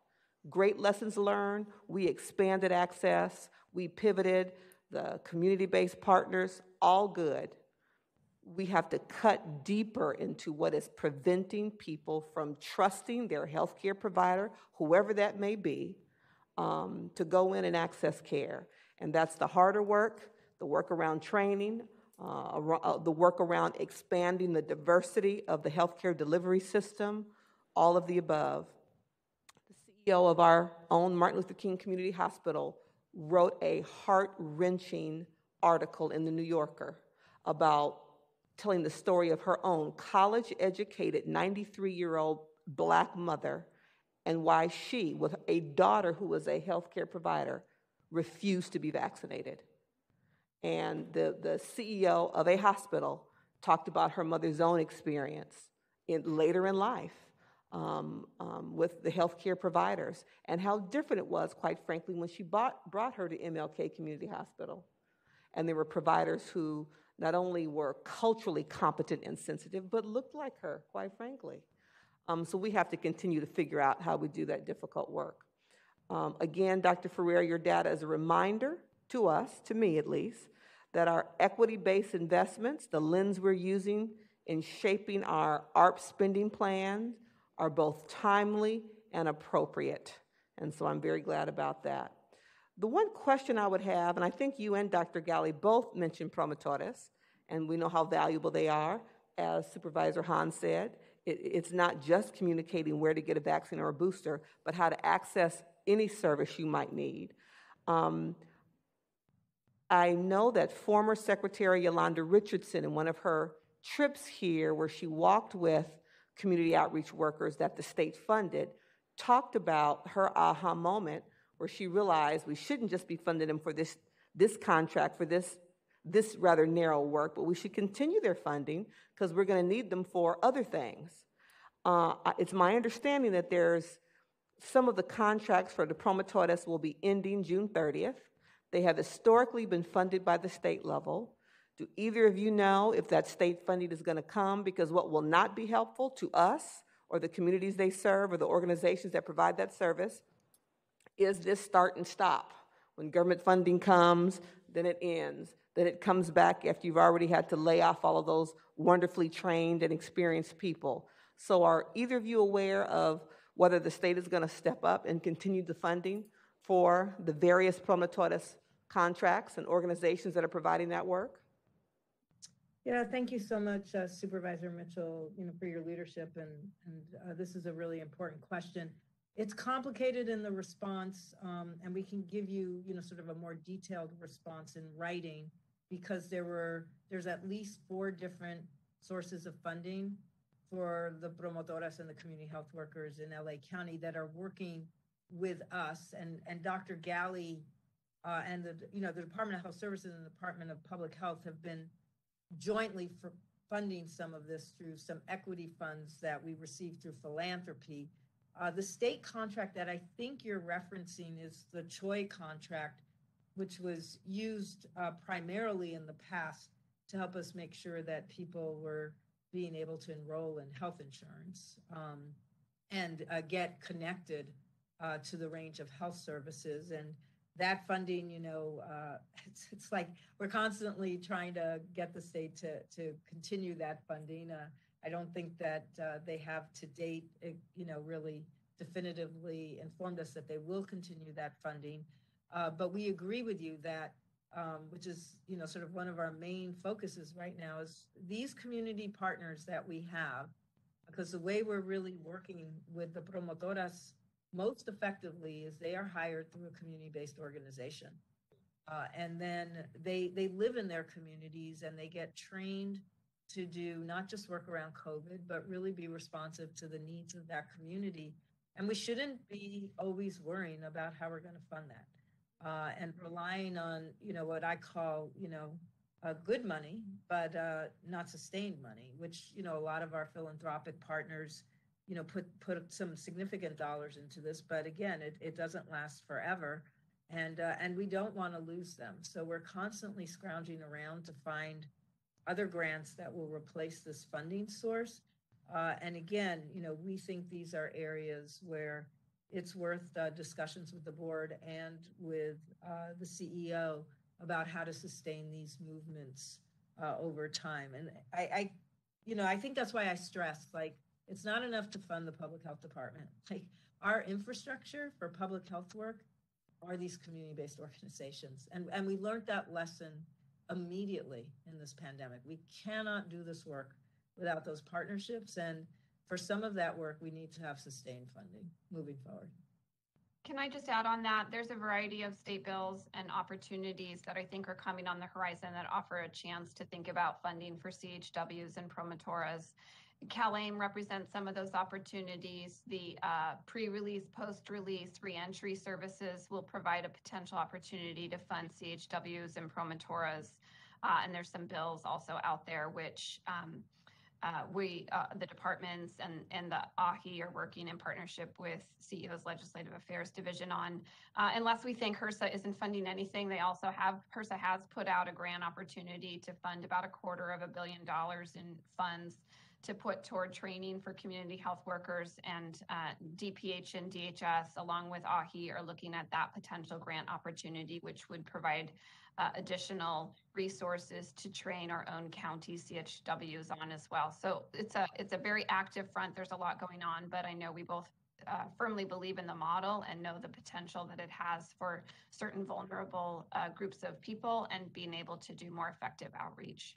Great lessons learned. We expanded access. We pivoted. The community based partners, all good we have to cut deeper into what is preventing people from trusting their healthcare provider, whoever that may be, um, to go in and access care. And that's the harder work, the work around training, uh, uh the work around expanding the diversity of the healthcare delivery system, all of the above. The CEO of our own Martin Luther King Community Hospital wrote a heart wrenching article in the New Yorker about telling the story of her own college educated 93 year old black mother and why she, with a daughter who was a healthcare provider, refused to be vaccinated. And the, the CEO of a hospital talked about her mother's own experience in, later in life um, um, with the healthcare providers and how different it was, quite frankly, when she bought, brought her to MLK Community Hospital. And there were providers who not only were culturally competent and sensitive, but looked like her, quite frankly. Um, so we have to continue to figure out how we do that difficult work. Um, again, Dr. Ferrer, your data is a reminder to us, to me at least, that our equity based investments, the lens we're using in shaping our ARP spending plans, are both timely and appropriate. And so I'm very glad about that. The one question I would have, and I think you and Dr. Ghaly both mentioned promotores, and we know how valuable they are. As Supervisor Hahn said, it, it's not just communicating where to get a vaccine or a booster, but how to access any service you might need. Um, I know that former Secretary Yolanda Richardson, in one of her trips here, where she walked with community outreach workers that the state funded, talked about her aha moment where she realized we shouldn't just be funding them for this, this contract, for this, this rather narrow work, but we should continue their funding because we're going to need them for other things. Uh, it's my understanding that there's some of the contracts for the promotores will be ending June 30th. They have historically been funded by the state level. Do either of you know if that state funding is going to come? Because what will not be helpful to us or the communities they serve or the organizations that provide that service is this start and stop. When government funding comes, then it ends. Then it comes back after you've already had to lay off all of those wonderfully trained and experienced people. So, are either of you aware of whether the state is going to step up and continue the funding for the various promotores contracts and organizations that are providing that work?
Yeah, thank you so much, uh, Supervisor Mitchell, you know, for your leadership. And, and uh, this is a really important question it's complicated in the response, um, and we can give you, you know, sort of a more detailed response in writing because there were there's at least four different sources of funding for the promotoras and the community health workers in LA County that are working with us and and Dr. Ghaly uh, and the you know the Department of Health Services and the Department of Public Health have been jointly for funding some of this through some equity funds that we received through philanthropy uh, the state contract that I think you're referencing is the Choi contract, which was used uh, primarily in the past to help us make sure that people were being able to enroll in health insurance um, and uh, get connected uh, to the range of health services. And that funding, you know, uh, [LAUGHS] it's, it's like we're constantly trying to get the state to, to continue that funding. I don't think that uh, they have to date, uh, you know, really definitively informed us that they will continue that funding. Uh, but we agree with you that, um, which is, you know, sort of one of our main focuses right now is these community partners that we have, because the way we're really working with the promotoras most effectively is they are hired through a community-based organization. Uh, and then they they live in their communities and they get trained to do not just work around COVID, but really be responsive to the needs of that community. And we shouldn't be always worrying about how we're going to fund that uh, and relying on, you know, what I call, you know, uh, good money, but uh, not sustained money, which, you know, a lot of our philanthropic partners, you know, put, put some significant dollars into this. But again, it, it doesn't last forever. And, uh, and we don't want to lose them. So we're constantly scrounging around to find other grants that will replace this funding source. Uh, and again, you know, we think these are areas where it's worth uh, discussions with the board and with uh, the CEO about how to sustain these movements uh, over time. And I, I, you know, I think that's why I stress like it's not enough to fund the public health department. [LAUGHS] Like our infrastructure for public health work are these community-based organizations, and and we learned that lesson immediately in this pandemic. We cannot do this work without those partnerships. And for some of that work, we need to have sustained funding moving forward.
Can I just add on that? There's a variety of state bills and opportunities that I think are coming on the horizon that offer a chance to think about funding for CHWs and promotoras. CalAIM represents some of those opportunities. The uh, pre-release, post-release reentry services will provide a potential opportunity to fund CHWs and promotoras. Uh, and there's some bills also out there which um, uh, we, uh, the departments and, and the AHI are working in partnership with CEO's Legislative Affairs Division on. Uh, unless we think HRSA isn't funding anything, they also have, HRSA has put out a grant opportunity to fund about a quarter of a billion dollars in funds to put toward training for community health workers and uh, DPH and DHS, along with AHI, are looking at that potential grant opportunity, which would provide uh, additional resources to train our own county CHWs on as well. So it's a it's a very active front. There's a lot going on, but I know we both uh, firmly believe in the model and know the potential that it has for certain vulnerable uh, groups of people and being able to do more effective outreach.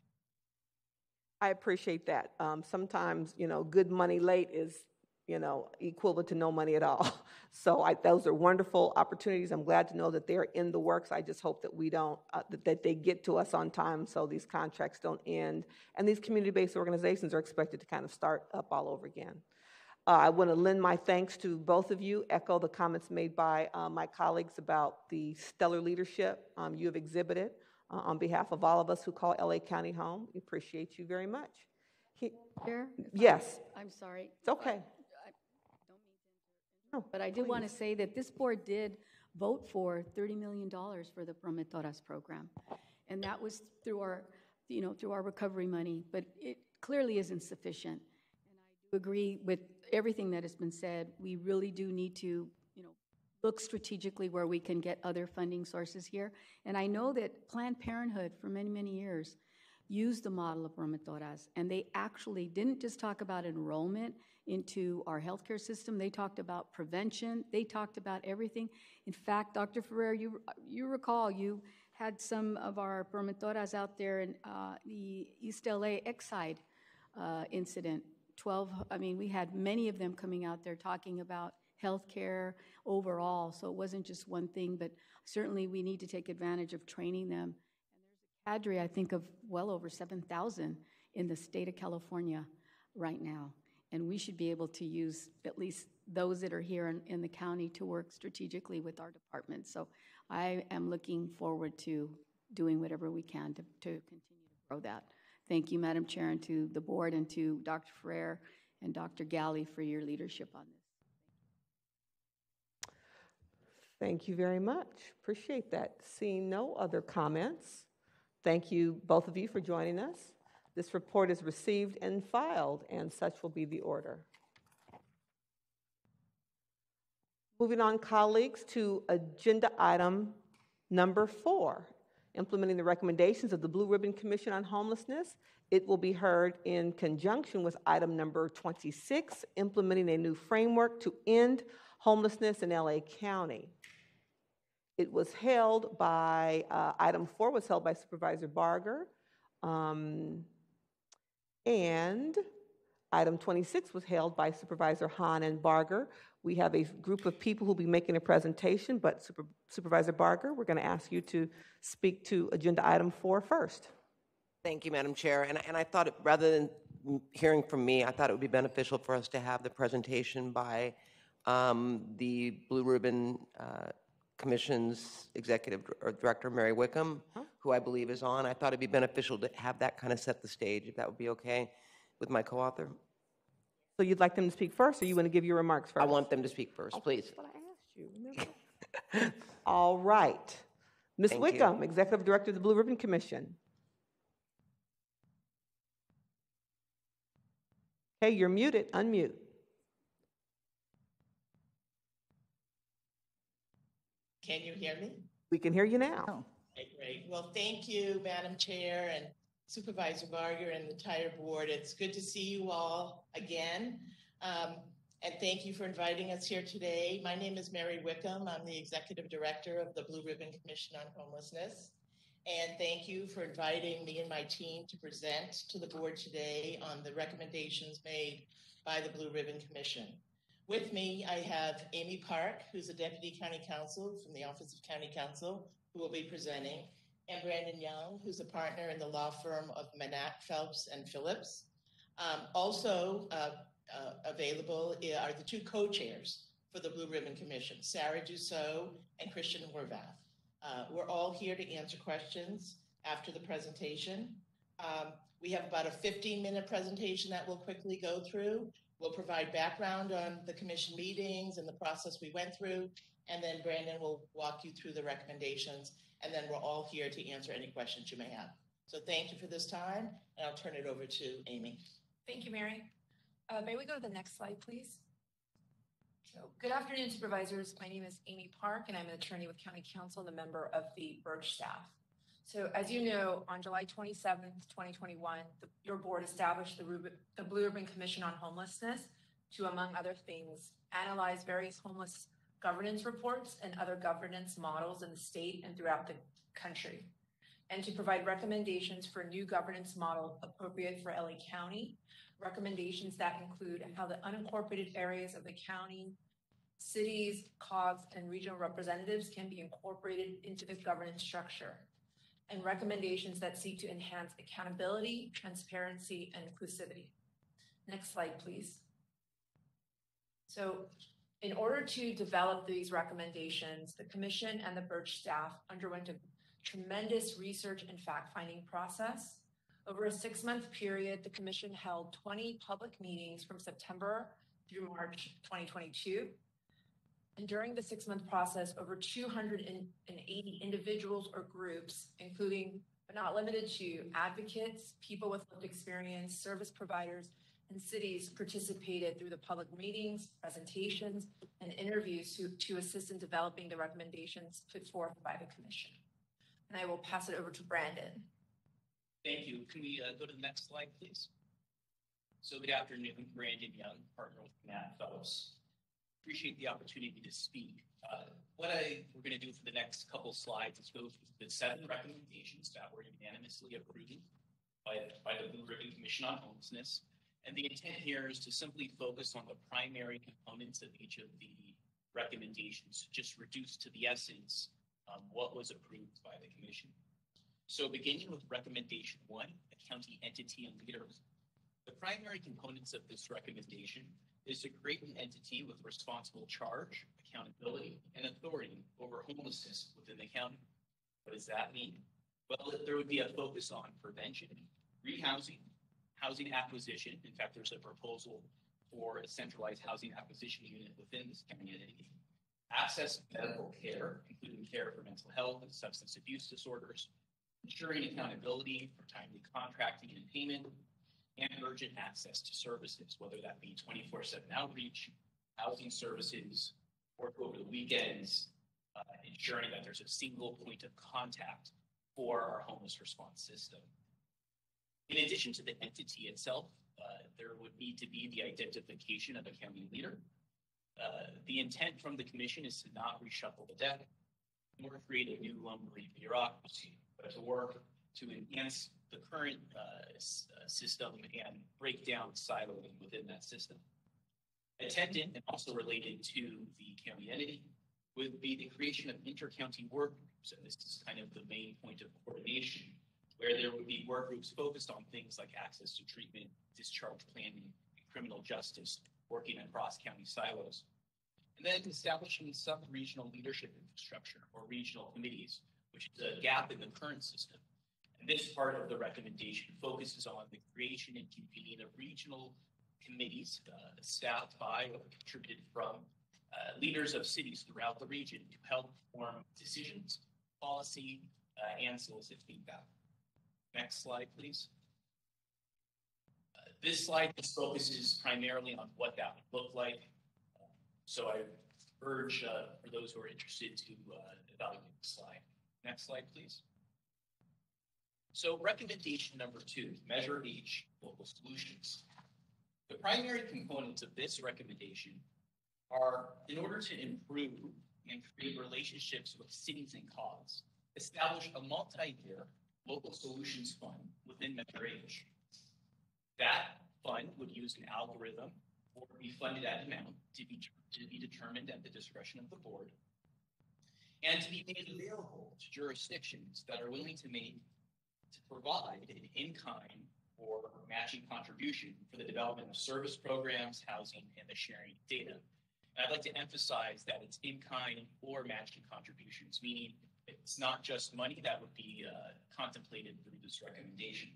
I appreciate that. Um, sometimes, you know, good money late is, you know, equivalent to no money at all. [LAUGHS] So I, those are wonderful opportunities. I'm glad to know that they're in the works. I just hope that we don't, uh, that, that they get to us on time so these contracts don't end. And these community-based organizations are expected to kind of start up all over again. Uh, I want to lend my thanks to both of you, echo the comments made by uh, my colleagues about the stellar leadership um, you have exhibited uh, on behalf of all of us who call LA County home. We appreciate you very much. He,
Chair?
yes.
I'm sorry.
It's okay.
No, but I do want to say that this board did vote for $30 million for the Promotoras program. And that was through our, you know, through our recovery money, but it clearly isn't sufficient. And I do agree with everything that has been said. We really do need to look strategically where we can get other funding sources here. And I know that Planned Parenthood, for many, many years, used the model of promotoras, and they actually didn't just talk about enrollment into our healthcare system. They talked about prevention. They talked about everything. In fact, Dr. Ferrer, you you recall you had some of our promotoras out there in uh, the East LA Exide uh, incident. Twelve. I mean, we had many of them coming out there talking about healthcare overall. So it wasn't just one thing, but certainly we need to take advantage of training them. And there's a cadre, I think, of well over 7,000 in the state of California right now. And we should be able to use at least those that are here in, in the county to work strategically with our department. So I am looking forward to doing whatever we can to, to continue to grow that. Thank you, Madam Chair, and to the board and to Dr. Ferrer and Dr. Ghaly for your leadership on this.
Thank you very much. Appreciate that. Seeing no other comments, thank you, both of you, for joining us. This report is received and filed, and such will be the order. Moving on, colleagues, to agenda item number four, implementing the recommendations of the Blue Ribbon Commission on Homelessness. It will be heard in conjunction with item number 26, implementing a new framework to end homelessness in LA County. It was held by, uh, item four was held by Supervisor Barger. Um, and item 26 was held by Supervisor Hahn and Barger. We have a group of people who will be making a presentation, but Super, Supervisor Barger, we're going to ask you to speak to agenda item four first.
Thank you, Madam Chair. And, and I thought, it- rather than hearing from me, I thought it would be beneficial for us to have the presentation by um, the Blue Ribbon uh, Commission's Executive Dir- or Director, Mary Wickham, who I believe is on. I thought it'd be beneficial to have that kind of set the stage, if that would be okay with my co-author.
So you'd like them to speak first, or you want to give your remarks first?
I want them to speak first, oh, please. [LAUGHS]
All right. Ms.
Thank you.
Wickham, Executive Director of the Blue Ribbon Commission. Hey, you're muted. Unmute.
Can you hear me?
We can hear you now.
Okay, great. Well, thank you, Madam Chair and Supervisor Barger and the entire board. It's good to see you all again. Um, and thank you for inviting us here today. My name is Mary Wickham. I'm the Executive Director of the Blue Ribbon Commission on Homelessness. And thank you for inviting me and my team to present to the board today on the recommendations made by the Blue Ribbon Commission. With me, I have Amy Park, who's a Deputy County Counsel from the Office of County Counsel, who will be presenting, and Brandon Young, who's a partner in the law firm of Manatt, Phelps, and Phillips. Um, also uh, uh, available are the two co-chairs for the Blue Ribbon Commission, Sarah Dusseault and Christian Horvath. Uh, we're all here to answer questions after the presentation. Um, we have about a 15 minute presentation that we'll quickly go through. We'll provide background on the commission meetings and the process we went through. And then Brandon will walk you through the recommendations. And then we're all here to answer any questions you may have. So thank you for this time. And I'll turn it over to Amy.
Thank you, Mary. Uh, May we go to the next slide, please? So, good afternoon, supervisors. My name is Amy Park, and I'm an attorney with County Counsel and a member of the BRCH staff. So, as you know, on July 27th, 2021, the- your board established the the Blue Ribbon Commission on Homelessness to, among other things, analyze various homeless governance reports and other governance models in the state and throughout the country, and to provide recommendations for a new governance model appropriate for LA County, recommendations that include how the unincorporated areas of the county, cities, COGS, and regional representatives can be incorporated into the governance structure, and recommendations that seek to enhance accountability, transparency, and inclusivity. Next slide, please. So in order to develop these recommendations, the commission and the BRCH staff underwent a tremendous research and fact-finding process. Over a six-month period, the commission held 20 public meetings from September through March 2022. And during the six-month process, over 280 individuals or groups, including but not limited to advocates, people with lived experience, service providers, and cities participated through the public meetings, presentations, and interviews to, to assist in developing the recommendations put forth by the commission. And I will pass it over to Brandon.
Thank you. Can we uh, go to the next slide, please? So good afternoon, Brandon Young, partner with Manatt Phelps. Appreciate the opportunity to speak. Uh, what I we're going to do for the next couple slides is go through the seven recommendations that were unanimously approved by, by the Blue Ribbon Commission on Homelessness. And the intent here is to simply focus on the primary components of each of the recommendations, just reduce to the essence um, what was approved by the commission. So beginning with recommendation one, the county entity and leaders. The primary components of this recommendation is to create an entity with responsible charge, accountability, and authority over homelessness within the county. What does that mean? Well, there would be a focus on prevention, rehousing, housing acquisition. In fact, there's a proposal for a centralized housing acquisition unit within this county entity. Access to medical care, including care for mental health and substance abuse disorders, ensuring accountability for timely contracting and payment, and urgent access to services, whether that be 24 7 outreach, housing services, work over the weekends, uh, ensuring that there's a single point of contact for our homeless response system. In addition to the entity itself, uh, there would need to be the identification of a county leader. Uh, the intent from the commission is to not reshuffle the deck nor create a new lumbering bureaucracy, but to work to enhance the current uh, uh, system and break down siloing within that system. Attendant and also related to the county entity would be the creation of inter-county work groups, and this is kind of the main point of coordination where there would be work groups focused on things like access to treatment, discharge planning, and criminal justice, working across county silos. And then establishing sub-regional leadership infrastructure or regional committees, which is a gap in the current system. This part of the recommendation focuses on the creation and convening of regional committees uh, staffed by or contributed from uh, leaders of cities throughout the region to help form decisions, policy, uh, and solicit feedback. Next slide, please. Uh, this slide just focuses primarily on what that would look like. So I urge uh, for those who are interested to uh, evaluate the slide. Next slide, please. So recommendation number two, measure H, local solutions. The primary components of this recommendation are in order to improve and create relationships with cities and COGS, establish a multi-year local solutions fund within Measure H. That fund would use an algorithm or be funded at amount to be, to be determined at the discretion of the board and to be made available to jurisdictions that are willing to make to provide an in-kind or matching contribution for the development of service programs, housing, and the sharing of data. And I'd like to emphasize that it's in-kind or matching contributions, meaning it's not just money that would be uh, contemplated through this recommendation.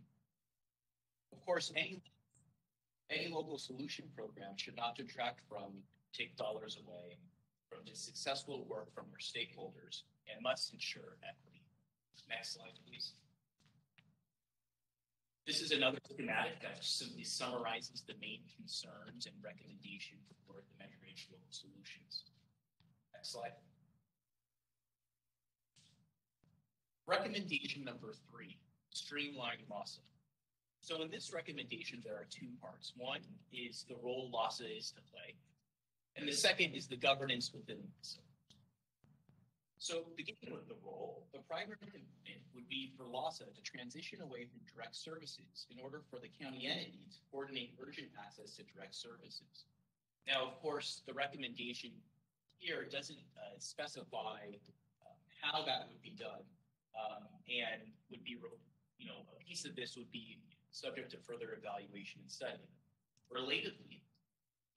Of course, any, any local solution program should not detract from, take dollars away from the successful work from our stakeholders and must ensure equity. Next slide, please. This is another schematic that simply summarizes the main concerns and recommendations for the H solutions. Next slide. Recommendation number three, streamline LAHSA. So in this recommendation, there are two parts. One is the role LAHSA is to play, and the second is the governance within LAHSA. So beginning with the role, the primary commitment would be for LAHSA to transition away from direct services in order for the county entity to coordinate urgent access to direct services. Now, of course, the recommendation here doesn't uh, specify uh, how that would be done, um, and would be, you know, a piece of this would be subject to further evaluation and study. Relatedly,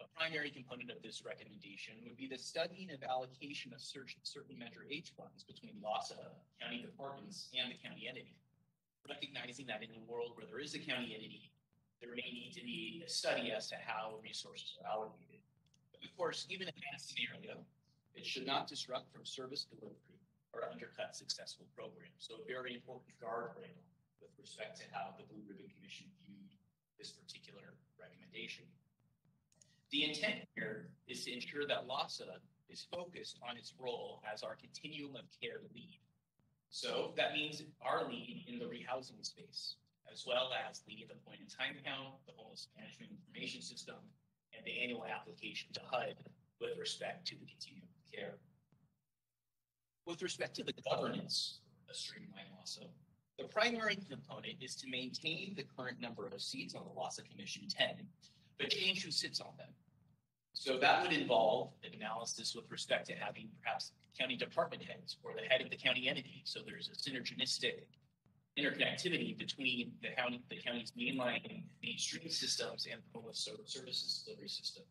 a primary component of this recommendation would be the studying of allocation of certain Measure H funds between LAHSA, county departments, and the county entity. Recognizing that in a world where there is a county entity, there may need to be a study as to how resources are allocated. But of course, even in that scenario, it should not disrupt from service delivery or undercut successful programs. So a very important guardrail with respect to how the Blue Ribbon Commission viewed this particular recommendation. The intent here is to ensure that LAHSA is focused on its role as our continuum of care lead. So that means our lead in the rehousing space, as well as leading the point in time count, the homeless management information system, and the annual application to HUD with respect to the continuum of care. With respect to the governance of Streamline LAHSA, the primary component is to maintain the current number of seats on the LAHSA Commission 10, but change who sits on them. So that would involve analysis with respect to having perhaps county department heads or the head of the county entity. So there's a synergistic interconnectivity between the county, the county's mainline the mainstream systems and the homeless services delivery system,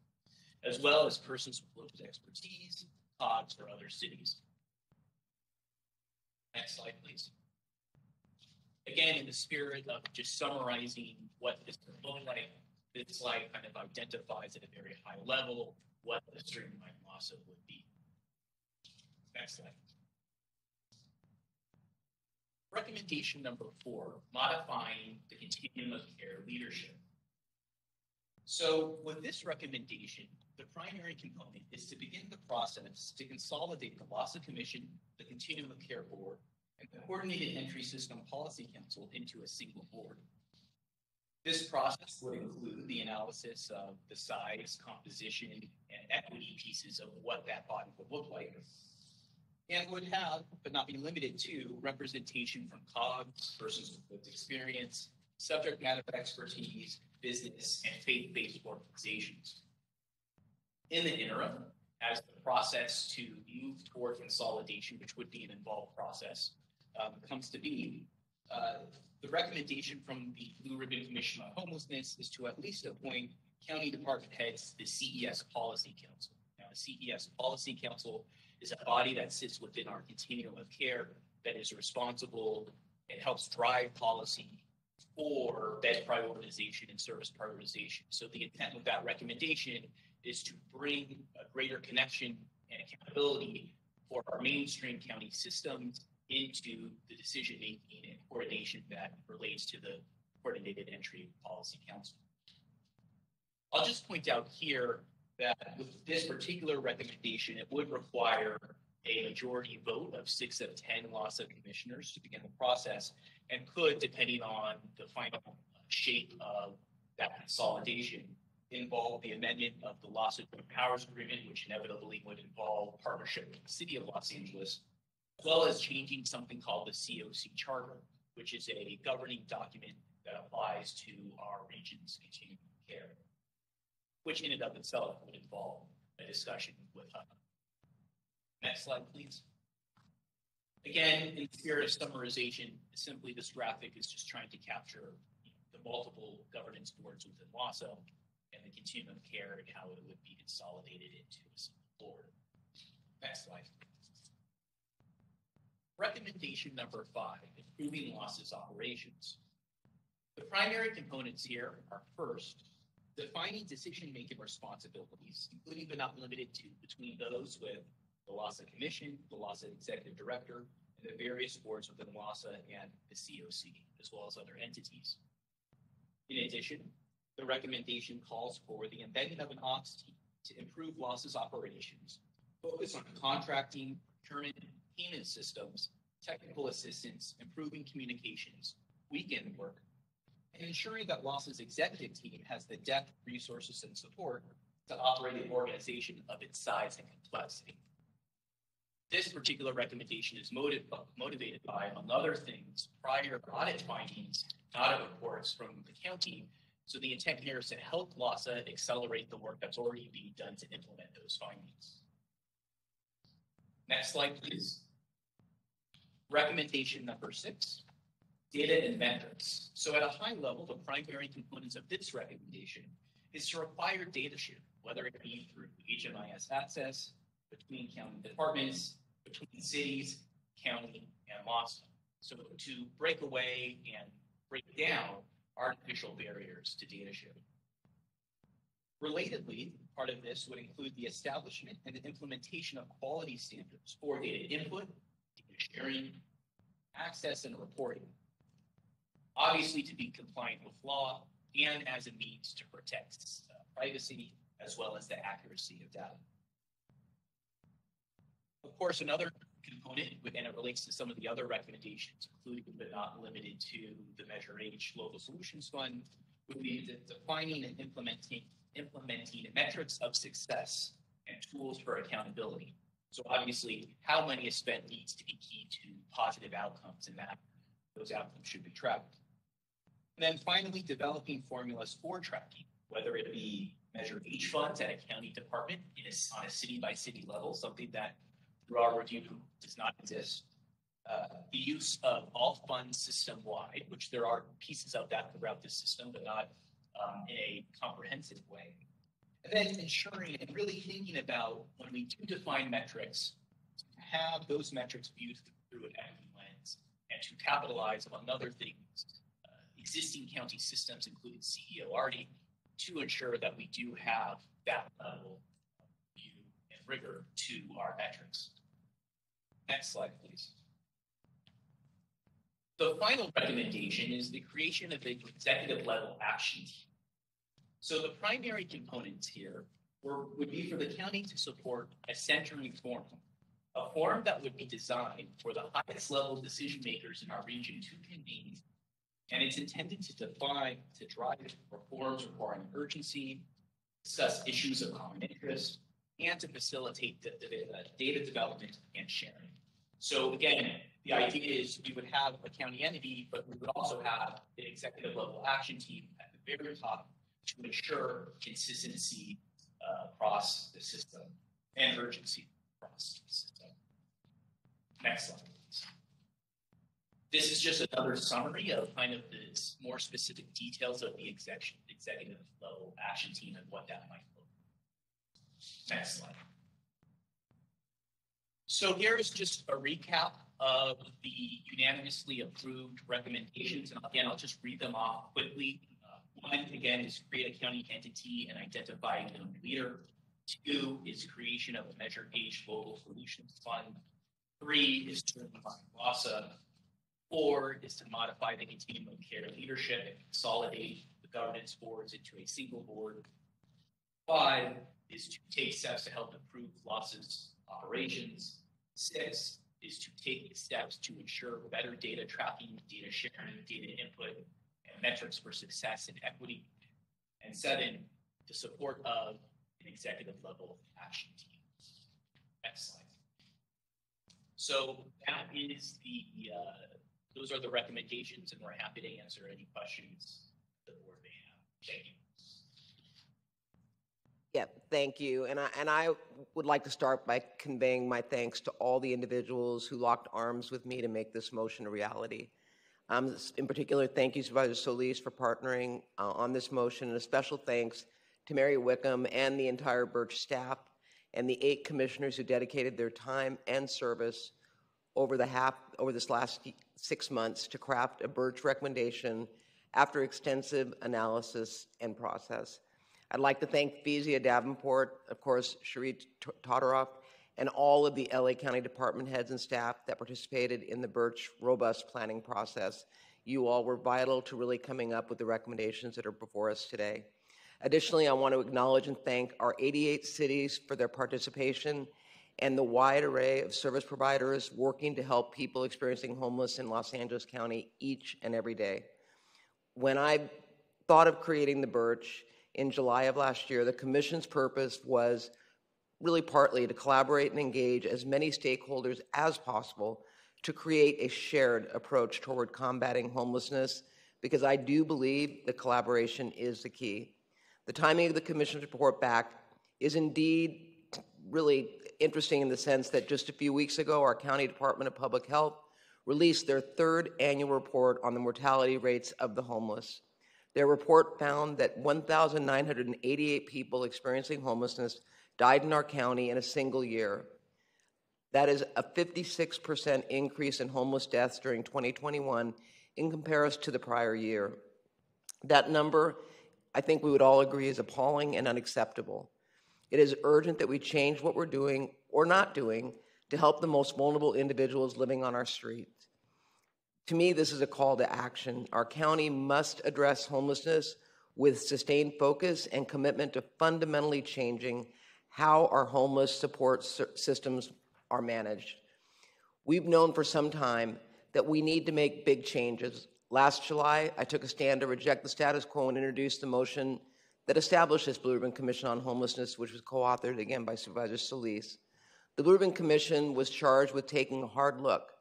as well as persons with local expertise, COGS, or other cities. Next slide, please. Again, in the spirit of just summarizing what this could look like, this slide kind of identifies at a very high level what the streamlined LAHSA would be. Next slide. Recommendation number four, modifying the continuum of care leadership. So with this recommendation, the primary component is to begin the process to consolidate the LAHSA Commission, the Continuum of Care Board, and the Coordinated Entry System Policy Council into a single board. This process would include the analysis of the size, composition, and equity pieces of what that body would look like, and would have, but not be limited to, representation from COGS, persons with experience, subject matter expertise, business, and faith-based organizations. In the interim, as the process to move toward consolidation, which would be an involved process, um, comes to be, uh, the recommendation from the Blue Ribbon Commission on Homelessness is to at least appoint county department heads to the CES Policy Council. Now, the CES Policy Council is a body that sits within our continuum of care that is responsible and helps drive policy for bed prioritization and service prioritization. So the intent of that recommendation is to bring a greater connection and accountability for our mainstream county systems into the decision making and coordination that relates to the coordinated entry policy council. I'll just point out here that with this particular recommendation, it would require a majority vote of six of 10 LAHSA commissioners to begin the process and could, depending on the final shape of that consolidation, involve the amendment of the LAHSA Joint Powers Agreement, which inevitably would involve partnership with the City of Los Angeles, as well as changing something called the COC Charter, which is a governing document that applies to our region's continuum care, which in and of itself would involve a discussion with HUD. Next slide, please. Again, in the spirit of summarization, simply this graphic is just trying to capture the multiple governance boards within LAHSA and the continuum of care and how it would be consolidated into a single board. Next slide. Recommendation number five, improving LAHSA's operations. The primary components here are first, defining decision-making responsibilities, including but not limited to between those with the LAHSA Commission, the LAHSA Executive Director, and the various boards within LAHSA and the COC, as well as other entities. In addition, the recommendation calls for the embedding of an ops team to improve LAHSA's operations, focus on contracting, procurement, payment systems, technical assistance, improving communications, weekend work, and ensuring that LAHSA's executive team has the depth, resources, and support to operate an organization of its size and complexity. This particular recommendation is motiv- motivated by, among other things, prior audit findings, audit reports from the county. So the intent here is to help LAHSA accelerate the work that's already being done to implement those findings. Next slide, please. Recommendation number six, data and metrics. So at a high level, the primary components of this recommendation is to require data sharing, whether it be through HMIS access, between county departments, between cities, county, and LAHSA. So to break away and break down artificial barriers to data sharing. Relatedly, part of this would include the establishment and the implementation of quality standards for data input, data sharing, access, and reporting. Obviously, to be compliant with law and as a means to protect uh, privacy as well as the accuracy of data. Of course, another component, and it relates to some of the other recommendations, including but not limited to the Measure H Local Solutions Fund, would be defining and implementing implementing metrics of success and tools for accountability. So obviously, how money is spent needs to be key to positive outcomes, and that those outcomes should be tracked. And then finally, developing formulas for tracking, whether it be Measure H funds at a county department in a, on a city by city level, something that through our review does not exist. Uh, the use of all funds system wide, which there are pieces of that throughout the system, but not um, in a comprehensive way. And then ensuring and really thinking about when we do define metrics, to have those metrics viewed through an equity lens and to capitalize, on other things, uh, existing county systems, including CEO already, to ensure that we do have that level of view and rigor to our metrics. Next slide, please. The final recommendation is the creation of an executive level action team. So the primary components here were, would be for the county to support a centering forum, a forum that would be designed for the highest level decision makers in our region to convene. And it's intended to define, to drive reforms requiring urgency, discuss issues of common interest, and to facilitate the, the, the data development and sharing. So again, the idea is we would have a county entity, but we would also have an executive level action team at the very top to ensure consistency uh, across the system and urgency across the system. Next slide, please. This is just another summary of kind of the more specific details of the executive, executive level action team and what that might look. like. Next slide. So here is just a recap of the unanimously approved recommendations. And again, I'll just read them off quickly. Uh, One, again, is create a county entity and identify a new leader. Two is creation of a Measure H Local Solutions Fund. Three is to refine LAHSA. Four is to modify the continuum of care leadership and consolidate the governance boards into a single board. Five is to take steps to help improve LAHSA's operations. Six is to take steps to ensure better data tracking, data sharing, data input, and metrics for success and equity. And seven, the support of an executive level action team. Next slide. So that is the, uh, those are the recommendations, and we're happy to answer any questions the board may have. Thank you.
Yeah, thank you. And I, and I would like to start by conveying my thanks to all the individuals who locked arms with me to make this motion a reality. Um, in particular, thank you Supervisor Solis for partnering uh, on this motion, and a special thanks to Mary Wickham and the entire BRCH staff and the eight commissioners who dedicated their time and service over the half over this last six months to craft a BRCH recommendation after extensive analysis and process. I'd like to thank Fesia Davenport, of course, Cheri Todoroff, and all of the LA County department heads and staff that participated in the BRCH robust planning process. You all were vital to really coming up with the recommendations that are before us today. Additionally, I want to acknowledge and thank our 88 cities for their participation and the wide array of service providers working to help people experiencing homeless in Los Angeles County each and every day. When I thought of creating the BRCH in July of last year, the Commission's purpose was really partly to collaborate and engage as many stakeholders as possible to create a shared approach toward combating homelessness because I do believe that collaboration is the key. The timing of the Commission's report back is indeed really interesting in the sense that just a few weeks ago, our County Department of Public Health released their third annual report on the mortality rates of the homeless. Their report found that 1,988 people experiencing homelessness died in our county in a single year. That is a 56% increase in homeless deaths during 2021 in comparison to the prior year. That number, I think we would all agree, is appalling and unacceptable. It is urgent that we change what we're doing or not doing to help the most vulnerable individuals living on our streets. To me, this is a call to action. Our county must address homelessness with sustained focus and commitment to fundamentally changing how our homeless support systems are managed. We've known for some time that we need to make big changes. Last July, I took a stand to reject the status quo and introduced the motion that established this Blue Ribbon Commission on Homelessness, which was co authored again by Supervisor Solis. The Blue Ribbon Commission was charged with taking a hard look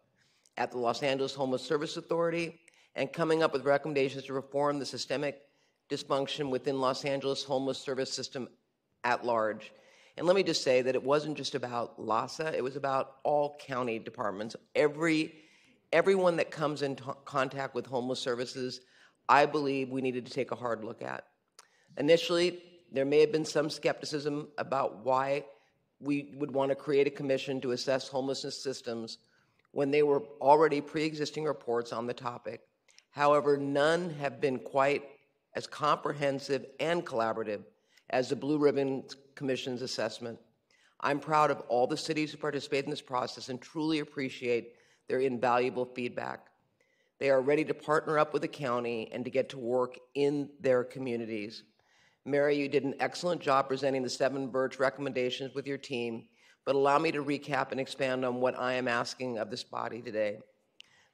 at the Los Angeles Homeless Service Authority and coming up with recommendations to reform the systemic dysfunction within Los Angeles homeless service system at large. And let me just say that it wasn't just about LAHSA, it was about all county departments. Every everyone that comes in contact with homeless services, I believe we needed to take a hard look at. Initially, there may have been some skepticism about why we would want to create a commission to assess homelessness systems when they were already pre existing reports on the topic. However, none have been quite as comprehensive and collaborative as the Blue Ribbon Commission's assessment. I'm proud of all the cities who participated in this process and truly appreciate their invaluable feedback. They are ready to partner up with the county and to get to work in their communities. Mary, you did an excellent job presenting the seven BRCH recommendations with your team, but allow me to recap and expand on what I am asking of this body today.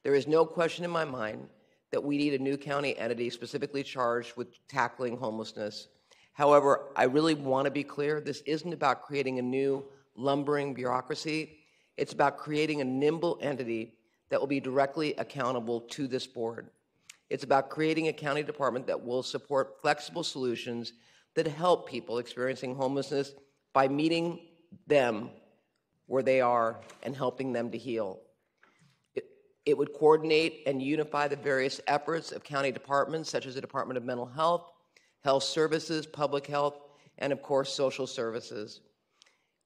There is no question in my mind that we need a new county entity specifically charged with tackling homelessness. However, I really want to be clear this isn't about creating a new lumbering bureaucracy. It's about creating a nimble entity that will be directly accountable to this board. It's about creating a county department that will support flexible solutions that help people experiencing homelessness by meeting them where they are and helping them to heal. It, It would coordinate and unify the various efforts of county departments, such as the Department of Mental Health, Health Services, Public Health, and of course, Social Services.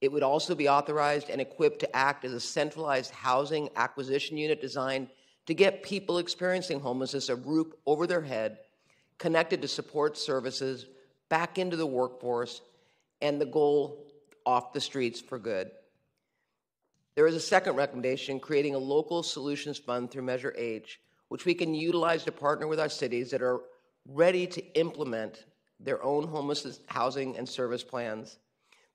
It would also be authorized and equipped to act as a centralized housing acquisition unit designed to get people experiencing homelessness a roof over their head, connected to support services, back into the workforce, and the goal off the streets for good. There is a second recommendation creating a local solutions fund through Measure H, which we can utilize to partner with our cities that are ready to implement their own homeless housing and service plans.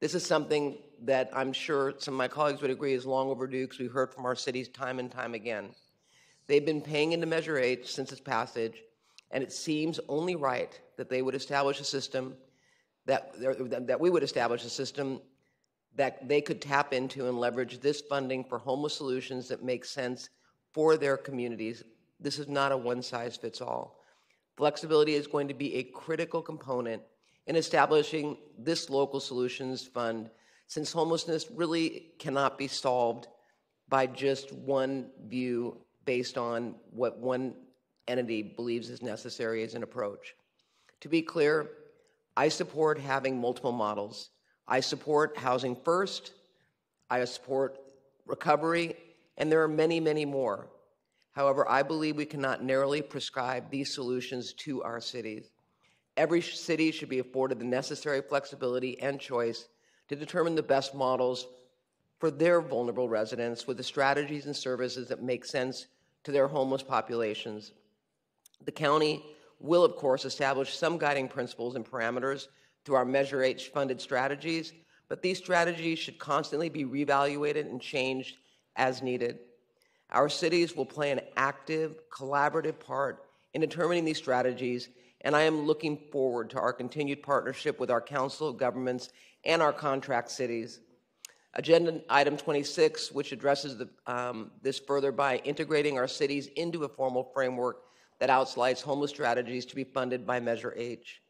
This is something that I'm sure some of my colleagues would agree is long overdue because we've heard from our cities time and time again. They've been paying into Measure H since its passage, and it seems only right that they would establish a system that, that we would establish a system that they could tap into and leverage this funding for homeless solutions that make sense for their communities. This is not a one size fits all. Flexibility is going to be a critical component in establishing this local solutions fund since homelessness really cannot be solved by just one view based on what one entity believes is necessary as an approach. To be clear, I support having multiple models. I support housing first, I support recovery, and there are many, many more. However, I believe we cannot narrowly prescribe these solutions to our cities. Every city should be afforded the necessary flexibility and choice to determine the best models for their vulnerable residents with the strategies and services that make sense to their homeless populations. The county will, of course, establish some guiding principles and parameters through our Measure H funded strategies, but these strategies should constantly be reevaluated and changed as needed. Our cities will play an active, collaborative part in determining these strategies, and I am looking forward to our continued partnership with our Council of Governments and our contract cities. Agenda item 26, which addresses the, um, this further by integrating our cities into a formal framework that outlines homeless strategies to be funded by Measure H.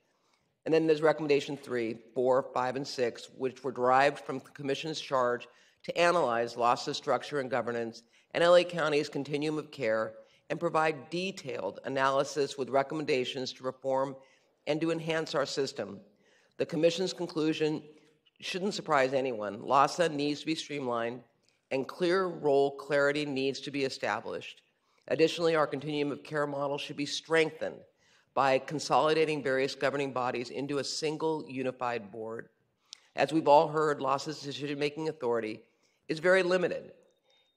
And then there's recommendation three, four, five, and six, which were derived from the Commission's charge to analyze LAHSA structure and governance and LA County's continuum of care and provide detailed analysis with recommendations to reform and to enhance our system. The Commission's conclusion shouldn't surprise anyone. LAHSA needs to be streamlined and clear role clarity needs to be established. Additionally, our continuum of care model should be strengthened by consolidating various governing bodies into a single unified board. As we've all heard, LAHSA's decision making authority is very limited,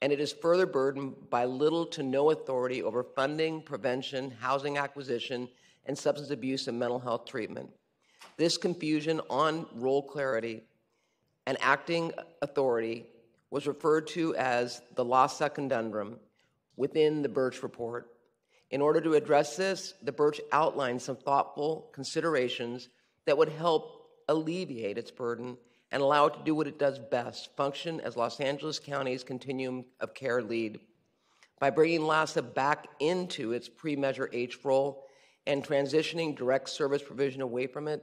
and it is further burdened by little to no authority over funding, prevention, housing acquisition, and substance abuse and mental health treatment. This confusion on role clarity and acting authority was referred to as the LAHSA conundrum within the BRCH Report. In order to address this, the BRCH outlined some thoughtful considerations that would help alleviate its burden and allow it to do what it does best function as Los Angeles County's continuum of care lead. By bringing LAHSA back into its pre Measure H role and transitioning direct service provision away from it,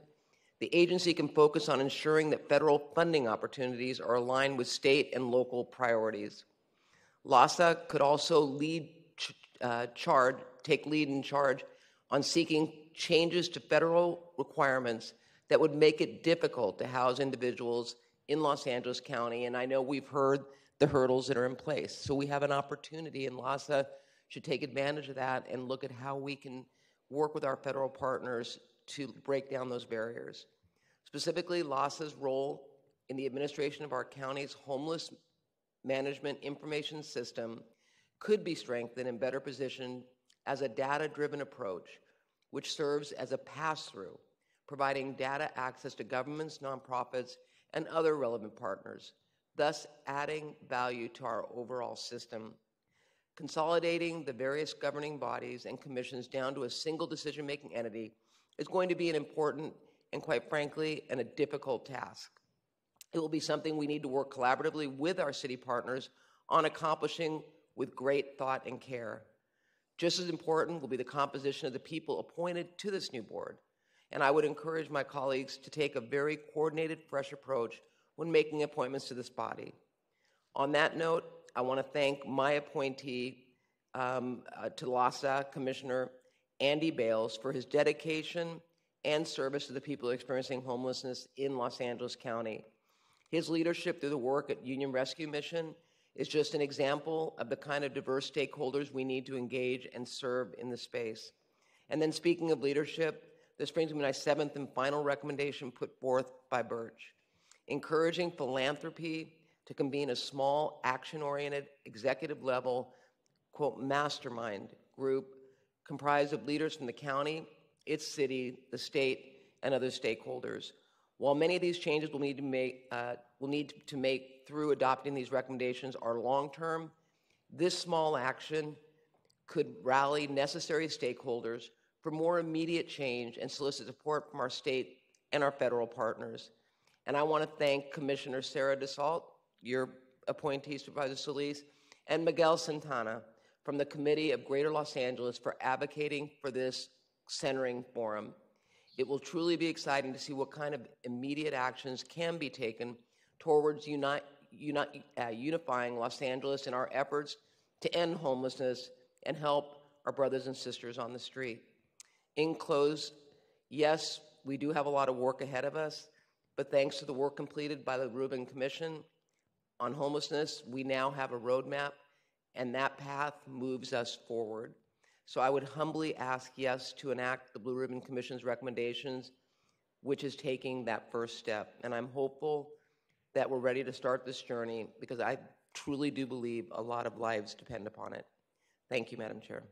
the agency can focus on ensuring that federal funding opportunities are aligned with state and local priorities. LAHSA could also lead ch- uh, charge take lead and charge on seeking changes to federal requirements that would make it difficult to house individuals in Los Angeles County. And I know we've heard the hurdles that are in place. So we have an opportunity, and LAHSA should take advantage of that and look at how we can work with our federal partners to break down those barriers. Specifically, LAHSA's role in the administration of our county's homeless management information system could be strengthened and better positioned as a data driven approach, which serves as a pass through, providing data access to governments, nonprofits, and other relevant partners, thus adding value to our overall system. Consolidating the various governing bodies and commissions down to a single decision making entity is going to be an important and, quite frankly, and a difficult task. It will be something we need to work collaboratively with our city partners on accomplishing with great thought and care. Just as important will be the composition of the people appointed to this new board. And I would encourage my colleagues to take a very coordinated, fresh approach when making appointments to this body. On that note, I want to thank my appointee, um, uh, to LAHSA Commissioner Andy Bales for his dedication and service to the people experiencing homelessness in Los Angeles County. His leadership through the work at Union Rescue Mission is just an example of the kind of diverse stakeholders we need to engage and serve in the space. And then, speaking of leadership, this brings me to my seventh and final recommendation put forth by BRCH encouraging philanthropy to convene a small, action oriented, executive level, quote, mastermind group comprised of leaders from the county, its city, the state, and other stakeholders. While many of these changes will need to make, uh, will need to make through adopting these recommendations are long term, this small action could rally necessary stakeholders for more immediate change and solicit support from our state and our federal partners. And I want to thank Commissioner Sarah Dusseault, your appointee, Supervisor Solis, and Miguel Santana from the Committee of Greater Los Angeles for advocating for this centering forum. It will truly be exciting to see what kind of immediate actions can be taken towards uni- uni- uh, unifying Los Angeles in our efforts to end homelessness and help our brothers and sisters on the street. In close, yes, we do have a lot of work ahead of us, but thanks to the work completed by the Ribbon Commission on homelessness, we now have a roadmap, and that path moves us forward. So I would humbly ask yes to enact the Blue Ribbon Commission's recommendations, which is taking that first step. And I'm hopeful that we're ready to start this journey because I truly do believe a lot of lives depend upon it. Thank you, Madam Chair.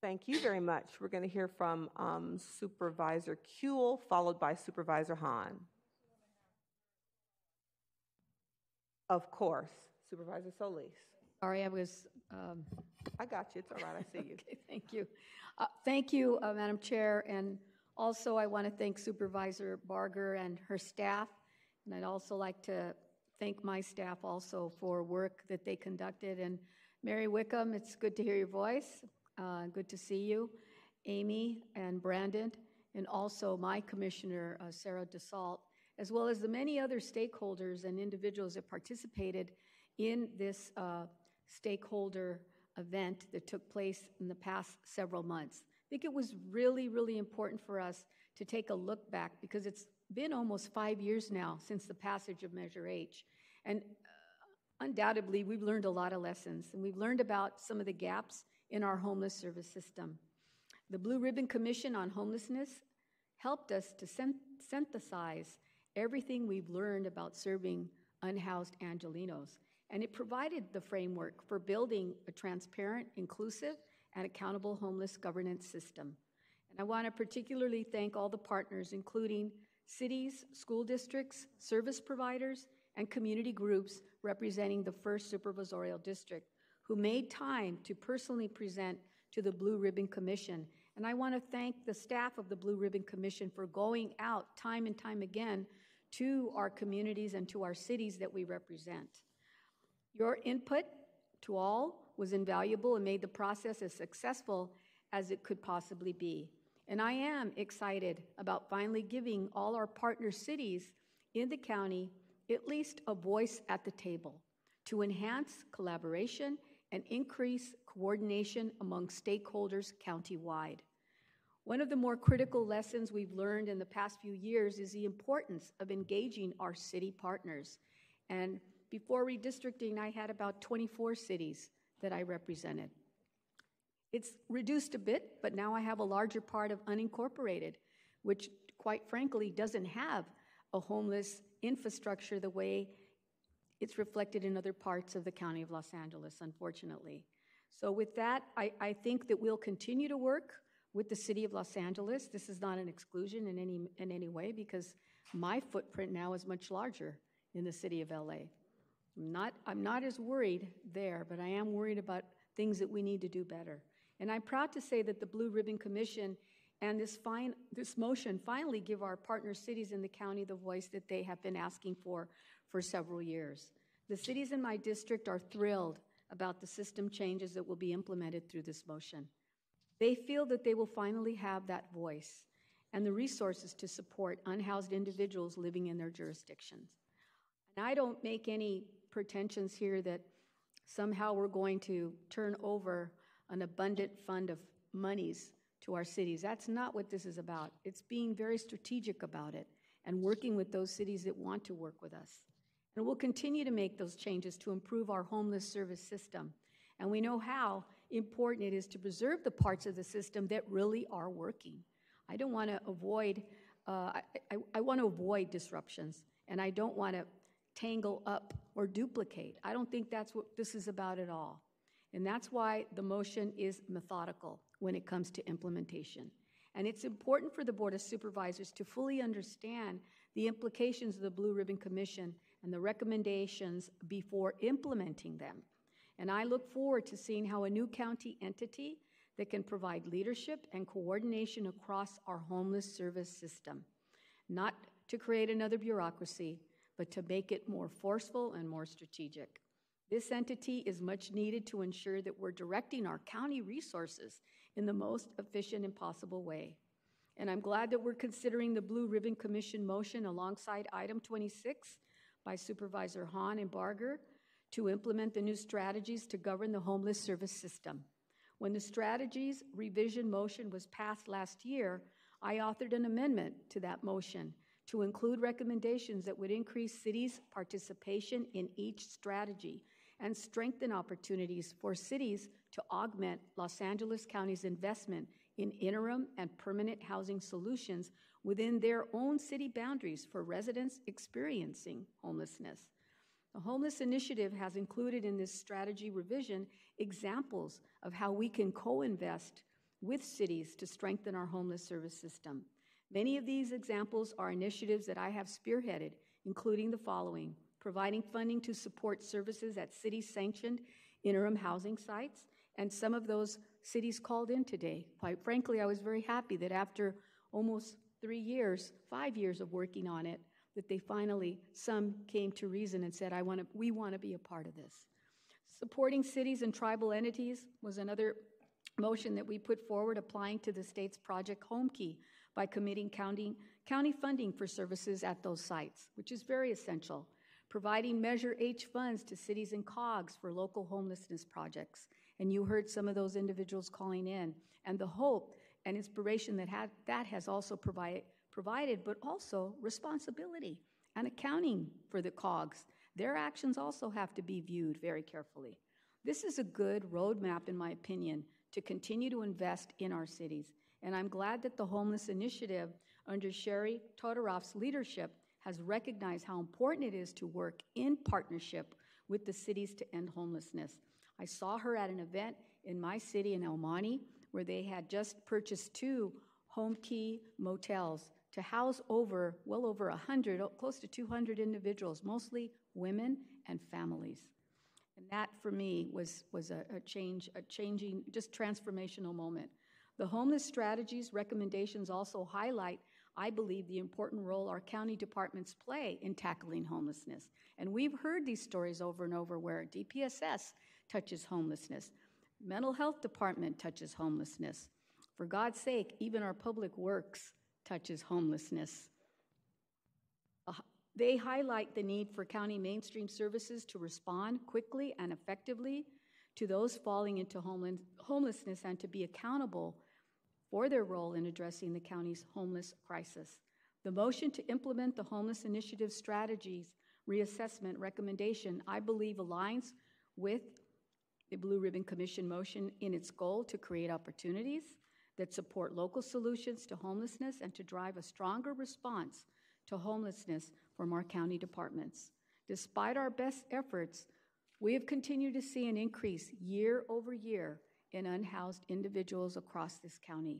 Thank you very much. We're going to hear from um, Supervisor Kuehl, followed by Supervisor Hahn. Of course, Supervisor Solis.
Sorry, I was. Um,
I got you. It's all right. I see you. [LAUGHS]
okay, thank you. Uh, thank you, uh, Madam Chair. And also, I want to thank Supervisor Barger and her staff. And I'd also like to thank my staff also for work that they conducted. And Mary Wickham, it's good to hear your voice. Uh, good to see you. Amy and Brandon, and also my commissioner, uh, Sarah Dusseault as well as the many other stakeholders and individuals that participated in this uh, stakeholder event that took place in the past several months. I think it was really, really important for us to take a look back because it's been almost five years now since the passage of Measure H. And uh, undoubtedly, we've learned a lot of lessons, and we've learned about some of the gaps in our homeless service system. The Blue Ribbon Commission on Homelessness helped us to synthesize everything we've learned about serving unhoused Angelenos. And it provided the framework for building a transparent, inclusive, and accountable homeless governance system. And I want to particularly thank all the partners, including cities, school districts, service providers, and community groups representing the first supervisorial district, who made time to personally present to the Blue Ribbon Commission. And I want to thank the staff of the Blue Ribbon Commission for going out time and time again to our communities and to our cities that we represent. Your input to all was invaluable and made the process as successful as it could possibly be. And I am excited about finally giving all our partner cities in the county at least a voice at the table to enhance collaboration and increase coordination among stakeholders countywide. One of the more critical lessons we've learned in the past few years is the importance of engaging our city partners. And before redistricting, I had about 24 cities that I represented. It's reduced a bit, but now I have a larger part of unincorporated, which, quite frankly, doesn't have a homeless infrastructure the way it's reflected in other parts of the county of Los Angeles, unfortunately. So, with that, I, I think that we'll continue to work with the city of Los Angeles. This is not an exclusion in any, in any way because my footprint now is much larger in the city of LA. I'm not, I'm not as worried there, but I am worried about things that we need to do better. And I'm proud to say that the Blue Ribbon Commission and this, fine, this motion finally give our partner cities in the county the voice that they have been asking for for several years. The cities in my district are thrilled about the system changes that will be implemented through this motion. They feel that they will finally have that voice and the resources to support unhoused individuals living in their jurisdictions. And I don't make any pretensions here that somehow we're going to turn over an abundant fund of monies to our cities. That's not what this is about. It's being very strategic about it and working with those cities that want to work with us. And we'll continue to make those changes to improve our homeless service system. And we know how important it is to preserve the parts of the system that really are working. I don't want to avoid, uh, I, I, I want to avoid disruptions, and I don't want to tangle up or duplicate. I don't think that's what this is about at all. And that's why the motion is methodical when it comes to implementation. And it's important for the Board of Supervisors to fully understand the implications of the Blue Ribbon Commission and the recommendations before implementing them. And I look forward to seeing how a new county entity that can provide leadership and coordination across our homeless service system, not to create another bureaucracy, but to make it more forceful and more strategic. This entity is much needed to ensure that we're directing our county resources in the most efficient and possible way. And I'm glad that we're considering the Blue Ribbon Commission motion alongside item 26 by Supervisor Hahn and Barger to implement the new strategies to govern the homeless service system. When the strategies revision motion was passed last year, I authored an amendment to that motion to include recommendations that would increase cities' participation in each strategy and strengthen opportunities for cities to augment Los Angeles County's investment in interim and permanent housing solutions within their own city boundaries for residents experiencing homelessness. The Homeless Initiative has included in this strategy revision examples of how we can co invest with cities to strengthen our homeless service system. Many of these examples are initiatives that I have spearheaded, including the following providing funding to support services at city sanctioned interim housing sites, and some of those cities called in today. Quite frankly, I was very happy that after almost three years, five years of working on it, that they finally, some came to reason and said, I want to, we want to be a part of this. Supporting cities and tribal entities was another motion that we put forward applying to the state's Project Homekey by committing county, county funding for services at those sites, which is very essential. Providing Measure H funds to cities and COGS for local homelessness projects. And you heard some of those individuals calling in. And the hope and inspiration that that has also provide, provided, but also responsibility and accounting for the COGS. Their actions also have to be viewed very carefully. This is a good roadmap, in my opinion, to continue to invest in our cities. And I'm glad that the Homeless Initiative, under Cheri Todoroff's leadership, has recognized how important it is to work in partnership with the cities to end homelessness. I saw her at an event in my city in El Monte where they had just purchased two Homekey motels to house over, well over 100, close to 200 individuals, mostly women and families. And that for me was, was a, a change, a changing, just transformational moment. The homeless strategies recommendations also highlight, I believe, the important role our county departments play in tackling homelessness. And we've heard these stories over and over where DPSS touches homelessness, mental health department touches homelessness. For God's sake, even our public works touches homelessness. Uh, they highlight the need for county mainstream services to respond quickly and effectively to those falling into homelessness and to be accountable for their role in addressing the county's homeless crisis. The motion to implement the Homeless Initiative Strategies reassessment recommendation, I believe, aligns with the Blue Ribbon Commission motion in its goal to create opportunities that support local solutions to homelessness and to drive a stronger response to homelessness from our county departments. Despite our best efforts, we have continued to see an increase year over year in unhoused individuals across this county.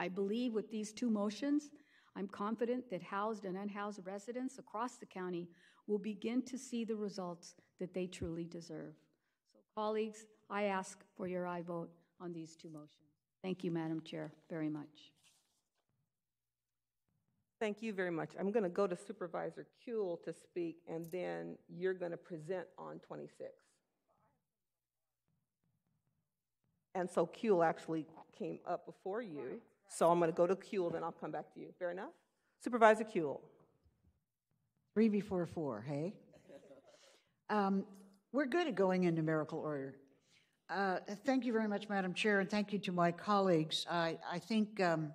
I believe with these two motions, I'm confident that housed and unhoused residents across the county will begin to see the results that they truly deserve. So, colleagues, I ask for your aye vote on these two motions. Thank you, Madam Chair, very much.
Thank you very much. I'm going to go to Supervisor Kuehl to speak, and then you're going to present on 26. And so Kuehl actually came up before you. So I'm going to go to Kuehl, then I'll come back to you. Fair enough? Supervisor Kuehl.
Three before four, hey? Um, we're good at going in numerical order. Uh, Thank you very much, Madam Chair, and thank you to my colleagues. I, I think, um,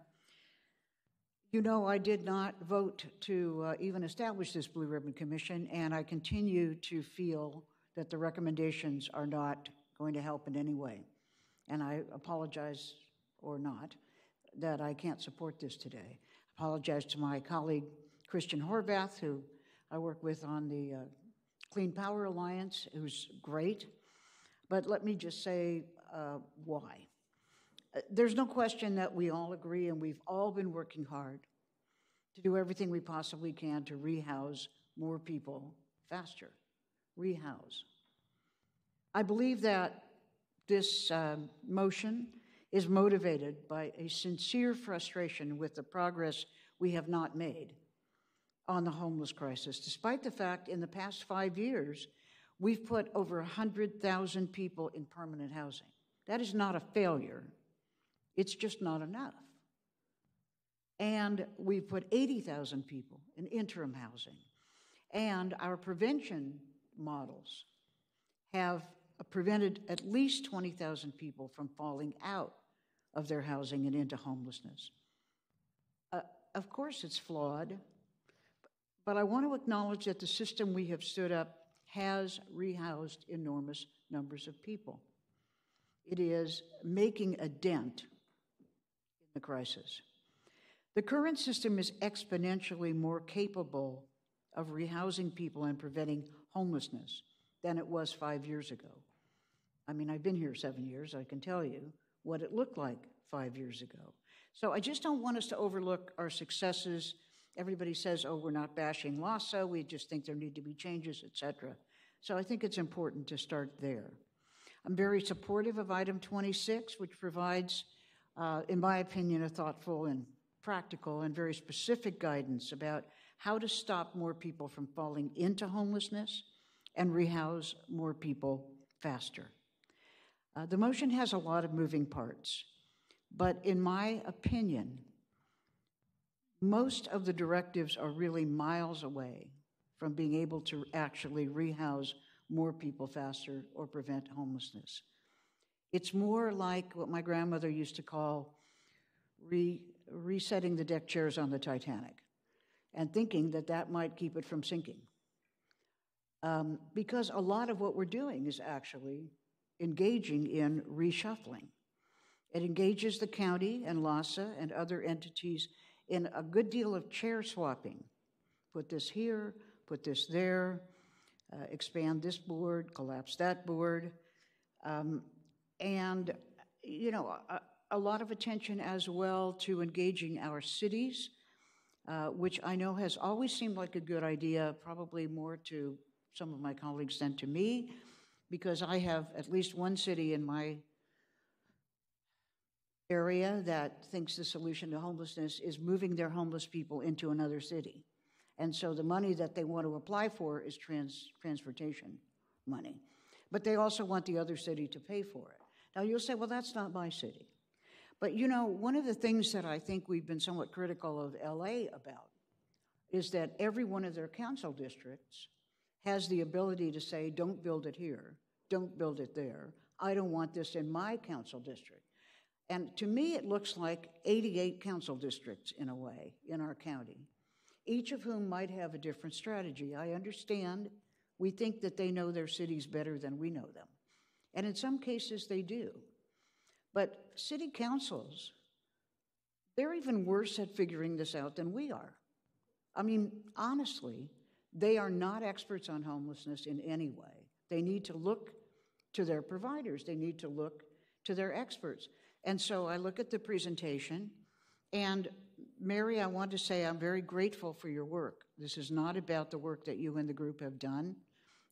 you know, I did not vote to uh, even establish this Blue Ribbon Commission, and I continue to feel that the recommendations are not going to help in any way. And I apologize, or not, that I can't support this today. I Apologize to my colleague Christian Horvath, who I work with on the uh, Clean Power Alliance, who's great. But let me just say uh, why. Uh, There's no question that we all agree, and we've all been working hard to do everything we possibly can to rehouse more people faster. Rehouse. I believe that this um, motion is motivated by a sincere frustration with the progress we have not made on the homeless crisis, despite the fact in the past five years, we've put over 100,000 people in permanent housing. That is not a failure, it's just not enough. And we've put 80,000 people in interim housing. And our prevention models have prevented at least 20,000 people from falling out of their housing and into homelessness. Uh, of course, it's flawed, but I want to acknowledge that the system we have stood up has rehoused enormous numbers of people. It is making a dent the crisis. The current system is exponentially more capable of rehousing people and preventing homelessness than it was five years ago. I mean, I've been here seven years, I can tell you what it looked like five years ago. So I just don't want us to overlook our successes. Everybody says, oh, we're not bashing LAHSA, we just think there need to be changes, et cetera. So I think it's important to start there. I'm very supportive of item 26, which provides, uh, in my opinion, a thoughtful and practical and very specific guidance about how to stop more people from falling into homelessness and rehouse more people faster. Uh, the motion has a lot of moving parts, but in my opinion, most of the directives are really miles away from being able to actually rehouse more people faster or prevent homelessness. It's more like what my grandmother used to call re- resetting the deck chairs on the Titanic and thinking that that might keep it from sinking. Um, because a lot of what we're doing is actually engaging in reshuffling. It engages the county and LAHSA and other entities in a good deal of chair swapping. Put this here, put this there, uh, expand this board, collapse that board. Um, and, you know, a, a, lot of attention as well to engaging our cities, uh, which I know has always seemed like a good idea, probably more to some of my colleagues than to me, because I have at least one city in my area that thinks the solution to homelessness is moving their homeless people into another city. And so the money that they want to apply for is trans, transportation money. But they also want the other city to pay for it. Now you'll say, well, that's not my city. But you know, one of the things that I think we've been somewhat critical of LA about is that every one of their council districts has the ability to say, don't build it here, don't build it there. I don't want this in my council district. And to me, it looks like 88 council districts in a way in our county each of whom might have a different strategy. I understand we think that they know their cities better than we know them. And in some cases, they do. But city councils, they're even worse at figuring this out than we are. I mean, honestly, they are not experts on homelessness in any way. They need to look to their providers, they need to look to their experts. And so I look at the presentation, and Mary, I want to say I'm very grateful for your work. This is not about the work that you and the group have done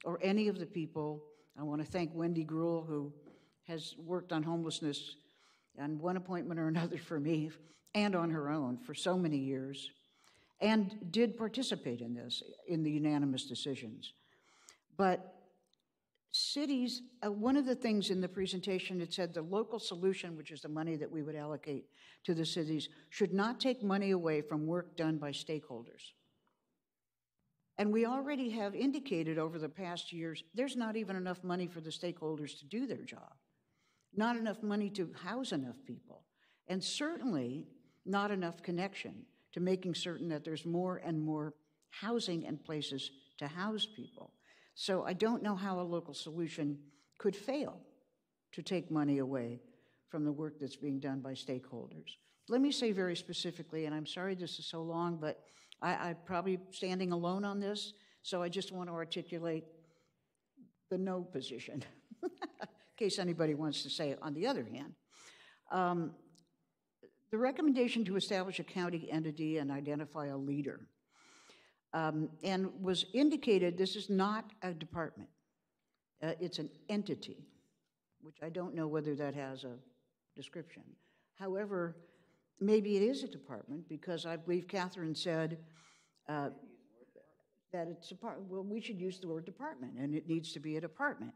or any of the people. I want to thank Wendy Greuel, who has worked on homelessness on one appointment or another for me and on her own for so many years and did participate in this, in the unanimous decisions. But cities, uh, one of the things in the presentation, it said the local solution, which is the money that we would allocate to the cities, should not take money away from work done by stakeholders. And we already have indicated over the past years there's not even enough money for the stakeholders to do their job. not enough money to house enough people, and certainly not enough connection to making certain that there's more and more housing and places to house people. So I don't know how a local solution could fail to take money away from the work that's being done by stakeholders. Let me say very specifically, and I'm sorry this is so long, but I, I'm probably standing alone on this, so I just want to articulate the no position, [LAUGHS] in case anybody wants to say it on the other hand. Um, the recommendation to establish a county entity and identify a leader um, and was indicated this is not a department, uh, it's an entity, which I don't know whether that has a description. However, maybe it is a department because I believe Kathryn said uh, that it's a part, well, we should use the word department and it needs to be a department.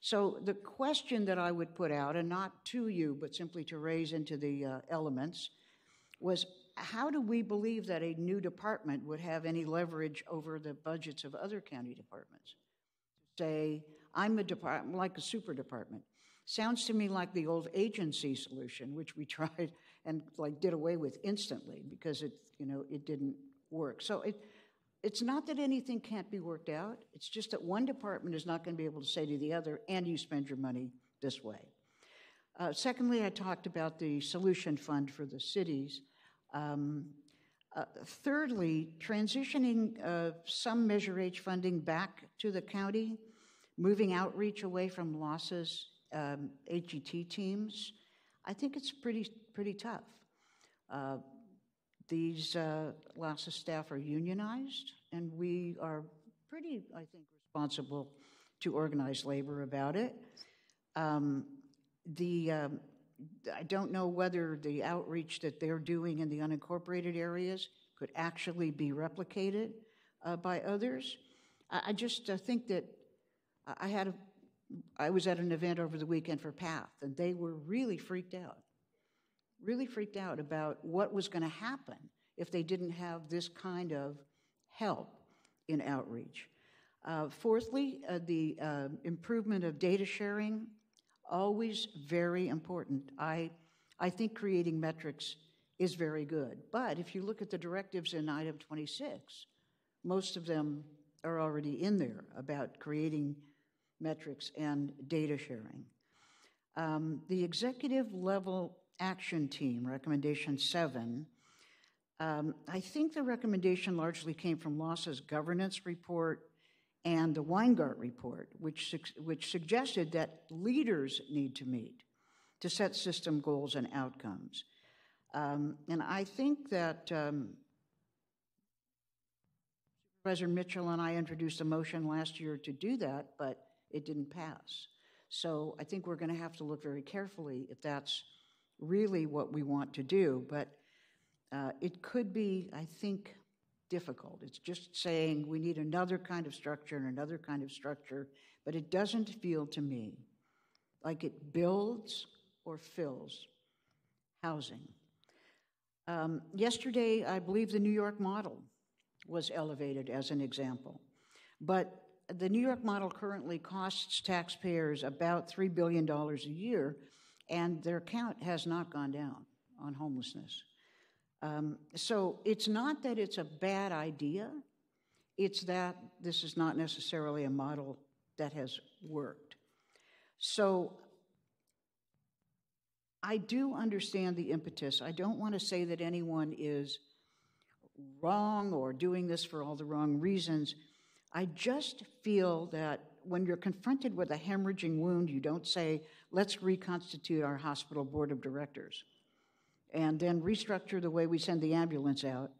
So the question that I would put out, and not to you, but simply to raise into the uh, elements, was how do we believe that a new department would have any leverage over the budgets of other county departments? Say, I'm a department, like a super department. Sounds to me like the old agency solution, which we [LAUGHS] tried and like did away with instantly because it, you know, it didn't work. So it, it's not that anything can't be worked out. It's just that one department is not going to be able to say to the other, and you spend your money this way. Uh, secondly, I talked about the solution fund for the cities. Um, uh, thirdly, transitioning uh, some Measure H funding back to the county, moving outreach away from LAHSA's um, HET teams. I think it's pretty pretty tough. Uh, these uh, LAHSA staff are unionized, and we are pretty, I think, responsible to organize labor about it. Um, the um, I don't know whether the outreach that they're doing in the unincorporated areas could actually be replicated uh, by others. I, I just uh, think that I had a, I was at an event over the weekend for PATH, and they were really freaked out really freaked out about what was going to happen if they didn't have this kind of help in outreach. Uh, fourthly, uh, the uh, improvement of data sharing, always very important. I, I think creating metrics is very good. But if you look at the directives in item 26, most of them are already in there about creating metrics and data sharing. Um, the executive level action team, recommendation seven, um, I think the recommendation largely came from LAHSA's governance report and the Weingart report, which, which suggested that leaders need to meet to set system goals and outcomes. Um, and I think that um, Supervisor Mitchell and I introduced a motion last year to do that, but it didn't pass. So I think we're going to have to look very carefully if that's really what we want to do, but uh, it could be, I think, difficult. It's just saying we need another kind of structure and another kind of structure, but it doesn't feel to me like it builds or fills housing. Um, yesterday, I believe the New York model was elevated as an example, but the New York model currently costs taxpayers about $3 billion a year and their count has not gone down on homelessness. Um, so it's not that it's a bad idea, it's that this is not necessarily a model that has worked. So I do understand the impetus. I don't want to say that anyone is wrong or doing this for all the wrong reasons. I just feel that when you're confronted with a hemorrhaging wound, you don't say, let's reconstitute our hospital board of directors and then restructure the way we send the ambulance out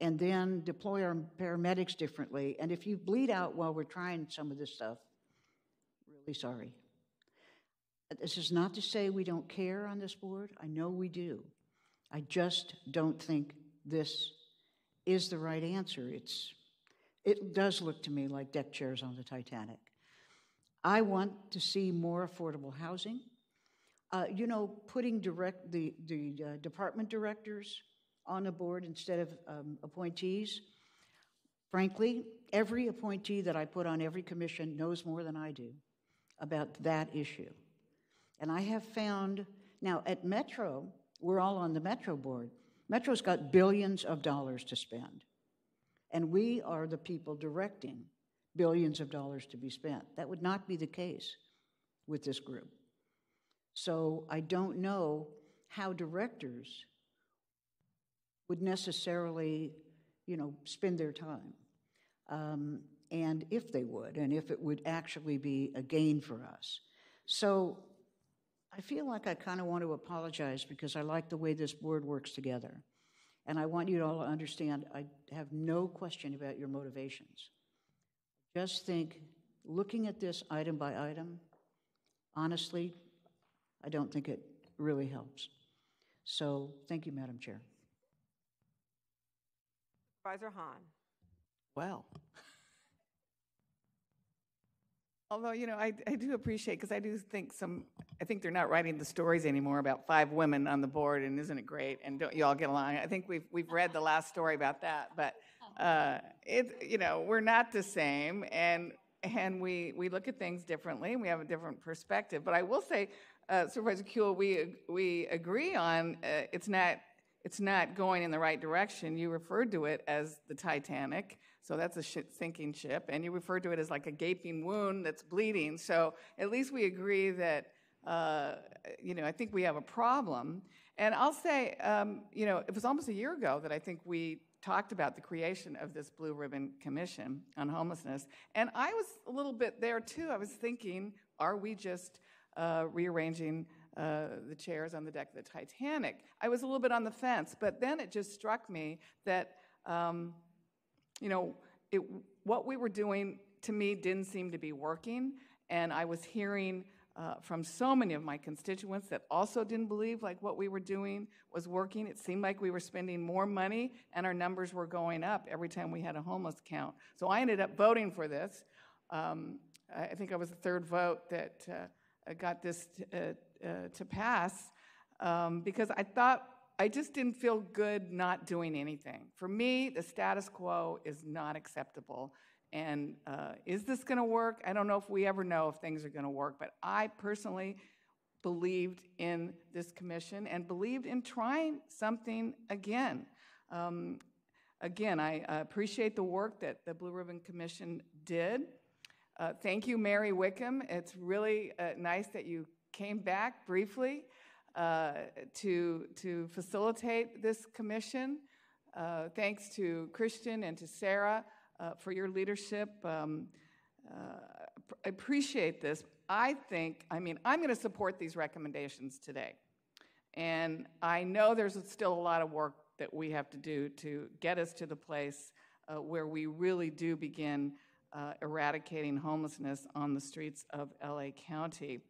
and then deploy our paramedics differently. And if you bleed out while we're trying some of this stuff, really sorry. This is not to say we don't care on this board. I know we do. I just don't think this is the right answer. It's, it does look to me like deck chairs on the Titanic. I want to see more affordable housing. Uh, you know, putting direct the, the uh, department directors on the board instead of um, appointees. Frankly, every appointee that I put on every commission knows more than I do about that issue. And I have found, now at Metro, we're all on the Metro board. Metro's got billions of dollars to spend. And we are the people directing billions of dollars to be spent. That would not be the case with this group. So I don't know how directors would necessarily, you know, spend their time. Um, and if they would, and if it would actually be a gain for us. So I feel like I kind of want to apologize because I like the way this board works together. And I want you to all to understand I have no question about your motivations. Just think, looking at this item by item, honestly, I don't think it really helps. So thank you, Madam Chair.
Supervisor Hahn.
Well. [LAUGHS] Although, you know, I, I do appreciate, because I do think some, I think they're not writing the stories anymore about five women on the board, and isn't it great? And don't you all get along? I think we've, we've read the last story about that, but uh, it, you know, we're not the same, and, and we, we look at things differently, and we have a different perspective. But I will say, uh, Supervisor Kuehl, we, we agree on uh, it's not it's not going in the right direction. You referred to it as the Titanic, so that's a sinking ship, and you referred to it as like a gaping wound that's bleeding. So at least we agree that, uh, you know, I think we have a problem. And I'll say, um, you know, it was almost a year ago that I think we talked about the creation of this Blue Ribbon Commission on homelessness. And I was a little bit there too. I was thinking, are we just uh, rearranging uh, the chairs on the deck of the Titanic? I was a little bit on the fence, but then it just struck me that. Um, you know, it, what we were doing to me didn't seem to be working. And I was hearing uh, from so many of my constituents that also didn't believe like what we were doing was working. It seemed like we were spending more money and our numbers were going up every time we had a homeless count. So I ended up voting for this. Um, I think I was the third vote that uh, got this t- uh, uh, to pass um, because I thought I just didn't feel good not doing anything. For me, the status quo is not acceptable. And uh, is this going to work? I don't know if we ever know if things are going to work, but I personally believed in this commission and believed in trying something again. Um, again, I appreciate the work that the Blue Ribbon Commission did. Uh, thank you, Mary Wickham. It's really uh, nice that you came back briefly uh, to, to facilitate this commission. Uh, thanks to Christian and to Sarah uh, for your leadership. Um, uh, I appreciate this. I think, I mean, I'm going to support these recommendations today. And I know there's still a lot of work that we have to do to get us to the place uh, where we really do begin uh, eradicating homelessness on the streets of LA County.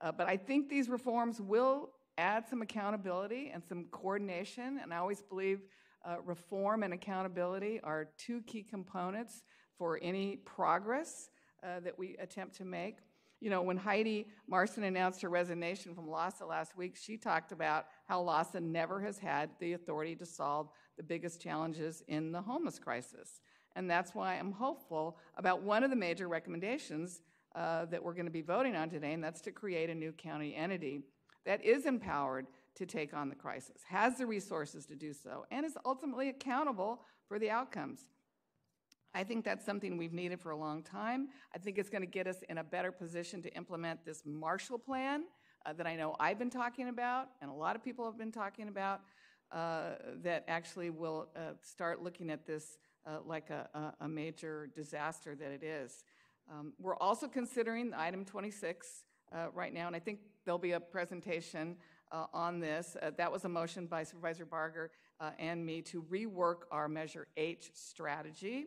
Uh, but I think these reforms will add some accountability and some coordination. And I always believe uh, reform and accountability are two key components for any progress uh, that we attempt to make. You know, when Heidi Marston announced her resignation from LAHSA last week, she talked about how LAHSA never has had the authority to solve the biggest challenges in the homeless crisis. And that's why I'm hopeful about one of the major recommendations uh, that we're going to be voting on today, and that's to create a new county entity that is empowered to take on the crisis, has the resources to do so, and is ultimately accountable for the outcomes. I think that's something we've needed for a long time. I think it's going to get us in a better position to implement this Marshall Plan uh, that I know I've been talking about, and a lot of people have been talking about, uh, that actually will uh, start looking at this uh, like a, a, major disaster that it is. Um, we're also considering item 26 uh, right now, and I think there'll be a presentation uh, on this. Uh, that was a motion by Supervisor Barger uh, and me to rework our Measure H strategy.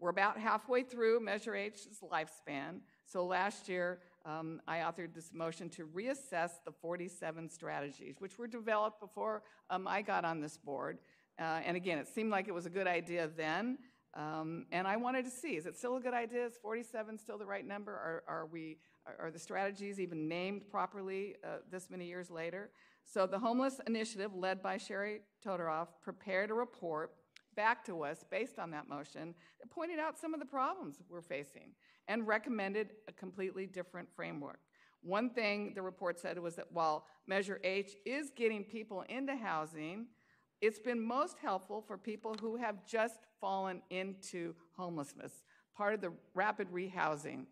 We're about halfway through Measure H's lifespan. So last year, um, I authored this motion to reassess the 47 strategies, which were developed before um, I got on this board. Uh, and again, it seemed like it was a good idea then. Um, and I wanted to see, is it still a good idea? Is 47 still the right number? Are, are we are, the strategies even named properly uh, this many years later? So the Homeless Initiative, led by Cheri Todoroff, prepared a report back to us based on that motion that pointed out some of the problems we're facing and recommended a completely different framework. One thing the report said was that while Measure H is getting people into housing, it's been most helpful for people who have just fallen into homelessness, part of the rapid rehousing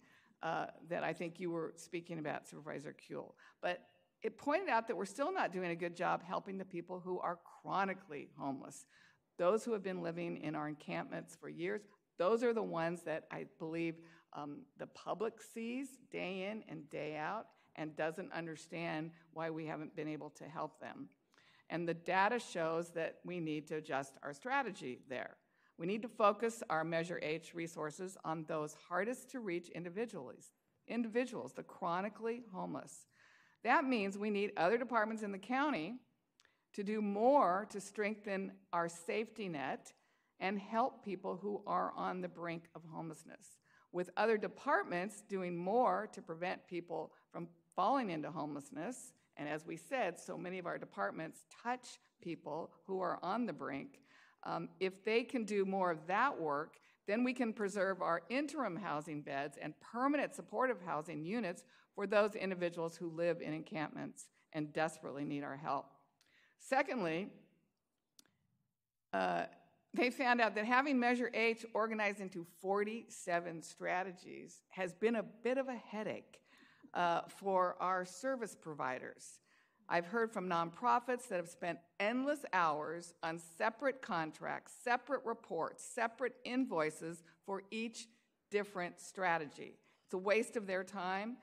uh, that I think you were speaking about, Supervisor Kuehl. But it pointed out that we're still not doing a good job helping the people who are chronically homeless. Those who have been living in our encampments for years, those are the ones that I believe um, the public sees day in and day out and doesn't understand why we haven't been able to help them. And the data shows that we need to adjust our strategy there. We need to focus our Measure H resources on those hardest to reach individuals, individuals, the chronically homeless. That means we need other departments in the county to do more to strengthen our safety net and help people who are on the brink of homelessness. With other departments doing more to prevent people from falling into homelessness, and as we said, so many of our departments touch people who are on the brink. Um, if they can do more of that work, then we can preserve our interim housing beds and permanent supportive housing units for those individuals who live in encampments and desperately need our help. Secondly, uh, they found out that having Measure H organized into 47 strategies has been a bit of a headache uh, for our service providers. I've heard from nonprofits that have spent endless hours on separate contracts, separate reports, separate invoices for each different strategy. It's a waste of their time.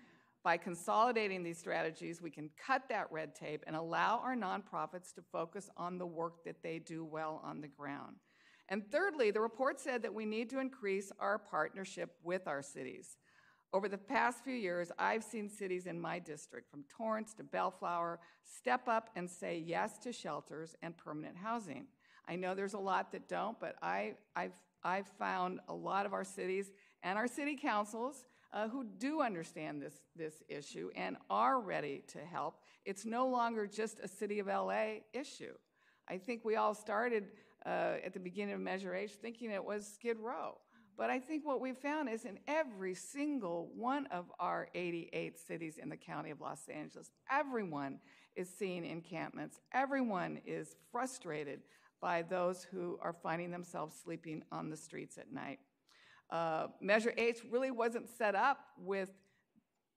By consolidating these strategies, we can cut that red tape and allow our nonprofits to focus on the work that they do well on the ground. And thirdly, the report said that we need to increase our partnership with our cities. Over the past few years, I've seen cities in my district, from Torrance to Bellflower, step up and say yes to shelters and permanent housing. I know there's a lot that don't, but I, have I've found a lot of our cities and our city councils uh, who do understand this, this issue and are ready to help. It's no longer just a City of LA issue. I think we all started uh, at the beginning of Measure H thinking it was Skid Row. But I think what we found is in every single one of our 88 cities in the county of Los Angeles, everyone is seeing encampments. Everyone is frustrated by those who are finding themselves sleeping on the streets at night. Uh, Measure H really wasn't set up with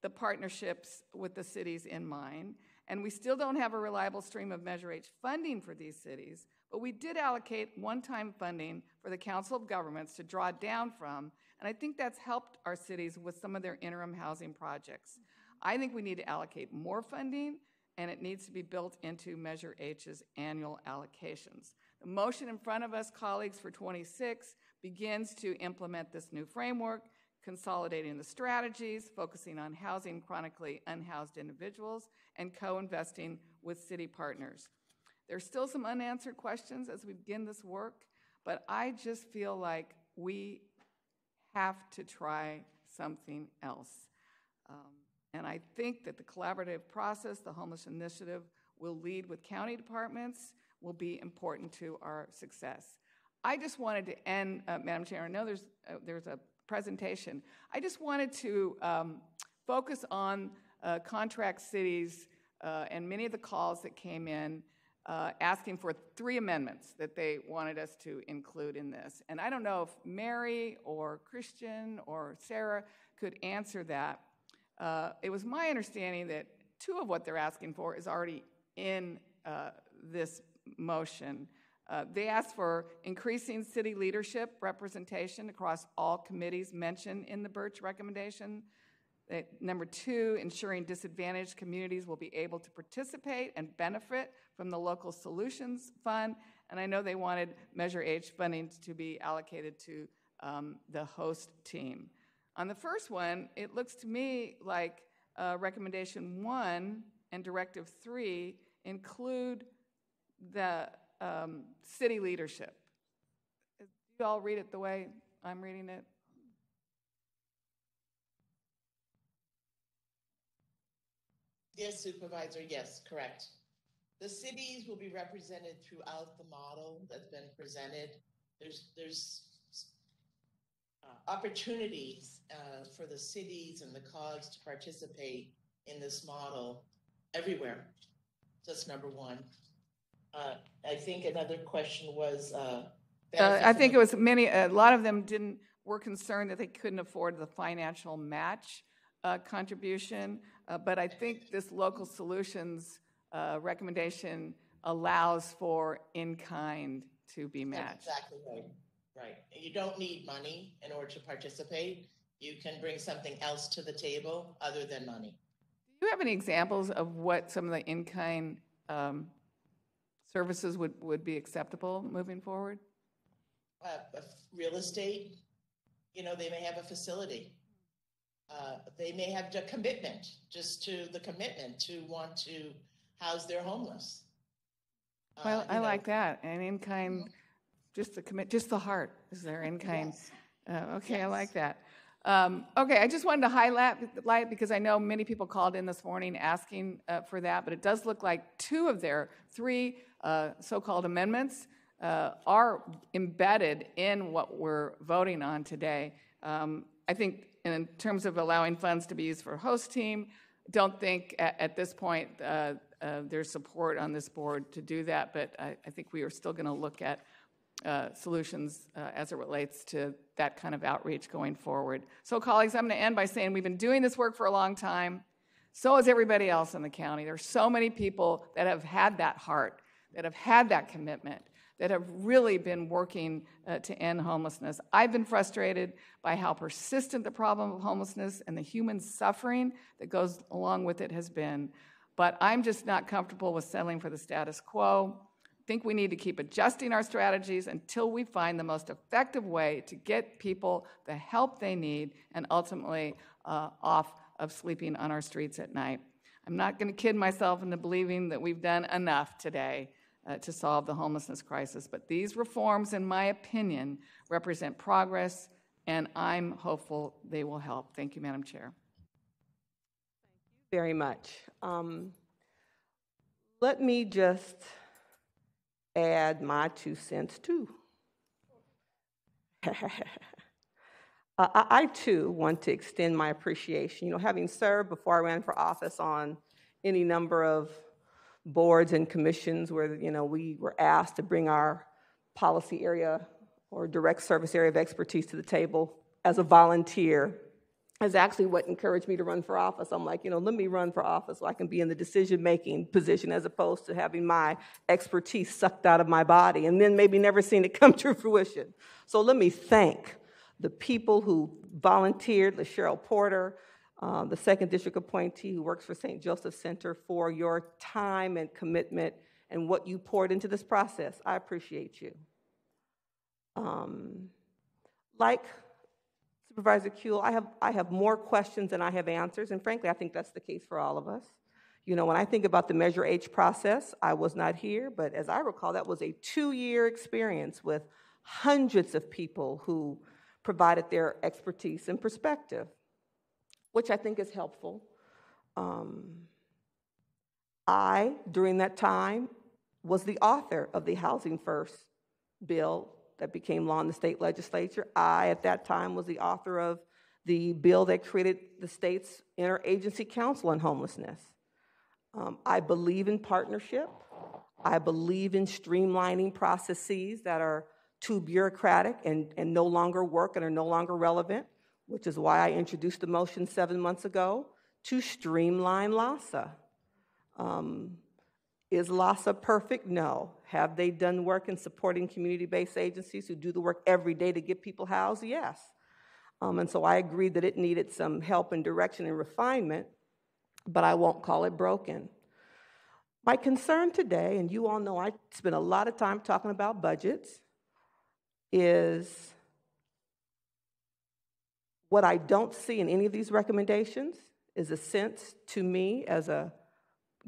the partnerships with the cities in mind, and we still don't have a reliable stream of Measure H funding for these cities, but we did allocate one-time funding for the Council of Governments to draw down from, and I think that's helped our cities with some of their interim housing projects. I think we need to allocate more funding, and it needs to be built into Measure H's annual allocations. The motion in front of us, colleagues, for 26 begins to implement this new framework, consolidating the strategies, focusing on housing chronically unhoused individuals, and co-investing with city partners. There's still some unanswered questions as we begin this work, but I just feel like we have to try something else. Um, and I think that the collaborative process, the homeless initiative, will lead with county departments, will be important to our success. I just wanted to end, uh, Madam Chair, I know there's, uh, there's a presentation. I just wanted to um, focus on uh, contract cities uh, and many of the calls that came in uh, asking for three amendments that they wanted us to include in this. And I don't know if Mary or Christian or Sarah could answer that. Uh, it was my understanding that two of what they're asking for is already in this motion. Uh, they asked for increasing city leadership representation across all committees mentioned in the BRCH recommendation. Uh, number two, ensuring disadvantaged communities will be able to participate and benefit from the local solutions fund. And I know they wanted Measure H funding to be allocated to um, the host team. On the first one, it looks to me like uh, recommendation one and directive three include the um, city leadership. You all read it the way I'm reading it?
Yes, Supervisor, yes, correct. The cities will be represented throughout the model that's been presented. There's, there's uh, opportunities uh, for the cities and the COGS to participate in this model everywhere. That's number one. Uh, I think another question was, uh,
Uh, I think it was many, a lot of them didn't, were concerned that they couldn't afford the financial match uh, contribution. Uh, But I think this local solutions uh, recommendation allows for in-kind to be
That's
matched.
exactly right. Right. You don't need money in order to participate. You can bring something else to the table other than money.
Do you have any examples of what some of the in-kind um, services would, would be acceptable moving forward?
Uh, real estate, you know, they may have a facility. Uh, they may have a commitment, just to the commitment to want to house their homeless. Uh,
Well, I
know, Mm-hmm.
like that, and in-kind, just the commit, just the heart is there in-kind. Uh, Okay, I like that. Um, Okay, I just wanted to highlight, because I know many people called in this morning asking uh, for that, but it does look like two of their three uh, so-called amendments uh, are embedded in what we're voting on today. Um, I think in terms of allowing funds to be used for host team, don't think at, at this point uh, uh, there's support on this board to do that, but I, I think we are still going to look at uh, solutions uh, as it relates to that kind of outreach going forward. So, colleagues, I'm going to end by saying we've been doing this work for a long time. So has everybody else in the county. There are so many people that have had that heart, that have had that commitment, that have really been working uh, to end homelessness. I've been frustrated by how persistent the problem of homelessness and the human suffering that goes along with it has been. But I'm just not comfortable with settling for the status quo. Think we need to keep adjusting our strategies until we find the most effective way to get people the help they need and ultimately uh, off of sleeping on our streets at night. I'm not going to kid myself into believing that we've done enough today uh, to solve the homelessness crisis, but these reforms, in my opinion, represent progress, and I'm hopeful they will help. Thank you, Madam Chair.
Thank you very much. Um, let me just add my two cents too. [LAUGHS] Uh, I, I too want to extend my appreciation. You know, having served before I ran for office on any number of boards and commissions where you know we were asked to bring our policy area or direct service area of expertise to the table as a volunteer is actually what encouraged me to run for office. I'm like, you know, let me run for office so I can be in the decision making position as opposed to having my expertise sucked out of my body and then maybe never seeing it [LAUGHS] come to fruition. So let me thank the people who volunteered, LaCheryl Porter, uh, the second district appointee who works for St. Joseph Center, for your time and commitment and what you poured into this process. I appreciate you. Um, like Supervisor Kuehl, I have, I have more questions than I have answers, and frankly, I think that's the case for all of us. You know, when I think about the Measure H process, I was not here, but as I recall, that was a two-year experience with hundreds of people who provided their expertise and perspective, which I think is helpful. Um, I, during that time, was the author of the Housing First bill that became law in the state legislature. I, at that time, was the author of the bill that created the state's interagency council on homelessness. Um, I believe in partnership. I believe in streamlining processes that are too bureaucratic and, and no longer work and are no longer relevant, which is why I introduced the motion seven months ago to streamline LAHSA. Um, is LAHSA perfect? No. Have they done work in supporting community based agencies who do the work every day to get people housed? Yes. Um, and so I agreed that it needed some help and direction and refinement, but I won't call it broken. My concern today, and you all know I spend a lot of time talking about budgets, is what I don't see in any of these recommendations is a sense to me as a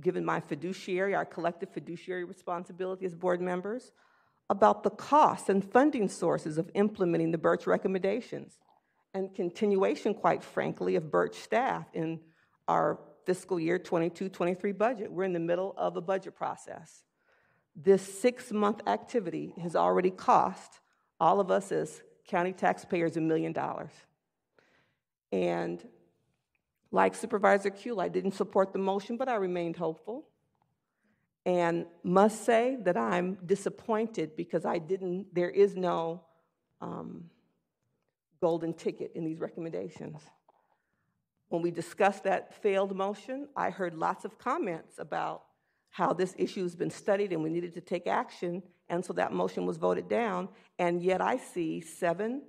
given my fiduciary, our collective fiduciary responsibility as board members, about the costs and funding sources of implementing the BRCH recommendations and continuation, quite frankly, of BRCH staff in our fiscal year 22 23 budget. We're in the middle of a budget process. This six month activity has already cost all of us as county taxpayers a million dollars. And Like Supervisor Kuehl, I didn't support the motion, but I remained hopeful. And must say that I'm disappointed because I didn't, there is no um, golden ticket in these recommendations. When we discussed that failed motion, I heard lots of comments about how this issue has been studied and we needed to take action, and so that motion was voted down. And yet I see seven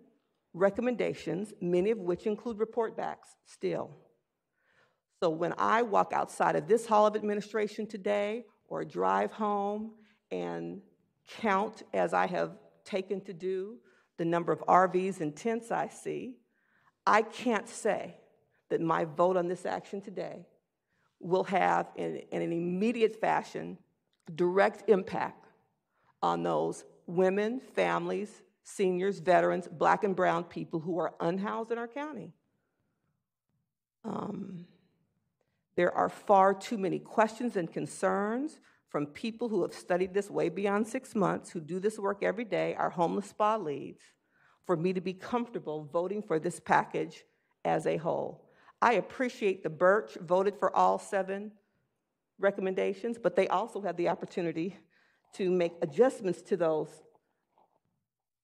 recommendations, many of which include report backs still. So when I walk outside of this Hall of Administration today or drive home and count, as I have taken to do, the number of RVs and tents I see, I can't say that my vote on this action today will have, in, in an immediate fashion, direct impact on those women, families, seniors, veterans, black and brown people who are unhoused in our county. Um, there are far too many questions and concerns from people who have studied this way beyond six months, who do this work every day, our homeless spa leads, for me to be comfortable voting for this package as a whole. I appreciate the BRCH voted for all seven recommendations, but they also had the opportunity to make adjustments to those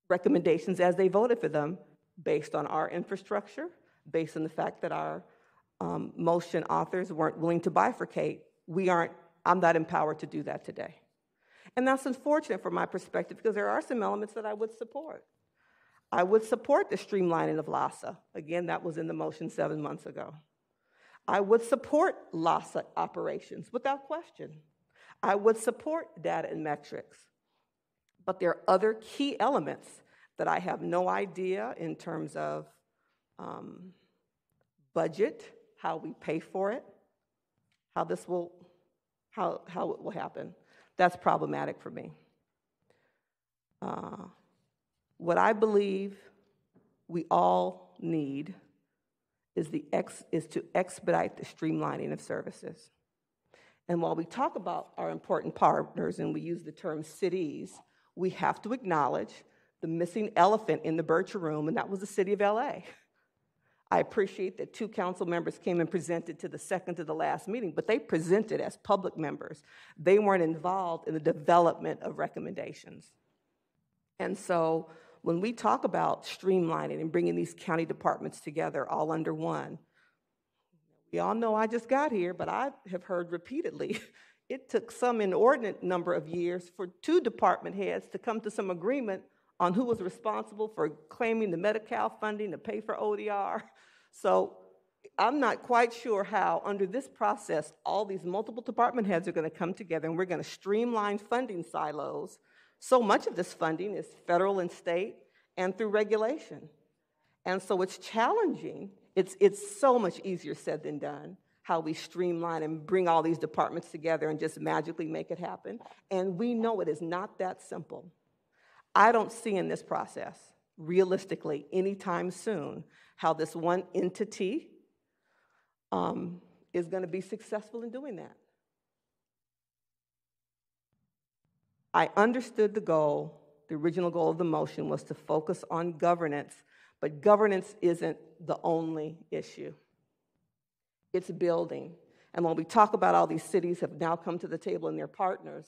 recommendations as they voted for them based on our infrastructure, based on the fact that our um, motion authors weren't willing to bifurcate, we aren't, I'm not empowered to do that today. And that's unfortunate from my perspective because there are some elements that I would support. I would support the streamlining of LAHSA. Again, that was in the motion seven months ago. I would support LAHSA operations without question. I would support data and metrics. But there are other key elements that I have no idea in terms of um, budget, how we pay for it, how this will, how, how it will happen. That's problematic for me. Uh, what I believe we all need is, the ex, is to expedite the streamlining of services. And while we talk about our important partners and we use the term cities, we have to acknowledge the missing elephant in the BRCH room, and that was the city of LA. [LAUGHS] I appreciate that two council members came and presented to the second to the last meeting, but they presented as public members. They weren't involved in the development of recommendations. And so when we talk about streamlining and bringing these county departments together all under one, we all know I just got here, but I have heard repeatedly [LAUGHS] it took some inordinate number of years for two department heads to come to some agreement on who was responsible for claiming the Medi-Cal funding to pay for ODR. So I'm not quite sure how, under this process, all these multiple department heads are going to come together and we're going to streamline funding silos. So much of this funding is federal and state and through regulation. And so it's challenging. It's, it's so much easier said than done how we streamline and bring all these departments together and just magically make it happen. And we know it is not that simple. I don't see in this process, realistically, anytime soon, how this one entity um, is going to be successful in doing that. I understood the goal, the original goal of the motion was to focus on governance, but governance isn't the only issue. It's building. And when we talk about all these cities have now come to the table and their partners,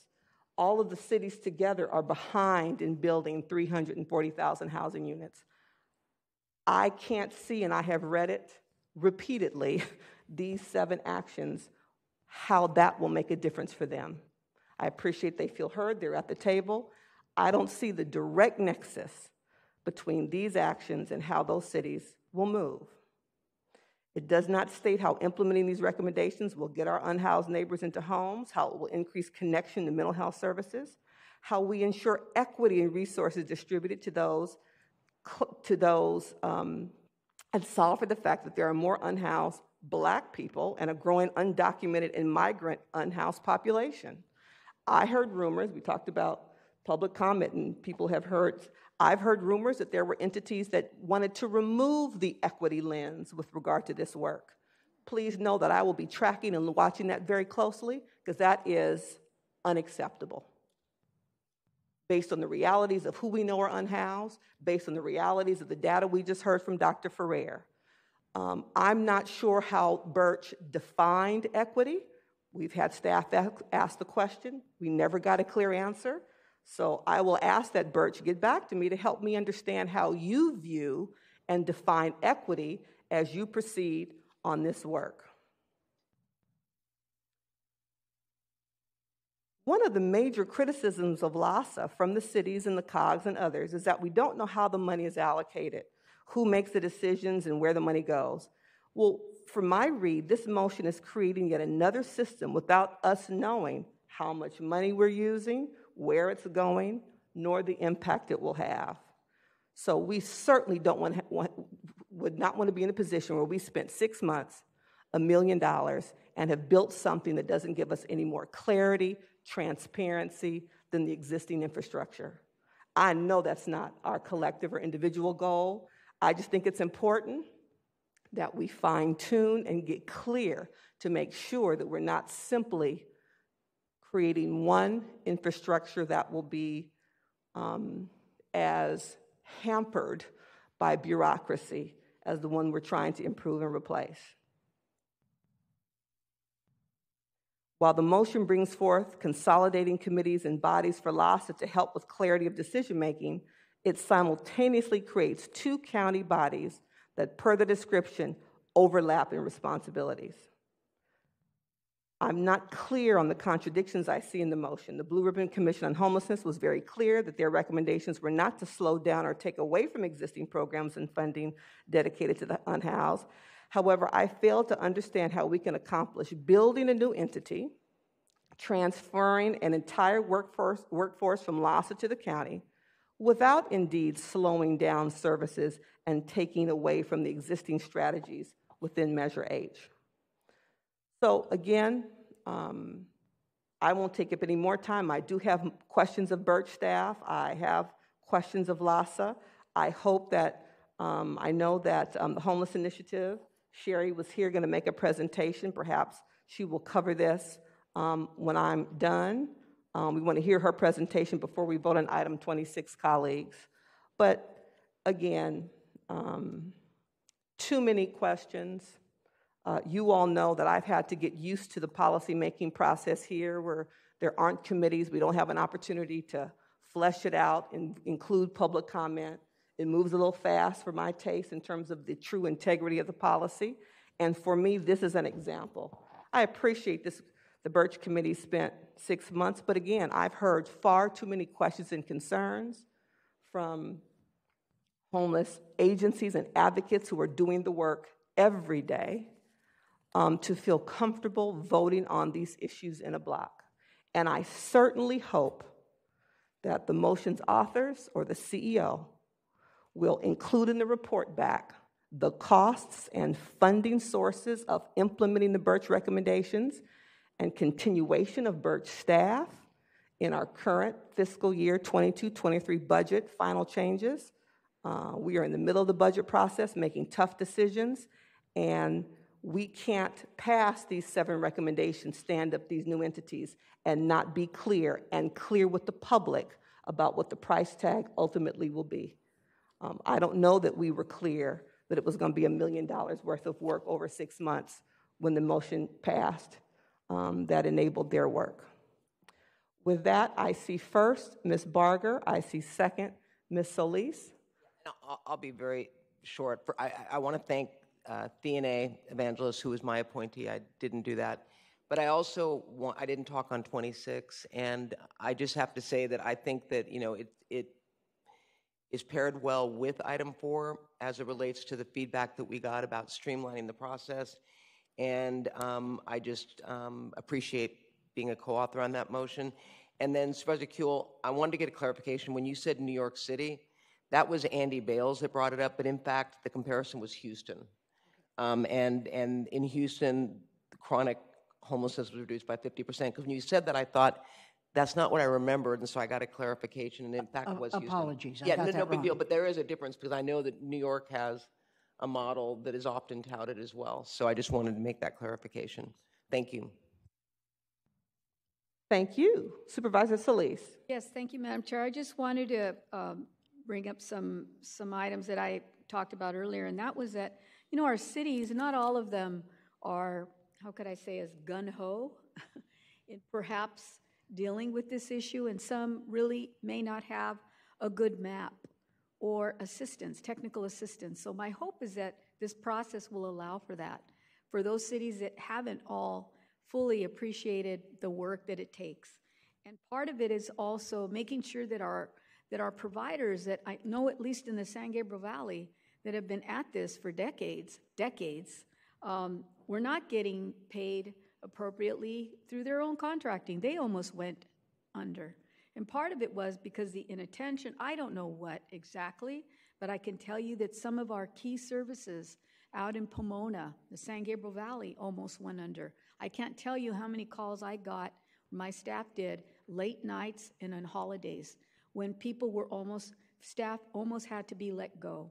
all of the cities together are behind in building 340,000 housing units. I can't see, and I have read it repeatedly, [LAUGHS] these seven actions, how that will make a difference for them. I appreciate they feel heard, they're at the table. I don't see the direct nexus between these actions and how those cities will move. It does not state how implementing these recommendations will get our unhoused neighbors into homes, how it will increase connection to mental health services, how we ensure equity and resources distributed to those, to those um, and solve for the fact that there are more unhoused black people and a growing undocumented and migrant unhoused population. I heard rumors, we talked about public comment, and people have heard I've heard rumors that there were entities that wanted to remove the equity lens with regard to this work. Please know that I will be tracking and watching that very closely because that is unacceptable. Based on the realities of who we know are unhoused, based on the realities of the data we just heard from Dr. Ferrer. Um, I'm not sure how BRCH defined equity. We've had staff ask the question. We never got a clear answer. So I will ask that BRCH get back to me to help me understand how you view and define equity as you proceed on this work. One of the major criticisms of LAHSA from the cities and the COGS and others is that we don't know how the money is allocated, who makes the decisions, and where the money goes. Well, from my read, this motion is creating yet another system without us knowing how much money we're using, where it's going, nor the impact it will have. So we certainly don't want, want would not want to be in a position where we spent six months, a million dollars, and have built something that doesn't give us any more clarity, transparency than the existing infrastructure. I know that's not our collective or individual goal. I just think it's important that we fine tune and get clear to make sure that we're not simply creating one infrastructure that will be um, as hampered by bureaucracy as the one we're trying to improve and replace. While the motion brings forth consolidating committees and bodies for LAHSA to help with clarity of decision making, it simultaneously creates two county bodies that, per the description, overlap in responsibilities. I'm not clear on the contradictions I see in the motion. The Blue Ribbon Commission on Homelessness was very clear that their recommendations were not to slow down or take away from existing programs and funding dedicated to the unhoused. However, I fail to understand how we can accomplish building a new entity, transferring an entire workforce, workforce from LAHSA to the county, without indeed slowing down services and taking away from the existing strategies within Measure H. So, again, um, I won't take up any more time. I do have questions of BRCH staff, I have questions of LAHSA. I hope that, um, I know that um, the Homeless Initiative Cheri was here going to make a presentation. Perhaps she will cover this um, when I'm done. Um, we want to hear her presentation before we vote on item 26, colleagues. But again, um, too many questions. Uh, you all know that I've had to get used to the policymaking process here where there aren't committees. We don't have an opportunity to flesh it out and include public comment. It moves a little fast for my taste in terms of the true integrity of the policy. And for me, this is an example. I appreciate this. The BRCH Committee spent six months, but again, I've heard far too many questions and concerns from homeless agencies and advocates who are doing the work every day um, to feel comfortable voting on these issues in a block. And I certainly hope that the motion's authors or the CEO will include in the report back the costs and funding sources of implementing the BRCH recommendations and continuation of BRCH staff in our current fiscal year 22 23 budget final changes. Uh, we are in the middle of the budget process making tough decisions, and we can't pass these seven recommendations, stand up these new entities, and not be clear and clear with the public about what the price tag ultimately will be. Um, I don't know that we were clear that it was going to be a million dollars worth of work over six months when the motion passed um, that enabled their work. With that, I see first Ms. Barger, I see second Ms. Solis.
I'll, I'll be very short. For, I, I want to thank uh, Theana Evangelist, who was my appointee. I didn't do that. But I also want, I didn't talk on 26, and I just have to say that I think that, you know, it, it is paired well with item four as it relates to the feedback that we got about streamlining the process. And um, I just um, appreciate being a co-author on that motion. And then Supervisor Kuehl, I wanted to get a clarification. When you said New York City, that was Andy Bales that brought it up, but in fact, the comparison was Houston. Um, and, and in Houston, chronic homelessness was reduced by 50%. Because when you said that, I thought, that's not what I remembered, and so I got a clarification, and in fact, it was Houston.
Apologies, I
Yeah,
got
no,
that
no big
wrong.
deal, but there is a difference, because I know that New York has a model that is often touted as well. So I just wanted to make that clarification. Thank you.
Thank you. Supervisor Solis.
Yes, thank you, Madam Chair. I just wanted to um, bring up some, some items that I talked about earlier, and that was that, you know, our cities, not all of them are, how could I say, as gun ho [LAUGHS] in perhaps dealing with this issue, and some really may not have a good map or assistance, technical assistance. So, my hope is that this process will allow for that, for those cities that haven't all fully appreciated the work that it takes. And part of it is also making sure that our that our providers that I know at least in the San Gabriel Valley that have been at this for decades, decades, um, we're not getting paid appropriately through their own contracting. They almost went under. And part of it was because the inattention, I don't know what exactly, but I can tell you that some of our key services out in Pomona, the San Gabriel Valley, almost went under. I can't tell you how many calls I got, my staff did, late nights and on holidays when people were almost, staff almost had to be let go.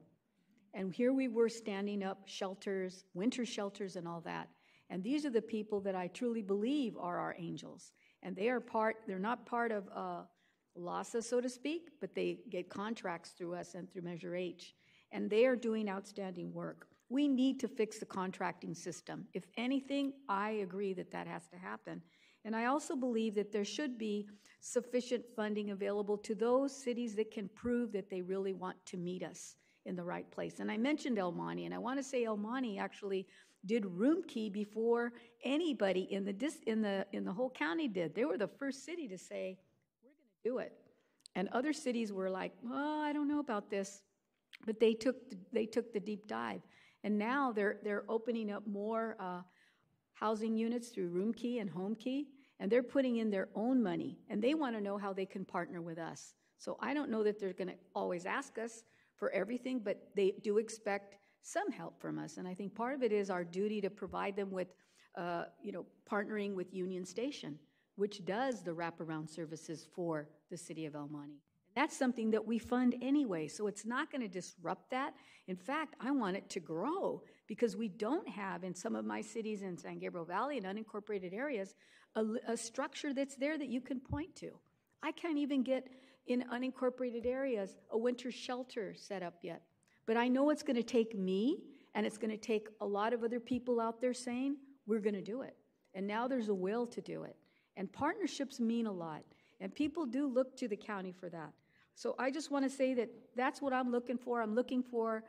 And here we were standing up shelters, winter shelters, and all that. And these are the people that I truly believe are our angels. And they are part, they're not part of uh, LAHSA, so to speak, but they get contracts through us and through Measure H. And they are doing outstanding work. We need to fix the contracting system. If anything, I agree that that has to happen. And I also believe that there should be sufficient funding available to those cities that can prove that they really want to meet us in the right place. And I mentioned El Monte, and I want to say El Monte actually did Roomkey before anybody in the dis- in the in the whole county did. They were the first city to say, "We're going to do it," and other cities were like, "Oh, I don't know about this," but they took the, they took the deep dive, and now they're they're opening up more uh, housing units through Roomkey and Homekey, and they're putting in their own money, and they want to know how they can partner with us. So I don't know that they're going to always ask us for everything, but they do expect some help from us. And I think part of it is our duty to provide them with, uh, you know, partnering with Union Station, which does the wraparound services for the city of El Monte. That's something that we fund anyway, so it's not going to disrupt that. In fact, I want it to grow because we don't have in some of my cities in San Gabriel Valley and unincorporated areas a, a structure that's there that you can point to. I can't even get in unincorporated areas a winter shelter set up yet. But I know it's going to take me and it's going to take a lot of other people out there saying, we're going to do it. And now there's a will to do it. And partnerships mean a lot. And people do look to the county for that. So I just want to say that that's what I'm looking for. I'm looking for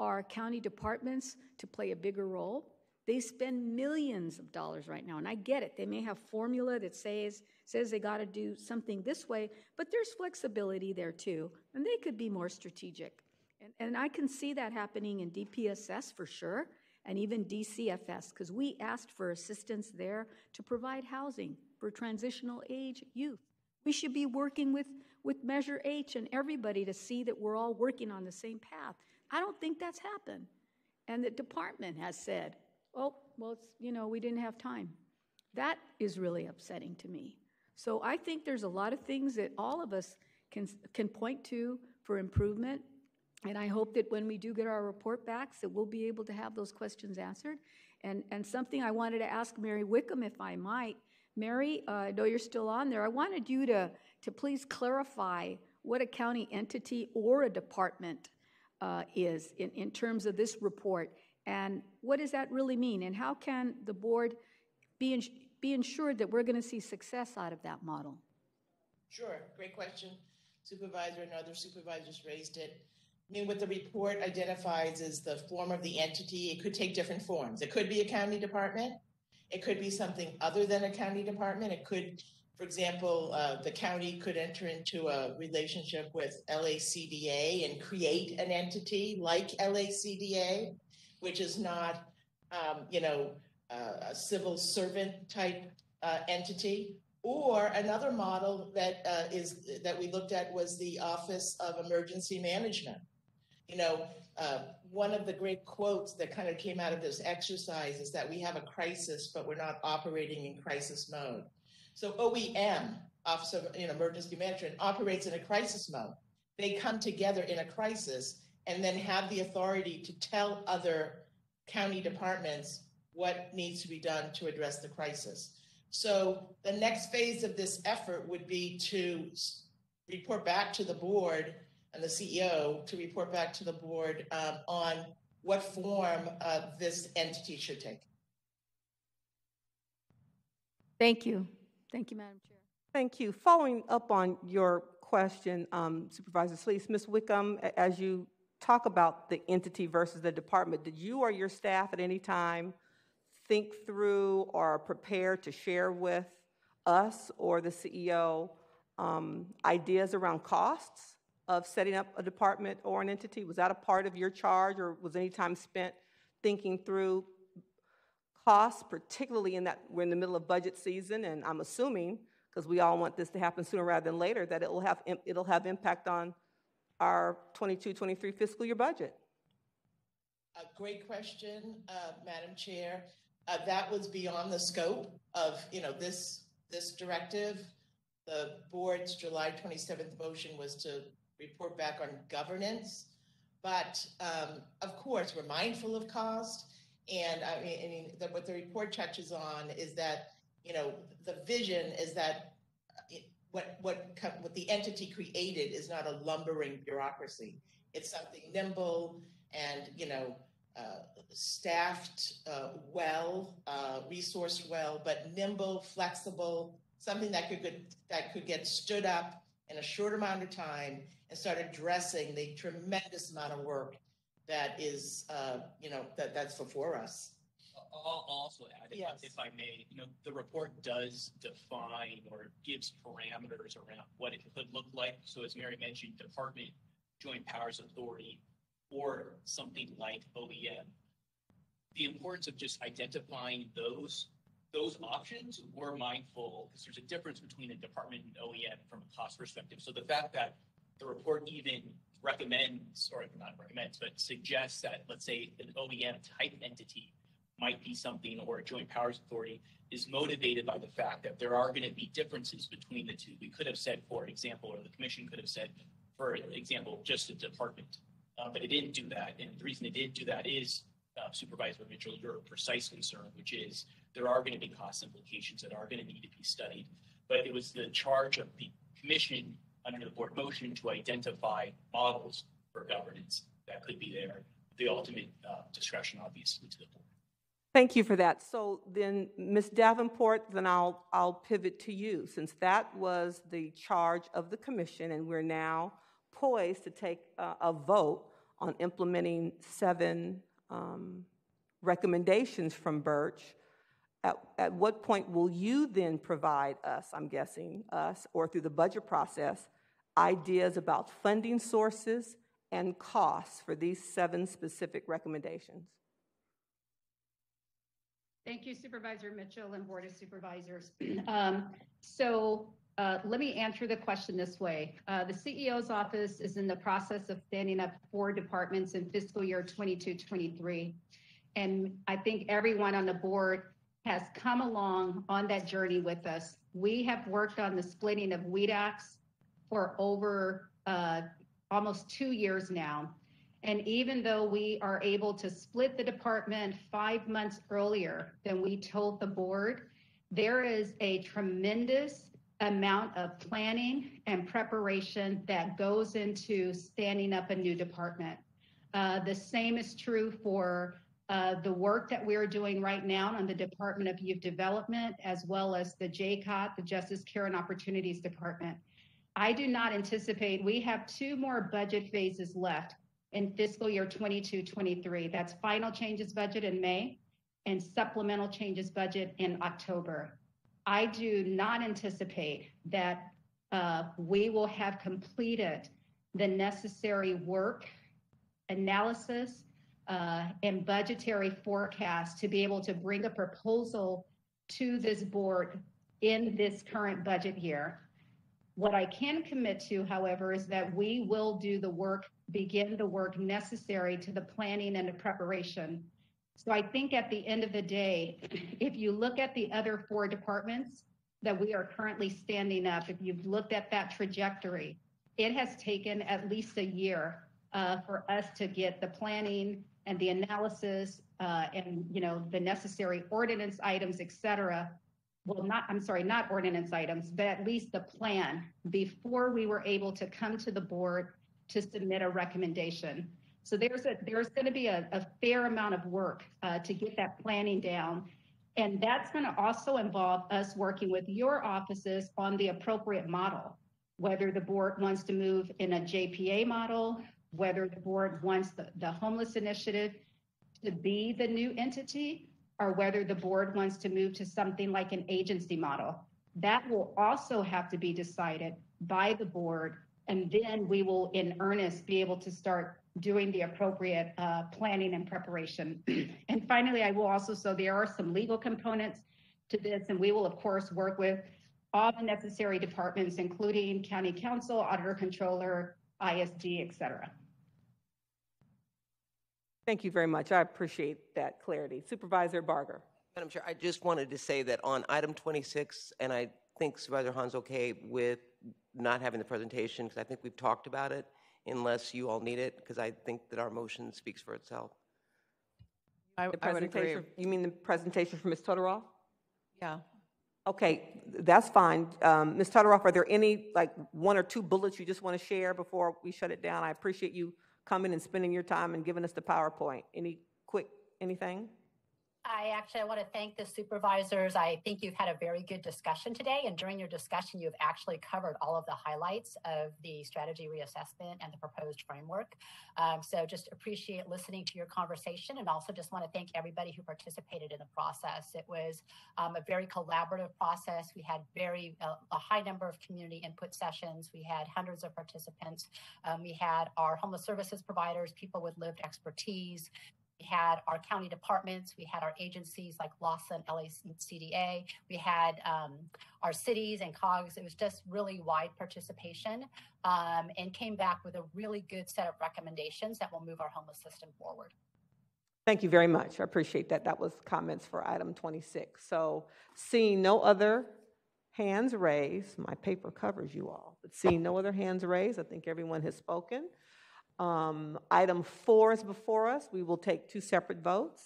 our county departments to play a bigger role. They spend millions of dollars right now, and I get it. They may have formula that says says they got to do something this way, but there's flexibility there too, and they could be more strategic. And, and I can see that happening in DPSS for sure, and even DCFS, because we asked for assistance there to provide housing for transitional age youth. We should be working with, with Measure H and everybody to see that we're all working on the same path. I don't think that's happened. And the department has said, oh, well, it's, you know, we didn't have time. That is really upsetting to me. So I think there's a lot of things that all of us can, can point to for improvement. And I hope that when we do get our report back, that we'll be able to have those questions answered. And, and something I wanted to ask Mary Wickham, if I might. Mary, uh, I know you're still on there. I wanted you to, to please clarify what a county entity or a department uh, is in, in terms of this report. And what does that really mean? And how can the board be, in, be ensured that we're going to see success out of that model?
Sure, great question. Supervisor and other supervisors raised it. I mean, what the report identifies is the form of the entity. It could take different forms. It could be a county department. It could be something other than a county department. It could, for example, uh, the county could enter into a relationship with LACDA and create an entity like LACDA which is not, um, you know, uh, a civil servant type uh, entity. Or another model that uh, is that we looked at was the Office of Emergency Management. You know, uh, one of the great quotes that kind of came out of this exercise is that we have a crisis, but we're not operating in crisis mode. So OEM, Office of you know, Emergency Management, operates in a crisis mode. They come together in a crisis and then have the authority to tell other county departments what needs to be done to address the crisis. So the next phase of this effort would be to report back to the board and the CEO to report back to the board um, on what form uh, this entity should take.
Thank you. Thank you, Madam Chair.
Thank you. Following up on your question, um, Supervisor Solis, Ms. Wickham, as you talk about the entity versus the department, did you or your staff at any time think through or prepare to share with us or the CEO um, ideas around costs of setting up a department or an entity? Was that a part of your charge, or was any time spent thinking through costs, particularly in that we're in the middle of budget season, and I'm assuming because we all want this to happen sooner rather than later that it will have it'll have impact on our 22-23 fiscal year budget.
A great question, uh, Madam Chair. Uh, that was beyond the scope of you know this this directive. The board's July 27th motion was to report back on governance, but um, of course we're mindful of cost. And I mean, I mean the, what the report touches on is that you know the vision is that what what what the entity created is not a lumbering bureaucracy. It's something nimble and you know uh, staffed uh, well, uh, resourced well, but nimble, flexible, something that could get, that could get stood up in a short amount of time and start addressing the tremendous amount of work that is, uh, you know, that that's before us.
I'll also add, if,
Yes.
if I may, you know, the report does define or gives parameters around what it could look like. So as Mary mentioned, department, joint powers authority, or something like OEM. The importance of just identifying those those options, we're mindful because there's a difference between a department and OEM from a cost perspective. So the fact that the report even recommends, or not recommends, but suggests that, let's say, an OEM type entity might be something, or a joint powers authority, is motivated by the fact that there are going to be differences between the two. We could have said, for example, or the commission could have said, for example, just a department. Uh, but it didn't do that. And the reason it didn't do that is, uh, Supervisor Mitchell, your precise concern, which is there are going to be cost implications that are going to need to be studied. But it was the charge of the commission under the board motion to identify models for governance that could be there. The ultimate uh, discretion, obviously, to the board.
Thank you for that. So then, Ms. Davenport, then I'll, I'll pivot to you. Since that was the charge of the commission, and we're now poised to take a, a vote on implementing seven um, recommendations from BRCH, at, at what point will you then provide us, I'm guessing, us, or through the budget process, ideas about funding sources and costs for these seven specific recommendations?
Thank you Supervisor Mitchell and Board of Supervisors. [CLEARS THROAT] Um, So uh, let me answer the question this way. Uh, The CEO's office is in the process of standing up four departments in fiscal year 22-23. And I think everyone on the board has come along on that journey with us. We have worked on the splitting of WDACS for over uh, almost two years now. And even though we are able to split the department five months earlier than we told the board, there is a tremendous amount of planning and preparation that goes into standing up a new department. Uh, the same is true for uh, the work that we're doing right now on the Department of Youth Development, as well as the JCOD, the Justice Care and Opportunities Department. I do not anticipate, we have two more budget phases left in fiscal year 22 23. That's final changes budget in May and supplemental changes budget in October. I do not anticipate that uh, we will have completed the necessary work, analysis, uh, and budgetary forecast to be able to bring a proposal to this board in this current budget year. What I can commit to, however, is that we will do the work, begin the work necessary to the planning and the preparation. So I think at the end of the day, if you look at the other four departments that we are currently standing up, if you've looked at that trajectory, it has taken at least a year uh, for us to get the planning and the analysis uh, and you know the necessary ordinance items, et cetera. Well, not I'm sorry, not ordinance items, but at least the plan before we were able to come to the board to submit a recommendation. So there's a there's going to be a, a fair amount of work uh, to get that planning down. And that's going to also involve us working with your offices on the appropriate model, whether the board wants to move in a JPA model, whether the board wants the, the homeless initiative to be the new entity, or whether the board wants to move to something like an agency model. That will also have to be decided by the board. And then we will, in earnest, be able to start doing the appropriate uh, planning and preparation. [CLEARS THROAT] and finally, I will also, so there are some legal components to this, and we will, of course, work with all the necessary departments, including county counsel, auditor controller, ISD, et cetera.
Thank you very much. I appreciate that clarity. Supervisor Barger.
Madam Chair, I just wanted to say that on item 26, and I think Supervisor Hahn's okay with not having the presentation because I think we've talked about it unless you all need it because I think that our motion speaks for itself.
I,
The
I would agree.
presentation, you mean the presentation from Ms. Todoroff?
Yeah.
Okay, that's fine. Um, Ms. Todoroff, are there any, like, one or two bullets you just want to share before we shut it down? I appreciate you coming and spending your time and giving us the PowerPoint. Any quick, anything?
I actually I want to thank the supervisors. I think you've had a very good discussion today, and during your discussion, you've actually covered all of the highlights of the strategy reassessment and the proposed framework. Um, so, just appreciate listening to your conversation, and also just want to thank everybody who participated in the process. It was um, a very collaborative process. We had very uh, a high number of community input sessions. We had hundreds of participants. Um, we had our homeless services providers, people with lived expertise, we had our county departments, we had our agencies like LAHSA, LACDA, we had um, our cities and COGS. It was just really wide participation um, and came back with a really good set of recommendations that will move our homeless system forward.
Thank you very much. I appreciate that. That was comments for item 26. So seeing no other hands raised, my paper covers you all, but seeing no other hands raised, I think everyone has spoken. Um, Item four is before us. We will take two separate votes.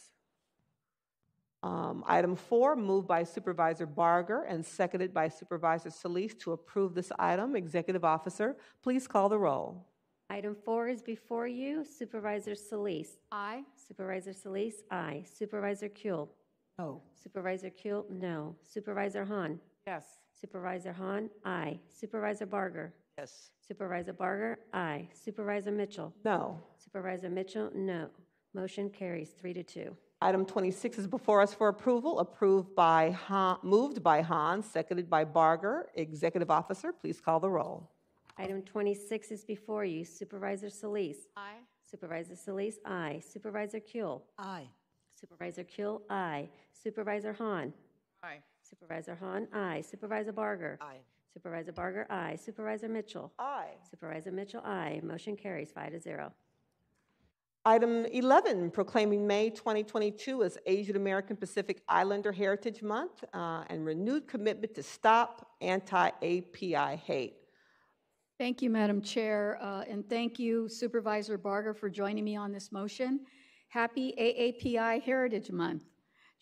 Um, Item four, moved by Supervisor Barger and seconded by Supervisor Solis to approve this item. Executive Officer, please call the roll.
Item four is before you. Supervisor Solis.
Aye.
Supervisor Solis, aye. Supervisor Kuehl.
No.
Supervisor Kuehl. no. Supervisor Hahn.
Yes.
Supervisor Hahn, aye. Supervisor Barger.
Yes.
Supervisor Barger, aye. Supervisor Mitchell.
No.
Supervisor Mitchell, no. Motion carries three to two.
Item 26 is before us for approval, approved by, Han- moved by Hahn, seconded by Barger. Executive Officer, please call the roll.
Item 26 is before you. Supervisor Solis.
Aye.
Supervisor Solis, aye. Supervisor Kuehl.
Aye.
Supervisor Kuehl, aye. Supervisor Hahn.
Aye.
Supervisor Hahn, aye. Supervisor Barger.
Aye.
Supervisor Barger, aye. Supervisor Mitchell.
Aye.
Supervisor Mitchell, aye. Motion carries five to zero.
Item 11, proclaiming May 2022 as Asian American Pacific Islander Heritage Month uh, and renewed commitment to stop anti-API hate.
Thank you, Madam Chair, uh, and thank you Supervisor Barger for joining me on this motion. Happy AAPI Heritage Month.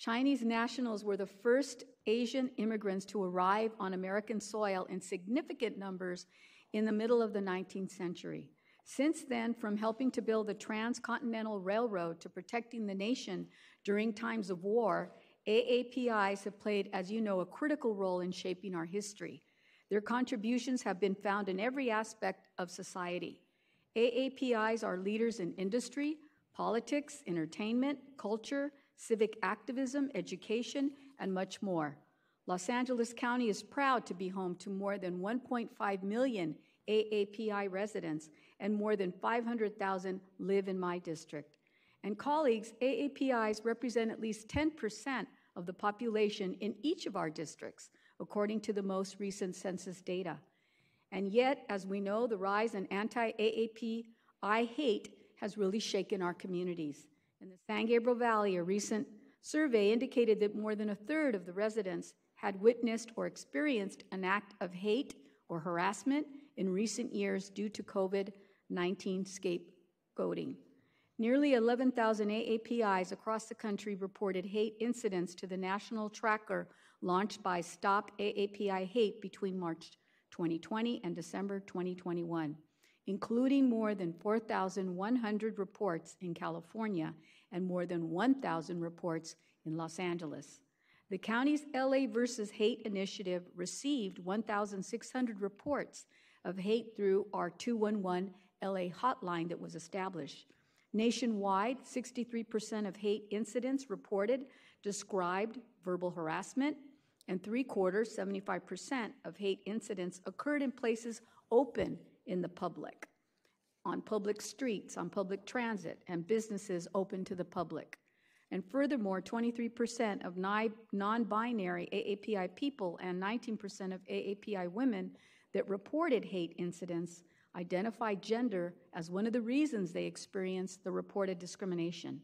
Chinese nationals were the first Asian immigrants to arrive on American soil in significant numbers in the middle of the 19th century. Since then, from helping to build the Transcontinental Railroad to protecting the nation during times of war, AAPIs have played, as you know, a critical role in shaping our history. Their contributions have been found in every aspect of society. AAPIs are leaders in industry, politics, entertainment, culture, civic activism, education, and much more. Los Angeles County is proud to be home to more than 1.5 million AAPI residents, and more than 500,000 live in my district. And colleagues, AAPIs represent at least 10% of the population in each of our districts, according to the most recent census data. And yet, as we know, the rise in anti AAPI hate has really shaken our communities. In the San Gabriel Valley, a recent survey indicated that more than a third of the residents had witnessed or experienced an act of hate or harassment in recent years due to COVID 19 scapegoating. Nearly 11,000 AAPIs across the country reported hate incidents to the national tracker launched by Stop AAPI Hate between March 2020 and December 2021, including more than 4,100 reports in California and more than 1,000 reports in Los Angeles. The county's LA versus Hate initiative received 1,600 reports of hate through our 211 LA hotline that was established. Nationwide, 63% of hate incidents reported described verbal harassment, and three quarters, 75%, of hate incidents occurred in places open in the public, on public streets, on public transit, and businesses open to the public. And furthermore, 23% of non binary AAPI people and 19% of AAPI women that reported hate incidents identified gender as one of the reasons they experienced the reported discrimination.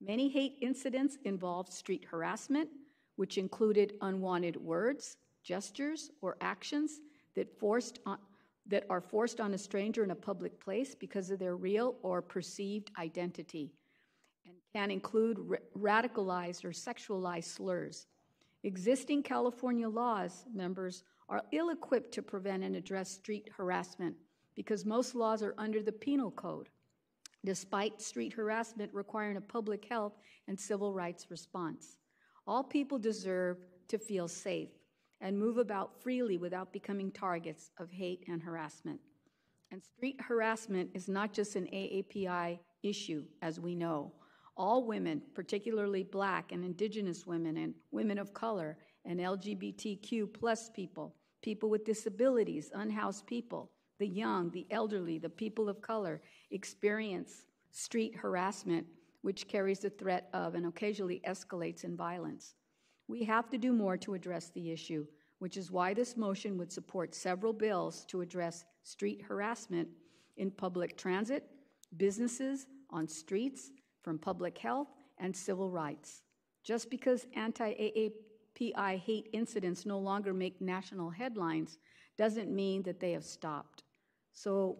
Many hate incidents involved street harassment, which included unwanted words, gestures, or actions that, forced on, that are forced on a stranger in a public place because of their real or perceived identity and can include radicalized or sexualized slurs. Existing California laws, members, are ill equipped to prevent and address street harassment because most laws are under the penal code, despite street harassment requiring a public health and civil rights response. All people deserve to feel safe and move about freely without becoming targets of hate and harassment. And street harassment is not just an AAPI issue, as we know. All women, particularly black and indigenous women and women of color and LGBTQ plus people, people with disabilities, unhoused people, the young, the elderly, the people of color experience street harassment, which carries the threat of and occasionally escalates in violence. We have to do more to address the issue, which is why this motion would support several bills to address street harassment in public transit, businesses, on streets, from public health, and civil rights. Just because anti AAPI hate incidents no longer make national headlines doesn't mean that they have stopped. So,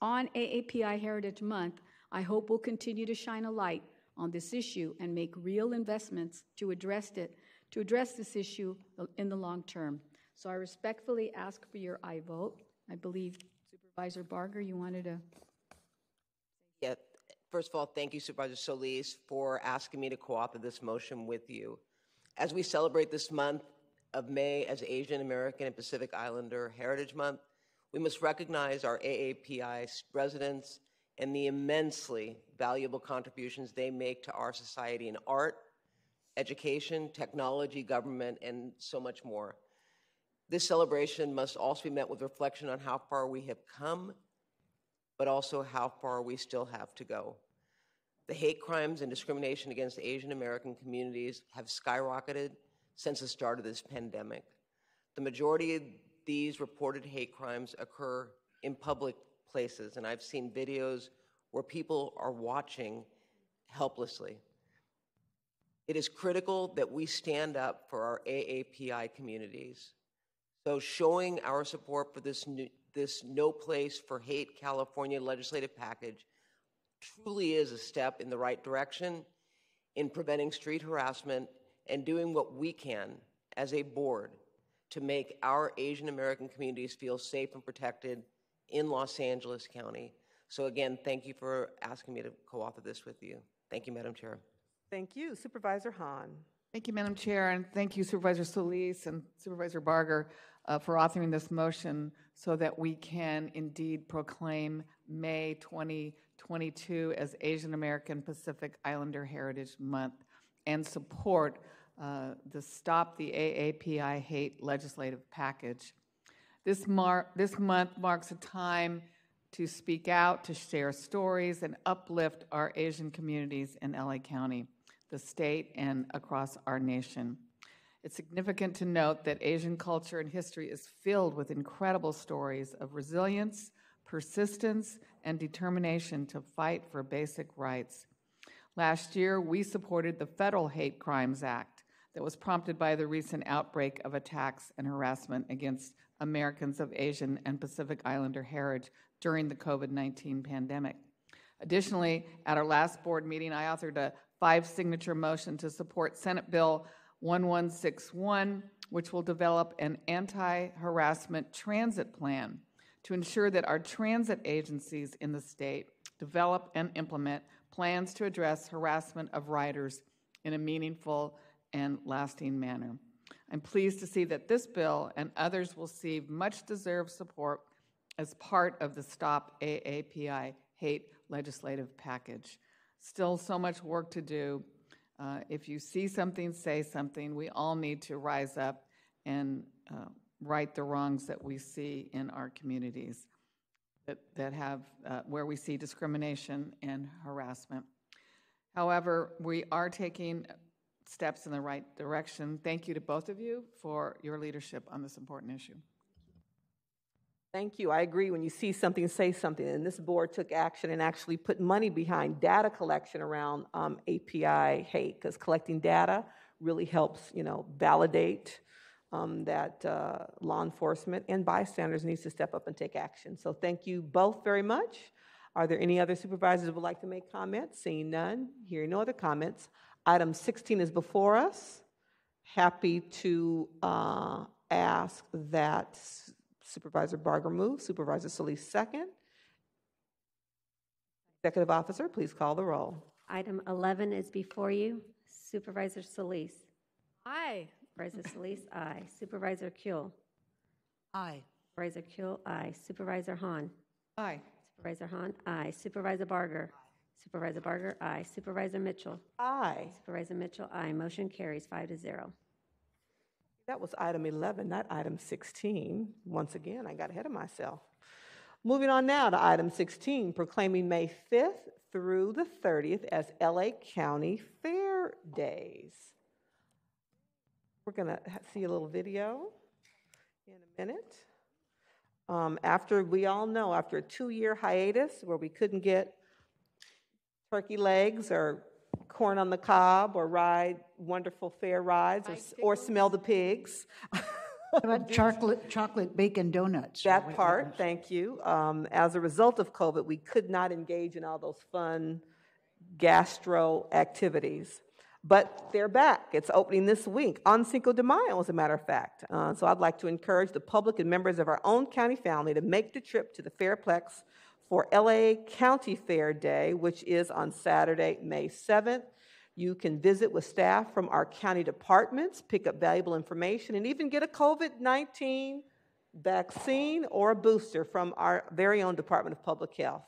on AAPI Heritage Month, I hope we'll continue to shine a light on this issue and make real investments to address it, to address this issue in the long term. So I respectfully ask for your aye vote. I believe Supervisor Barger, you wanted to.
Yeah. First of all, thank you, Supervisor Solis, for asking me to co-author this motion with you. As we celebrate this month of May as Asian American and Pacific Islander Heritage Month, we must recognize our AAPI residents and the immensely valuable contributions they make to our society in art, education, technology, government, and so much more. This celebration must also be met with reflection on how far we have come, but also how far we still have to go. The hate crimes and discrimination against Asian American communities have skyrocketed since the start of this pandemic. The majority of these reported hate crimes occur in public places, and I've seen videos where people are watching helplessly. It is critical that we stand up for our AAPI communities. So, showing our support for this, new, this No Place for Hate California legislative package truly is a step in the right direction in preventing street harassment and doing what we can as a board to make our Asian American communities feel safe and protected in Los Angeles County. So again, thank you for asking me to co-author this with you. Thank you, Madam Chair.
Thank you. Supervisor Hahn.
Thank you, Madam Chair, and thank you, Supervisor Solis and Supervisor Barger, uh, for authoring this motion so that we can indeed proclaim May 2022 as Asian American Pacific Islander Heritage Month and support uh, the Stop the AAPI Hate legislative package. This, mar- this month marks a time to speak out, to share stories, and uplift our Asian communities in LA County, the state, and across our nation. It's significant to note that Asian culture and history is filled with incredible stories of resilience, persistence, and determination to fight for basic rights. Last year, we supported the Federal Hate Crimes Act that was prompted by the recent outbreak of attacks and harassment against Americans of Asian and Pacific Islander heritage during the COVID 19 pandemic. Additionally, at our last board meeting, I authored a five signature motion to support Senate Bill 1161, which will develop an anti harassment transit plan to ensure that our transit agencies in the state develop and implement plans to address harassment of riders in a meaningful and lasting manner. I'm pleased to see that this bill and others will receive much deserved support as part of the Stop AAPI Hate legislative package. Still so much work to do. Uh, if you see something, say something. We all need to rise up and uh, right the wrongs that we see in our communities that, that have, uh, where we see discrimination and harassment. However, we are taking steps in the right direction. Thank you to both of you for your leadership on this important issue.
Thank you. I agree. When you see something, say something. And this board took action and actually put money behind data collection around um, API hate, because collecting data really helps, you know, validate um, that uh, law enforcement and bystanders needs to step up and take action. So thank you both very much. Are there any other supervisors would like to make comments? Seeing none, hearing no other comments. Item 16 is before us. Happy to uh, ask that Supervisor Barger move, Supervisor Solis second. Executive Officer, please call the roll.
Item 11 is before you. Supervisor Solis.
Aye.
Supervisor Solis, aye. Supervisor Kuehl.
Aye.
Supervisor Kuehl, aye. Supervisor Hahn.
Aye.
Supervisor Hahn, aye. Supervisor Barger. Supervisor Barger, aye. Supervisor Mitchell.
Aye.
Supervisor Mitchell, aye. Motion carries five to zero.
That was item 11, not item 16. Once again, I got ahead of myself. Moving on now to item 16, proclaiming May 5th through the 30th as LA County Fair Days. We're going to see a little video in a minute. Um, after we all know, after a two year hiatus where we couldn't get turkey legs or corn on the cob or ride wonderful fair rides or, or smell the pigs.
about [LAUGHS] chocolate, chocolate bacon donuts?
That part, thank you. Um, as a result of COVID, we could not engage in all those fun gastro activities. But they're back. It's opening this week on Cinco de Mayo, as a matter of fact. Uh, so I'd like to encourage the public and members of our own county family to make the trip to the Fairplex for LA County Fair Day, which is on Saturday, May 7th. You can visit with staff from our county departments, pick up valuable information, and even get a COVID 19 vaccine or a booster from our very own Department of Public Health.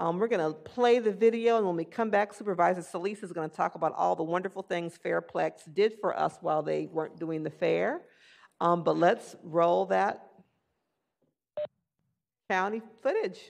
Um, we're going to play the video, and when we come back, Supervisor Solis is going to talk about all the wonderful things Fairplex did for us while they weren't doing the fair. Um, but let's roll that county footage.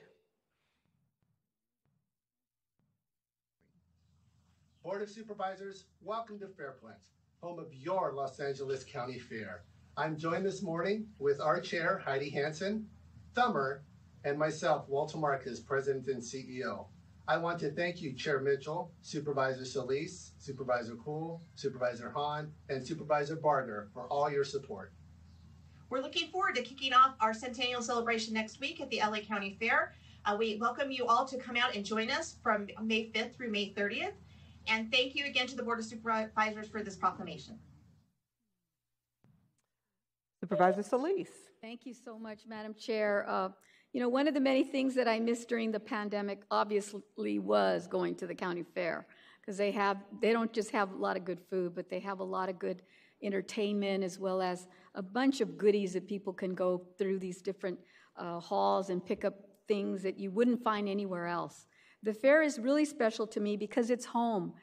Board of Supervisors, welcome to Fairplex, home of your Los Angeles County Fair. I'm joined this morning with our chair, Heidi Hansen, Thummer, and myself, Walter Marquez, President and CEO. I want to thank you, Chair Mitchell, Supervisor Solis, Supervisor Kuehl, Supervisor Hahn, and Supervisor Barger for all your support.
We're looking forward to kicking off our centennial celebration next week at the LA County Fair. Uh, we welcome you all to come out and join us from May 5th through May 30th. And thank you again to the Board of Supervisors for this proclamation.
Supervisor Solis.
Thank you so much, Madam Chair. Uh, you know, one of the many things that I missed during the pandemic obviously was going to the county fair because they have they don't just have a lot of good food, but they have a lot of good entertainment as well as a bunch of goodies that people can go through these different uh, halls and pick up things that you wouldn't find anywhere else. The fair is really special to me because it's home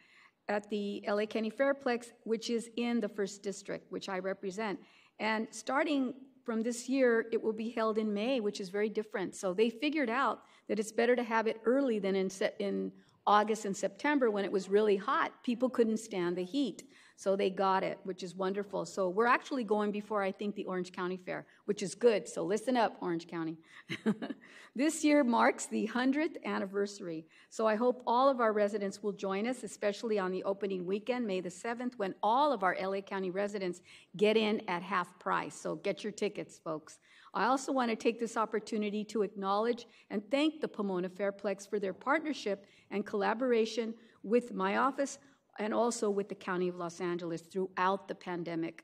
at the LA County Fairplex, which is in the first district, which I represent. And starting from this year, it will be held in May, which is very different. So they figured out that it's better to have it early than in, in August and September when it was really hot. People couldn't stand the heat. So they got it, which is wonderful. So we're actually going before, I think, the Orange County Fair, which is good. So listen up, Orange County. [LAUGHS] this year marks the 100th anniversary. So I hope all of our residents will join us, especially on the opening weekend, May the 7th, when all of our LA County residents get in at half price. So get your tickets, folks. I also want to take this opportunity to acknowledge and thank the Pomona Fairplex for their partnership and collaboration with my office and also with the County of Los Angeles throughout the pandemic.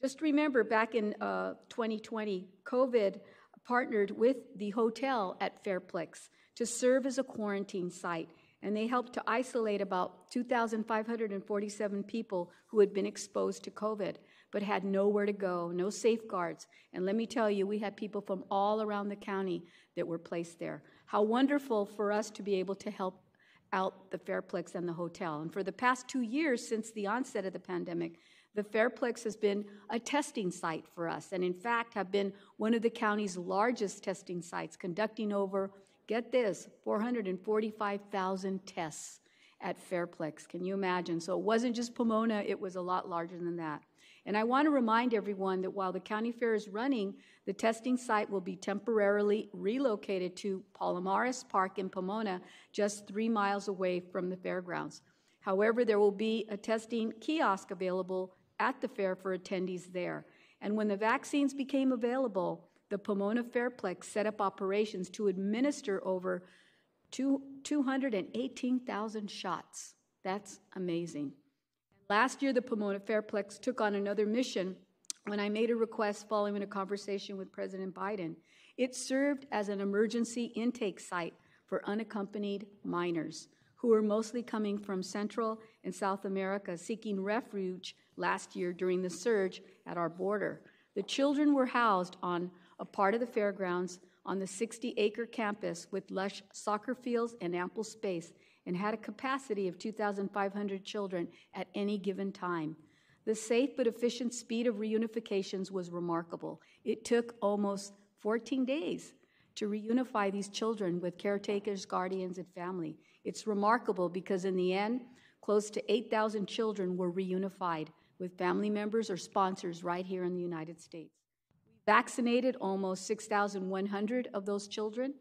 Just remember, back in uh, 2020, COVID partnered with the hotel at Fairplex to serve as a quarantine site, and they helped to isolate about 2,547 people who had been exposed to COVID but had nowhere to go, no safeguards. And let me tell you, we had people from all around the county that were placed there. How wonderful for us to be able to help out the Fairplex and the hotel. And for the past two years since the onset of the pandemic, the Fairplex has been a testing site for us, and in fact, have been one of the county's largest testing sites, conducting over, get this, 445,000 tests at Fairplex. Can you imagine? So it wasn't just Pomona, it was a lot larger than that. And I want to remind everyone that while the county fair is running, the testing site will be temporarily relocated to Palomares Park in Pomona, just three miles away from the fairgrounds. However, there will be a testing kiosk available at the fair for attendees there. And when the vaccines became available, the Pomona Fairplex set up operations to administer over 218,000 shots. That's amazing. Last year, the Pomona Fairplex took on another mission when I made a request following a conversation with President Biden. It served as an emergency intake site for unaccompanied minors who were mostly coming from Central and South America seeking refuge last year during the surge at our border. The children were housed on a part of the fairgrounds on the 60 acre campus with lush soccer fields and ample space and had a capacity of 2,500 children at any given time. The safe but efficient speed of reunifications was remarkable. It took almost 14 days to reunify these children with caretakers, guardians, and family. It's remarkable because in the end, close to 8,000 children were reunified with family members or sponsors right here in the United States. We vaccinated almost 6,100 of those children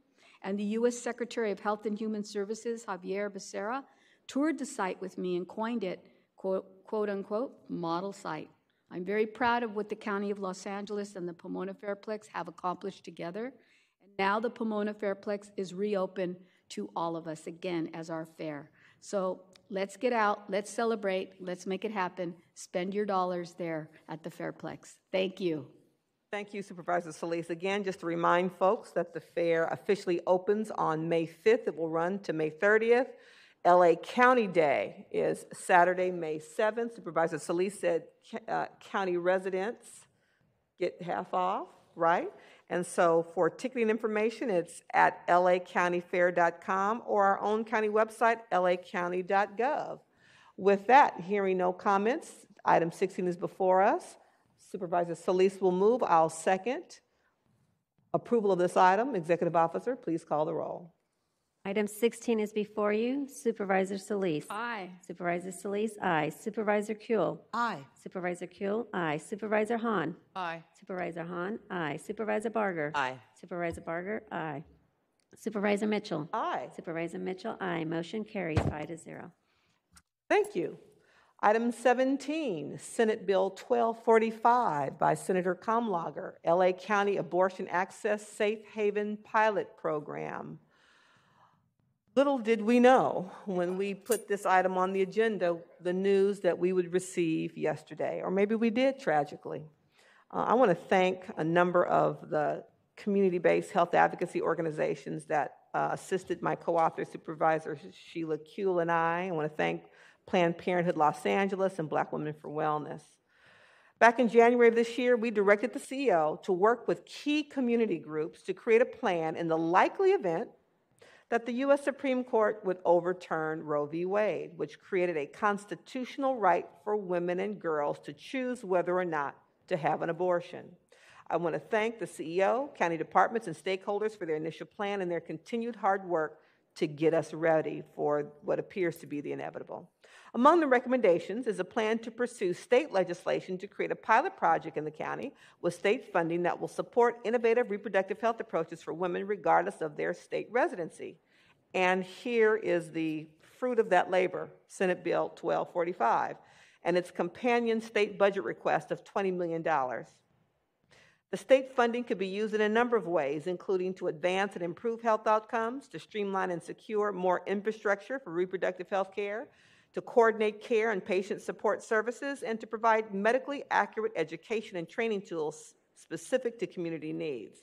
and the U.S. Secretary of Health and Human Services, Xavier Becerra, toured the site with me and coined it, quote, quote unquote, model site. I'm very proud of what the County of Los Angeles and the Pomona Fairplex have accomplished together. And now the Pomona Fairplex is reopened to all of us again as our fair. So let's get out, let's celebrate, let's make it happen. Spend your dollars there at the Fairplex. Thank you.
Thank you, Supervisor Solis. Again, just to remind folks that the fair officially opens on May 5th. It will run to May 30th. LA County Day is Saturday, May 7th. Supervisor Solis said uh, county residents get half off, right? And so for ticketing information, it's at lacountyfair.com or our own county website, lacounty.gov. With that, hearing no comments, item 16 is before us. Supervisor Solis will move. I'll second. Approval of this item. Executive Officer, please call the roll.
Item 16 is before you. Supervisor Solis.
Aye.
Supervisor Solis, aye. Supervisor Kuehl.
Aye.
Supervisor Kuehl, aye. Supervisor Hahn.
Aye.
Supervisor Hahn, aye. Supervisor Barger.
Aye.
Supervisor Barger, aye. Supervisor Mitchell.
Aye.
Supervisor Mitchell, aye. Motion carries five to zero.
Thank you. Item 17, Senate Bill 1245 by Senator Kamlager, LA County Abortion Access Safe Haven Pilot Program. Little did we know when we put this item on the agenda the news that we would receive yesterday, or maybe we did tragically. Uh, I want to thank a number of the community based health advocacy organizations that uh, assisted my co author, Supervisor Sheila Kuehl, and I. I want to thank Planned Parenthood Los Angeles and Black Women for Wellness. Back in January of this year, we directed the CEO to work with key community groups to create a plan in the likely event that the U.S. Supreme Court would overturn Roe v. Wade, which created a constitutional right for women and girls to choose whether or not to have an abortion. I want to thank the CEO, county departments, and stakeholders for their initial plan and their continued hard work to get us ready for what appears to be the inevitable. Among the recommendations is a plan to pursue state legislation to create a pilot project in the county with state funding that will support innovative reproductive health approaches for women regardless of their state residency. And here is the fruit of that labor Senate Bill 1245 and its companion state budget request of $20 million. The state funding could be used in a number of ways, including to advance and improve health outcomes, to streamline and secure more infrastructure for reproductive health care, to coordinate care and patient support services, and to provide medically accurate education and training tools specific to community needs.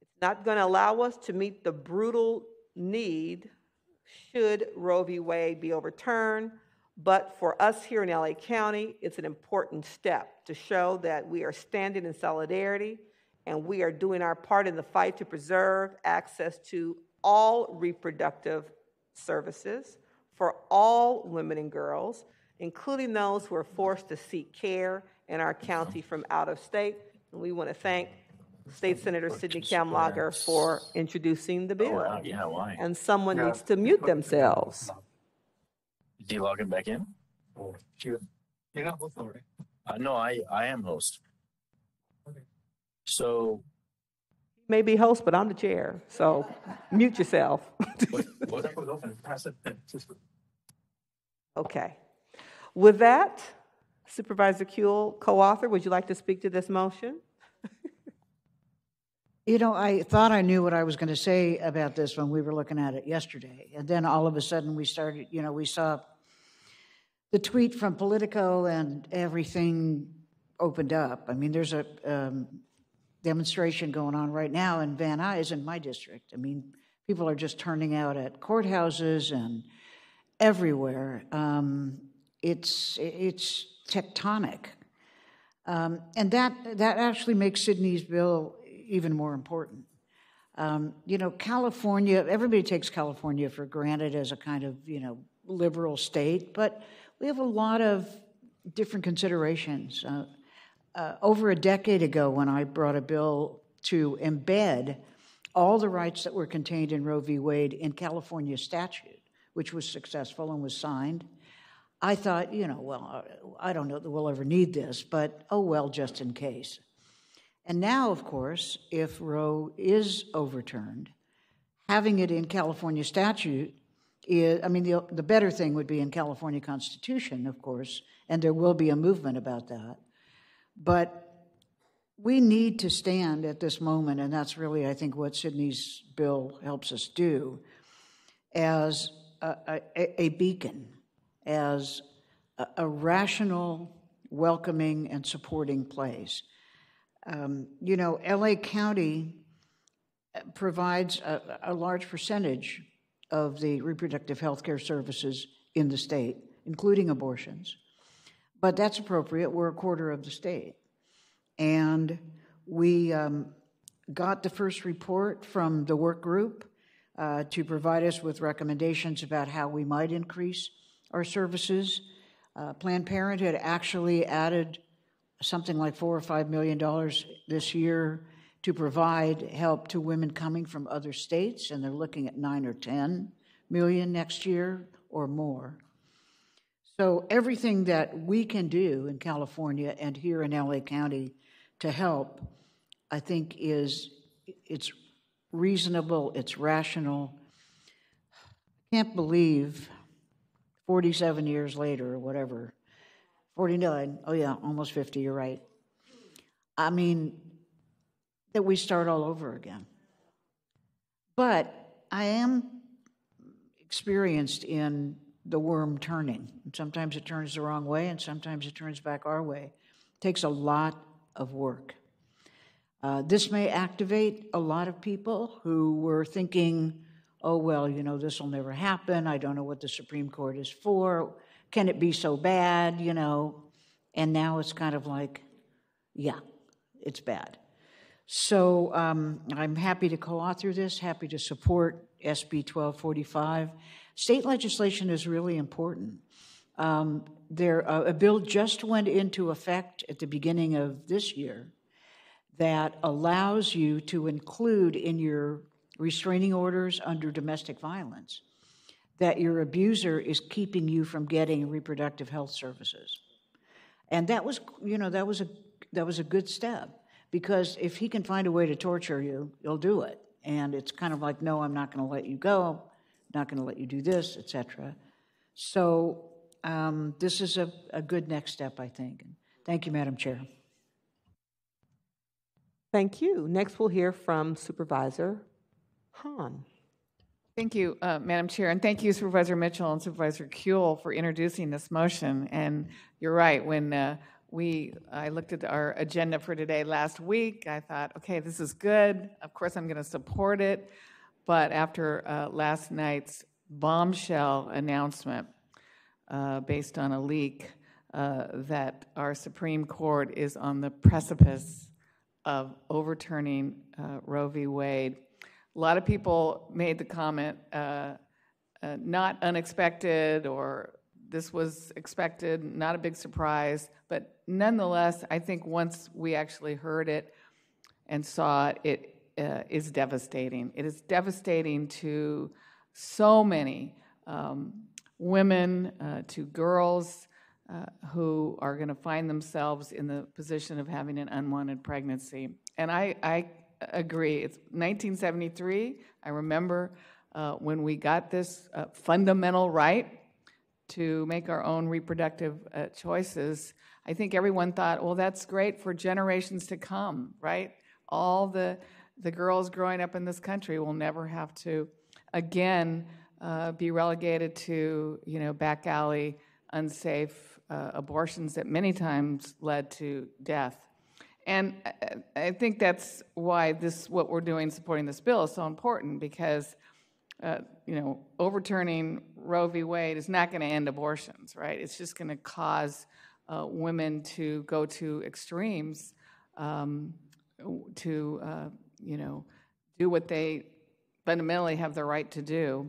It's not going to allow us to meet the brutal need should Roe v. Wade be overturned. But for us here in LA County, it's an important step to show that we are standing in solidarity and we are doing our part in the fight to preserve access to all reproductive services for all women and girls, including those who are forced to seek care in our county from out of state. And we want to thank State Senator Sydney Kamlager for introducing the bill.
wow, yeah, why?
And someone
Yeah.
needs to mute themselves.
Is he logging back in?
You're not both already.
Uh, no, I, I am host. Okay. So
May be host, but I'm the chair, so mute yourself.
Whatever was open, pass it. Just-
Okay. With that, Supervisor Kuehl, co-author, would you like to speak to this motion?
You know, I thought I knew what I was going to say about this when we were looking at it yesterday. And then all of a sudden we started, you know, we saw the tweet from Politico and everything opened up. I mean, there's a um, demonstration going on right now in Van Nuys in my district. I mean, people are just turning out at courthouses and everywhere. Um, it's, it's tectonic. Um, and that, that actually makes Sydney's bill even more important. Um, you know, California, everybody takes California for granted as a kind of, you know, liberal state, but we have a lot of different considerations. Uh, uh, over a decade ago, when I brought a bill to embed all the rights that were contained in Roe v. Wade in California statute, which was successful and was signed, I thought, you know, well, I don't know that we'll ever need this, but oh well, just in case. And now, of course, if Roe is overturned, having it in California statute is, I mean, the, the better thing would be in California Constitution, of course, and there will be a movement about that. But we need to stand at this moment, and that's really, I think, what Sydney's bill helps us do, as a, a, a beacon, as a, a rational, welcoming, and supporting place. Um, you know, LA County uh, provides a, a large percentage of the reproductive health care services in the state, including abortions. But that's appropriate. We're a quarter of the state. And we um, got the first report from the work group uh, to provide us with recommendations about how we might increase our services. Uh, Planned Parenthood actually added something like four or five million dollars this year to provide help to women coming from other states, and they're looking at nine or 10 million next year or more. So everything that we can do in California and here in LA County to help, I think is it's reasonable, it's rational. I can't believe 47 years later or whatever, 49, oh yeah, almost 50, you're right. I mean, that we start all over again. But I am experienced in the worm turning. Sometimes it turns the wrong way, and sometimes it turns back our way. It takes a lot of work. Uh, this may activate a lot of people who were thinking, oh, well, you know, this will never happen. I don't know what the Supreme Court is for. Can it be so bad, you know? And now it's kind of like, yeah, it's bad. So um, I'm happy to co author this, happy to support SB 1245. State legislation is really important. Um, there, uh, a bill just went into effect at the beginning of this year that allows you to include in your restraining orders under domestic violence that your abuser is keeping you from getting reproductive health services. And that was, you know, that was a that was a good step because if he can find a way to torture you, he'll do it. And it's kind of like, no, I'm not going to let you go, not going to let you do this, etc. So um, this is a, a good next step, I think. Thank you, Madam Chair.
Thank you. Next, we'll hear from Supervisor Hahn.
Thank you, uh, Madam Chair, and thank you, Supervisor Mitchell and Supervisor Kuehl, for introducing this motion. And you're right, when uh, we, I looked at our agenda for today last week. I thought, okay, this is good. Of course, I'm going to support it. But after uh, last night's bombshell announcement, uh, based on a leak, uh, that our Supreme Court is on the precipice of overturning uh, Roe v. Wade. A lot of people made the comment, uh, uh, not unexpected or this was expected, not a big surprise, but nonetheless, I think once we actually heard it and saw it, it uh, is devastating. It is devastating to so many um, women, uh, to girls uh, who are going to find themselves in the position of having an unwanted pregnancy. And I, I agree. It's 1973. I remember uh, when we got this uh, fundamental right to make our own reproductive uh, choices, I think everyone thought, well, that's great for generations to come, right? All the, the girls growing up in this country will never have to, again, uh, be relegated to, you know, back alley, unsafe uh, abortions that many times led to death. And I, I think that's why this, what we're doing, supporting this bill, is so important because uh, you know, overturning Roe v. Wade is not going to end abortions, right? It's just going to cause uh, women to go to extremes um, to, uh, you know, do what they fundamentally have the right to do.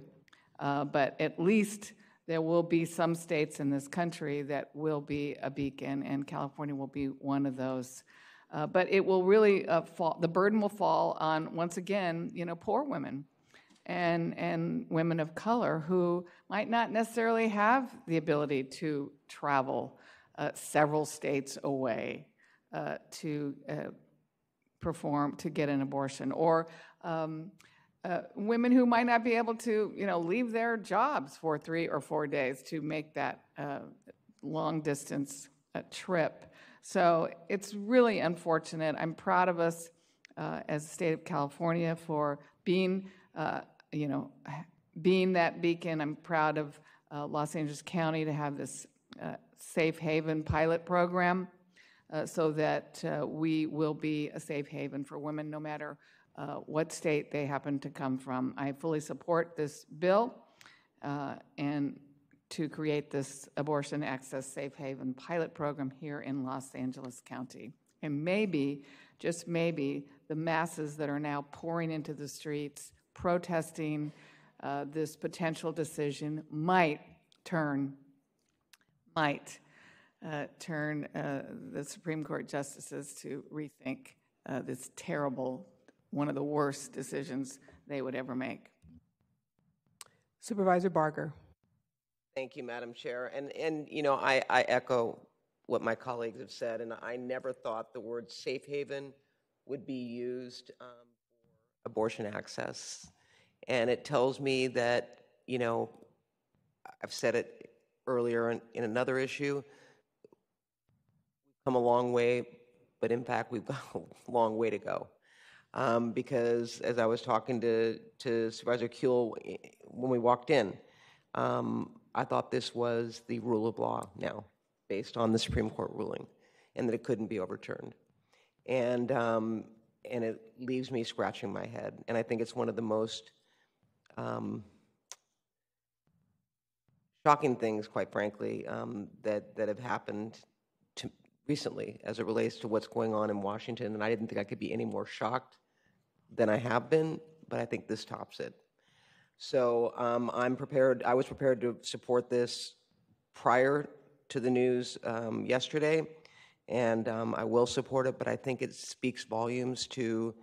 Uh, but at least there will be some states in this country that will be a beacon, and California will be one of those. Uh, but it will really fall, the burden will fall on, once again, you know, poor women and, and women of color who might not necessarily have the ability to travel uh, several states away uh, to uh, perform, to get an abortion, or um, uh, women who might not be able to, you know, leave their jobs for three or four days to make that uh, long distance uh, trip. So it's really unfortunate. I'm proud of us as the state of California for being uh, you know, being that beacon, I'm proud of uh, Los Angeles County to have this uh, safe haven pilot program uh, so that uh, we will be a safe haven for women no matter uh, what state they happen to come from. I fully support this bill uh, and to create this abortion access safe haven pilot program here in Los Angeles County. And maybe, just maybe, the masses that are now pouring into the streets protesting uh, this potential decision might turn, might uh, turn uh, the Supreme Court justices to rethink uh, this terrible, one of the worst decisions they would ever make.
Supervisor Barger.
Thank you, Madam Chair. And, and you know, I, I echo what my colleagues have said, and I never thought the word safe haven would be used um, for abortion access. And it tells me that, you know, I've said it earlier in, in another issue, we've come a long way, but in fact, we've [LAUGHS] got a long way to go. Um, because as I was talking to, to Supervisor Kuehl eh, when we walked in, um, I thought this was the rule of law now, based on the Supreme Court ruling, and that it couldn't be overturned. And, um, and it leaves me scratching my head. And I think it's one of the most um, shocking things, quite frankly, um, that, that have happened recently as it relates to what's going on in Washington. And I didn't think I could be any more shocked than I have been, but I think this tops it. So um, I'm prepared, I was prepared to support this prior to the news um, yesterday, and um, I will support it, but I think it speaks volumes to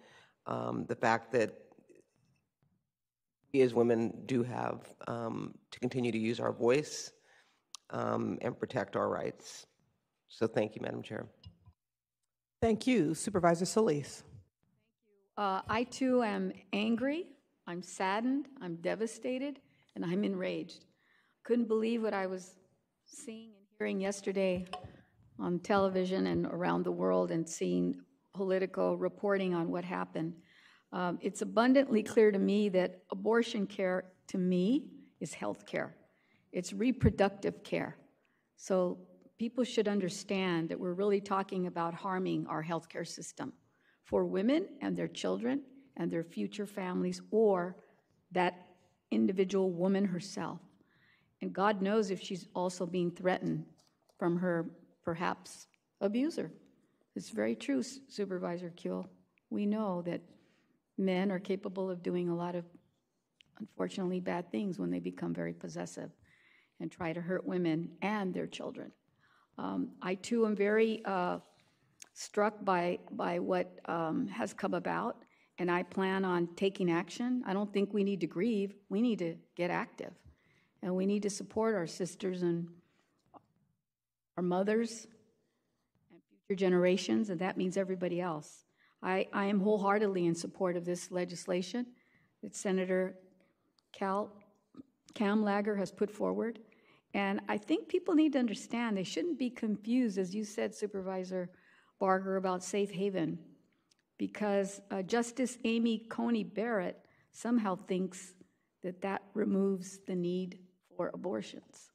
um, the fact that we as women do have um, to continue to use our voice um, and protect our rights. So thank you, Madam Chair.
Thank you. Supervisor Solis.
Uh, I too am angry, I'm saddened, I'm devastated, and I'm enraged. Couldn't believe what I was seeing and hearing yesterday on television and around the world and seeing political reporting on what happened. Um, it's abundantly clear to me that abortion care, to me, is health care. It's reproductive care. So people should understand that we're really talking about harming our healthcare system for women and their children and their future families or that individual woman herself. And God knows if she's also being threatened from her perhaps abuser. It's very true, Supervisor Kuehl. We know that men are capable of doing a lot of unfortunately bad things when they become very possessive and try to hurt women and their children. Um, I too am very uh, struck by, by what um, has come about, and I plan on taking action. I don't think we need to grieve, we need to get active. And we need to support our sisters and our mothers and future generations, and that means everybody else. I, I am wholeheartedly in support of this legislation that Senator Cal, Kamlager has put forward. And I think people need to understand they shouldn't be confused, as you said, Supervisor Barger, about safe haven, because uh, Justice Amy Coney Barrett somehow thinks that that removes the need for abortions.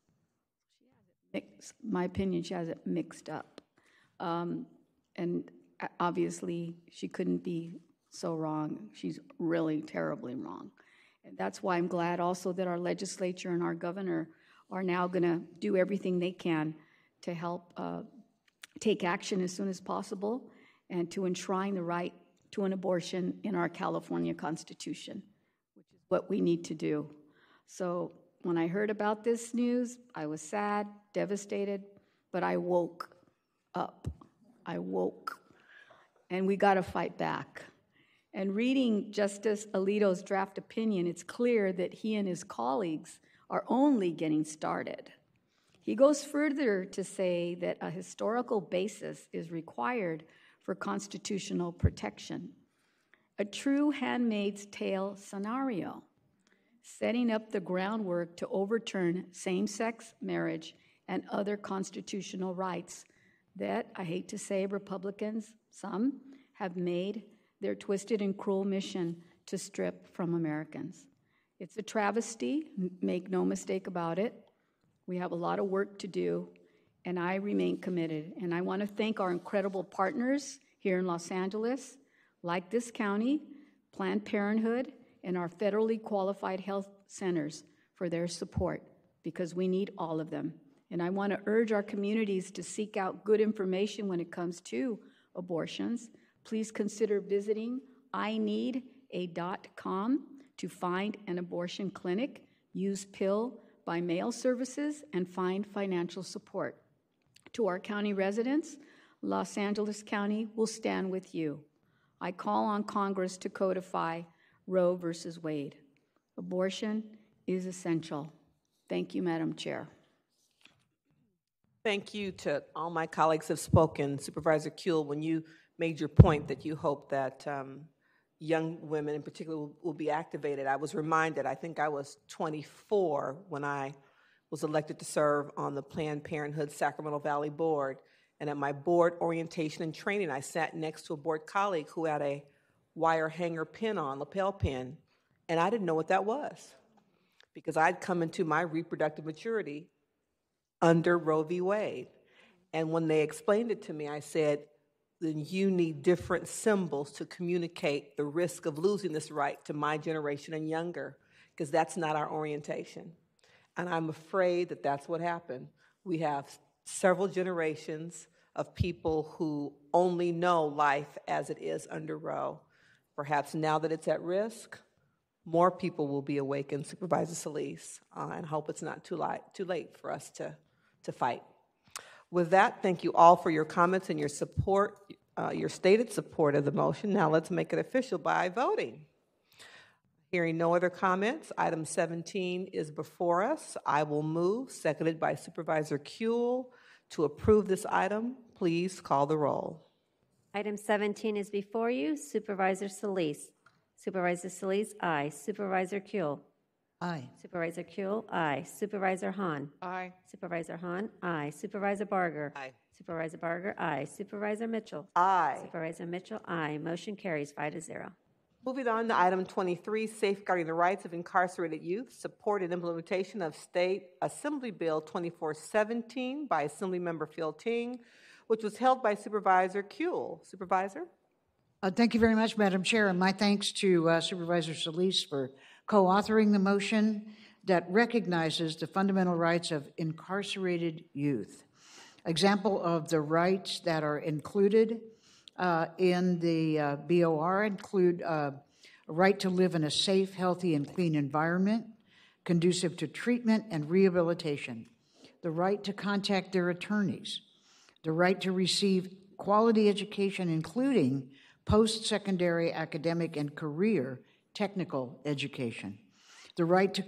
Mixed, my opinion, she has it mixed up. Um, and obviously, she couldn't be so wrong. She's really terribly wrong. And that's why I'm glad also that our legislature and our governor are now going to do everything they can to help uh, take action as soon as possible and to enshrine the right to an abortion in our California Constitution, which is what we need to do. So when I heard about this news, I was sad, devastated, but I woke up. I woke. And we got to fight back. And reading Justice Alito's draft opinion, it's clear that he and his colleagues are only getting started. He goes further to say that a historical basis is required for constitutional protection. A true handmaid's tale scenario, setting up the groundwork to overturn same sex marriage and other constitutional rights that, I hate to say, Republicans, some, have made their twisted and cruel mission to strip from Americans. It's a travesty, make no mistake about it. We have a lot of work to do, and I remain committed. And I want to thank our incredible partners here in Los Angeles, like this county, Planned Parenthood, and our federally qualified health centers for their support because we need all of them. And I want to urge our communities to seek out good information when it comes to abortions. Please consider visiting ineeda.com to find an abortion clinic, use pill by mail services, and find financial support. To our county residents, Los Angeles County will stand with you. I call on Congress to codify Roe versus Wade. Abortion is essential. Thank you, Madam Chair.
Thank you to all my colleagues who have spoken. Supervisor Kuehl, when you made your point that you hope that um, young women in particular will, will, be activated, I was reminded, I think I was 24 when I was elected to serve on the Planned Parenthood Sacramento Valley Board. And at my board orientation and training, I sat next to a board colleague who had a wire hanger pin on, lapel pin, and I didn't know what that was because I'd come into my reproductive maturity under Roe v. Wade. And when they explained it to me, I said, then you need different symbols to communicate the risk of losing this right to my generation and younger, because that's not our orientation. And I'm afraid that that's what happened. We have several generations of people who only know life as it is under Roe. Perhaps now that it's at risk, more people will be awakened, Supervisor Solis, uh, and hope it's not too, light, too late for us to to fight. With that, thank you all for your comments and your support, uh, your stated support of the motion. Now let's make it official by voting. Hearing no other comments, item 17 is before us. I will move, seconded by Supervisor Kuehl, to approve this item. Please call the roll.
Item 17 is before you. Supervisor Solis. Supervisor Solis, aye. Supervisor Kuehl.
Aye.
Supervisor Kuehl, aye. Supervisor Hahn.
Aye.
Supervisor Hahn, aye. Supervisor Barger.
Aye.
Supervisor Barger, aye. Supervisor Mitchell.
Aye.
Supervisor Mitchell, aye. Motion carries five to zero.
Moving on to item 23, safeguarding the rights of incarcerated youth, support and implementation of State Assembly Bill 2417 by Assemblymember Phil Ting, which was held by Supervisor Kuehl. Supervisor?
Uh, thank you very much, Madam Chair, and my thanks to uh, Supervisor Solis for co-authoring the motion that recognizes the fundamental rights of incarcerated youth. Example of the rights that are included uh, in the uh, BOR include uh, a right to live in a safe, healthy, and clean environment conducive to treatment and rehabilitation, the right to contact their attorneys, the right to receive quality education, including post secondary academic and career technical education, the right to,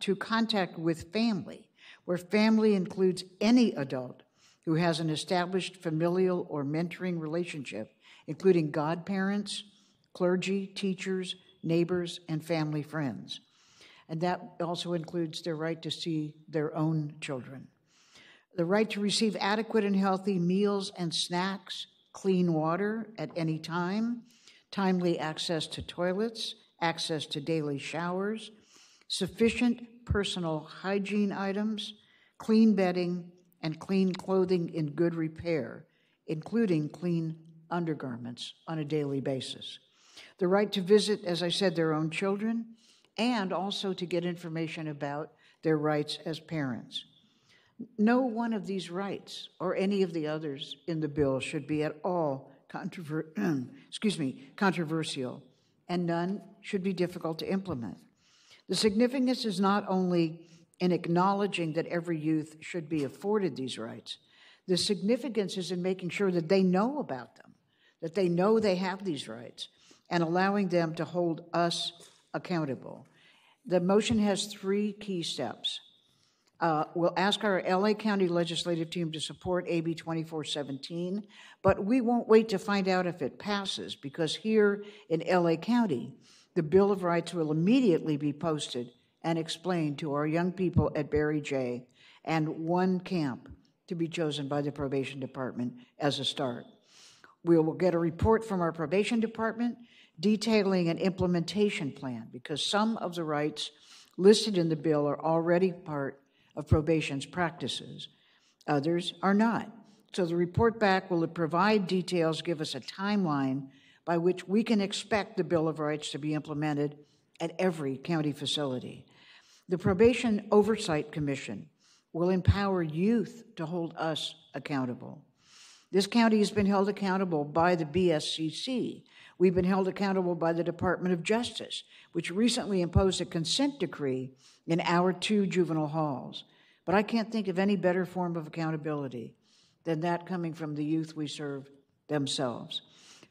to contact with family, where family includes any adult who has an established familial or mentoring relationship, including godparents, clergy, teachers, neighbors, and family friends. And that also includes their right to see their own children. The right to receive adequate and healthy meals and snacks, clean water at any time, timely access to toilets, access to daily showers, sufficient personal hygiene items, clean bedding, and clean clothing in good repair, including clean undergarments on a daily basis. The right to visit, as I said, their own children, and also to get information about their rights as parents. No one of these rights or any of the others in the bill should be at all controver- [CLEARS THROAT] excuse me, controversial, and none should be difficult to implement. The significance is not only in acknowledging that every youth should be afforded these rights. The significance is in making sure that they know about them, that they know they have these rights, and allowing them to hold us accountable. The motion has three key steps. Uh, we'll ask our LA County legislative team to support AB 2417, but we won't wait to find out if it passes because here in LA County, the Bill of Rights will immediately be posted and explained to our young people at Barry J. and one camp to be chosen by the probation department as a start. We will get a report from our probation department detailing an implementation plan because some of the rights listed in the bill are already part of probation's practices. Others are not. So the report back will provide details, give us a timeline by which we can expect the Bill of Rights to be implemented at every county facility. The Probation Oversight Commission will empower youth to hold us accountable. This county has been held accountable by the BSCC. We've been held accountable by the Department of Justice, which recently imposed a consent decree in our two juvenile halls. But I can't think of any better form of accountability than that coming from the youth we serve themselves.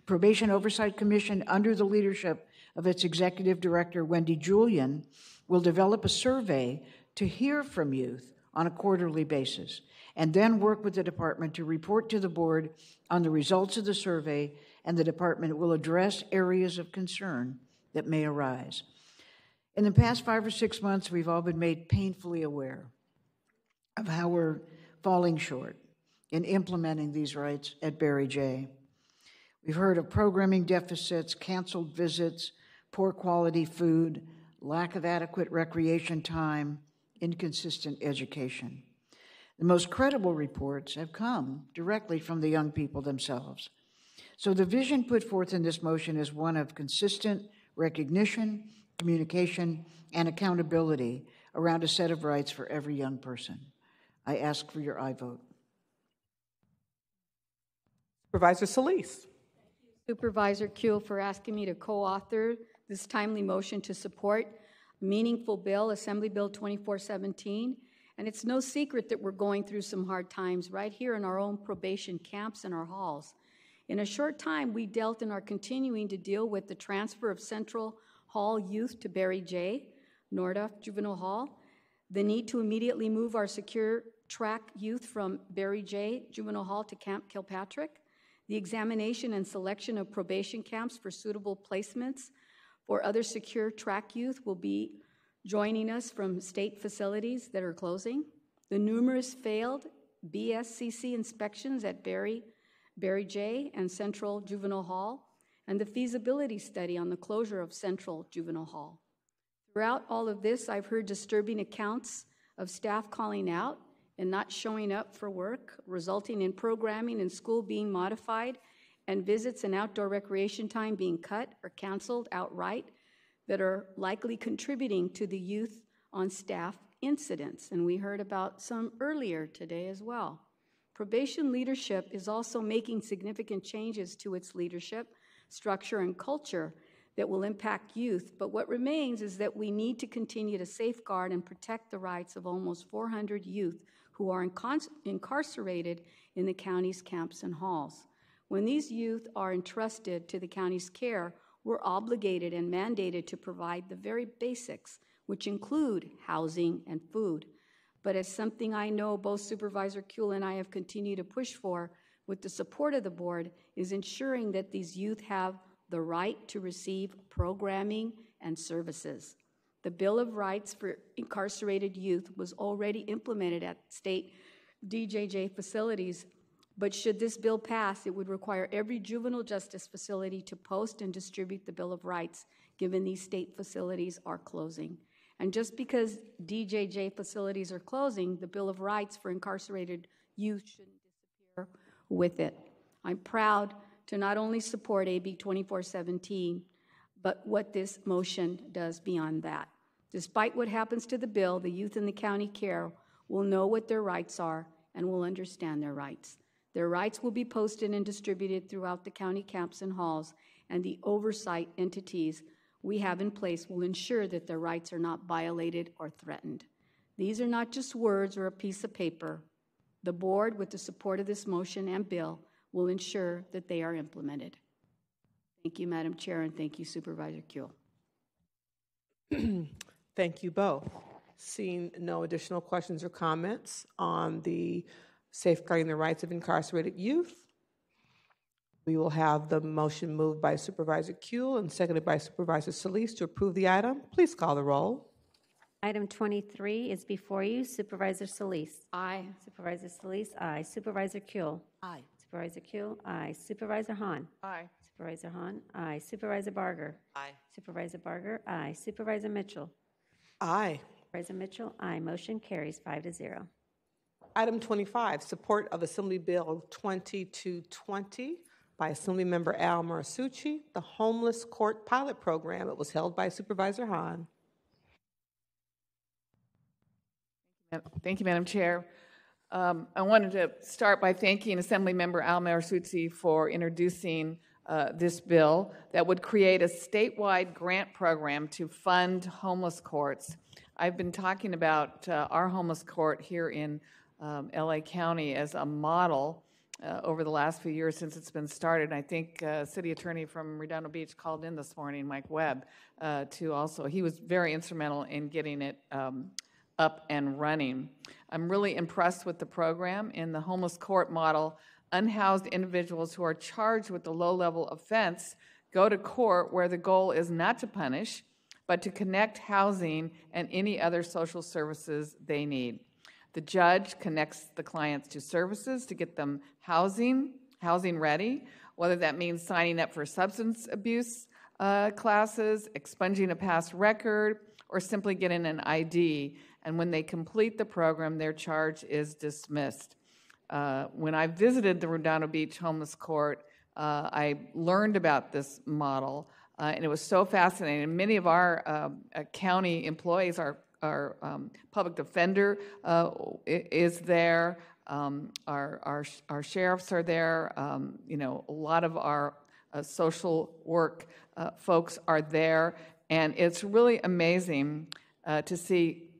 Probation Oversight Commission, under the leadership of its executive director, Wendy Julien, will develop a survey to hear from youth on a quarterly basis and then work with the department to report to the board on the results of the survey, and the department will address areas of concern that may arise. In the past five or six months, we've all been made painfully aware of how we're falling short in implementing these rights at Barry J. We've heard of programming deficits, canceled visits, poor quality food, lack of adequate recreation time, inconsistent education. The most credible reports have come directly from the young people themselves. So the vision put forth in this motion is one of consistent recognition, communication, and accountability around a set of rights for every young person. I ask for your aye vote.
Supervisor Solis.
Supervisor Kuehl for asking me to co-author this timely motion to support meaningful bill, Assembly Bill 2417. And it's no secret that we're going through some hard times right here in our own probation camps and our halls. In a short time, we dealt and are continuing to deal with the transfer of Central Hall youth to Barry J, Nidorf Juvenile Hall, the need to immediately move our secure track youth from Barry J. Juvenile Hall to Camp Kilpatrick, the examination and selection of probation camps for suitable placements for other secure track youth will be joining us from state facilities that are closing, the numerous failed BSCC inspections at Barry, Barry J and Central Juvenile Hall, and the feasibility study on the closure of Central Juvenile Hall. Throughout all of this, I've heard disturbing accounts of staff calling out and not showing up for work, resulting in programming in school being modified and visits and outdoor recreation time being cut or canceled outright that are likely contributing to the youth on staff incidents. And we heard about some earlier today as well. Probation leadership is also making significant changes to its leadership, structure, and culture that will impact youth. But what remains is that we need to continue to safeguard and protect the rights of almost 400 youth who are incarcerated in the county's camps and halls. When these youth are entrusted to the county's care, we're obligated and mandated to provide the very basics, which include housing and food. But as something I know both Supervisor Kuehl and I have continued to push for with the support of the board is ensuring that these youth have the right to receive programming and services. The Bill of Rights for Incarcerated Youth was already implemented at state DJJ facilities, but should this bill pass, it would require every juvenile justice facility to post and distribute the Bill of Rights, given these state facilities are closing. And just because DJJ facilities are closing, the Bill of Rights for incarcerated youth shouldn't disappear with it. I'm proud to not only support AB 2417, but what this motion does beyond that. Despite what happens to the bill, the youth in the county care will know what their rights are and will understand their rights. Their rights will be posted and distributed throughout the county camps and halls, and the oversight entities we have in place will ensure that their rights are not violated or threatened. These are not just words or a piece of paper. The board, with the support of this motion and bill, will ensure that they are implemented. Thank you, Madam Chair, and thank you, Supervisor Kuehl. [CLEARS THROAT]
Thank you both. Seeing no additional questions or comments on the safeguarding the rights of incarcerated youth, we will have the motion moved by Supervisor Kuehl and seconded by Supervisor Solis to approve the item. Please call the roll.
Item 23 is before you. Supervisor Solis.
Aye.
Supervisor Solis, aye. Supervisor Kuehl.
Aye.
Supervisor Kuehl, aye. Supervisor Hahn.
Aye.
Supervisor Hahn, aye. Supervisor Barger.
Aye.
Supervisor Barger, aye. Supervisor Mitchell.
Aye.
Supervisor Mitchell, aye. Motion carries five to zero.
Item 25, support of Assembly Bill 2220 by Assemblymember Al Muratsuchi, the Homeless Court Pilot Program. It was held by Supervisor Hahn.
Thank you, Madam Chair. Um, I wanted to start by thanking Assemblymember Al Muratsuchi for introducing uh, this bill that would create a statewide grant program to fund homeless courts. I've been talking about uh, our homeless court here in um, LA County as a model uh, over the last few years since it's been started. I think uh, City Attorney from Redondo Beach called in this morning, Mike Webb, uh, to also, he was very instrumental in getting it um, up and running. I'm really impressed with the program. In the homeless court model, unhoused individuals who are charged with a low level offense go to court where the goal is not to punish, but to connect housing and any other social services they need. The judge connects the clients to services to get them housing, housing ready, whether that means signing up for substance abuse uh, classes, expunging a past record, or simply getting an ID. And when they complete the program, their charge is dismissed. Uh, when I visited the Redondo Beach Homeless Court, uh, I learned about this model, uh, and it was so fascinating. Many of our um, uh, county employees, our, our um, public defender uh, is there, um, our, our, our sheriffs are there, um, you know, a lot of our uh, social work folks are there, and it's really amazing to see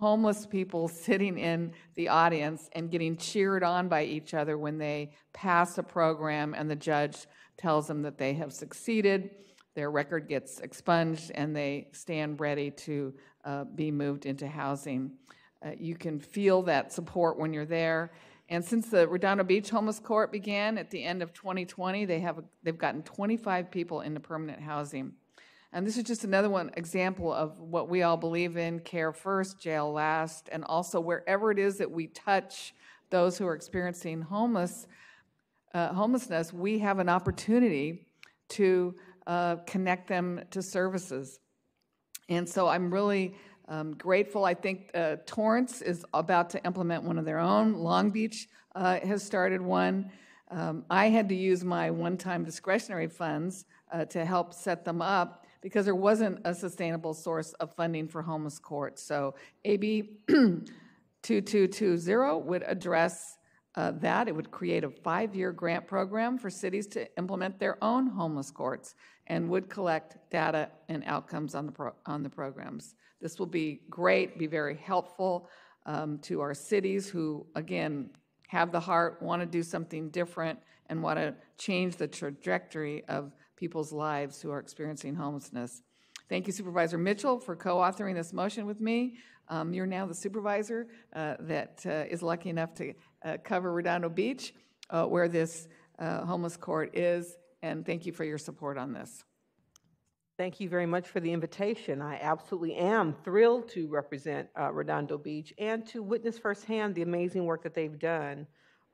homeless people [LAUGHS] sitting in the audience and getting cheered on by each other when they pass a program and the judge tells them that they have succeeded, their record gets expunged, and they stand ready to uh, be moved into housing. Uh, you can feel that support when you're there. And since the Redondo Beach Homeless Court began at the end of 2020, they have they've gotten 25 people into permanent housing. And this is just another one example of what we all believe in care first, jail last, and also wherever it is that we touch those who are experiencing homeless, uh, homelessness, we have an opportunity to uh, connect them to services. And so I'm really um, grateful. I think uh, Torrance is about to implement one of their own. Long Beach uh, has started one. Um, I had to use my one time discretionary funds uh, to help set them up because there wasn't a sustainable source of funding for homeless courts. So AB 2220 would address uh, that. It would create a five year grant program for cities to implement their own homeless courts and would collect data and outcomes on the, pro- on the programs. This will be great, be very helpful um, to our cities who, again, have the heart, want to do something different, and want to change the trajectory of people's lives who are experiencing homelessness. Thank you, Supervisor Mitchell, for co authoring this motion with me. Um, you're now the supervisor uh, that uh, is lucky enough to cover Redondo Beach, uh, where this uh, homeless court is, and thank you for your support on this.
Thank you very much for the invitation. I absolutely am thrilled to represent uh, Redondo Beach and to witness firsthand the amazing work that they've done,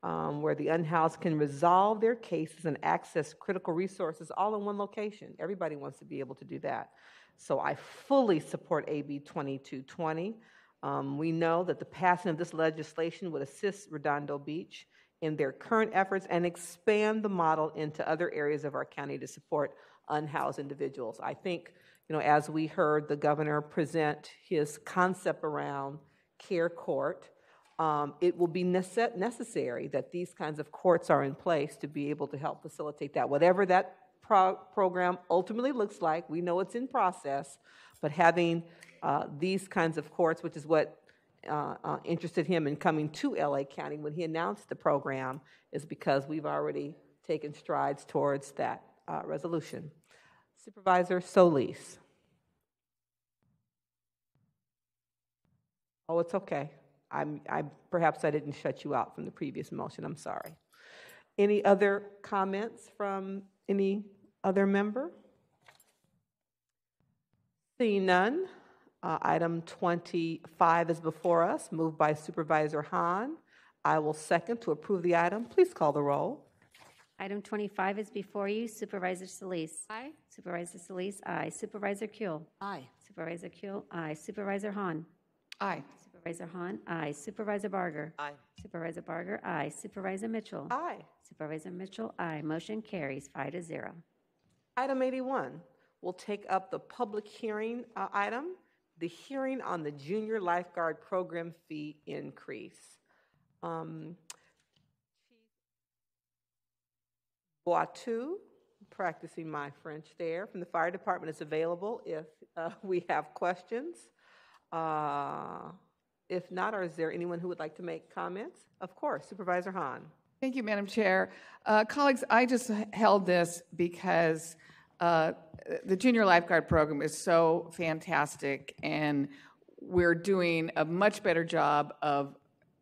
um, where the unhoused can resolve their cases and access critical resources all in one location. Everybody wants to be able to do that. So I fully support AB 2220. Um, we know that the passing of this legislation would assist Redondo Beach in their current efforts and expand the model into other areas of our county to support unhoused individuals. I think, you know, as we heard the governor present his concept around care court, um, it will be nece- necessary that these kinds of courts are in place to be able to help facilitate that. Whatever that pro- program ultimately looks like, we know it's in process, but having uh, these kinds of courts, which is what uh, uh, interested him in coming to LA County when he announced the program, is because we've already taken strides towards that uh, resolution. Supervisor Solis. Oh, it's okay. I'm, I, perhaps I didn't shut you out from the previous motion. I'm sorry. Any other comments from any other member? Seeing none, uh, item 25 is before us, moved by Supervisor Hahn. I will second to approve the item. Please call the roll.
Item 25 is before you. Supervisor Solis.
Aye.
Supervisor Solis, aye. Supervisor Kuehl.
Aye.
Supervisor Kuehl, aye. Supervisor Hahn.
Aye.
Supervisor Hahn, aye. Supervisor Barger.
Aye.
Supervisor Barger, aye. Supervisor Mitchell.
Aye.
Supervisor Mitchell, aye. Motion carries five to zero.
Item 81 We'll take up the public hearing uh, item, the hearing on the junior lifeguard program fee increase. Um, practicing my French there, from the fire department is available if uh, [LAUGHS] we have questions. Uh, If not, or is there anyone who would like to make comments? Of course, Supervisor Hahn.
Thank you, Madam Chair. Uh, colleagues, I just held this because uh, the junior lifeguard program is so fantastic, and we're doing a much better job of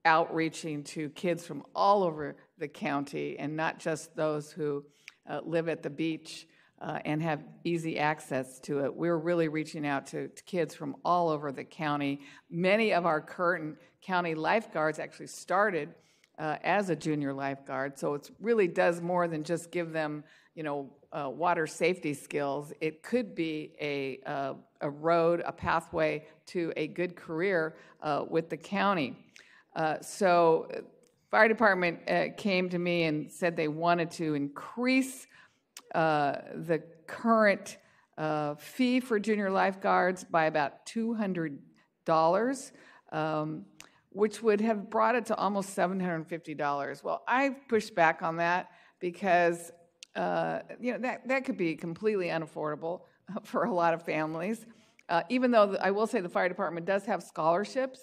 outreaching to kids from all over the county and not just those who uh, live at the beach uh, and have easy access to it. We're really reaching out to, to kids from all over the county. Many of our current county lifeguards actually started uh, as a junior lifeguard, so it really does more than just give them, you know, uh, water safety skills. It could be a, uh, a road, a pathway to a good career uh, with the county. Uh, so, uh, fire department uh, came to me and said they wanted to increase the current fee for junior lifeguards by about $200, um, which would have brought it to almost $750. Well, I've pushed back on that because uh, you know that, that could be completely unaffordable for a lot of families. Uh, even though the, I will say the fire department does have scholarships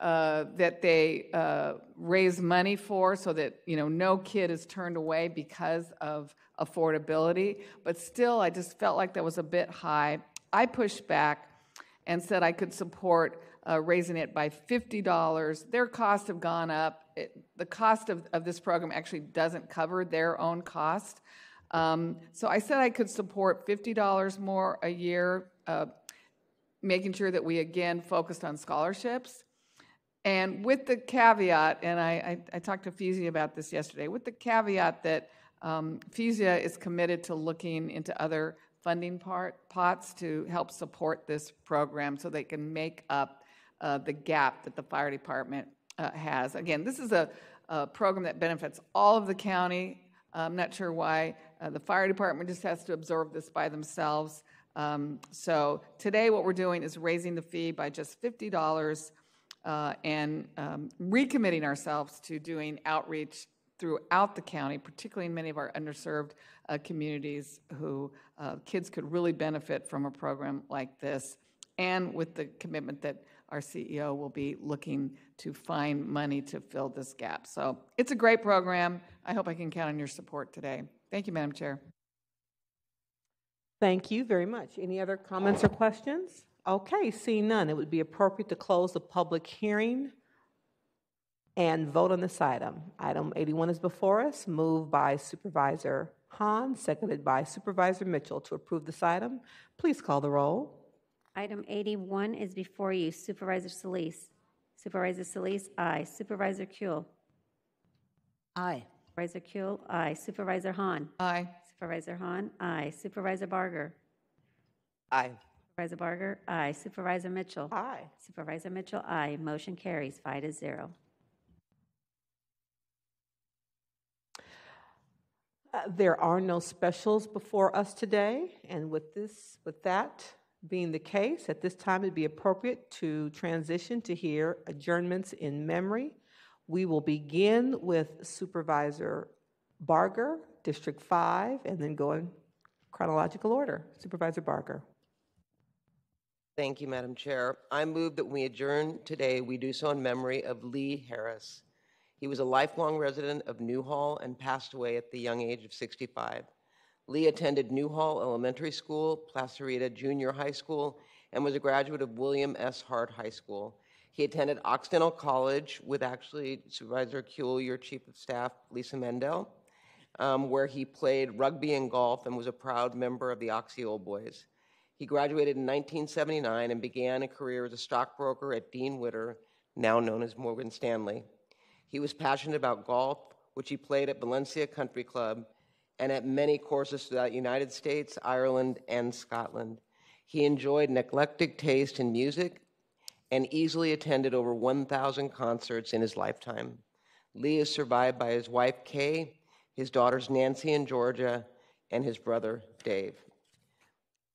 uh, that they uh, raise money for, so that you know no kid is turned away because of affordability. But still, I just felt like that was a bit high. I pushed back and said I could support uh, raising it by $50. Their costs have gone up. It, the cost of, of this program actually doesn't cover their own cost. Um, so I said I could support $50 more a year, uh, making sure that we again focused on scholarships. And with the caveat, and I, I, I talked to Fesia about this yesterday, with the caveat that Um, is committed to looking into other funding part, pots to help support this program so they can make up uh, the gap that the fire department uh, has. Again, this is a, a, program that benefits all of the county. I'm not sure why uh, the fire department just has to absorb this by themselves. Um, so today, what we're doing is raising the fee by just $50 uh, and um, recommitting ourselves to doing outreach throughout the county, particularly in many of our underserved uh, communities who uh, kids could really benefit from a program like this, and with the commitment that our CEO will be looking to find money to fill this gap. So it's a great program. I hope I can count on your support today. Thank you, Madam Chair.
Thank you very much. Any other comments or questions? Okay, seeing none, it would be appropriate to close the public hearing and vote on this item. Item 81 is before us, moved by Supervisor Hahn, seconded by Supervisor Mitchell to approve this item. Please call the roll.
Item 81 is before you. Supervisor Solis. Supervisor Solis, aye. Supervisor Kuehl.
Aye.
Supervisor Kuehl, aye. Supervisor Hahn.
Aye.
Supervisor Hahn, aye. Supervisor Barger.
Aye.
Supervisor Barger, aye. Supervisor Mitchell.
Aye.
Supervisor Mitchell, aye. Motion carries five to zero.
Uh, there are no specials before us today, and with this, with that being the case, at this time it'd be appropriate to transition to hear adjournments in memory. We will begin with Supervisor Barger, District 5, and then go in chronological order. Supervisor Barger.
Thank you, Madam Chair. I move that we adjourn today. We do so in memory of Lee Harris. He was a lifelong resident of Newhall and passed away at the young age of 65. Lee attended Newhall Elementary School, Placerita Junior High School, and was a graduate of William S. Hart High School. He attended Occidental College with actually Supervisor Kuehl, your Chief of Staff, Lisa Mendel, um, where he played rugby and golf and was a proud member of the Oxy Old Boys. He graduated in 1979 and began a career as a stockbroker at Dean Witter, now known as Morgan Stanley. He was passionate about golf, which he played at Valencia Country Club and at many courses throughout the United States, Ireland, and Scotland. He enjoyed an eclectic taste in music and easily attended over 1,000 concerts in his lifetime. Lee is survived by his wife, Kay, his daughters, Nancy and Georgia, and his brother, Dave.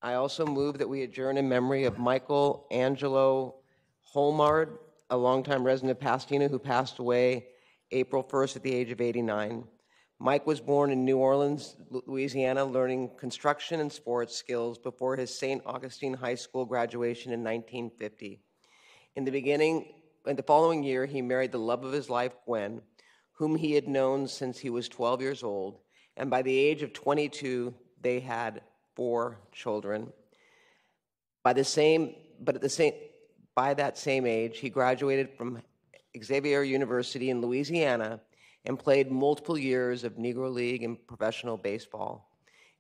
I also move that we adjourn in memory of Michael Angelo Holmard, a longtime resident of Pasadena who passed away April 1st at the age of 89. Mike was born in New Orleans, Louisiana, learning construction and sports skills before his St. Augustine High School graduation in 1950. In the beginning, in the following year, he married the love of his life, Gwen, whom he had known since he was 12 years old, and by the age of 22, they had four children. By the same, but at the same, by that same age, he graduated from Xavier University in Louisiana and played multiple years of Negro League and professional baseball.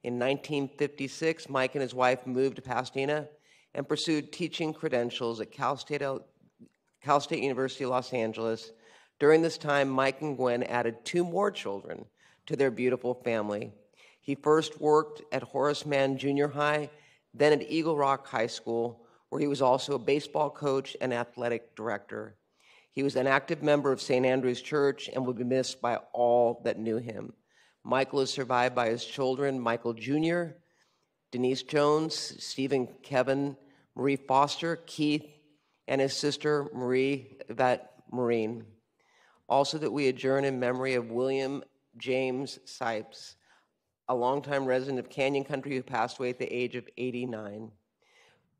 In 1956, Mike and his wife moved to Pasadena and pursued teaching credentials at Cal State, Cal State University, Los Angeles. During this time, Mike and Gwen added two more children to their beautiful family. He first worked at Horace Mann Junior High, then at Eagle Rock High School, where he was also a baseball coach and athletic director. He was an active member of St. Andrew's Church and will be missed by all that knew him. Michael is survived by his children, Michael Jr., Denise Jones, Stephen Kevin, Marie Foster, Keith, and his sister, Marie Yvette Marine. Also, that we adjourn in memory of William James Sipes, a longtime resident of Canyon Country who passed away at the age of 89.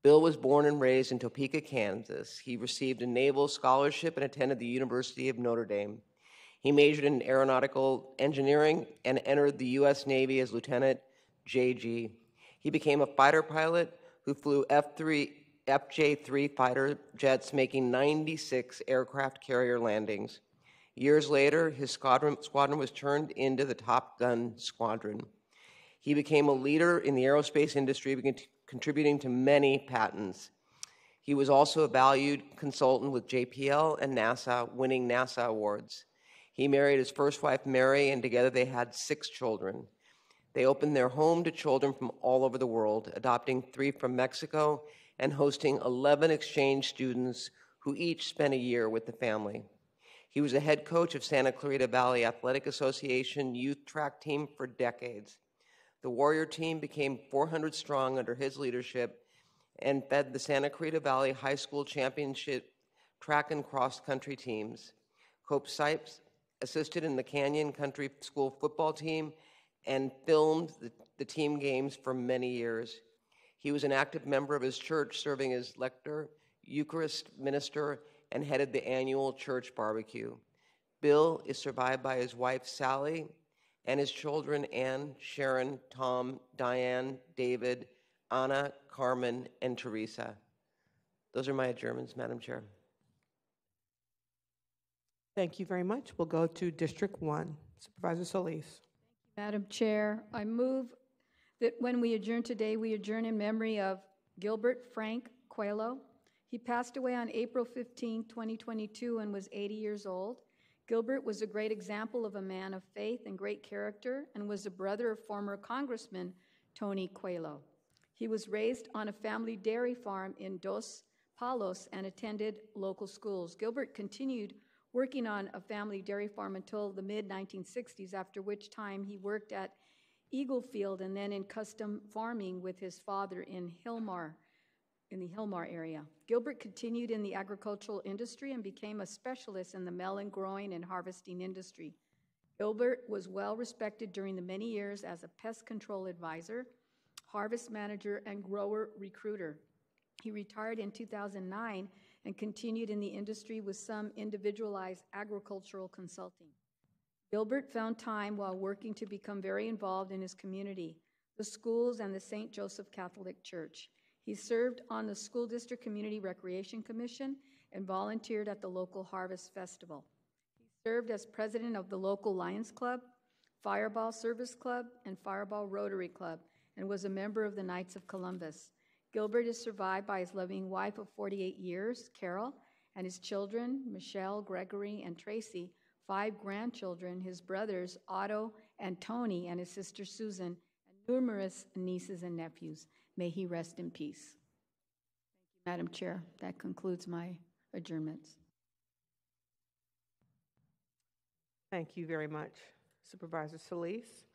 Bill was born and raised in Topeka, Kansas. He received a naval scholarship and attended the University of Notre Dame. He majored in aeronautical engineering and entered the U.S. Navy as Lieutenant JG. He became a fighter pilot who flew F3, FJ 3 fighter jets, making 96 aircraft carrier landings. Years later, his squadron, squadron was turned into the Top Gun Squadron. He became a leader in the aerospace industry, contributing to many patents. He was also a valued consultant with JPL and NASA, winning NASA awards. He married his first wife, Mary, and together they had six children. They opened their home to children from all over the world, adopting three from Mexico and hosting 11 exchange students who each spent a year with the family. He was a head coach of Santa Clarita Valley Athletic Association youth track team for decades. The Warrior team became 400 strong under his leadership and fed the Santa Clarita Valley High School Championship track and cross country teams. Cope Sipes assisted in the Canyon Country School football team and filmed the, the team games for many years. He was an active member of his church, serving as lector, Eucharist minister, and headed the annual church barbecue. Bill is survived by his wife, Sally, and his children, Anne, Sharon, Tom, Diane, David, Anna, Carmen, and Teresa. Those are my adjournments, Madam Chair.
Thank you very much. We'll go to District 1. Supervisor Solis.
Madam Chair, I move that when we adjourn today, we adjourn in memory of Gilbert Frank Coelho. He passed away on April 15, 2022, and was 80 years old. Gilbert was a great example of a man of faith and great character and was a brother of former Congressman Tony Coelho. He was raised on a family dairy farm in Dos Palos and attended local schools. Gilbert continued working on a family dairy farm until the mid 1960s, after which time he worked at Eagle Field and then in custom farming with his father in Hilmar, in the Hilmar area. Gilbert continued in the agricultural industry and became a specialist in the melon growing and harvesting industry. Gilbert was well respected during the many years as a pest control advisor, harvest manager, and grower recruiter. He retired in 2009 and continued in the industry with some individualized agricultural consulting. Gilbert found time while working to become very involved in his community, the schools, and the St. Joseph Catholic Church. He served on the School District Community Recreation Commission and volunteered at the local Harvest Festival. He served as president of the local Lions Club, Firebaugh Service Club, and Firebaugh Rotary Club, and was a member of the Knights of Columbus. Gilbert is survived by his loving wife of 48 years, Carol, and his children, Michelle, Gregory, and Tracy, five grandchildren, his brothers, Otto and Tony, and his sister Susan, and numerous nieces and nephews. May he rest in peace. Madam Chair. That concludes my adjournments.
Thank you very much, Supervisor Solis.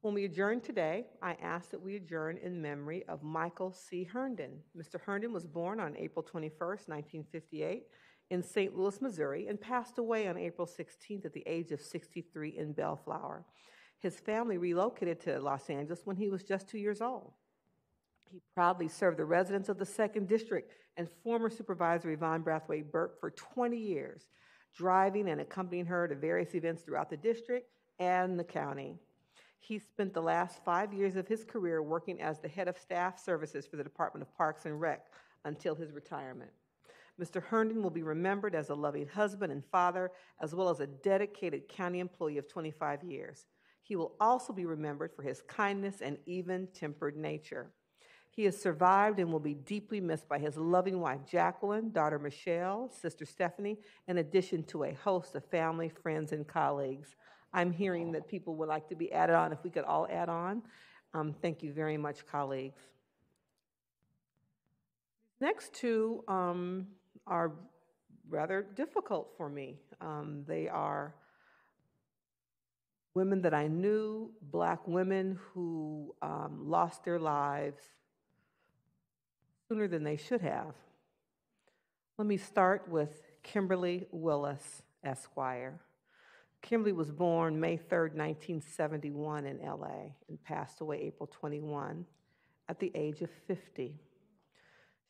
When we adjourn today, I ask that we adjourn in memory of Michael C. Herndon. Mr. Herndon was born on April 21, 1958, in St. Louis, Missouri, and passed away on April 16th at the age of 63 in Bellflower. His family relocated to Los Angeles when he was just two years old. He proudly served the residents of the 2nd District and former Supervisor Yvonne Brathwaite Burke for 20 years, driving and accompanying her to various events throughout the district and the county. He spent the last five years of his career working as the head of staff services for the Department of Parks and Rec until his retirement. Mr. Herndon will be remembered as a loving husband and father, as well as a dedicated county employee of 25 years. He will also be remembered for his kindness and even tempered nature. He is survived and will be deeply missed by his loving wife, Jacqueline, daughter Michelle, sister Stephanie, in addition to a host of family, friends, and colleagues. I'm hearing that people would like to be added on. If we could all add on, um, thank you very much, colleagues. Next two um, are rather difficult for me. Um, they are women that I knew, black women who um, lost their lives sooner than they should have. Let me start with Kimberly Willis, Esquire. Kimberly was born May 3rd, 1971, in LA and passed away April 21 at the age of 50.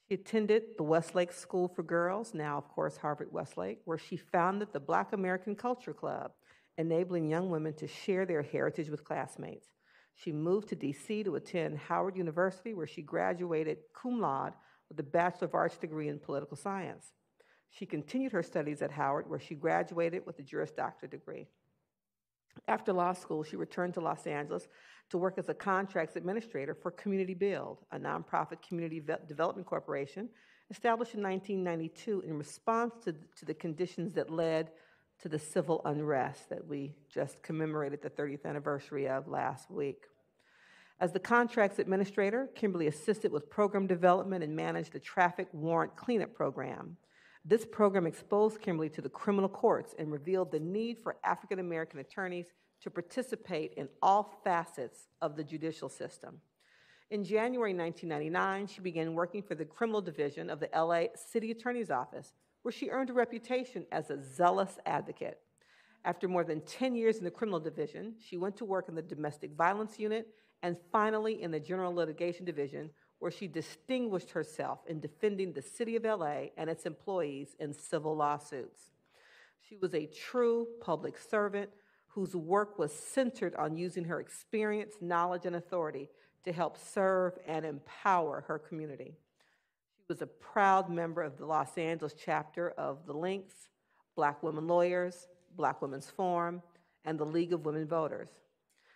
She attended the Westlake School for Girls, now, of course, Harvard Westlake, where she founded the Black American Culture Club, enabling young women to share their heritage with classmates. She moved to DC to attend Howard University, where she graduated cum laude with a Bachelor of Arts degree in political science. She continued her studies at Howard, where she graduated with a Juris Doctor degree. After law school, she returned to Los Angeles to work as a contracts administrator for Community Build, a nonprofit community development corporation established in 1992 in response to, to the conditions that led to the civil unrest that we just commemorated the 30th anniversary of last week. As the contracts administrator, Kimberly assisted with program development and managed the traffic warrant cleanup program. This program exposed Kimberly to the criminal courts and revealed the need for African American attorneys to participate in all facets of the judicial system. In January 1999, she began working for the criminal division of the LA City Attorney's Office, where she earned a reputation as a zealous advocate. After more than 10 years in the criminal division, she went to work in the domestic violence unit and finally in the general litigation division, where she distinguished herself in defending the city of LA and its employees in civil lawsuits. She was a true public servant whose work was centered on using her experience, knowledge, and authority to help serve and empower her community. She was a proud member of the Los Angeles chapter of the Links, Black Women Lawyers, Black Women's Forum, and the League of Women Voters.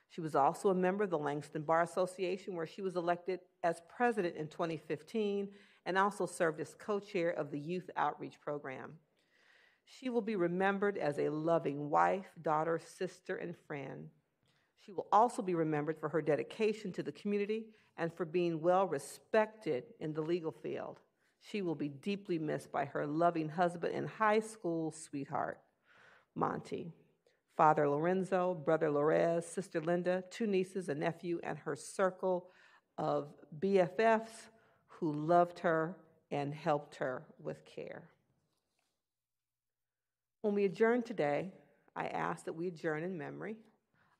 She was also a member of the Langston Bar Association, where she was elected as president in 2015 and also served as co chair of the Youth Outreach Program. She will be remembered as a loving wife, daughter, sister, and friend. She will also be remembered for her dedication to the community and for being well respected in the legal field. She will be deeply missed by her loving husband and high school sweetheart, Monty. Father Lorenzo, Brother Lorez, Sister Linda, two nieces, a nephew, and her circle of BFFs who loved her and helped her with care. When we adjourn today, I ask that we adjourn in memory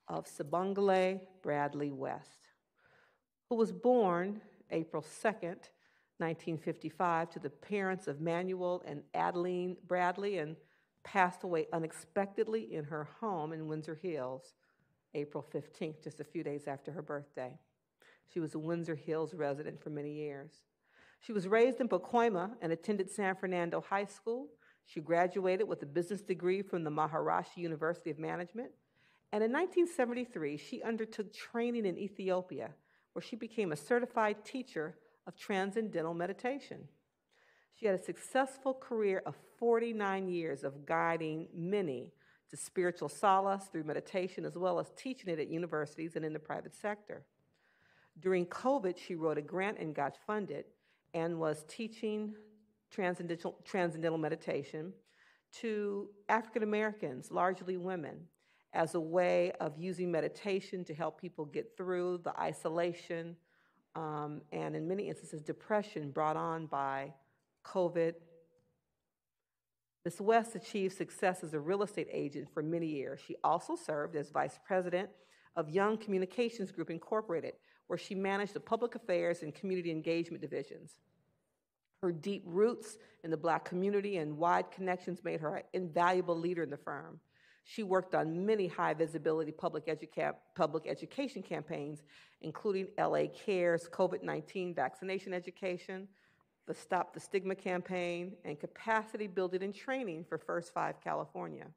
of Sabongale Bradley West, who was born April 2nd, 1955, to the parents of Manuel and Adeline Bradley and passed away unexpectedly in her home in Windsor Hills April 15th, just a few days after her birthday. She was a Windsor Hills resident for many years. She was raised in Pacoima and attended San Fernando High School. She graduated with a business degree from the Maharishi University of Management. And in 1973, she undertook training in Ethiopia, where she became a certified teacher of transcendental meditation. She had a successful career of 49 years of guiding many to spiritual solace through meditation, as well as teaching it at universities and in the private sector. During COVID, she wrote a grant and got funded and was teaching transcendental, transcendental meditation to African Americans, largely women, as a way of using meditation to help people get through the isolation um, and, in many instances, depression brought on by COVID. Ms. West achieved success as a real estate agent for many years. She also served as vice president of Young Communications Group Incorporated, where she managed the public affairs and community engagement divisions. Her deep roots in the black community and wide connections made her an invaluable leader in the firm. She worked on many high visibility public, educa- public education campaigns, including LA Cares COVID 19 vaccination education, the Stop the Stigma campaign, and capacity building and training for First Five California.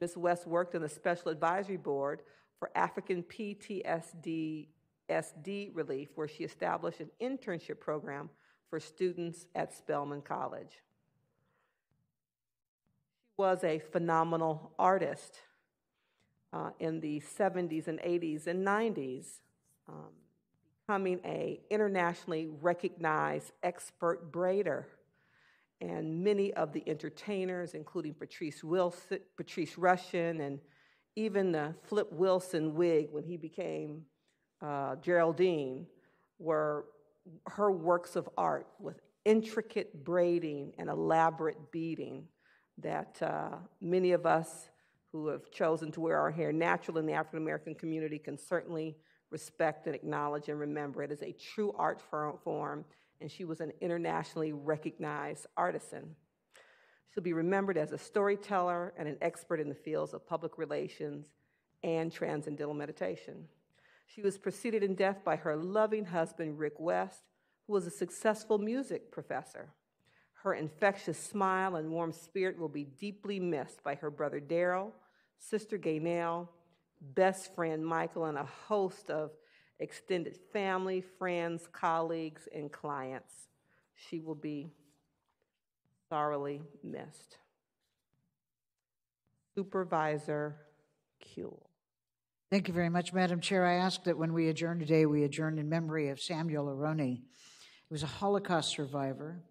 Ms. West worked on the Special Advisory Board for African PTSD SD relief, where she established an internship program for students at Spelman College. Was a phenomenal artist uh, in the 70s and 80s and 90s. Um, becoming a internationally recognized expert braider. And many of the entertainers, including Patrice Wilson, Patrice Rushen, and even the Flip Wilson wig when he became uh, Geraldine, were her works of art with intricate braiding and elaborate beading that uh, many of us who have chosen to wear our hair natural in the African American community can certainly respect and acknowledge and remember. It is a true art form, and she was an internationally recognized artisan. She'll be remembered as a storyteller and an expert in the fields of public relations and transcendental meditation. She was preceded in death by her loving husband, Rick West, who was a successful music professor. Her infectious smile and warm spirit will be deeply missed by her brother Daryl, sister Gaynell, best friend Michael, and a host of extended family, friends, colleagues, and clients. She will be thoroughly missed. Supervisor Kuehl.
Thank you very much, Madam Chair. I ask that when we adjourn today, we adjourn in memory of Samuel Aroni. He was a Holocaust survivor,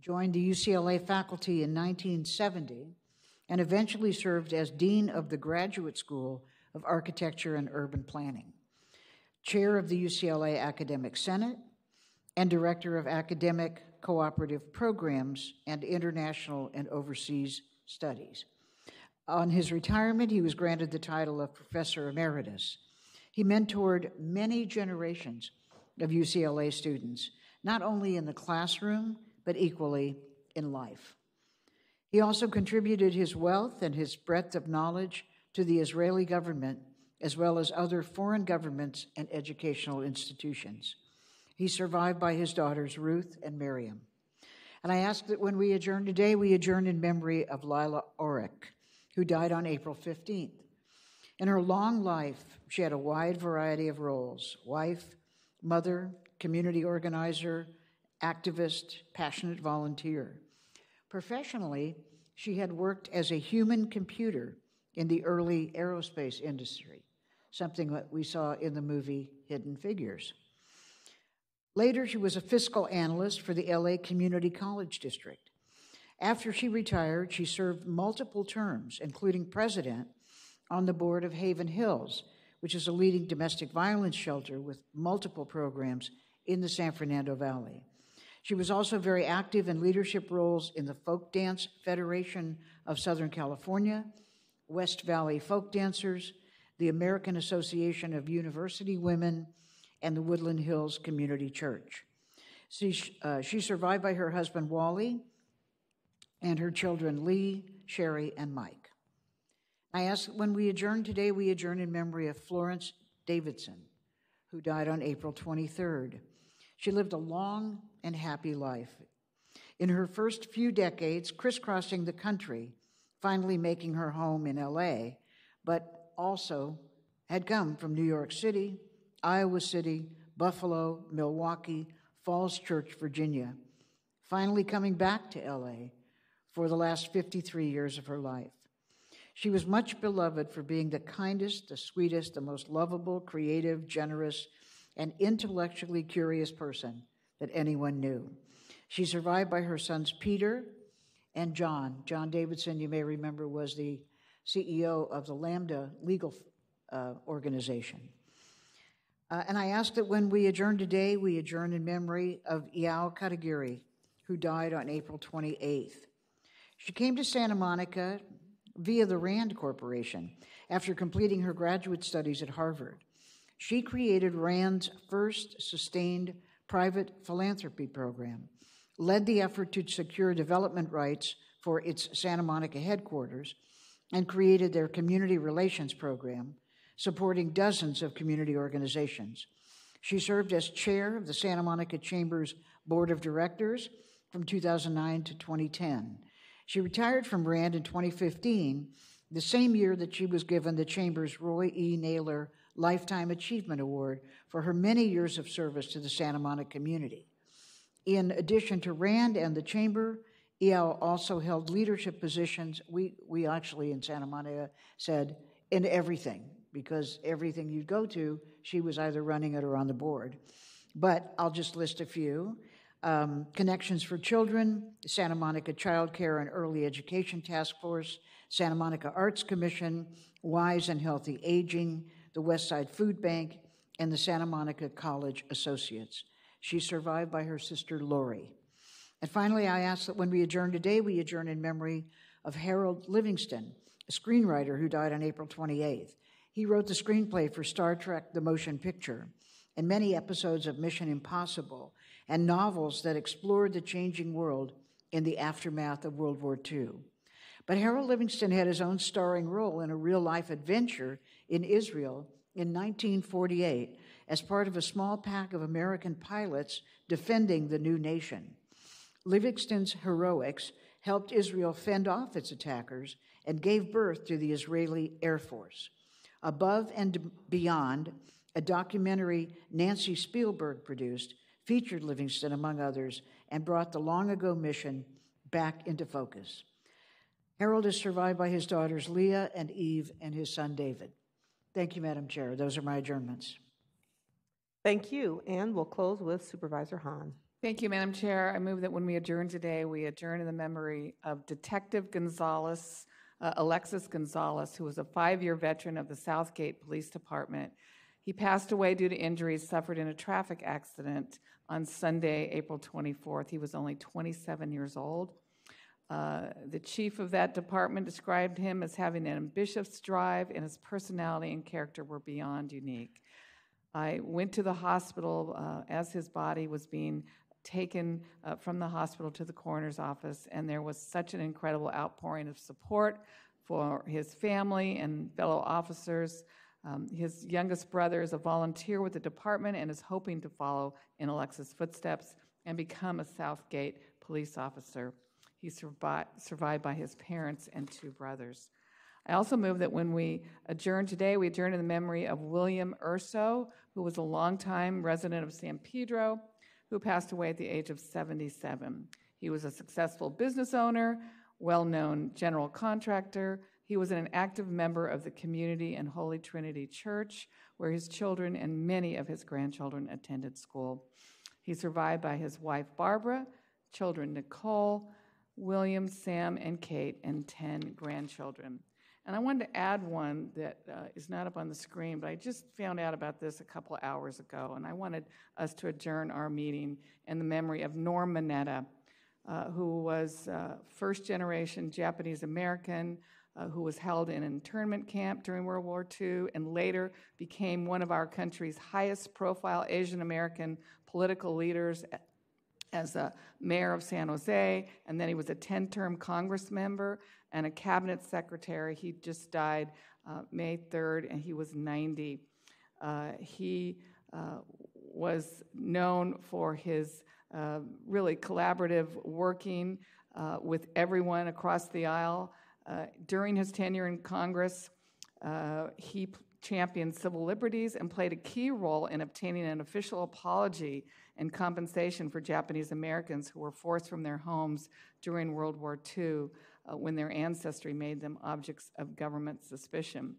joined the UCLA faculty in 1970, and eventually served as Dean of the Graduate School of Architecture and Urban Planning, Chair of the UCLA Academic Senate, and Director of Academic Cooperative Programs and International and Overseas Studies. On his retirement, he was granted the title of Professor Emeritus. He mentored many generations of UCLA students, not only in the classroom, but equally in life. He also contributed his wealth and his breadth of knowledge to the Israeli government, as well as other foreign governments and educational institutions. He's survived by his daughters, Ruth and Miriam. And I ask that when we adjourn today, we adjourn in memory of Lila Orrick who died on April 15th. In her long life, she had a wide variety of roles wife, mother, community organizer, activist, passionate volunteer. Professionally, she had worked as a human computer in the early aerospace industry, something that we saw in the movie Hidden Figures. Later, she was a fiscal analyst for the LA Community College District. After she retired, she served multiple terms, including president on the board of Haven Hills, which is a leading domestic violence shelter with multiple programs in the San Fernando Valley. She was also very active in leadership roles in the Folk Dance Federation of Southern California, West Valley Folk Dancers, the American Association of University Women, and the Woodland Hills Community Church. She, uh, survived by her husband, Wally, and her children Lee, Sherry, and Mike. I ask when we adjourn today, we adjourn in memory of Florence Davidson, who died on April 23rd. She lived a long and happy life. In her first few decades, crisscrossing the country, finally making her home in LA, but also had come from New York City, Iowa City, Buffalo, Milwaukee, Falls Church, Virginia, finally coming back to LA for the last 53 years of her life. She was much beloved for being the kindest, the sweetest, the most lovable, creative, generous, and intellectually curious person that anyone knew. She's survived by her sons Peter and John. John Davidson, you may remember, was the CEO of the Lambda Legal uh, Organization. Uh, and I ask that when we adjourn today, we adjourn in memory of Yao Katagiri, who died on April 28th. She came to Santa Monica via the RAND Corporation after completing her graduate studies at Harvard. She created RAND's first sustained private philanthropy program, led the effort to secure development rights for its Santa Monica headquarters, and created their community relations program, supporting dozens of community organizations. She served as chair of the Santa Monica Chamber's Board of Directors from 2009 to 2010 she retired from RAND in 2015, the same year that she was given the Chamber's Roy E. Naylor Lifetime Achievement Award for her many years of service to the Santa Monica community. In addition to RAND and the Chamber, EL also held leadership positions. We, we actually in Santa Monica said in everything, because everything you'd go to, she was either running it or on the board. But I'll just list a few um, Connections for Children, Santa Monica Child Care and Early Education Task Force, Santa Monica Arts Commission, Wise and Healthy Aging, the Westside Food Bank, and the Santa Monica College Associates. She's survived by her sister Lori. And finally, I ask that when we adjourn today, we adjourn in memory of Harold Livingston, a screenwriter who died on April 28th. He wrote the screenplay for Star Trek The Motion Picture and many episodes of Mission Impossible and novels that explored the changing world in the aftermath of World War II. But Harold Livingston had his own starring role in a real life adventure in Israel in 1948 as part of a small pack of American pilots defending the new nation. Livingston's heroics helped Israel fend off its attackers and gave birth to the Israeli Air Force. Above and beyond, a documentary Nancy Spielberg produced featured Livingston, among others, and brought the long ago mission back into focus. Harold is survived by his daughters Leah and Eve and his son David. Thank you, Madam Chair. Those are my adjournments.
Thank you, and we'll close with Supervisor Hahn.
Thank you, Madam Chair. I move that when we adjourn today, we adjourn in the memory of Detective Gonzalez, uh, Alexis Gonzalez, who was a five-year veteran of the South Gate Police Department. He passed away due to injuries suffered in a traffic accident on Sunday, April 24th. He was only 27 years old. Uh, the chief of that department described him as having an ambitious drive, and his personality and character were beyond unique. I went to the hospital uh, as his body was being taken uh, from the hospital to the coroner's office, and there was such an incredible outpouring of support for his family and fellow officers. Um, his youngest brother is a volunteer with the department and is hoping to follow in Alexa's footsteps and become a South Gate police officer. He survived, survived by his parents and two brothers. I also move that when we adjourn today, we adjourn in the memory of William Urso, who was a longtime resident of San Pedro, who passed away at the age of 77. He was a successful business owner, well known general contractor. He was an active member of the community and Holy Trinity Church, where his children and many of his grandchildren attended school. He's survived by his wife, Barbara, children, Nicole, William, Sam, and Kate, and 10 grandchildren. And I wanted to add one that uh, is not up on the screen, but I just found out about this a couple hours ago, and I wanted us to adjourn our meeting in the memory of Norm Mineta, uh, who was uh, first generation Japanese American. Uh, who was held in an internment camp during World War II and later became one of our country's highest profile Asian American political leaders as a mayor of San Jose, and then he was a 10 term Congress member and a cabinet secretary. He just died uh, May 3rd, and he was 90. Uh, he uh, was known for his uh, really collaborative working uh, with everyone across the aisle. Uh, during his tenure in Congress, he championed civil liberties and played a key role in obtaining an official apology and compensation for Japanese Americans who were forced from their homes during World War II uh, when their ancestry made them objects of government suspicion.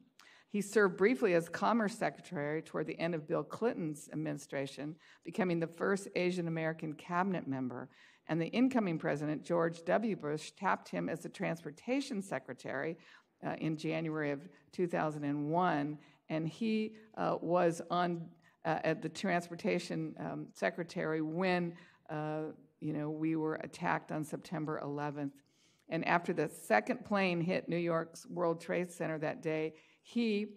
He served briefly as Commerce Secretary toward the end of Bill Clinton's administration, becoming the first Asian American cabinet member. And the incoming president, George W. Bush, tapped him as the Transportation Secretary uh, in January of 2001. And he uh, was on at the Transportation um, Secretary when uh, you know we were attacked on September 11th. And after the second plane hit New York's World Trade Center that day, he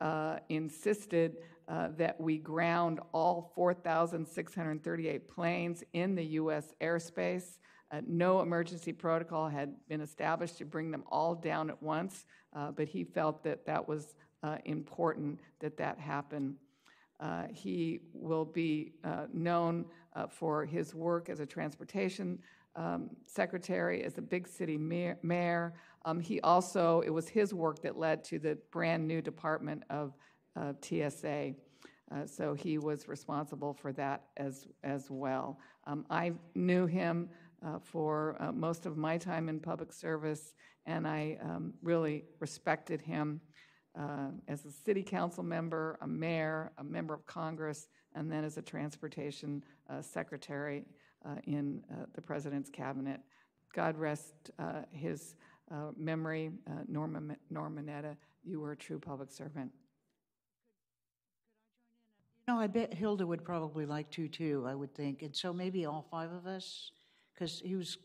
uh, insisted uh, that we ground all 4,638 planes in the U.S. airspace. Uh, no emergency protocol had been established to bring them all down at once, uh, but he felt that that was uh, important that that happen. Uh, he will be known for his work as a transportation um, secretary, as a big city mayor. mayor. Um, he also, it was his work that led to the brand new department of uh, TSA. Uh, so he was responsible for that as, as well. Um, I knew him uh, for uh, most of my time in public service, and I um, really respected him uh, as a city council member, a mayor, a member of Congress, and then as a transportation uh, secretary uh, in uh, the president's cabinet. God rest uh, his memory, Norma, Norma Mineta. You were a true public servant.
You know, I bet Hilda would probably like to too, I would think. And so maybe all five of us, because he was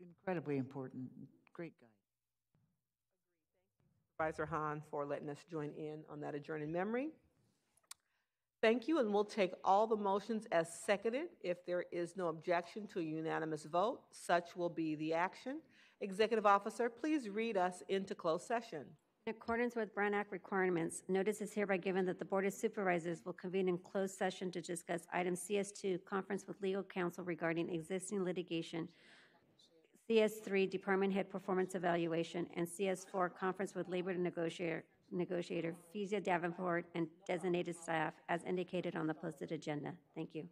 incredibly important. Great guy.
Supervisor Hahn for letting us join in on that adjourning memory. Thank you, and we'll take all the motions as seconded. If there is no objection to a unanimous vote, such will be the action. Executive Officer, please read us into closed session.
In accordance with Brown Act requirements, notice is hereby given that the Board of Supervisors will convene in closed session to discuss item CS2, conference with legal counsel regarding existing litigation, CS3, department head performance evaluation, and CS4, conference with labor negotiator negotiator, Fesia Davenport, and designated staff as indicated on the posted agenda. Thank you.